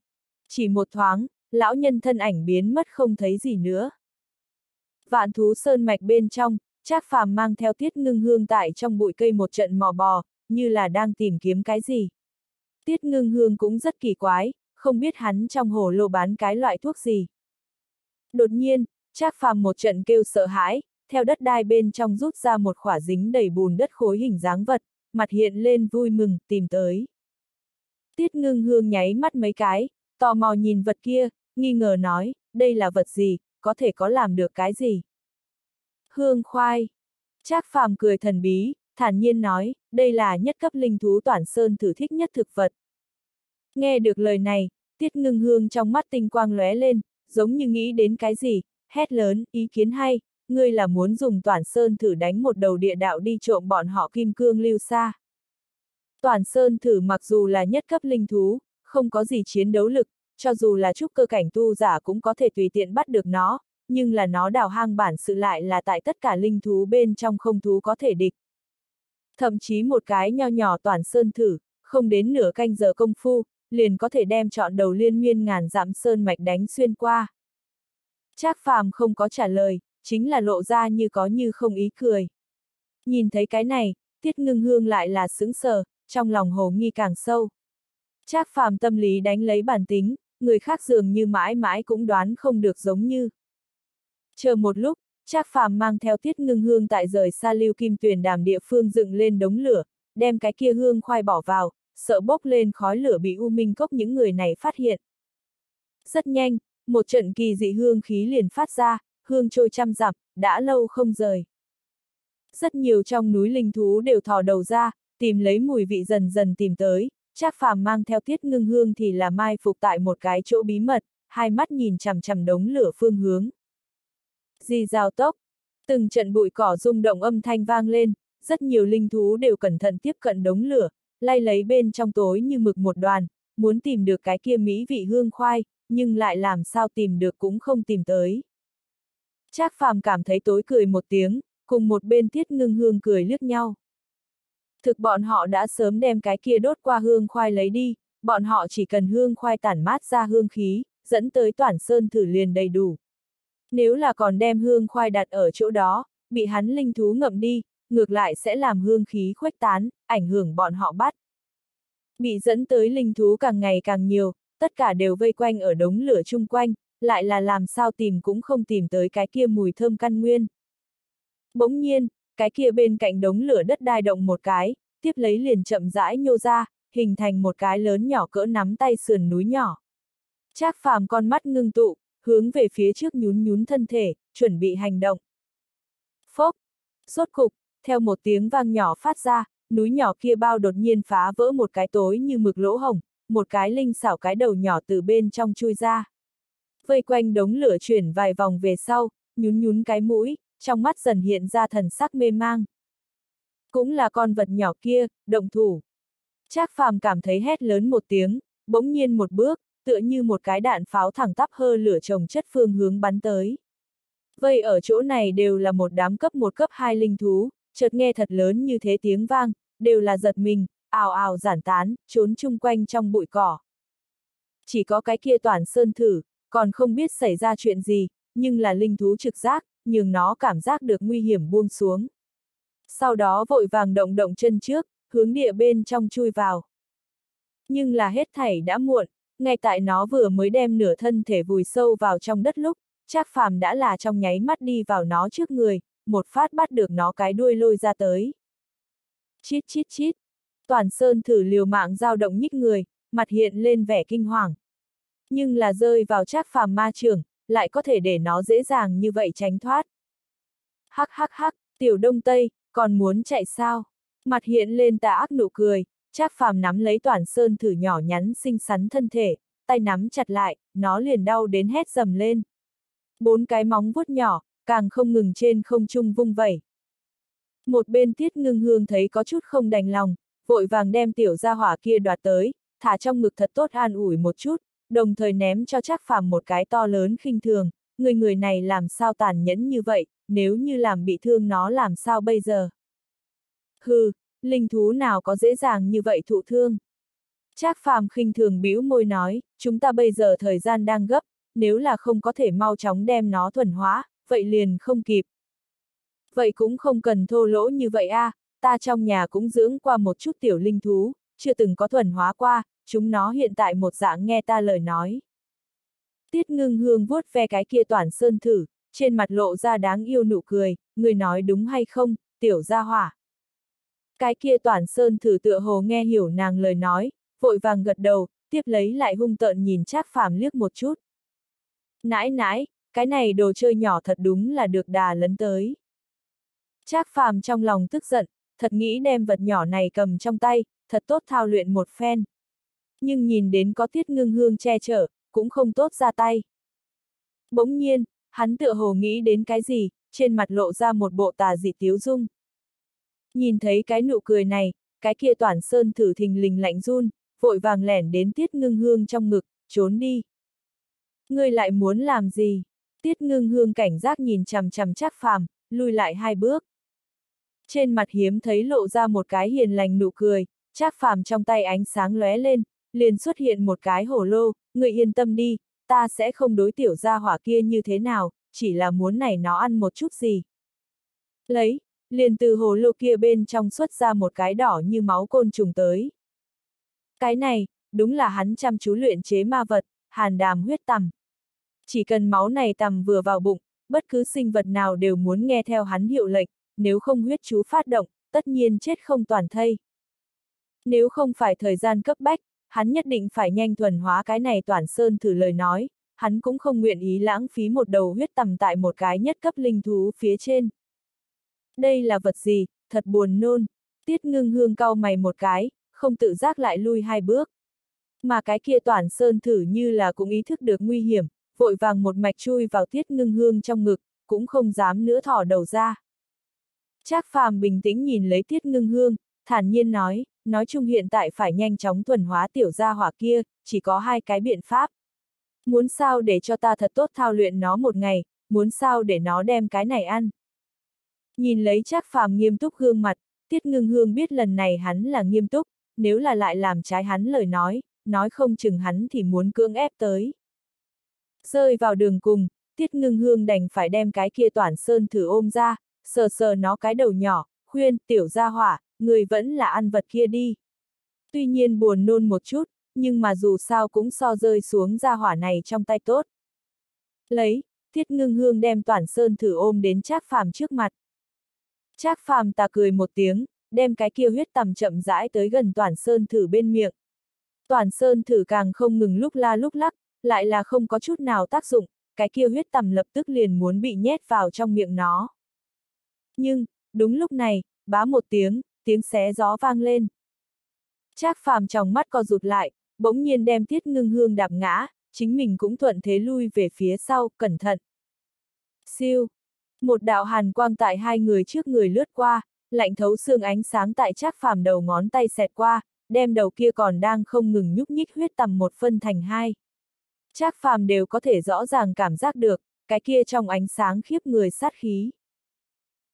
Chỉ một thoáng, lão nhân thân ảnh biến mất không thấy gì nữa. Vạn thú sơn mạch bên trong, Trác Phàm mang theo Tiết Ngưng Hương tại trong bụi cây một trận mò bò, như là đang tìm kiếm cái gì. Tiết Ngưng Hương cũng rất kỳ quái, không biết hắn trong hồ lô bán cái loại thuốc gì. Đột nhiên, Trác Phàm một trận kêu sợ hãi, theo đất đai bên trong rút ra một khỏa dính đầy bùn đất khối hình dáng vật, mặt hiện lên vui mừng, tìm tới. Tiết Ngưng Hương nháy mắt mấy cái, tò mò nhìn vật kia, nghi ngờ nói, đây là vật gì, có thể có làm được cái gì. Hương khoai. Trác phàm cười thần bí, thản nhiên nói, đây là nhất cấp linh thú toàn sơn thử thích nhất thực vật. Nghe được lời này, tiết ngưng hương trong mắt tinh quang lóe lên, giống như nghĩ đến cái gì, hét lớn, ý kiến hay, ngươi là muốn dùng toàn sơn thử đánh một đầu địa đạo đi trộm bọn họ kim cương lưu xa. Toàn Sơn thử mặc dù là nhất cấp linh thú, không có gì chiến đấu lực, cho dù là trúc cơ cảnh tu giả cũng có thể tùy tiện bắt được nó, nhưng là nó đào hang bản sự lại là tại tất cả linh thú bên trong không thú có thể địch. Thậm chí một cái nho nhỏ toàn sơn thử, không đến nửa canh giờ công phu, liền có thể đem chọn đầu liên miên ngàn dặm sơn mạch đánh xuyên qua. Trác phàm không có trả lời, chính là lộ ra như có như không ý cười. Nhìn thấy cái này, tiết ngưng hương lại là sững sờ, trong lòng hồ nghi càng sâu. Trác phàm tâm lý đánh lấy bản tính, người khác dường như mãi mãi cũng đoán không được giống như. Chờ một lúc, Trác phàm mang theo tiết ngưng hương tại rời xa lưu kim tuyền đàm địa phương dựng lên đống lửa, đem cái kia hương khoai bỏ vào, sợ bốc lên khói lửa bị U Minh Cốc những người này phát hiện. Rất nhanh, một trận kỳ dị hương khí liền phát ra, hương trôi trăm dặm, đã lâu không rời. Rất nhiều trong núi linh thú đều thò đầu ra, tìm lấy mùi vị dần dần tìm tới, Trác phàm mang theo tiết ngưng hương thì là mai phục tại một cái chỗ bí mật, hai mắt nhìn chằm chằm đống lửa phương hướng. Di giao tốc, từng trận bụi cỏ rung động âm thanh vang lên, rất nhiều linh thú đều cẩn thận tiếp cận đống lửa, lay lấy bên trong tối như mực một đoàn, muốn tìm được cái kia mỹ vị hương khoai, nhưng lại làm sao tìm được cũng không tìm tới. Trác phàm cảm thấy tối cười một tiếng, cùng một bên tiết ngưng hương cười liếc nhau. Thực bọn họ đã sớm đem cái kia đốt qua hương khoai lấy đi, bọn họ chỉ cần hương khoai tản mát ra hương khí, dẫn tới toàn sơn thử liền đầy đủ. Nếu là còn đem hương khoai đặt ở chỗ đó, bị hắn linh thú ngậm đi, ngược lại sẽ làm hương khí khuếch tán, ảnh hưởng bọn họ bắt. Bị dẫn tới linh thú càng ngày càng nhiều, tất cả đều vây quanh ở đống lửa chung quanh, lại là làm sao tìm cũng không tìm tới cái kia mùi thơm căn nguyên. Bỗng nhiên, cái kia bên cạnh đống lửa đất đai động một cái, tiếp lấy liền chậm rãi nhô ra, hình thành một cái lớn nhỏ cỡ nắm tay sườn núi nhỏ. Trác phàm con mắt ngưng tụ, hướng về phía trước nhún nhún thân thể, chuẩn bị hành động. Phốc! Rốt cục, theo một tiếng vang nhỏ phát ra, núi nhỏ kia bao đột nhiên phá vỡ một cái tối như mực lỗ hồng, một cái linh xảo cái đầu nhỏ từ bên trong chui ra. Vây quanh đống lửa chuyển vài vòng về sau, nhún nhún cái mũi, trong mắt dần hiện ra thần sắc mê mang. Cũng là con vật nhỏ kia, động thủ. Trác phàm cảm thấy hét lớn một tiếng, bỗng nhiên một bước, tựa như một cái đạn pháo thẳng tắp hơ lửa trồng chất phương hướng bắn tới. Vây ở chỗ này đều là một đám cấp một cấp hai linh thú, chợt nghe thật lớn như thế tiếng vang, đều là giật mình, ào ào giản tán, trốn chung quanh trong bụi cỏ. Chỉ có cái kia toàn sơn thử, còn không biết xảy ra chuyện gì, nhưng là linh thú trực giác, nhưng nó cảm giác được nguy hiểm buông xuống. Sau đó vội vàng động động chân trước, hướng địa bên trong chui vào. Nhưng là hết thảy đã muộn, ngay tại nó vừa mới đem nửa thân thể vùi sâu vào trong đất lúc, Trác Phàm đã là trong nháy mắt đi vào nó trước người, một phát bắt được nó cái đuôi lôi ra tới. Chít chít chít. Toàn Sơn thử liều mạng dao động nhích người, mặt hiện lên vẻ kinh hoàng. Nhưng là rơi vào Trác Phàm ma trường, lại có thể để nó dễ dàng như vậy tránh thoát. Hắc hắc hắc, tiểu đông tây, còn muốn chạy sao? Mặt hiện lên tà ác nụ cười, Trác phàm nắm lấy toàn sơn thử nhỏ nhắn xinh xắn thân thể, tay nắm chặt lại, nó liền đau đến hét dầm lên. Bốn cái móng vuốt nhỏ, càng không ngừng trên không trung vung vẩy. Một bên tiết ngưng hương thấy có chút không đành lòng, vội vàng đem tiểu gia hỏa kia đoạt tới, thả trong ngực thật tốt an ủi một chút, đồng thời ném cho Trác phàm một cái to lớn khinh thường, người người này làm sao tàn nhẫn như vậy, nếu như làm bị thương nó làm sao bây giờ. Hừ, linh thú nào có dễ dàng như vậy thụ thương. Trác phàm khinh thường bĩu môi nói, chúng ta bây giờ thời gian đang gấp, nếu là không có thể mau chóng đem nó thuần hóa, vậy liền không kịp. Vậy cũng không cần thô lỗ như vậy a, à, ta trong nhà cũng dưỡng qua một chút tiểu linh thú, chưa từng có thuần hóa qua, chúng nó hiện tại một dạng nghe ta lời nói. Tiết ngưng hương vuốt ve cái kia toàn sơn thử, trên mặt lộ ra đáng yêu nụ cười, người nói đúng hay không, tiểu gia hỏa. Cái kia toàn sơn thử tựa hồ nghe hiểu nàng lời nói, vội vàng gật đầu, tiếp lấy lại hung tợn nhìn Trác Phàm liếc một chút. Nãi nãi, cái này đồ chơi nhỏ thật đúng là được đà lấn tới. Trác Phàm trong lòng tức giận, thật nghĩ đem vật nhỏ này cầm trong tay, thật tốt thao luyện một phen. Nhưng nhìn đến có tiết ngưng hương che chở, cũng không tốt ra tay. Bỗng nhiên, hắn tựa hồ nghĩ đến cái gì, trên mặt lộ ra một bộ tà dị tiếu dung. Nhìn thấy cái nụ cười này, cái kia toàn sơn thử thình lình lạnh run, vội vàng lẻn đến tiết ngưng hương trong ngực, trốn đi. Ngươi lại muốn làm gì? Tiết ngưng hương cảnh giác nhìn chằm chằm chắc phàm, lui lại hai bước. Trên mặt hiếm thấy lộ ra một cái hiền lành nụ cười, chắc phàm trong tay ánh sáng lóe lên, liền xuất hiện một cái hổ lô, người yên tâm đi, ta sẽ không đối tiểu gia hỏa kia như thế nào, chỉ là muốn này nó ăn một chút gì. Lấy, liền từ hồ lô kia bên trong xuất ra một cái đỏ như máu côn trùng tới. Cái này, đúng là hắn chăm chú luyện chế ma vật, hàn đàm huyết tầm. Chỉ cần máu này tầm vừa vào bụng, bất cứ sinh vật nào đều muốn nghe theo hắn hiệu lệnh, nếu không huyết chú phát động, tất nhiên chết không toàn thây. Nếu không phải thời gian cấp bách, hắn nhất định phải nhanh thuần hóa cái này toàn sơn thử lời nói, hắn cũng không nguyện ý lãng phí một đầu huyết tầm tại một cái nhất cấp linh thú phía trên. Đây là vật gì, thật buồn nôn. Tiết ngưng hương cau mày một cái, không tự giác lại lui hai bước. Mà cái kia toàn sơn thử như là cũng ý thức được nguy hiểm, vội vàng một mạch chui vào tiết ngưng hương trong ngực, cũng không dám nữa thỏ đầu ra. Trác phàm bình tĩnh nhìn lấy tiết ngưng hương, thản nhiên nói, nói chung hiện tại phải nhanh chóng thuần hóa tiểu gia hỏa kia, chỉ có hai cái biện pháp. Muốn sao để cho ta thật tốt thao luyện nó một ngày, muốn sao để nó đem cái này ăn. Nhìn lấy Trác phàm nghiêm túc gương mặt, tiết ngưng hương biết lần này hắn là nghiêm túc, nếu là lại làm trái hắn lời nói, nói không chừng hắn thì muốn cưỡng ép tới. Rơi vào đường cùng, tiết ngưng hương đành phải đem cái kia toàn sơn thử ôm ra, sờ sờ nó cái đầu nhỏ, khuyên, tiểu gia hỏa, người vẫn là ăn vật kia đi. Tuy nhiên buồn nôn một chút, nhưng mà dù sao cũng so rơi xuống gia hỏa này trong tay tốt. Lấy, thiết ngưng hương đem toàn sơn thử ôm đến trác phàm trước mặt. Trác phàm ta cười một tiếng, đem cái kia huyết tầm chậm rãi tới gần toàn sơn thử bên miệng. Toàn sơn thử càng không ngừng lúc la lúc lắc, lại là không có chút nào tác dụng, cái kia huyết tầm lập tức liền muốn bị nhét vào trong miệng nó. Nhưng, đúng lúc này, bá một tiếng, tiếng xé gió vang lên. Trác phàm trong mắt co rụt lại, bỗng nhiên đem tiết ngưng hương đạp ngã, chính mình cũng thuận thế lui về phía sau, cẩn thận. Siêu! Một đạo hàn quang tại hai người trước người lướt qua, lạnh thấu xương ánh sáng tại trác phàm đầu ngón tay xẹt qua, đem đầu kia còn đang không ngừng nhúc nhích huyết tầm một phân thành hai. Trác phàm đều có thể rõ ràng cảm giác được, cái kia trong ánh sáng khiếp người sát khí.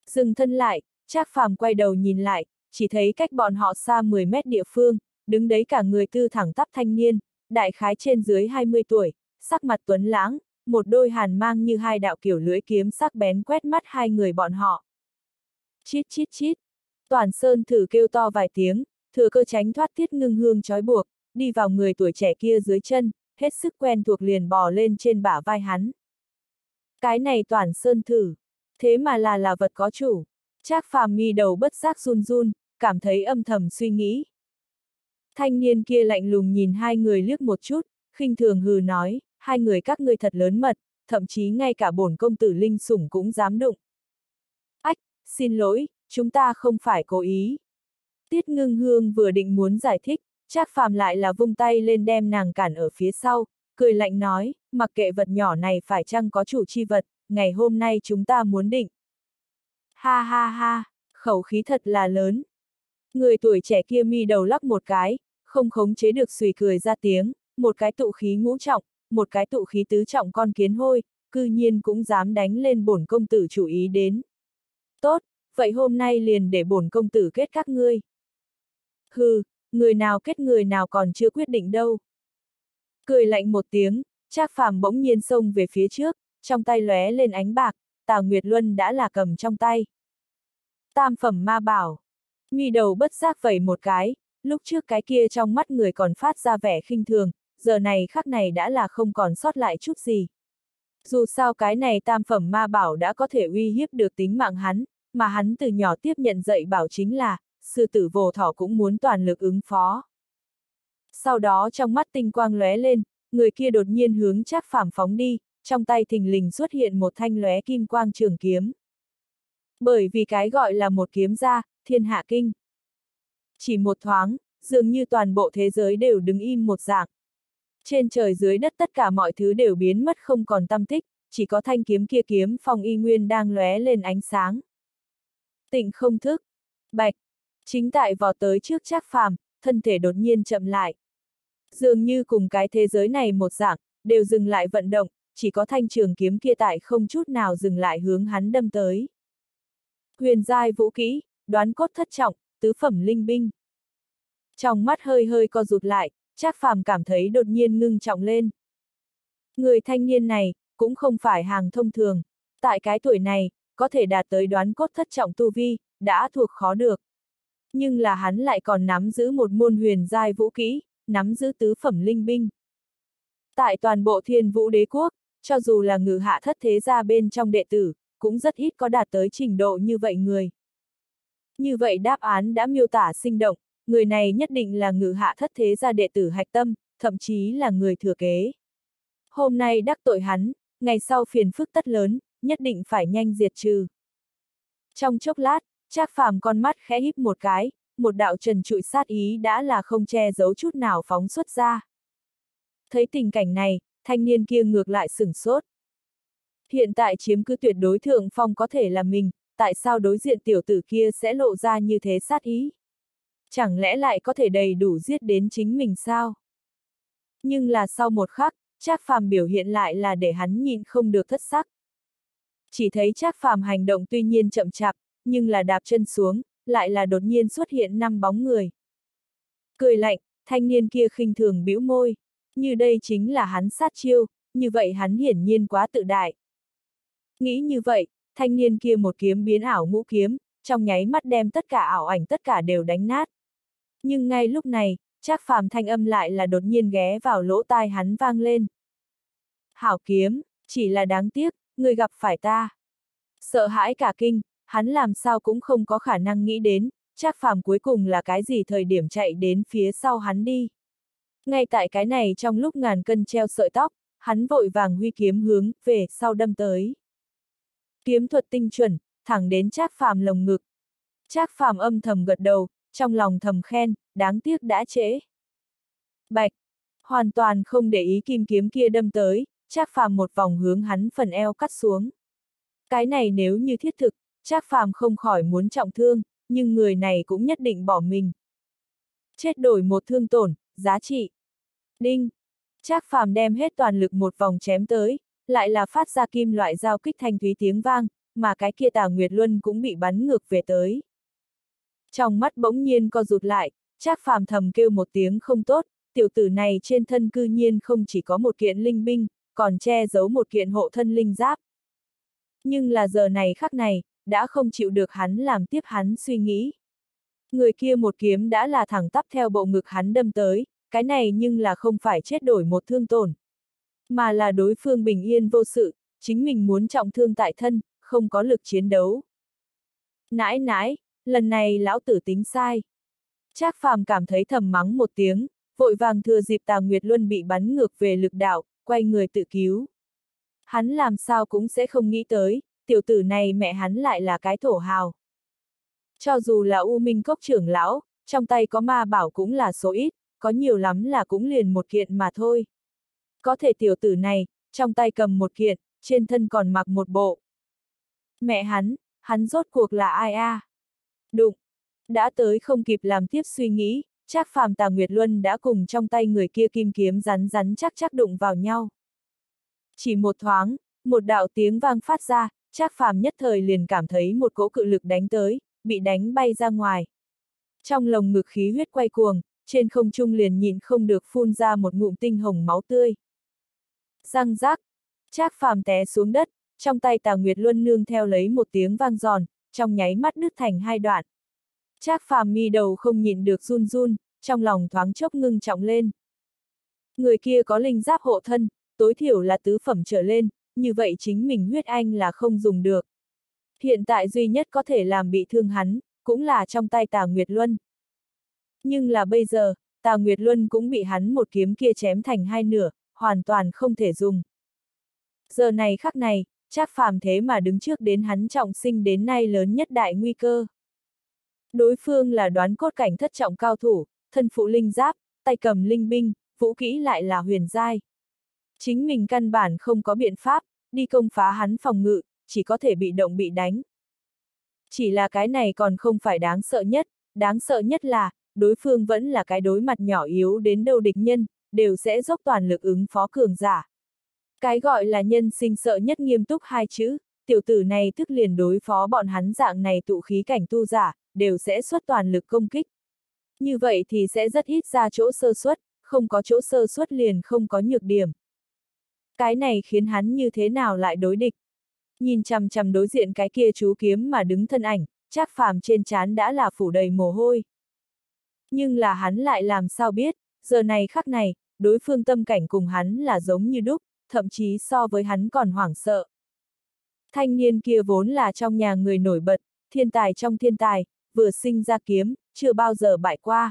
Dừng thân lại, Trác phàm quay đầu nhìn lại, chỉ thấy cách bọn họ xa 10 mét địa phương, đứng đấy cả người tư thẳng tắp thanh niên, đại khái trên dưới 20 tuổi, sắc mặt tuấn lãng, một đôi hàn mang như hai đạo kiểu lưới kiếm sắc bén quét mắt hai người bọn họ. Chít chít chít, toàn sơn thử kêu to vài tiếng, thừa cơ tránh thoát tiết ngưng hương trói buộc, đi vào người tuổi trẻ kia dưới chân, hết sức quen thuộc liền bò lên trên bả vai hắn. Cái này toàn sơn thử, thế mà là là vật có chủ. Trác phàm mi đầu bất giác run run, cảm thấy âm thầm suy nghĩ. Thanh niên kia lạnh lùng nhìn hai người liếc một chút, khinh thường hừ nói, hai người các ngươi thật lớn mật, thậm chí ngay cả bổn công tử linh sủng cũng dám đụng. Ách, xin lỗi, chúng ta không phải cố ý. Tiết ngưng hương vừa định muốn giải thích, Trác phàm lại là vung tay lên đem nàng cản ở phía sau, cười lạnh nói, mặc kệ vật nhỏ này phải chăng có chủ chi vật, ngày hôm nay chúng ta muốn định. Ha ha ha, khẩu khí thật là lớn. Người tuổi trẻ kia mi đầu lắc một cái, không khống chế được xùy cười ra tiếng, một cái tụ khí ngũ trọng, một cái tụ khí tứ trọng con kiến hôi, cư nhiên cũng dám đánh lên bổn công tử chủ ý đến. Tốt, vậy hôm nay liền để bổn công tử kết các ngươi. Hừ, người nào kết người nào còn chưa quyết định đâu. Cười lạnh một tiếng, Trác Phàm bỗng nhiên xông về phía trước, trong tay lóe lên ánh bạc, tà Nguyệt Luân đã là cầm trong tay. Tam phẩm ma bảo. Mi đầu bất giác vẩy một cái, lúc trước cái kia trong mắt người còn phát ra vẻ khinh thường, giờ này khắc này đã là không còn sót lại chút gì. Dù sao cái này tam phẩm ma bảo đã có thể uy hiếp được tính mạng hắn, mà hắn từ nhỏ tiếp nhận dạy bảo chính là, sư tử vồ thỏ cũng muốn toàn lực ứng phó. Sau đó trong mắt tinh quang lóe lên, người kia đột nhiên hướng chắc phàm phóng đi, trong tay thình lình xuất hiện một thanh lóe kim quang trường kiếm. Bởi vì cái gọi là một kiếm ra, thiên hạ kinh. Chỉ một thoáng, dường như toàn bộ thế giới đều đứng im một dạng. Trên trời dưới đất tất cả mọi thứ đều biến mất không còn tâm tích, chỉ có thanh kiếm kia kiếm phong y nguyên đang lóe lên ánh sáng. Tịnh không thức. Bạch. Chính tại vò tới trước Trác Phàm, thân thể đột nhiên chậm lại. Dường như cùng cái thế giới này một dạng, đều dừng lại vận động, chỉ có thanh trường kiếm kia tại không chút nào dừng lại hướng hắn đâm tới. Huyền giai vũ kỹ, đoán cốt thất trọng, tứ phẩm linh binh. Trong mắt hơi hơi co rụt lại, Trác Phàm cảm thấy đột nhiên ngưng trọng lên. Người thanh niên này, cũng không phải hàng thông thường. Tại cái tuổi này, có thể đạt tới đoán cốt thất trọng tu vi, đã thuộc khó được. Nhưng là hắn lại còn nắm giữ một môn huyền giai vũ kỹ, nắm giữ tứ phẩm linh binh. Tại toàn bộ thiên vũ đế quốc, cho dù là ngự hạ thất thế gia bên trong đệ tử, cũng rất ít có đạt tới trình độ như vậy người. Như vậy đáp án đã miêu tả sinh động, người này nhất định là ngự hạ thất thế gia đệ tử hạch tâm, thậm chí là người thừa kế. Hôm nay đắc tội hắn, ngày sau phiền phức tất lớn, nhất định phải nhanh diệt trừ. Trong chốc lát, Trác Phàm con mắt khẽ híp một cái, một đạo trần trụi sát ý đã là không che giấu chút nào phóng xuất ra. Thấy tình cảnh này, thanh niên kia ngược lại sửng sốt. Hiện tại chiếm cứ tuyệt đối thượng phong có thể là mình, tại sao đối diện tiểu tử kia sẽ lộ ra như thế sát ý? Chẳng lẽ lại có thể đầy đủ giết đến chính mình sao? Nhưng là sau một khắc, Trác Phàm biểu hiện lại là để hắn nhìn không được thất sắc. Chỉ thấy Trác Phàm hành động tuy nhiên chậm chạp, nhưng là đạp chân xuống, lại là đột nhiên xuất hiện năm bóng người. Cười lạnh, thanh niên kia khinh thường bĩu môi, như đây chính là hắn sát chiêu, như vậy hắn hiển nhiên quá tự đại. Nghĩ như vậy, thanh niên kia một kiếm biến ảo ngũ kiếm, trong nháy mắt đem tất cả ảo ảnh tất cả đều đánh nát. Nhưng ngay lúc này, Trác phàm thanh âm lại là đột nhiên ghé vào lỗ tai hắn vang lên. Hảo kiếm, chỉ là đáng tiếc, người gặp phải ta. Sợ hãi cả kinh, hắn làm sao cũng không có khả năng nghĩ đến, Trác phàm cuối cùng là cái gì thời điểm chạy đến phía sau hắn đi. Ngay tại cái này trong lúc ngàn cân treo sợi tóc, hắn vội vàng huy kiếm hướng về sau đâm tới. Kiếm thuật tinh chuẩn, thẳng đến Trác phàm lồng ngực. Trác phàm âm thầm gật đầu, trong lòng thầm khen, đáng tiếc đã trễ. Bạch, hoàn toàn không để ý kim kiếm kia đâm tới, Trác Phàm một vòng hướng hắn phần eo cắt xuống. Cái này nếu như thiết thực, Trác Phàm không khỏi muốn trọng thương, nhưng người này cũng nhất định bỏ mình. Chết đổi một thương tổn, giá trị. Đinh. Trác Phàm đem hết toàn lực một vòng chém tới, lại là phát ra kim loại giao kích thanh thúy tiếng vang, mà cái kia Tà Nguyệt Luân cũng bị bắn ngược về tới. Trong mắt bỗng nhiên co rụt lại, Trác Phàm thầm kêu một tiếng không tốt, tiểu tử này trên thân cư nhiên không chỉ có một kiện linh binh, còn che giấu một kiện hộ thân linh giáp. Nhưng là giờ này khắc này, đã không chịu được hắn làm tiếp hắn suy nghĩ. Người kia một kiếm đã là thẳng tắp theo bộ ngực hắn đâm tới, cái này nhưng là không phải chết đổi một thương tổn. Mà là đối phương bình yên vô sự, chính mình muốn trọng thương tại thân, không có lực chiến đấu. Nãi nãi, lần này lão tử tính sai. Trác phàm cảm thấy thầm mắng một tiếng, vội vàng thừa dịp Tà Nguyệt Luân bị bắn ngược về lực đạo, quay người tự cứu. Hắn làm sao cũng sẽ không nghĩ tới, tiểu tử này mẹ hắn lại là cái thổ hào. Cho dù là U Minh Cốc trưởng lão, trong tay có ma bảo cũng là số ít, có nhiều lắm là cũng liền một kiện mà thôi. Có thể tiểu tử này, trong tay cầm một kiện, trên thân còn mặc một bộ. Mẹ hắn, hắn rốt cuộc là ai a? À? Đụng. Đã tới không kịp làm tiếp suy nghĩ, Trác phàm tà Nguyệt Luân đã cùng trong tay người kia kim kiếm rắn rắn chắc chắc đụng vào nhau. Chỉ một thoáng, một đạo tiếng vang phát ra, Trác phàm nhất thời liền cảm thấy một cỗ cự lực đánh tới, bị đánh bay ra ngoài. Trong lồng ngực khí huyết quay cuồng, trên không trung liền nhịn không được phun ra một ngụm tinh hồng máu tươi. Răng rác, Trác phàm té xuống đất, trong tay tà Nguyệt Luân nương theo lấy một tiếng vang giòn, trong nháy mắt đứt thành hai đoạn. Trác phàm mi đầu không nhìn được run run, trong lòng thoáng chốc ngưng trọng lên. Người kia có linh giáp hộ thân, tối thiểu là tứ phẩm trở lên, như vậy chính mình huyết anh là không dùng được. Hiện tại duy nhất có thể làm bị thương hắn, cũng là trong tay Tà Nguyệt Luân. Nhưng là bây giờ, Tà Nguyệt Luân cũng bị hắn một kiếm kia chém thành hai nửa, hoàn toàn không thể dùng. Giờ này khắc này, chắc phàm thế mà đứng trước đến hắn trọng sinh đến nay lớn nhất đại nguy cơ. Đối phương là đoán cốt cảnh thất trọng cao thủ, thân phụ linh giáp, tay cầm linh binh, vũ kỹ lại là huyền giai. Chính mình căn bản không có biện pháp, đi công phá hắn phòng ngự, chỉ có thể bị động bị đánh. Chỉ là cái này còn không phải đáng sợ nhất, đáng sợ nhất là, đối phương vẫn là cái đối mặt nhỏ yếu đến đâu địch nhân, đều sẽ dốc toàn lực ứng phó cường giả. Cái gọi là nhân sinh sợ nhất nghiêm túc hai chữ, tiểu tử này tức liền đối phó bọn hắn dạng này tụ khí cảnh tu giả, đều sẽ xuất toàn lực công kích. Như vậy thì sẽ rất ít ra chỗ sơ suất, không có chỗ sơ suất liền không có nhược điểm. Cái này khiến hắn như thế nào lại đối địch? Nhìn chằm chằm đối diện cái kia chú kiếm mà đứng thân ảnh, chắc phàm trên trán đã là phủ đầy mồ hôi. Nhưng là hắn lại làm sao biết, giờ này khắc này, đối phương tâm cảnh cùng hắn là giống như đúc, thậm chí so với hắn còn hoảng sợ. Thanh niên kia vốn là trong nhà người nổi bật, thiên tài trong thiên tài, vừa sinh ra kiếm, chưa bao giờ bại qua.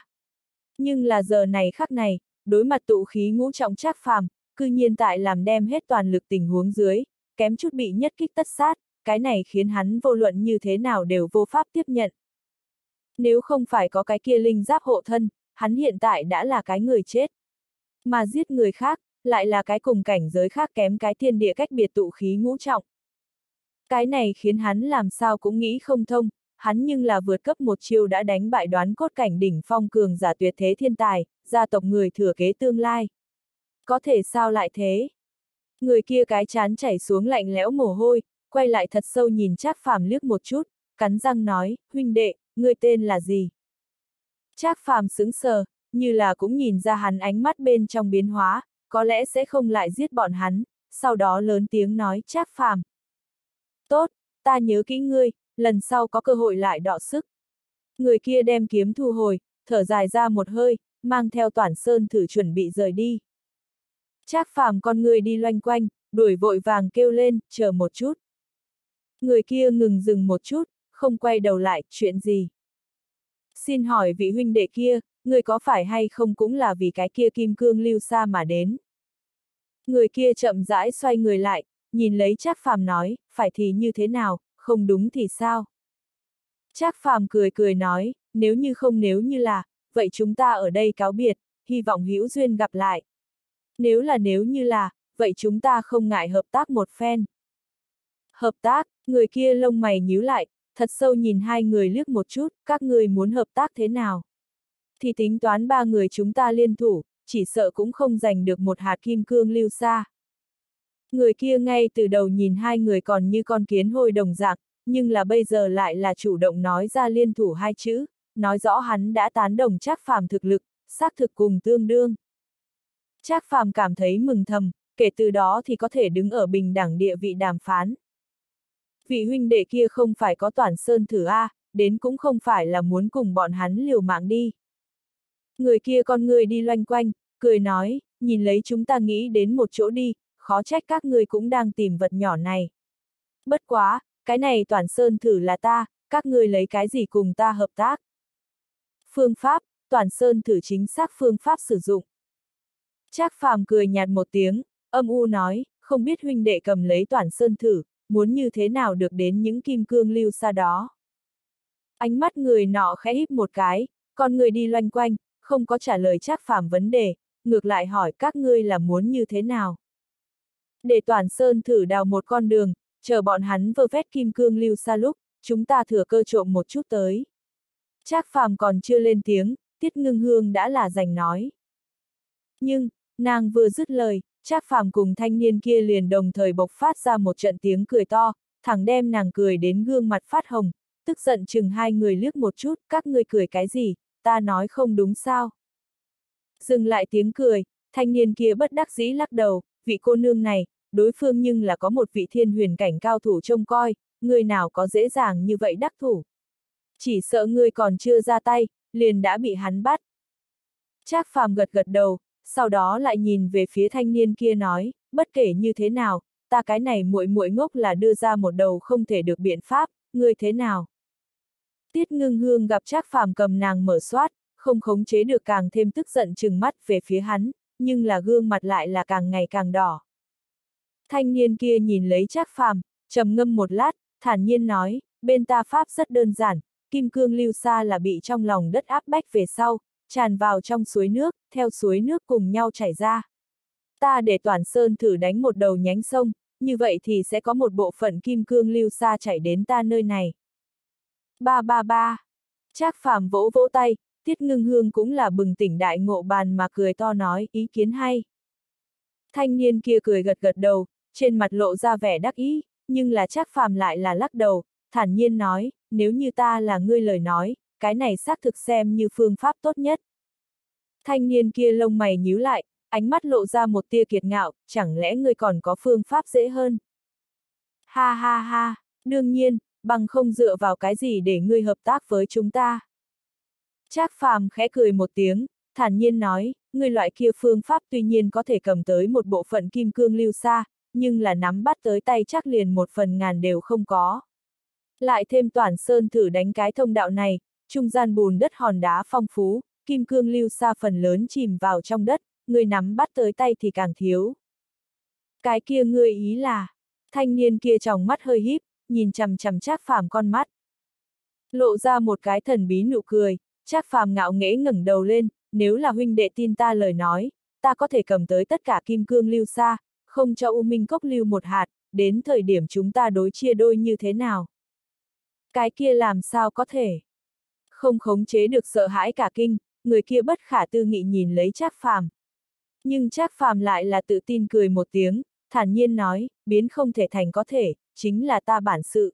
Nhưng là giờ này khắc này, đối mặt tụ khí ngũ trọng trác phàm, cư nhiên tại làm đem hết toàn lực tình huống dưới, kém chút bị nhất kích tất sát, cái này khiến hắn vô luận như thế nào đều vô pháp tiếp nhận. Nếu không phải có cái kia linh giáp hộ thân, hắn hiện tại đã là cái người chết. Mà giết người khác, lại là cái cùng cảnh giới khác kém cái thiên địa cách biệt tụ khí ngũ trọng. Cái này khiến hắn làm sao cũng nghĩ không thông, hắn nhưng là vượt cấp một chiêu đã đánh bại đoán cốt cảnh đỉnh phong cường giả tuyệt thế thiên tài, gia tộc người thừa kế tương lai. Có thể sao lại thế? Người kia cái chán chảy xuống lạnh lẽo mồ hôi, quay lại thật sâu nhìn Trác Phàm liếc một chút, cắn răng nói, huynh đệ, người tên là gì? Trác Phàm sững sờ, như là cũng nhìn ra hắn ánh mắt bên trong biến hóa, có lẽ sẽ không lại giết bọn hắn, sau đó lớn tiếng nói Trác Phàm. Tốt, ta nhớ kỹ ngươi, lần sau có cơ hội lại đọ sức. Người kia đem kiếm thu hồi, thở dài ra một hơi, mang theo toàn sơn thử chuẩn bị rời đi. Trác phàm con người đi loanh quanh, đuổi vội vàng kêu lên, chờ một chút. Người kia ngừng dừng một chút, không quay đầu lại, chuyện gì? Xin hỏi vị huynh đệ kia, người có phải hay không cũng là vì cái kia kim cương lưu xa mà đến? Người kia chậm rãi xoay người lại, nhìn lấy Trác phàm nói, phải thì như thế nào, không đúng thì sao? Trác phàm cười cười nói, nếu như không nếu như là, vậy chúng ta ở đây cáo biệt, hy vọng hữu duyên gặp lại. Nếu là nếu như là, vậy chúng ta không ngại hợp tác một phen. Hợp tác, người kia lông mày nhíu lại, thật sâu nhìn hai người liếc một chút, các người muốn hợp tác thế nào? Thì tính toán ba người chúng ta liên thủ, chỉ sợ cũng không giành được một hạt kim cương lưu xa. Người kia ngay từ đầu nhìn hai người còn như con kiến hôi đồng dạng, nhưng là bây giờ lại là chủ động nói ra liên thủ hai chữ, nói rõ hắn đã tán đồng chắc phàm thực lực, xác thực cùng tương đương. Trác phàm cảm thấy mừng thầm, kể từ đó thì có thể đứng ở bình đẳng địa vị đàm phán. Vị huynh đệ kia không phải có toàn sơn thử A, đến cũng không phải là muốn cùng bọn hắn liều mạng đi. Người kia con người đi loanh quanh, cười nói, nhìn lấy chúng ta nghĩ đến một chỗ đi, khó trách các người cũng đang tìm vật nhỏ này. Bất quá, cái này toàn sơn thử là ta, các người lấy cái gì cùng ta hợp tác. Phương pháp, toàn sơn thử chính xác phương pháp sử dụng. Trác phàm cười nhạt một tiếng, âm u nói, không biết huynh đệ cầm lấy toàn sơn thử, muốn như thế nào được đến những kim cương lưu xa đó. Ánh mắt người nọ khẽ híp một cái, con người đi loanh quanh, không có trả lời Trác phàm vấn đề, ngược lại hỏi các ngươi là muốn như thế nào. Để toàn sơn thử đào một con đường, chờ bọn hắn vơ vét kim cương lưu xa lúc, chúng ta thừa cơ trộm một chút tới. Trác phàm còn chưa lên tiếng, tiết ngưng hương đã là giành nói. Nhưng, nàng vừa dứt lời, Trác phàm cùng thanh niên kia liền đồng thời bộc phát ra một trận tiếng cười to, thẳng đem nàng cười đến gương mặt phát hồng, tức giận chừng hai người liếc một chút, các ngươi cười cái gì, ta nói không đúng sao. Dừng lại tiếng cười, thanh niên kia bất đắc dĩ lắc đầu, vị cô nương này, đối phương nhưng là có một vị thiên huyền cảnh cao thủ trông coi, người nào có dễ dàng như vậy đắc thủ. Chỉ sợ ngươi còn chưa ra tay, liền đã bị hắn bắt. Trác phàm gật gật đầu, sau đó lại nhìn về phía thanh niên kia nói, bất kể như thế nào, ta cái này muội muội ngốc là đưa ra một đầu không thể được biện pháp, ngươi thế nào? Tiết ngưng hương gặp Trác phàm cầm nàng mở soát, không khống chế được càng thêm tức giận chừng mắt về phía hắn, nhưng là gương mặt lại là càng ngày càng đỏ. Thanh niên kia nhìn lấy Trác phàm, trầm ngâm một lát, thản nhiên nói, bên ta pháp rất đơn giản, kim cương lưu xa là bị trong lòng đất áp bách về sau, tràn vào trong suối nước, theo suối nước cùng nhau chảy ra. Ta để toàn sơn thử đánh một đầu nhánh sông, như vậy thì sẽ có một bộ phận kim cương lưu xa chảy đến ta nơi này. Ba ba ba. Trác phàm vỗ vỗ tay, tiết ngưng hương cũng là bừng tỉnh đại ngộ bàn mà cười to nói, ý kiến hay. Thanh niên kia cười gật gật đầu, trên mặt lộ ra vẻ đắc ý, nhưng là Trác phàm lại là lắc đầu, thản nhiên nói, nếu như ta là ngươi lời nói, cái này xác thực xem như phương pháp tốt nhất. Thanh niên kia lông mày nhíu lại, ánh mắt lộ ra một tia kiệt ngạo, chẳng lẽ ngươi còn có phương pháp dễ hơn? Ha ha ha, đương nhiên, bằng không dựa vào cái gì để ngươi hợp tác với chúng ta. Trác phàm khẽ cười một tiếng, thản nhiên nói, ngươi loại kia phương pháp tuy nhiên có thể cầm tới một bộ phận kim cương lưu xa, nhưng là nắm bắt tới tay chắc liền một phần ngàn đều không có. Lại thêm toàn sơn thử đánh cái thông đạo này, trung gian bùn đất hòn đá phong phú, kim cương lưu xa phần lớn chìm vào trong đất, người nắm bắt tới tay thì càng thiếu. Cái kia ngươi ý là, thanh niên kia trong mắt hơi híp, nhìn chằm chằm Trác Phàm con mắt. Lộ ra một cái thần bí nụ cười, Trác Phàm ngạo nghễ ngẩng đầu lên, nếu là huynh đệ tin ta lời nói, ta có thể cầm tới tất cả kim cương lưu xa, không cho U Minh Cốc lưu một hạt, đến thời điểm chúng ta đối chia đôi như thế nào. Cái kia làm sao có thể? Không khống chế được sợ hãi cả kinh, người kia bất khả tư nghị nhìn lấy Trác Phàm. Nhưng Trác Phàm lại là tự tin cười một tiếng, thản nhiên nói, biến không thể thành có thể, chính là ta bản sự.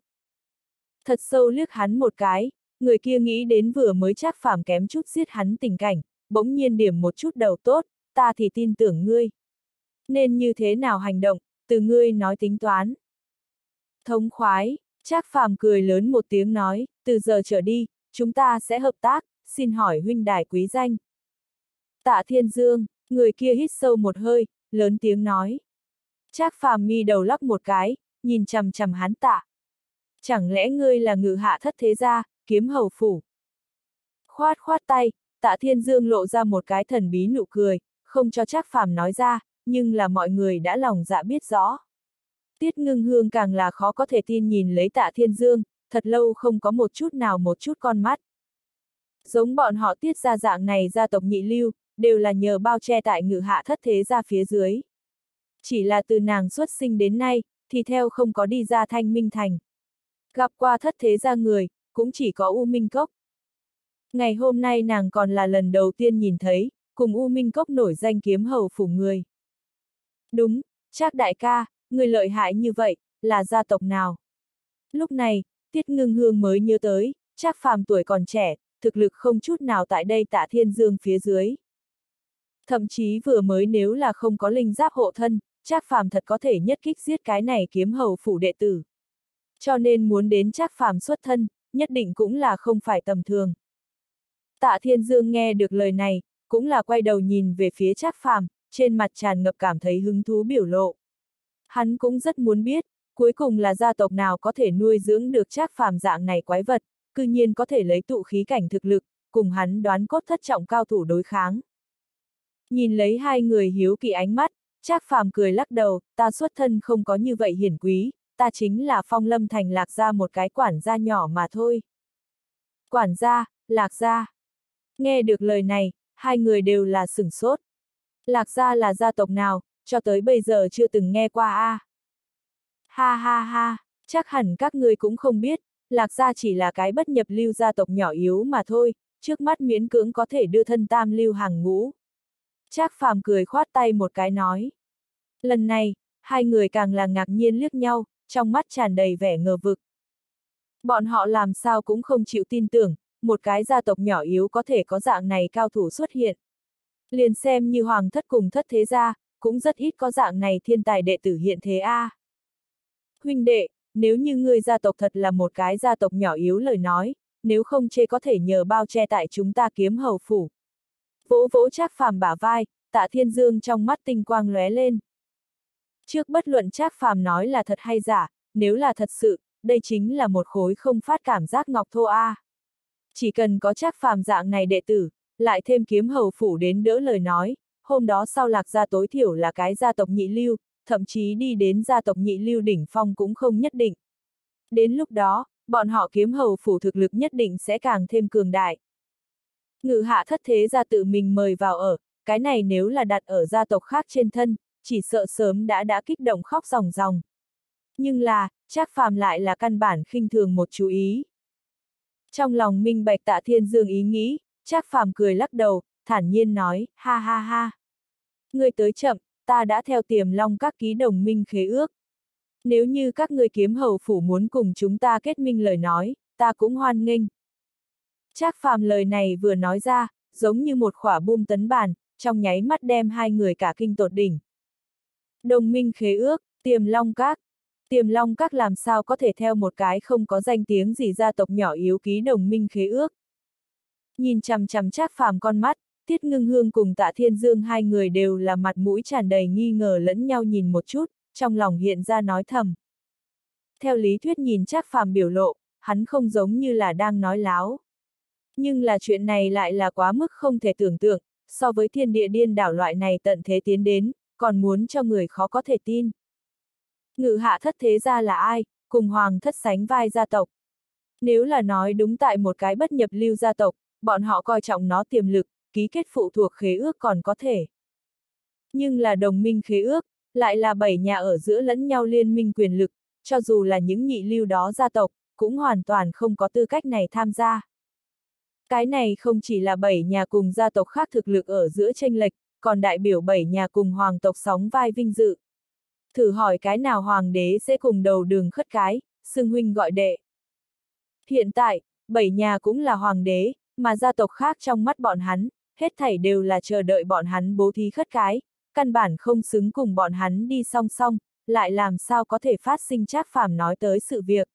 Thật sâu liếc hắn một cái, người kia nghĩ đến vừa mới chắc Phàm kém chút giết hắn tình cảnh, bỗng nhiên điểm một chút đầu tốt, ta thì tin tưởng ngươi. Nên như thế nào hành động, từ ngươi nói tính toán. Thống khoái, Trác Phàm cười lớn một tiếng nói, từ giờ trở đi, chúng ta sẽ hợp tác, xin hỏi huynh đài quý danh. Tạ Thiên Dương, người kia hít sâu một hơi, lớn tiếng nói. Trác Phàm mi đầu lắc một cái, nhìn chằm chằm hắn tạ. Chẳng lẽ ngươi là ngự hạ thất thế gia, kiếm hầu phủ? Khoát khoát tay, tạ Thiên Dương lộ ra một cái thần bí nụ cười, không cho Trác Phàm nói ra, nhưng là mọi người đã lòng dạ biết rõ. Tiết ngưng hương càng là khó có thể tin nhìn lấy tạ thiên dương, thật lâu không có một chút nào một chút con mắt. Giống bọn họ tiết ra dạng này gia tộc nhị lưu, đều là nhờ bao che tại ngự hạ thất thế ra phía dưới. Chỉ là từ nàng xuất sinh đến nay, thì theo không có đi ra thanh minh thành. Gặp qua thất thế ra người, cũng chỉ có U Minh Cốc. Ngày hôm nay nàng còn là lần đầu tiên nhìn thấy, cùng U Minh Cốc nổi danh kiếm hầu phủ người. Đúng, chắc đại ca, người lợi hại như vậy, là gia tộc nào? Lúc này, Tiết Ngưng Hương mới nhớ tới, chắc phàm tuổi còn trẻ, thực lực không chút nào tại đây tạ thiên dương phía dưới. Thậm chí vừa mới nếu là không có linh giáp hộ thân, Trác Phàm thật có thể nhất kích giết cái này kiếm hầu phủ đệ tử. Cho nên muốn đến Trác Phàm xuất thân, nhất định cũng là không phải tầm thường. Tạ Thiên Dương nghe được lời này, cũng là quay đầu nhìn về phía Trác Phàm, trên mặt tràn ngập cảm thấy hứng thú biểu lộ. Hắn cũng rất muốn biết, cuối cùng là gia tộc nào có thể nuôi dưỡng được Trác Phàm dạng này quái vật, cư nhiên có thể lấy tụ khí cảnh thực lực, cùng hắn đoán cốt thất trọng cao thủ đối kháng. Nhìn lấy hai người hiếu kỳ ánh mắt, Trác Phàm cười lắc đầu, ta xuất thân không có như vậy hiển quý, ta chính là phong lâm thành lạc gia một cái quản gia nhỏ mà thôi. Quản gia, lạc gia. Nghe được lời này, hai người đều là sửng sốt. Lạc gia là gia tộc nào, cho tới bây giờ chưa từng nghe qua a. À. Ha ha ha, chắc hẳn các người cũng không biết, lạc gia chỉ là cái bất nhập lưu gia tộc nhỏ yếu mà thôi, trước mắt miễn cưỡng có thể đưa thân tam lưu hàng ngũ. Trác phàm cười khoát tay một cái nói. Lần này, hai người càng là ngạc nhiên liếc nhau, trong mắt tràn đầy vẻ ngờ vực. Bọn họ làm sao cũng không chịu tin tưởng, một cái gia tộc nhỏ yếu có thể có dạng này cao thủ xuất hiện. Liền xem như hoàng thất cùng thất thế gia, cũng rất ít có dạng này thiên tài đệ tử hiện thế a. À. Huynh đệ, nếu như ngươi gia tộc thật là một cái gia tộc nhỏ yếu lời nói, nếu không chê có thể nhờ bao che tại chúng ta kiếm hầu phủ. Vỗ vỗ Trác Phàm bả vai, Tạ Thiên Dương trong mắt tinh quang lóe lên. Trước bất luận Trác Phàm nói là thật hay giả, nếu là thật sự, đây chính là một khối không phát cảm giác ngọc thô a. Chỉ cần có Trác Phàm dạng này đệ tử, lại thêm kiếm hầu phủ đến đỡ lời nói, hôm đó sau lạc gia tối thiểu là cái gia tộc nhị lưu, thậm chí đi đến gia tộc nhị lưu đỉnh phong cũng không nhất định. Đến lúc đó, bọn họ kiếm hầu phủ thực lực nhất định sẽ càng thêm cường đại. Ngự hạ thất thế gia tự mình mời vào ở, cái này nếu là đặt ở gia tộc khác trên thân, chỉ sợ sớm đã đã kích động khóc ròng ròng. Nhưng là, Trác phàm lại là căn bản khinh thường một chú ý. Trong lòng minh bạch tạ thiên dương ý nghĩ, Trác phàm cười lắc đầu, thản nhiên nói, ha ha ha. Ngươi tới chậm, ta đã theo tiềm long các ký đồng minh khế ước. Nếu như các ngươi kiếm hầu phủ muốn cùng chúng ta kết minh lời nói, ta cũng hoan nghênh. Trác phàm lời này vừa nói ra, giống như một khỏa bum tấn bàn, trong nháy mắt đem hai người cả kinh tột đỉnh. Đồng minh khế ước, tiềm long các. Tiềm long các làm sao có thể theo một cái không có danh tiếng gì gia tộc nhỏ yếu ký đồng minh khế ước. Nhìn chằm chằm Trác phàm con mắt, Tiết Ngưng Hương cùng Tạ Thiên Dương hai người đều là mặt mũi tràn đầy nghi ngờ lẫn nhau nhìn một chút, trong lòng hiện ra nói thầm. Theo lý thuyết nhìn Trác phàm biểu lộ, hắn không giống như là đang nói láo. Nhưng là chuyện này lại là quá mức không thể tưởng tượng, so với thiên địa điên đảo loại này tận thế tiến đến, còn muốn cho người khó có thể tin. Ngự hạ thất thế gia là ai, cùng hoàng thất sánh vai gia tộc. Nếu là nói đúng tại một cái bất nhập lưu gia tộc, bọn họ coi trọng nó tiềm lực, ký kết phụ thuộc khế ước còn có thể. Nhưng là đồng minh khế ước, lại là bảy nhà ở giữa lẫn nhau liên minh quyền lực, cho dù là những nhị lưu đó gia tộc, cũng hoàn toàn không có tư cách này tham gia. Cái này không chỉ là bảy nhà cùng gia tộc khác thực lực ở giữa tranh lệch, còn đại biểu bảy nhà cùng hoàng tộc sóng vai vinh dự. Thử hỏi cái nào hoàng đế sẽ cùng đầu đường khất cái, xưng huynh gọi đệ. Hiện tại, bảy nhà cũng là hoàng đế, mà gia tộc khác trong mắt bọn hắn, hết thảy đều là chờ đợi bọn hắn bố thí khất cái, căn bản không xứng cùng bọn hắn đi song song, lại làm sao có thể phát sinh Trác Phàm nói tới sự việc.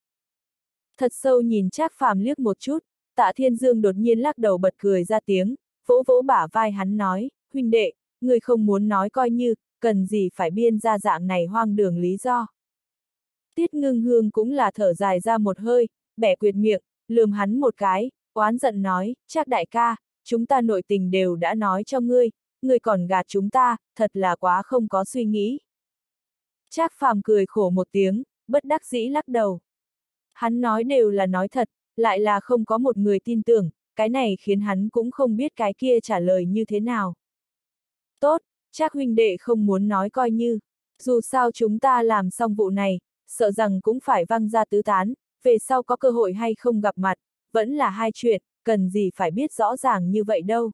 Thật sâu nhìn Trác Phàm liếc một chút, Tạ Thiên Dương đột nhiên lắc đầu bật cười ra tiếng, vỗ vỗ bả vai hắn nói, huynh đệ, người không muốn nói coi như, cần gì phải biên ra dạng này hoang đường lý do. Tiết ngưng hương cũng là thở dài ra một hơi, bẻ quyệt miệng, lườm hắn một cái, oán giận nói, chắc đại ca, chúng ta nội tình đều đã nói cho ngươi, ngươi còn gạt chúng ta, thật là quá không có suy nghĩ. Trác phàm cười khổ một tiếng, bất đắc dĩ lắc đầu. Hắn nói đều là nói thật, lại là không có một người tin tưởng, cái này khiến hắn cũng không biết cái kia trả lời như thế nào. Tốt, chắc huynh đệ không muốn nói coi như, dù sao chúng ta làm xong vụ này, sợ rằng cũng phải văng ra tứ tán, về sau có cơ hội hay không gặp mặt, vẫn là hai chuyện, cần gì phải biết rõ ràng như vậy đâu.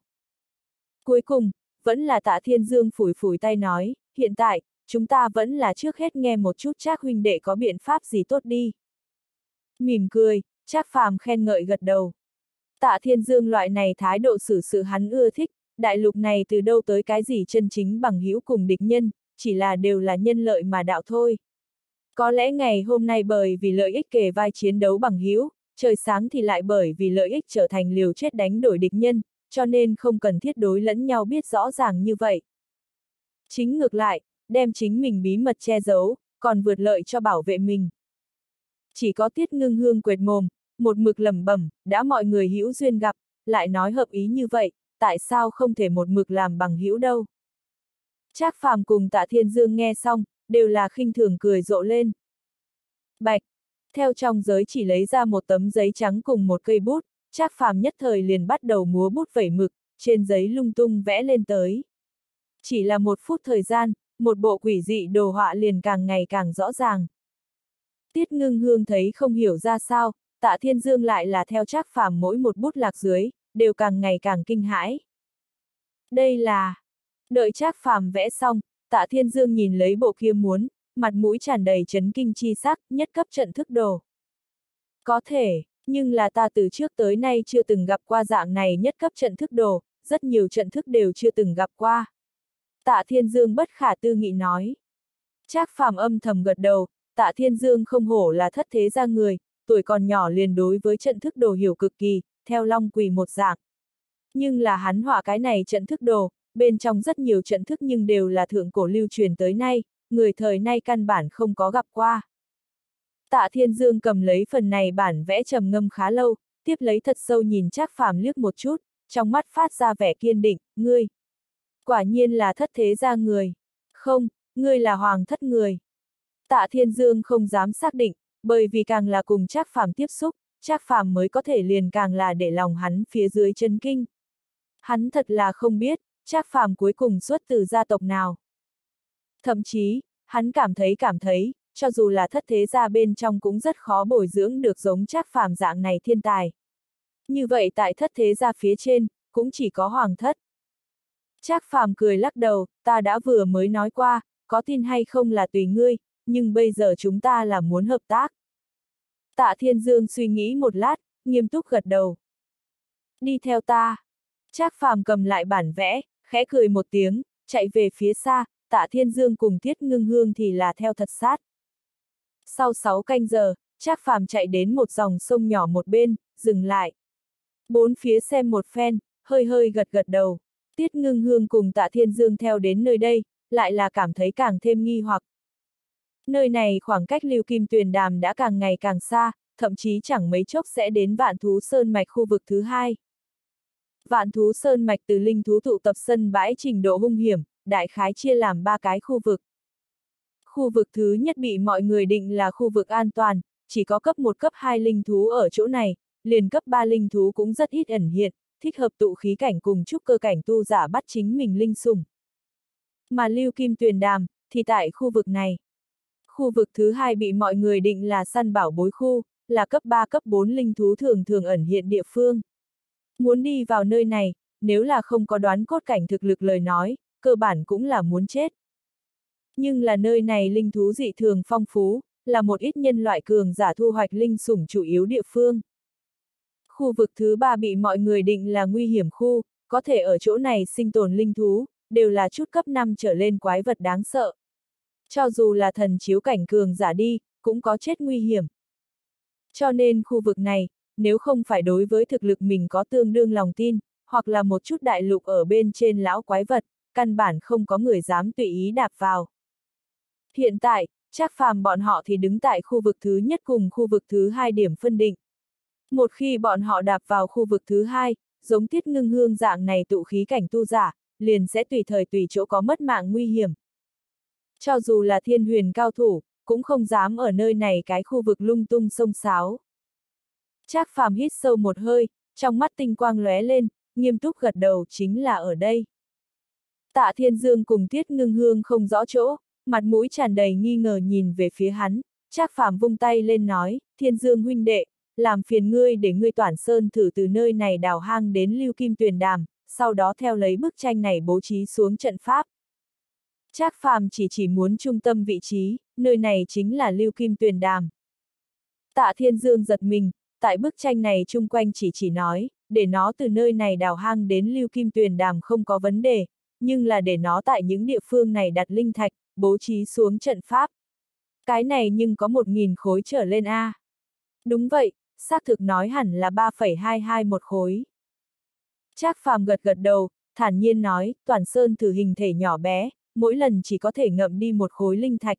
Cuối cùng, vẫn là tạ thiên dương phủi phủi tay nói, hiện tại, chúng ta vẫn là trước hết nghe một chút chắc huynh đệ có biện pháp gì tốt đi. Mỉm cười, chắc phàm khen ngợi gật đầu. Tạ thiên dương loại này thái độ xử sự hắn ưa thích, đại lục này từ đâu tới cái gì chân chính bằng hữu cùng địch nhân, chỉ là đều là nhân lợi mà đạo thôi. Có lẽ ngày hôm nay bởi vì lợi ích kề vai chiến đấu bằng hữu, trời sáng thì lại bởi vì lợi ích trở thành liều chết đánh đổi địch nhân, cho nên không cần thiết đối lẫn nhau biết rõ ràng như vậy. Chính ngược lại, đem chính mình bí mật che giấu, còn vượt lợi cho bảo vệ mình. Chỉ có tiết ngưng hương quệt mồm, một mực lầm bẩm, đã mọi người hữu duyên gặp, lại nói hợp ý như vậy, tại sao không thể một mực làm bằng hữu đâu. Trác phàm cùng tạ thiên dương nghe xong, đều là khinh thường cười rộ lên. Bạch, theo trong giới chỉ lấy ra một tấm giấy trắng cùng một cây bút, Trác phàm nhất thời liền bắt đầu múa bút vẩy mực, trên giấy lung tung vẽ lên tới. Chỉ là một phút thời gian, một bộ quỷ dị đồ họa liền càng ngày càng rõ ràng. Tiết ngưng hương thấy không hiểu ra sao, tạ thiên dương lại là theo Trác phàm mỗi một bút lạc dưới, đều càng ngày càng kinh hãi. Đây là... Đợi Trác phàm vẽ xong, tạ thiên dương nhìn lấy bộ kia muốn, mặt mũi tràn đầy chấn kinh chi sắc, nhất cấp trận thức đồ. Có thể, nhưng là ta từ trước tới nay chưa từng gặp qua dạng này nhất cấp trận thức đồ, rất nhiều trận thức đều chưa từng gặp qua. Tạ Thiên Dương bất khả tư nghị nói. Trác phàm âm thầm gật đầu, Tạ Thiên Dương không hổ là thất thế ra người, tuổi còn nhỏ liền đối với trận thức đồ hiểu cực kỳ, theo long quỳ một dạng. Nhưng là hắn họa cái này trận thức đồ, bên trong rất nhiều trận thức nhưng đều là thượng cổ lưu truyền tới nay, người thời nay căn bản không có gặp qua. Tạ Thiên Dương cầm lấy phần này bản vẽ trầm ngâm khá lâu, tiếp lấy thật sâu nhìn Trác Phàm liếc một chút, trong mắt phát ra vẻ kiên định, ngươi. Quả nhiên là thất thế gia người. Không, ngươi là hoàng thất người. Tạ Thiên Dương không dám xác định, bởi vì càng là cùng Trác Phàm tiếp xúc, Trác Phàm mới có thể liền càng là để lòng hắn phía dưới chân kinh. Hắn thật là không biết, Trác Phàm cuối cùng xuất từ gia tộc nào. Thậm chí, hắn cảm thấy cảm thấy, cho dù là thất thế gia bên trong cũng rất khó bồi dưỡng được giống Trác Phàm dạng này thiên tài. Như vậy tại thất thế gia phía trên, cũng chỉ có hoàng thất. Trác phàm cười lắc đầu, ta đã vừa mới nói qua, có tin hay không là tùy ngươi, nhưng bây giờ chúng ta là muốn hợp tác. Tạ Thiên Dương suy nghĩ một lát, nghiêm túc gật đầu. Đi theo ta. Trác phàm cầm lại bản vẽ, khẽ cười một tiếng, chạy về phía xa, tạ Thiên Dương cùng Tiết Ngưng Hương thì là theo thật sát. Sau 6 canh giờ, Trác phàm chạy đến một dòng sông nhỏ một bên, dừng lại. Bốn phía xem một phen, hơi hơi gật gật đầu. Tiết Ngưng Hương cùng tạ Thiên Dương theo đến nơi đây, lại là cảm thấy càng thêm nghi hoặc. Nơi này khoảng cách lưu kim tuyền đàm đã càng ngày càng xa, thậm chí chẳng mấy chốc sẽ đến vạn thú sơn mạch khu vực thứ hai. Vạn thú sơn mạch từ linh thú tụ tập sân bãi trình độ hung hiểm, đại khái chia làm ba cái khu vực. Khu vực thứ nhất bị mọi người định là khu vực an toàn, chỉ có cấp 1 cấp 2 linh thú ở chỗ này, liền cấp 3 linh thú cũng rất ít ẩn hiện, thích hợp tụ khí cảnh cùng trúc cơ cảnh tu giả bắt chính mình linh sùng. Mà lưu kim tuyền đàm, thì tại khu vực này. Khu vực thứ hai bị mọi người định là săn bảo bối khu, là cấp 3 cấp 4 linh thú thường thường ẩn hiện địa phương. Muốn đi vào nơi này, nếu là không có đoán cốt cảnh thực lực lời nói, cơ bản cũng là muốn chết. Nhưng là nơi này linh thú dị thường phong phú, là một ít nhân loại cường giả thu hoạch linh sủng chủ yếu địa phương. Khu vực thứ ba bị mọi người định là nguy hiểm khu, có thể ở chỗ này sinh tồn linh thú, đều là chút cấp 5 trở lên quái vật đáng sợ. Cho dù là thần chiếu cảnh cường giả đi, cũng có chết nguy hiểm. Cho nên khu vực này, nếu không phải đối với thực lực mình có tương đương lòng tin, hoặc là một chút đại lục ở bên trên lão quái vật, căn bản không có người dám tùy ý đạp vào. Hiện tại, chắc phàm bọn họ thì đứng tại khu vực thứ nhất cùng khu vực thứ hai điểm phân định. Một khi bọn họ đạp vào khu vực thứ hai, giống tiết ngưng hương dạng này tụ khí cảnh tu giả, liền sẽ tùy thời tùy chỗ có mất mạng nguy hiểm. Cho dù là thiên huyền cao thủ, cũng không dám ở nơi này cái khu vực lung tung sông sáo. Trác phàm hít sâu một hơi, trong mắt tinh quang lóe lên, nghiêm túc gật đầu chính là ở đây. Tạ Thiên Dương cùng Tiết Ngưng Hương không rõ chỗ, mặt mũi tràn đầy nghi ngờ nhìn về phía hắn, Trác Phàm vung tay lên nói, Thiên Dương huynh đệ, làm phiền ngươi để ngươi toàn sơn thử từ nơi này đào hang đến lưu kim tuyền đàm, sau đó theo lấy bức tranh này bố trí xuống trận pháp. Trác Phàm chỉ chỉ muốn trung tâm vị trí, nơi này chính là lưu kim tuyền đàm. Tạ Thiên Dương giật mình, tại bức tranh này chung quanh chỉ chỉ nói, để nó từ nơi này đào hang đến lưu kim tuyền đàm không có vấn đề, nhưng là để nó tại những địa phương này đặt linh thạch, bố trí xuống trận pháp. Cái này nhưng có một nghìn khối trở lên A. Đúng vậy, xác thực nói hẳn là 3,22 một khối. Trác phàm gật gật đầu, thản nhiên nói, toàn sơn thử hình thể nhỏ bé, mỗi lần chỉ có thể ngậm đi một khối linh thạch.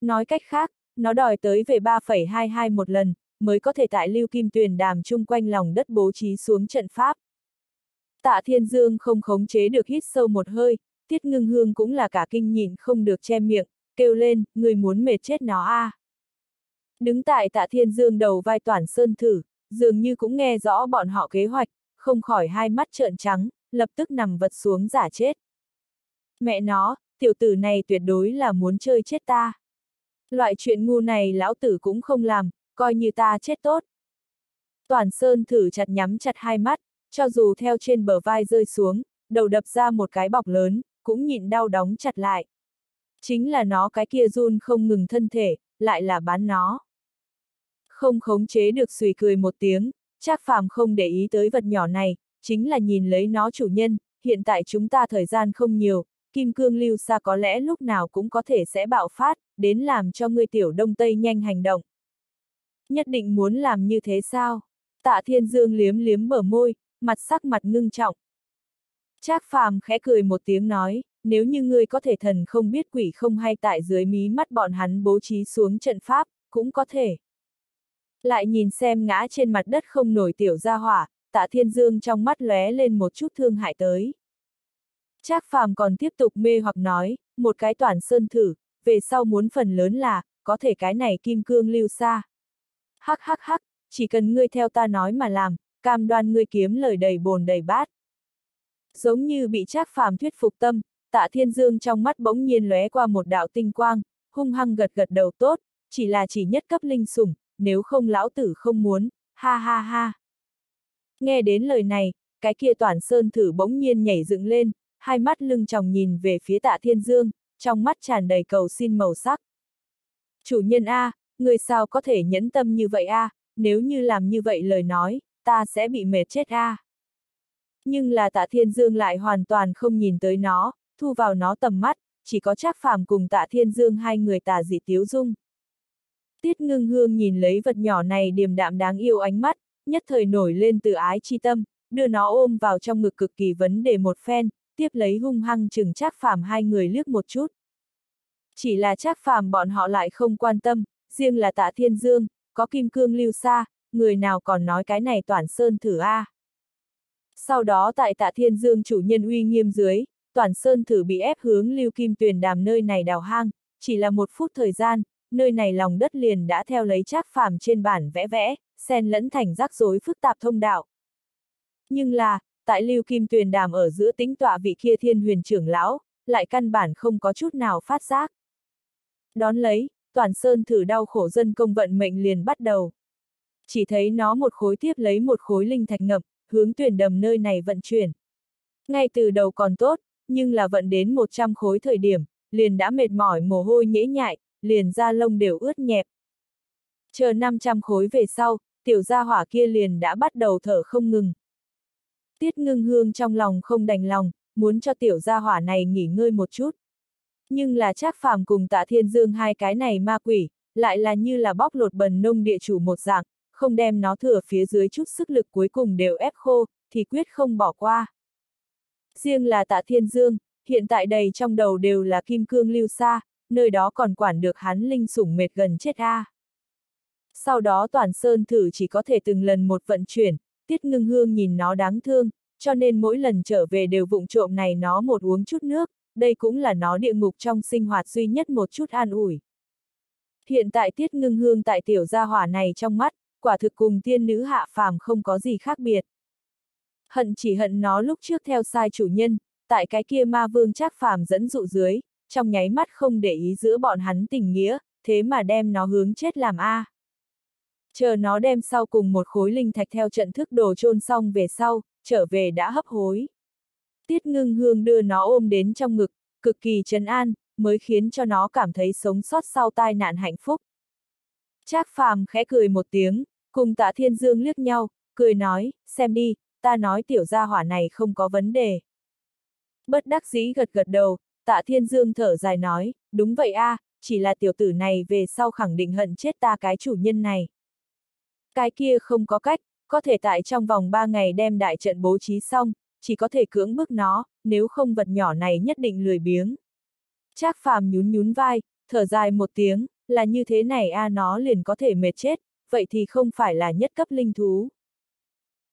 Nói cách khác, nó đòi tới về 3,22 một lần, mới có thể tại lưu kim tuyền đàm chung quanh lòng đất bố trí xuống trận pháp. Tạ Thiên Dương không khống chế được hít sâu một hơi, Tiết Ngưng Hương cũng là cả kinh nhịn không được che miệng, kêu lên, người muốn mệt chết nó a. À. Đứng tại Tạ Thiên Dương đầu vai toàn sơn thử, dường như cũng nghe rõ bọn họ kế hoạch, không khỏi hai mắt trợn trắng, lập tức nằm vật xuống giả chết. Mẹ nó, tiểu tử này tuyệt đối là muốn chơi chết ta. Loại chuyện ngu này lão tử cũng không làm, coi như ta chết tốt. Toàn Sơn thử chặt nhắm chặt hai mắt, cho dù theo trên bờ vai rơi xuống, đầu đập ra một cái bọc lớn, cũng nhịn đau đóng chặt lại. Chính là nó cái kia run không ngừng thân thể, lại là bán nó. Không khống chế được sùi cười một tiếng, Trác phàm không để ý tới vật nhỏ này, chính là nhìn lấy nó chủ nhân, hiện tại chúng ta thời gian không nhiều, kim cương lưu xa có lẽ lúc nào cũng có thể sẽ bạo phát, đến làm cho ngươi tiểu đông tây nhanh hành động. Nhất định muốn làm như thế sao? Tạ thiên dương liếm liếm bờ môi, mặt sắc mặt ngưng trọng. Trác phàm khẽ cười một tiếng nói, nếu như ngươi có thể thần không biết quỷ không hay tại dưới mí mắt bọn hắn bố trí xuống trận pháp, cũng có thể. Lại nhìn xem ngã trên mặt đất không nổi tiểu gia hỏa, tạ thiên dương trong mắt lóe lên một chút thương hại tới. Trác phàm còn tiếp tục mê hoặc nói, một cái toàn sơn thử, về sau muốn phần lớn là, có thể cái này kim cương lưu xa. Hắc hắc hắc, chỉ cần ngươi theo ta nói mà làm, cam đoan ngươi kiếm lời đầy bồn đầy bát. Giống như bị Trác phàm thuyết phục tâm, tạ thiên dương trong mắt bỗng nhiên lóe qua một đạo tinh quang, hung hăng gật gật đầu tốt, chỉ là chỉ nhất cấp linh sủng, nếu không lão tử không muốn, ha ha ha. Nghe đến lời này, cái kia toàn sơn thử bỗng nhiên nhảy dựng lên, hai mắt lưng tròng nhìn về phía tạ thiên dương, trong mắt tràn đầy cầu xin màu sắc. Chủ nhân A, người sao có thể nhẫn tâm như vậy A, nếu như làm như vậy lời nói, ta sẽ bị mệt chết A. Nhưng là tạ thiên dương lại hoàn toàn không nhìn tới nó, thu vào nó tầm mắt, chỉ có Trác Phàm cùng tạ thiên dương hai người tà dị tiếu dung. Tiết ngưng hương nhìn lấy vật nhỏ này điềm đạm đáng yêu ánh mắt, nhất thời nổi lên từ ái chi tâm, đưa nó ôm vào trong ngực cực kỳ vấn đề một phen, tiếp lấy hung hăng chừng Trác Phàm hai người liếc một chút. Chỉ là Trác Phàm bọn họ lại không quan tâm, riêng là Tạ Thiên Dương, có kim cương lưu xa, người nào còn nói cái này toàn sơn thử a. Sau đó tại Tạ Thiên Dương chủ nhân uy nghiêm dưới, toàn sơn thử bị ép hướng lưu kim tuyền đàm nơi này đào hang, chỉ là một phút thời gian, nơi này lòng đất liền đã theo lấy Trác Phàm trên bản vẽ vẽ, xen lẫn thành rắc rối phức tạp thông đạo. Nhưng là, tại lưu kim tuyền đàm ở giữa tính tọa vị kia thiên huyền trưởng lão, lại căn bản không có chút nào phát giác. Đón lấy, toàn sơn thử đau khổ dân công vận mệnh liền bắt đầu. Chỉ thấy nó một khối tiếp lấy một khối linh thạch ngập, hướng tuyển đầm nơi này vận chuyển. Ngay từ đầu còn tốt, nhưng là vận đến 100 khối thời điểm, liền đã mệt mỏi mồ hôi nhễ nhại, liền da lông đều ướt nhẹp. Chờ 500 khối về sau, tiểu gia hỏa kia liền đã bắt đầu thở không ngừng. Tiết ngưng hương trong lòng không đành lòng, muốn cho tiểu gia hỏa này nghỉ ngơi một chút. Nhưng là Trác Phàm cùng tạ thiên dương hai cái này ma quỷ, lại là như là bóc lột bần nông địa chủ một dạng, không đem nó thừa phía dưới chút sức lực cuối cùng đều ép khô, thì quyết không bỏ qua. Riêng là tạ thiên dương, hiện tại đầy trong đầu đều là kim cương lưu xa, nơi đó còn quản được hắn linh sủng mệt gần chết a. Sau đó toàn sơn thử chỉ có thể từng lần một vận chuyển, tiết ngưng hương nhìn nó đáng thương, cho nên mỗi lần trở về đều vụng trộm này nó một uống chút nước, đây cũng là nó địa ngục trong sinh hoạt duy nhất một chút an ủi. Hiện tại tiết ngưng hương tại tiểu gia hỏa này trong mắt, quả thực cùng tiên nữ hạ phàm không có gì khác biệt. Hận chỉ hận nó lúc trước theo sai chủ nhân, tại cái kia ma vương trác phàm dẫn dụ dưới, trong nháy mắt không để ý giữa bọn hắn tình nghĩa, thế mà đem nó hướng chết làm A. Chờ nó đem sau cùng một khối linh thạch theo trận thức đồ chôn xong về sau, trở về đã hấp hối. Tiết ngưng hương đưa nó ôm đến trong ngực, cực kỳ trấn an, mới khiến cho nó cảm thấy sống sót sau tai nạn hạnh phúc. Trác phàm khẽ cười một tiếng, cùng tạ thiên dương liếc nhau, cười nói, xem đi, ta nói tiểu gia hỏa này không có vấn đề. Bất đắc dĩ gật gật đầu, tạ thiên dương thở dài nói, đúng vậy a, à, chỉ là tiểu tử này về sau khẳng định hận chết ta cái chủ nhân này. Cái kia không có cách, có thể tại trong vòng 3 ngày đem đại trận bố trí xong, chỉ có thể cưỡng bức nó, nếu không vật nhỏ này nhất định lười biếng. Trác phàm nhún nhún vai, thở dài một tiếng, là như thế này a à nó liền có thể mệt chết, vậy thì không phải là nhất cấp linh thú.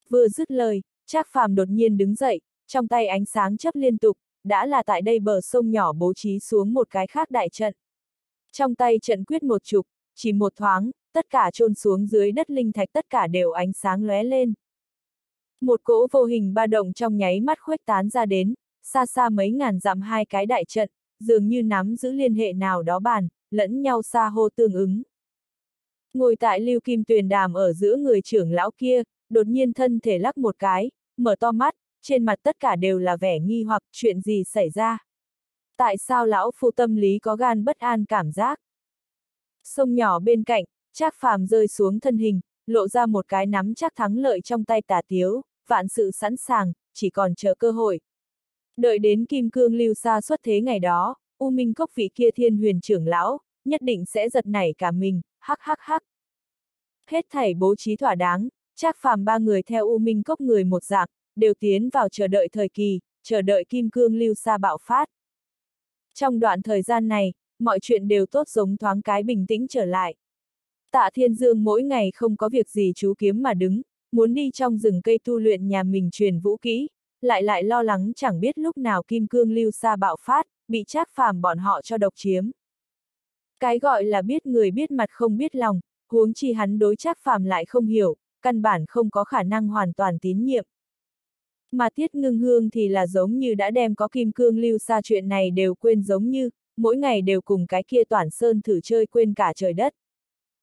Vừa dứt lời, Trác phàm đột nhiên đứng dậy, trong tay ánh sáng chấp liên tục, đã là tại đây bờ sông nhỏ bố trí xuống một cái khác đại trận. Trong tay trận quyết một chục, chỉ một thoáng, tất cả trôn xuống dưới đất linh thạch tất cả đều ánh sáng lóe lên. Một cỗ vô hình ba động trong nháy mắt khuếch tán ra đến, xa xa mấy ngàn dặm hai cái đại trận, dường như nắm giữ liên hệ nào đó bàn, lẫn nhau xa hô tương ứng. Ngồi tại lưu kim tuyền đàm ở giữa người trưởng lão kia, đột nhiên thân thể lắc một cái, mở to mắt, trên mặt tất cả đều là vẻ nghi hoặc chuyện gì xảy ra. Tại sao lão phu tâm lý có gan bất an cảm giác? Sông nhỏ bên cạnh, Trác phàm rơi xuống thân hình, lộ ra một cái nắm chắc thắng lợi trong tay tà tiếu, vạn sự sẵn sàng, chỉ còn chờ cơ hội. Đợi đến kim cương lưu xa xuất thế ngày đó, U Minh Cốc vị kia thiên huyền trưởng lão, nhất định sẽ giật nảy cả mình, hắc hắc hắc. Hết thảy bố trí thỏa đáng, Trác phàm ba người theo U Minh Cốc người một dạng, đều tiến vào chờ đợi thời kỳ, chờ đợi kim cương lưu xa bạo phát. Trong đoạn thời gian này, mọi chuyện đều tốt giống thoáng cái bình tĩnh trở lại. Tạ Thiên Dương mỗi ngày không có việc gì chú kiếm mà đứng, muốn đi trong rừng cây tu luyện nhà mình truyền vũ kỹ, lại lại lo lắng chẳng biết lúc nào kim cương lưu xa bạo phát, bị trác phàm bọn họ cho độc chiếm. Cái gọi là biết người biết mặt không biết lòng, huống chi hắn đối trác phàm lại không hiểu, căn bản không có khả năng hoàn toàn tín nhiệm. Mà tiết ngưng hương thì là giống như đã đem có kim cương lưu xa chuyện này đều quên giống như, mỗi ngày đều cùng cái kia toàn sơn thử chơi quên cả trời đất.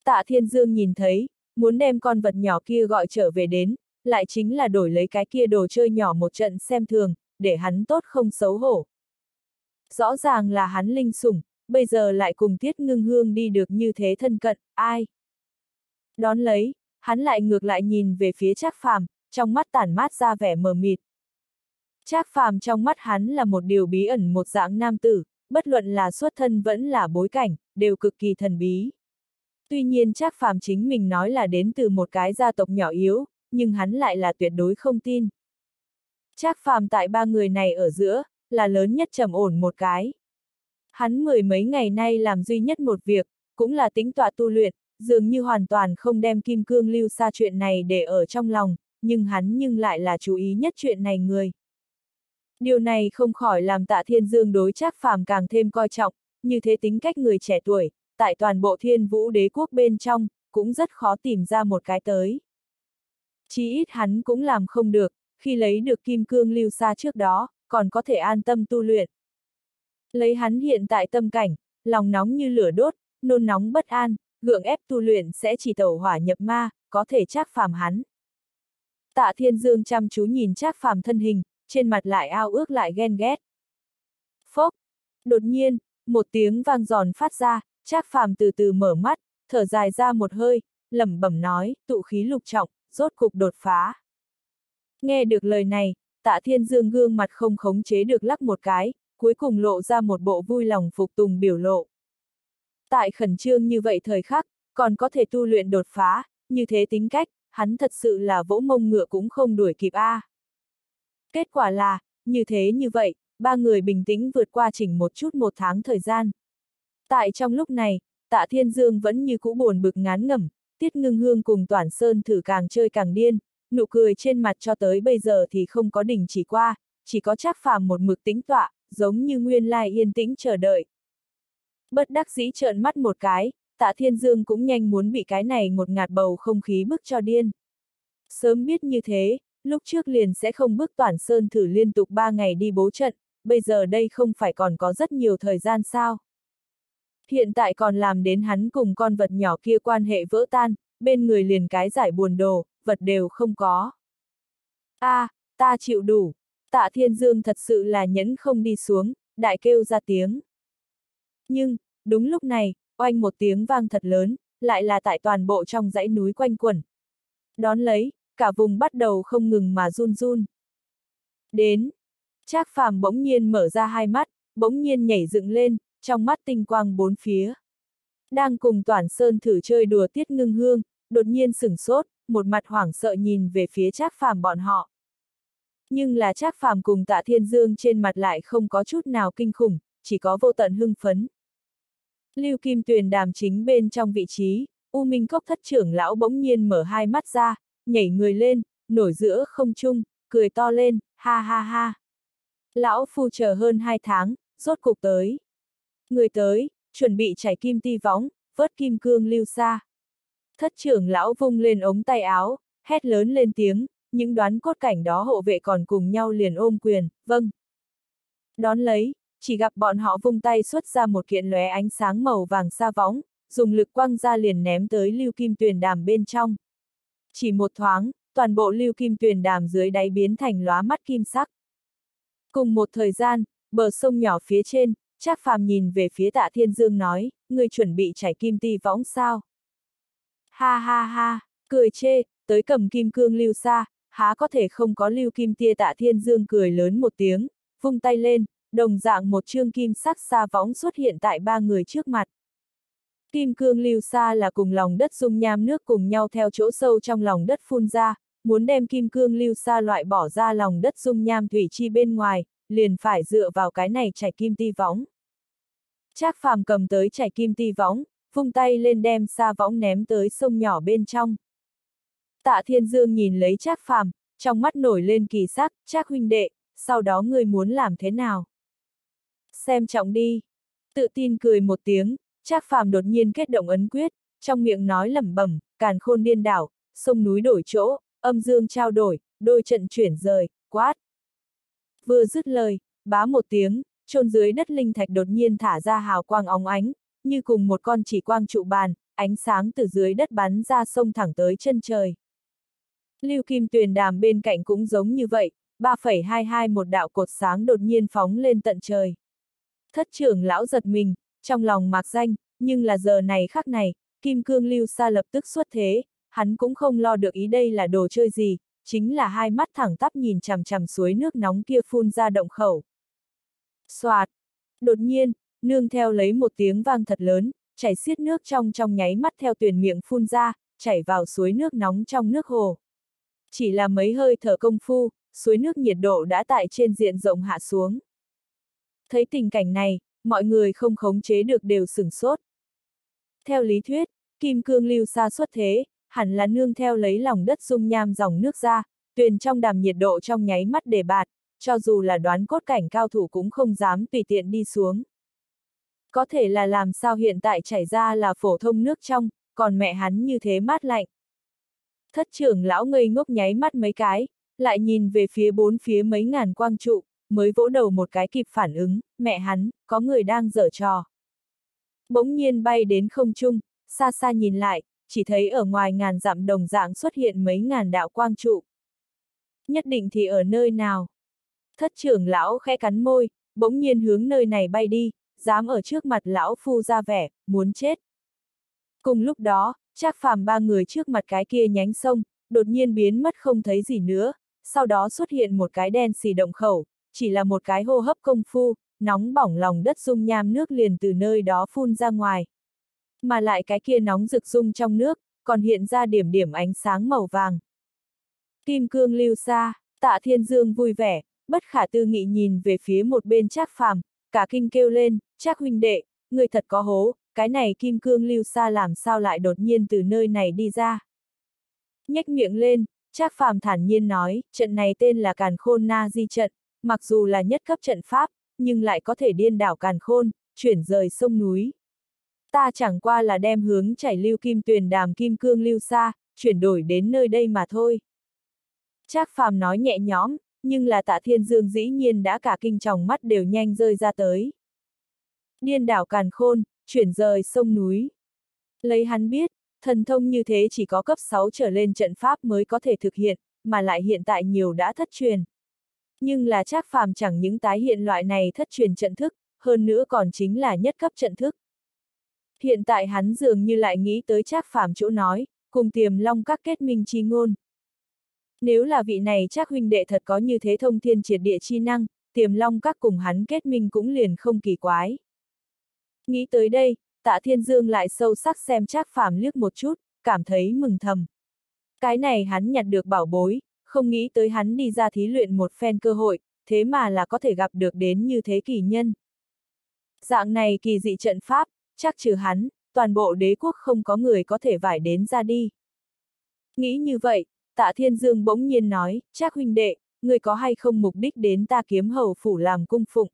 Tạ Thiên Dương nhìn thấy, muốn đem con vật nhỏ kia gọi trở về đến, lại chính là đổi lấy cái kia đồ chơi nhỏ một trận xem thường, để hắn tốt không xấu hổ. Rõ ràng là hắn linh sủng, bây giờ lại cùng tiết ngưng hương đi được như thế thân cận, ai? Đón lấy, hắn lại ngược lại nhìn về phía Trác Phàm, trong mắt tản mát ra vẻ mờ mịt. Trác Phàm trong mắt hắn là một điều bí ẩn một dạng nam tử, bất luận là xuất thân vẫn là bối cảnh, đều cực kỳ thần bí. Tuy nhiên Trác Phàm chính mình nói là đến từ một cái gia tộc nhỏ yếu, nhưng hắn lại là tuyệt đối không tin. Trác Phàm tại ba người này ở giữa, là lớn nhất trầm ổn một cái. Hắn mười mấy ngày nay làm duy nhất một việc, cũng là tính tọa tu luyện, dường như hoàn toàn không đem kim cương lưu xa chuyện này để ở trong lòng, nhưng hắn nhưng lại là chú ý nhất chuyện này người. Điều này không khỏi làm tạ thiên dương đối Trác phàm càng thêm coi trọng, như thế tính cách người trẻ tuổi, tại toàn bộ thiên vũ đế quốc bên trong, cũng rất khó tìm ra một cái tới. Chí ít hắn cũng làm không được, khi lấy được kim cương lưu xa trước đó, còn có thể an tâm tu luyện. Lấy hắn hiện tại tâm cảnh, lòng nóng như lửa đốt, nôn nóng bất an, gượng ép tu luyện sẽ chỉ tẩu hỏa nhập ma, có thể chắc phàm hắn. Tạ Thiên Dương chăm chú nhìn chắc phàm thân hình, trên mặt lại ao ước lại ghen ghét. Phốc! Đột nhiên, một tiếng vang giòn phát ra, trác phàm từ từ mở mắt, thở dài ra một hơi, lẩm bẩm nói, tụ khí lục trọng, rốt cục đột phá. Nghe được lời này, tạ thiên dương gương mặt không khống chế được lắc một cái, cuối cùng lộ ra một bộ vui lòng phục tùng biểu lộ. Tại khẩn trương như vậy thời khắc, còn có thể tu luyện đột phá, như thế tính cách, hắn thật sự là vỗ mông ngựa cũng không đuổi kịp a. À. Kết quả là, như thế như vậy, ba người bình tĩnh vượt qua chỉnh một chút một tháng thời gian. Tại trong lúc này, tạ thiên dương vẫn như cũ buồn bực ngán ngẩm, tiết ngưng hương cùng toàn sơn thử càng chơi càng điên, nụ cười trên mặt cho tới bây giờ thì không có đỉnh chỉ qua, chỉ có chắc phàm một mực tính tọa, giống như nguyên lai yên tĩnh chờ đợi. Bất đắc dĩ trợn mắt một cái, tạ thiên dương cũng nhanh muốn bị cái này một ngạt bầu không khí bức cho điên. Sớm biết như thế, lúc trước liền sẽ không bước toàn sơn thử liên tục ba ngày đi bố trận, bây giờ đây không phải còn có rất nhiều thời gian sao. Hiện tại còn làm đến hắn cùng con vật nhỏ kia quan hệ vỡ tan, bên người liền cái giải buồn đồ, vật đều không có. a à, ta chịu đủ. Tạ Thiên Dương thật sự là nhẫn không đi xuống, đại kêu ra tiếng. Nhưng, đúng lúc này, oanh một tiếng vang thật lớn, lại là tại toàn bộ trong dãy núi quanh quẩn. Đón lấy, cả vùng bắt đầu không ngừng mà run run. Đến, Trác Phàm bỗng nhiên mở ra hai mắt, bỗng nhiên nhảy dựng lên, trong mắt tinh quang bốn phía. Đang cùng Toản Sơn thử chơi đùa tiết ngưng hương, đột nhiên sửng sốt, một mặt hoảng sợ nhìn về phía Trác Phàm bọn họ. Nhưng là Trác Phàm cùng Tạ Thiên Dương trên mặt lại không có chút nào kinh khủng, chỉ có vô tận hưng phấn. Lưu Kim Tuyền đàm chính bên trong vị trí, U Minh Cốc thất trưởng lão bỗng nhiên mở hai mắt ra, nhảy người lên, nổi giữa không trung, cười to lên, ha ha ha. Lão phu chờ hơn hai tháng, rốt cục tới. Người tới, chuẩn bị chảy kim ti võng, vớt kim cương lưu xa. Thất trưởng lão vung lên ống tay áo, hét lớn lên tiếng, những đoán cốt cảnh đó hộ vệ còn cùng nhau liền ôm quyền, vâng. Đón lấy, chỉ gặp bọn họ vung tay xuất ra một kiện lóe ánh sáng màu vàng xa võng, dùng lực quăng ra liền ném tới lưu kim tuyền đàm bên trong. Chỉ một thoáng, toàn bộ lưu kim tuyền đàm dưới đáy biến thành lóa mắt kim sắc. Cùng một thời gian, bờ sông nhỏ phía trên, Trác Phàm nhìn về phía Tạ Thiên Dương nói, người chuẩn bị chảy kim ti võng sao? Ha ha ha, cười chê, tới cầm kim cương lưu xa, há có thể không có lưu kim tia Tạ Thiên Dương cười lớn một tiếng, vung tay lên, đồng dạng một chương kim sắc xa võng xuất hiện tại ba người trước mặt. Kim cương lưu xa là cùng lòng đất dung nham nước cùng nhau theo chỗ sâu trong lòng đất phun ra, muốn đem kim cương lưu xa loại bỏ ra lòng đất dung nham thủy chi bên ngoài, liền phải dựa vào cái này chảy kim ti võng. Trác phàm cầm tới chảy kim ti võng, vung tay lên đem xa võng ném tới sông nhỏ bên trong. Tạ Thiên Dương nhìn lấy Trác phàm, trong mắt nổi lên kỳ sắc, Trác huynh đệ, sau đó ngươi muốn làm thế nào? Xem trọng đi. Tự tin cười một tiếng, Trác phàm đột nhiên kết động ấn quyết, trong miệng nói lẩm bẩm, càn khôn điên đảo, sông núi đổi chỗ, âm dương trao đổi, đôi trận chuyển rời, quát. Vừa dứt lời, bá một tiếng, chôn dưới đất linh thạch đột nhiên thả ra hào quang óng ánh, như cùng một con chỉ quang trụ bàn, ánh sáng từ dưới đất bắn ra sông thẳng tới chân trời. Lưu Kim Tuyền đàm bên cạnh cũng giống như vậy, 3,22 một đạo cột sáng đột nhiên phóng lên tận trời. Thất trưởng lão giật mình, trong lòng mạc danh, nhưng là giờ này khắc này, Kim Cương Lưu Sa lập tức xuất thế, hắn cũng không lo được ý đây là đồ chơi gì, chính là hai mắt thẳng tắp nhìn chằm chằm suối nước nóng kia phun ra động khẩu. Xoạt! Đột nhiên, nương theo lấy một tiếng vang thật lớn, chảy xiết nước trong trong nháy mắt theo tuyển miệng phun ra, chảy vào suối nước nóng trong nước hồ. Chỉ là mấy hơi thở công phu, suối nước nhiệt độ đã tại trên diện rộng hạ xuống. Thấy tình cảnh này, mọi người không khống chế được đều sửng sốt. Theo lý thuyết, kim cương lưu xa xuất thế, hẳn là nương theo lấy lòng đất dung nham dòng nước ra, tuyền trong đàm nhiệt độ trong nháy mắt để bạt, cho dù là đoán cốt cảnh cao thủ cũng không dám tùy tiện đi xuống. Có thể là làm sao hiện tại chảy ra là phổ thông nước trong, còn mẹ hắn như thế mát lạnh. Thất trưởng lão ngây ngốc nháy mắt mấy cái, lại nhìn về phía bốn phía mấy ngàn quang trụ, mới vỗ đầu một cái kịp phản ứng, mẹ hắn, có người đang dở trò. Bỗng nhiên bay đến không trung, xa xa nhìn lại, chỉ thấy ở ngoài ngàn dặm đồng dạng xuất hiện mấy ngàn đạo quang trụ. Nhất định thì ở nơi nào? Thất trưởng lão khẽ cắn môi, bỗng nhiên hướng nơi này bay đi, dám ở trước mặt lão phu ra vẻ, muốn chết. Cùng lúc đó, Trác phàm ba người trước mặt cái kia nhánh sông, đột nhiên biến mất không thấy gì nữa, sau đó xuất hiện một cái đen xì động khẩu, chỉ là một cái hô hấp công phu, nóng bỏng lòng đất dung nham nước liền từ nơi đó phun ra ngoài. Mà lại cái kia nóng rực dung trong nước, còn hiện ra điểm điểm ánh sáng màu vàng. Kim cương lưu xa, tạ thiên dương vui vẻ, bất khả tư nghị nhìn về phía một bên trác phàm, cả kinh kêu lên, trác huynh đệ, người thật có hố, cái này kim cương lưu xa làm sao lại đột nhiên từ nơi này đi ra. Nhếch miệng lên, Trác Phàm thản nhiên nói, trận này tên là Càn Khôn Na Di trận, mặc dù là nhất cấp trận pháp, nhưng lại có thể điên đảo Càn Khôn, chuyển rời sông núi. Ta chẳng qua là đem hướng chảy lưu kim tuyền đàm kim cương lưu xa, chuyển đổi đến nơi đây mà thôi. Trác Phàm nói nhẹ nhõm, nhưng là tạ thiên dương dĩ nhiên đã cả kinh tròng mắt đều nhanh rơi ra tới. Điên đảo Càn Khôn, chuyển rời sông núi. Lấy hắn biết, thần thông như thế chỉ có cấp 6 trở lên trận pháp mới có thể thực hiện, mà lại hiện tại nhiều đã thất truyền. Nhưng là Trác Phàm chẳng những tái hiện loại này thất truyền trận thức, hơn nữa còn chính là nhất cấp trận thức. Hiện tại hắn dường như lại nghĩ tới Trác Phàm chỗ nói, cùng tiềm long các kết minh chi ngôn. Nếu là vị này Trác huynh đệ thật có như thế thông thiên triệt địa chi năng, tiềm long các cùng hắn kết minh cũng liền không kỳ quái. Nghĩ tới đây, tạ thiên dương lại sâu sắc xem Trác Phàm liếc một chút, cảm thấy mừng thầm. Cái này hắn nhặt được bảo bối, không nghĩ tới hắn đi ra thí luyện một phen cơ hội, thế mà là có thể gặp được đến như thế kỳ nhân. Dạng này kỳ dị trận pháp, chắc trừ hắn, toàn bộ đế quốc không có người có thể vải đến ra đi. Nghĩ như vậy, tạ thiên dương bỗng nhiên nói, chắc huynh đệ, người có hay không mục đích đến ta kiếm hầu phủ làm cung phụng.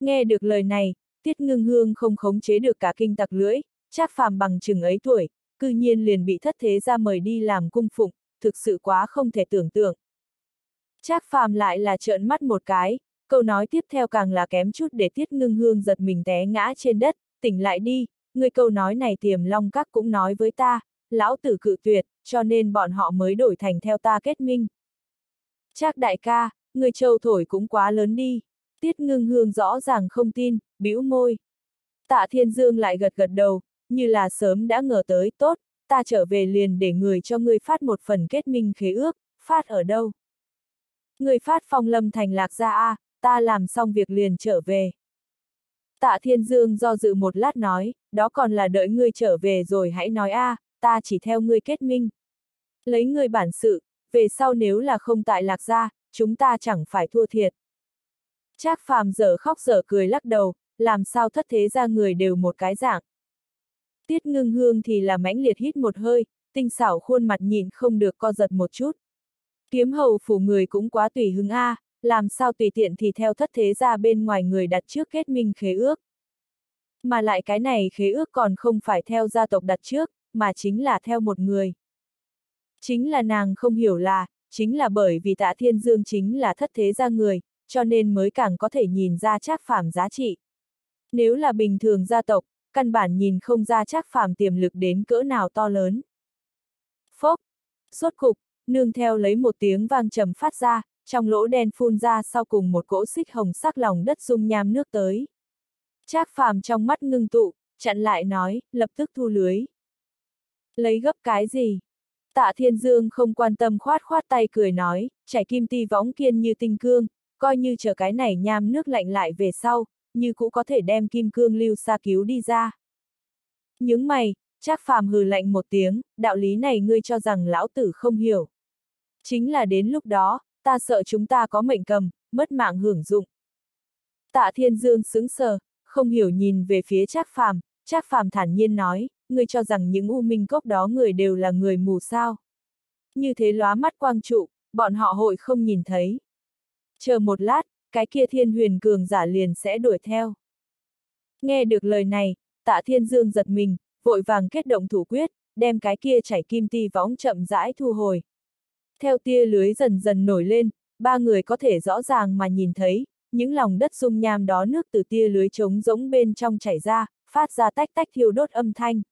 Nghe được lời này, tiết ngưng hương không khống chế được cả kinh tặc lưỡi, chắc phàm bằng chừng ấy tuổi, cư nhiên liền bị thất thế ra mời đi làm cung phụng, thực sự quá không thể tưởng tượng. Trác phàm lại là trợn mắt một cái, câu nói tiếp theo càng là kém chút để tiết ngưng hương giật mình té ngã trên đất, tỉnh lại đi, người câu nói này tiềm long các cũng nói với ta, lão tử cự tuyệt, cho nên bọn họ mới đổi thành theo ta kết minh. Trác đại ca, người châu thổi cũng quá lớn đi, tiết ngưng hương rõ ràng không tin, bĩu môi. Tạ thiên dương lại gật gật đầu, như là sớm đã ngờ tới, tốt, ta trở về liền để người cho ngươi phát một phần kết minh khế ước, phát ở đâu? Người phát phong lâm thành lạc ra a, ta làm xong việc liền trở về. Tạ Thiên Dương do dự một lát nói, đó còn là đợi ngươi trở về rồi hãy nói a, ta chỉ theo ngươi kết minh. Lấy ngươi bản sự, về sau nếu là không tại lạc gia, chúng ta chẳng phải thua thiệt. Trác phàm giờ khóc giờ cười lắc đầu, làm sao thất thế ra người đều một cái dạng. Tiết ngưng hương thì là mãnh liệt hít một hơi, tinh xảo khuôn mặt nhìn không được co giật một chút. Kiếm hầu phủ người cũng quá tùy hứng A, làm sao tùy tiện thì theo thất thế ra bên ngoài người đặt trước kết minh khế ước. Mà lại cái này khế ước còn không phải theo gia tộc đặt trước, mà chính là theo một người. Chính là nàng không hiểu là, chính là bởi vì tạ thiên dương chính là thất thế ra người, cho nên mới càng có thể nhìn ra trác phàm giá trị. Nếu là bình thường gia tộc, căn bản nhìn không ra chắc phàm tiềm lực đến cỡ nào to lớn. Phốc! Rốt cục, nương theo lấy một tiếng vang trầm phát ra, trong lỗ đen phun ra sau cùng một cỗ xích hồng sắc lòng đất dung nham nước tới. Trác phàm trong mắt ngưng tụ, chặn lại nói, lập tức thu lưới. Lấy gấp cái gì? Tạ Thiên Dương không quan tâm khoát khoát tay cười nói, chảy kim ti võng kiên như tinh cương, coi như chờ cái này nham nước lạnh lại về sau, như cũ có thể đem kim cương lưu xa cứu đi ra. Những mày, Trác phàm hừ lạnh một tiếng, đạo lý này ngươi cho rằng lão tử không hiểu. Chính là đến lúc đó, ta sợ chúng ta có mệnh cầm, mất mạng hưởng dụng. Tạ Thiên Dương sững sờ, không hiểu nhìn về phía Trác phàm, Trác phàm thản nhiên nói, ngươi cho rằng những u minh cốc đó người đều là người mù sao. Như thế lóa mắt quang trụ, bọn họ hội không nhìn thấy. Chờ một lát, cái kia thiên huyền cường giả liền sẽ đuổi theo. Nghe được lời này, tạ thiên dương giật mình, vội vàng kết động thủ quyết, đem cái kia chảy kim ti võng chậm rãi thu hồi. Theo tia lưới dần dần nổi lên, ba người có thể rõ ràng mà nhìn thấy, những lòng đất dung nham đó nước từ tia lưới trống rỗng bên trong chảy ra, phát ra tách tách thiêu đốt âm thanh.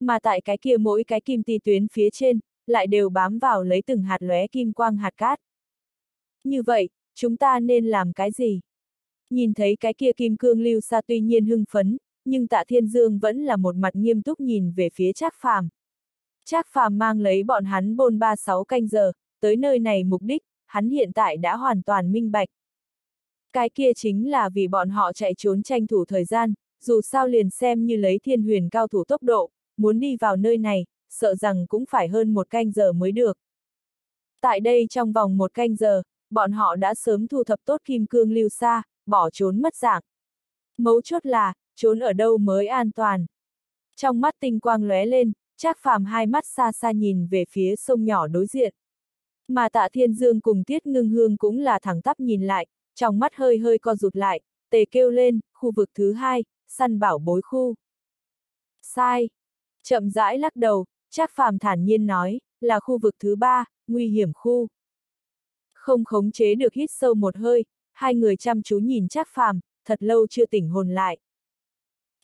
Mà tại cái kia mỗi cái kim ti tuyến phía trên, lại đều bám vào lấy từng hạt lóe kim quang hạt cát. Như vậy, chúng ta nên làm cái gì? Nhìn thấy cái kia kim cương lưu sa tuy nhiên hưng phấn, nhưng tạ thiên dương vẫn là một mặt nghiêm túc nhìn về phía trác phàm. Trác phàm mang lấy bọn hắn bôn ba sáu canh giờ, tới nơi này mục đích, hắn hiện tại đã hoàn toàn minh bạch. Cái kia chính là vì bọn họ chạy trốn tranh thủ thời gian, dù sao liền xem như lấy thiên huyền cao thủ tốc độ, muốn đi vào nơi này, sợ rằng cũng phải hơn một canh giờ mới được. Tại đây trong vòng một canh giờ, bọn họ đã sớm thu thập tốt kim cương lưu xa, bỏ trốn mất dạng. Mấu chốt là, trốn ở đâu mới an toàn. Trong mắt tinh quang lóe lên, Trác phàm hai mắt xa xa nhìn về phía sông nhỏ đối diện. Mà tạ thiên dương cùng tiết ngưng hương cũng là thẳng tắp nhìn lại, trong mắt hơi hơi co rụt lại, tề kêu lên, khu vực thứ hai, săn bảo bối khu. Sai. Chậm rãi lắc đầu, Trác phàm thản nhiên nói, là khu vực thứ ba, nguy hiểm khu. Không khống chế được hít sâu một hơi, hai người chăm chú nhìn Trác phàm, thật lâu chưa tỉnh hồn lại.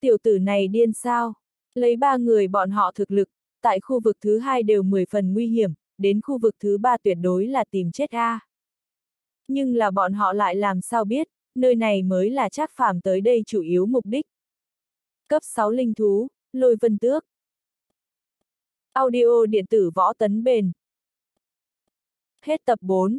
Tiểu tử này điên sao? Lấy ba người bọn họ thực lực, tại khu vực thứ hai đều 10 phần nguy hiểm, đến khu vực thứ ba tuyệt đối là tìm chết a. Nhưng là bọn họ lại làm sao biết, nơi này mới là Trác phàm tới đây chủ yếu mục đích. Cấp 6 linh thú, lôi vân tước. Audio điện tử võ tấn bền. Hết tập 4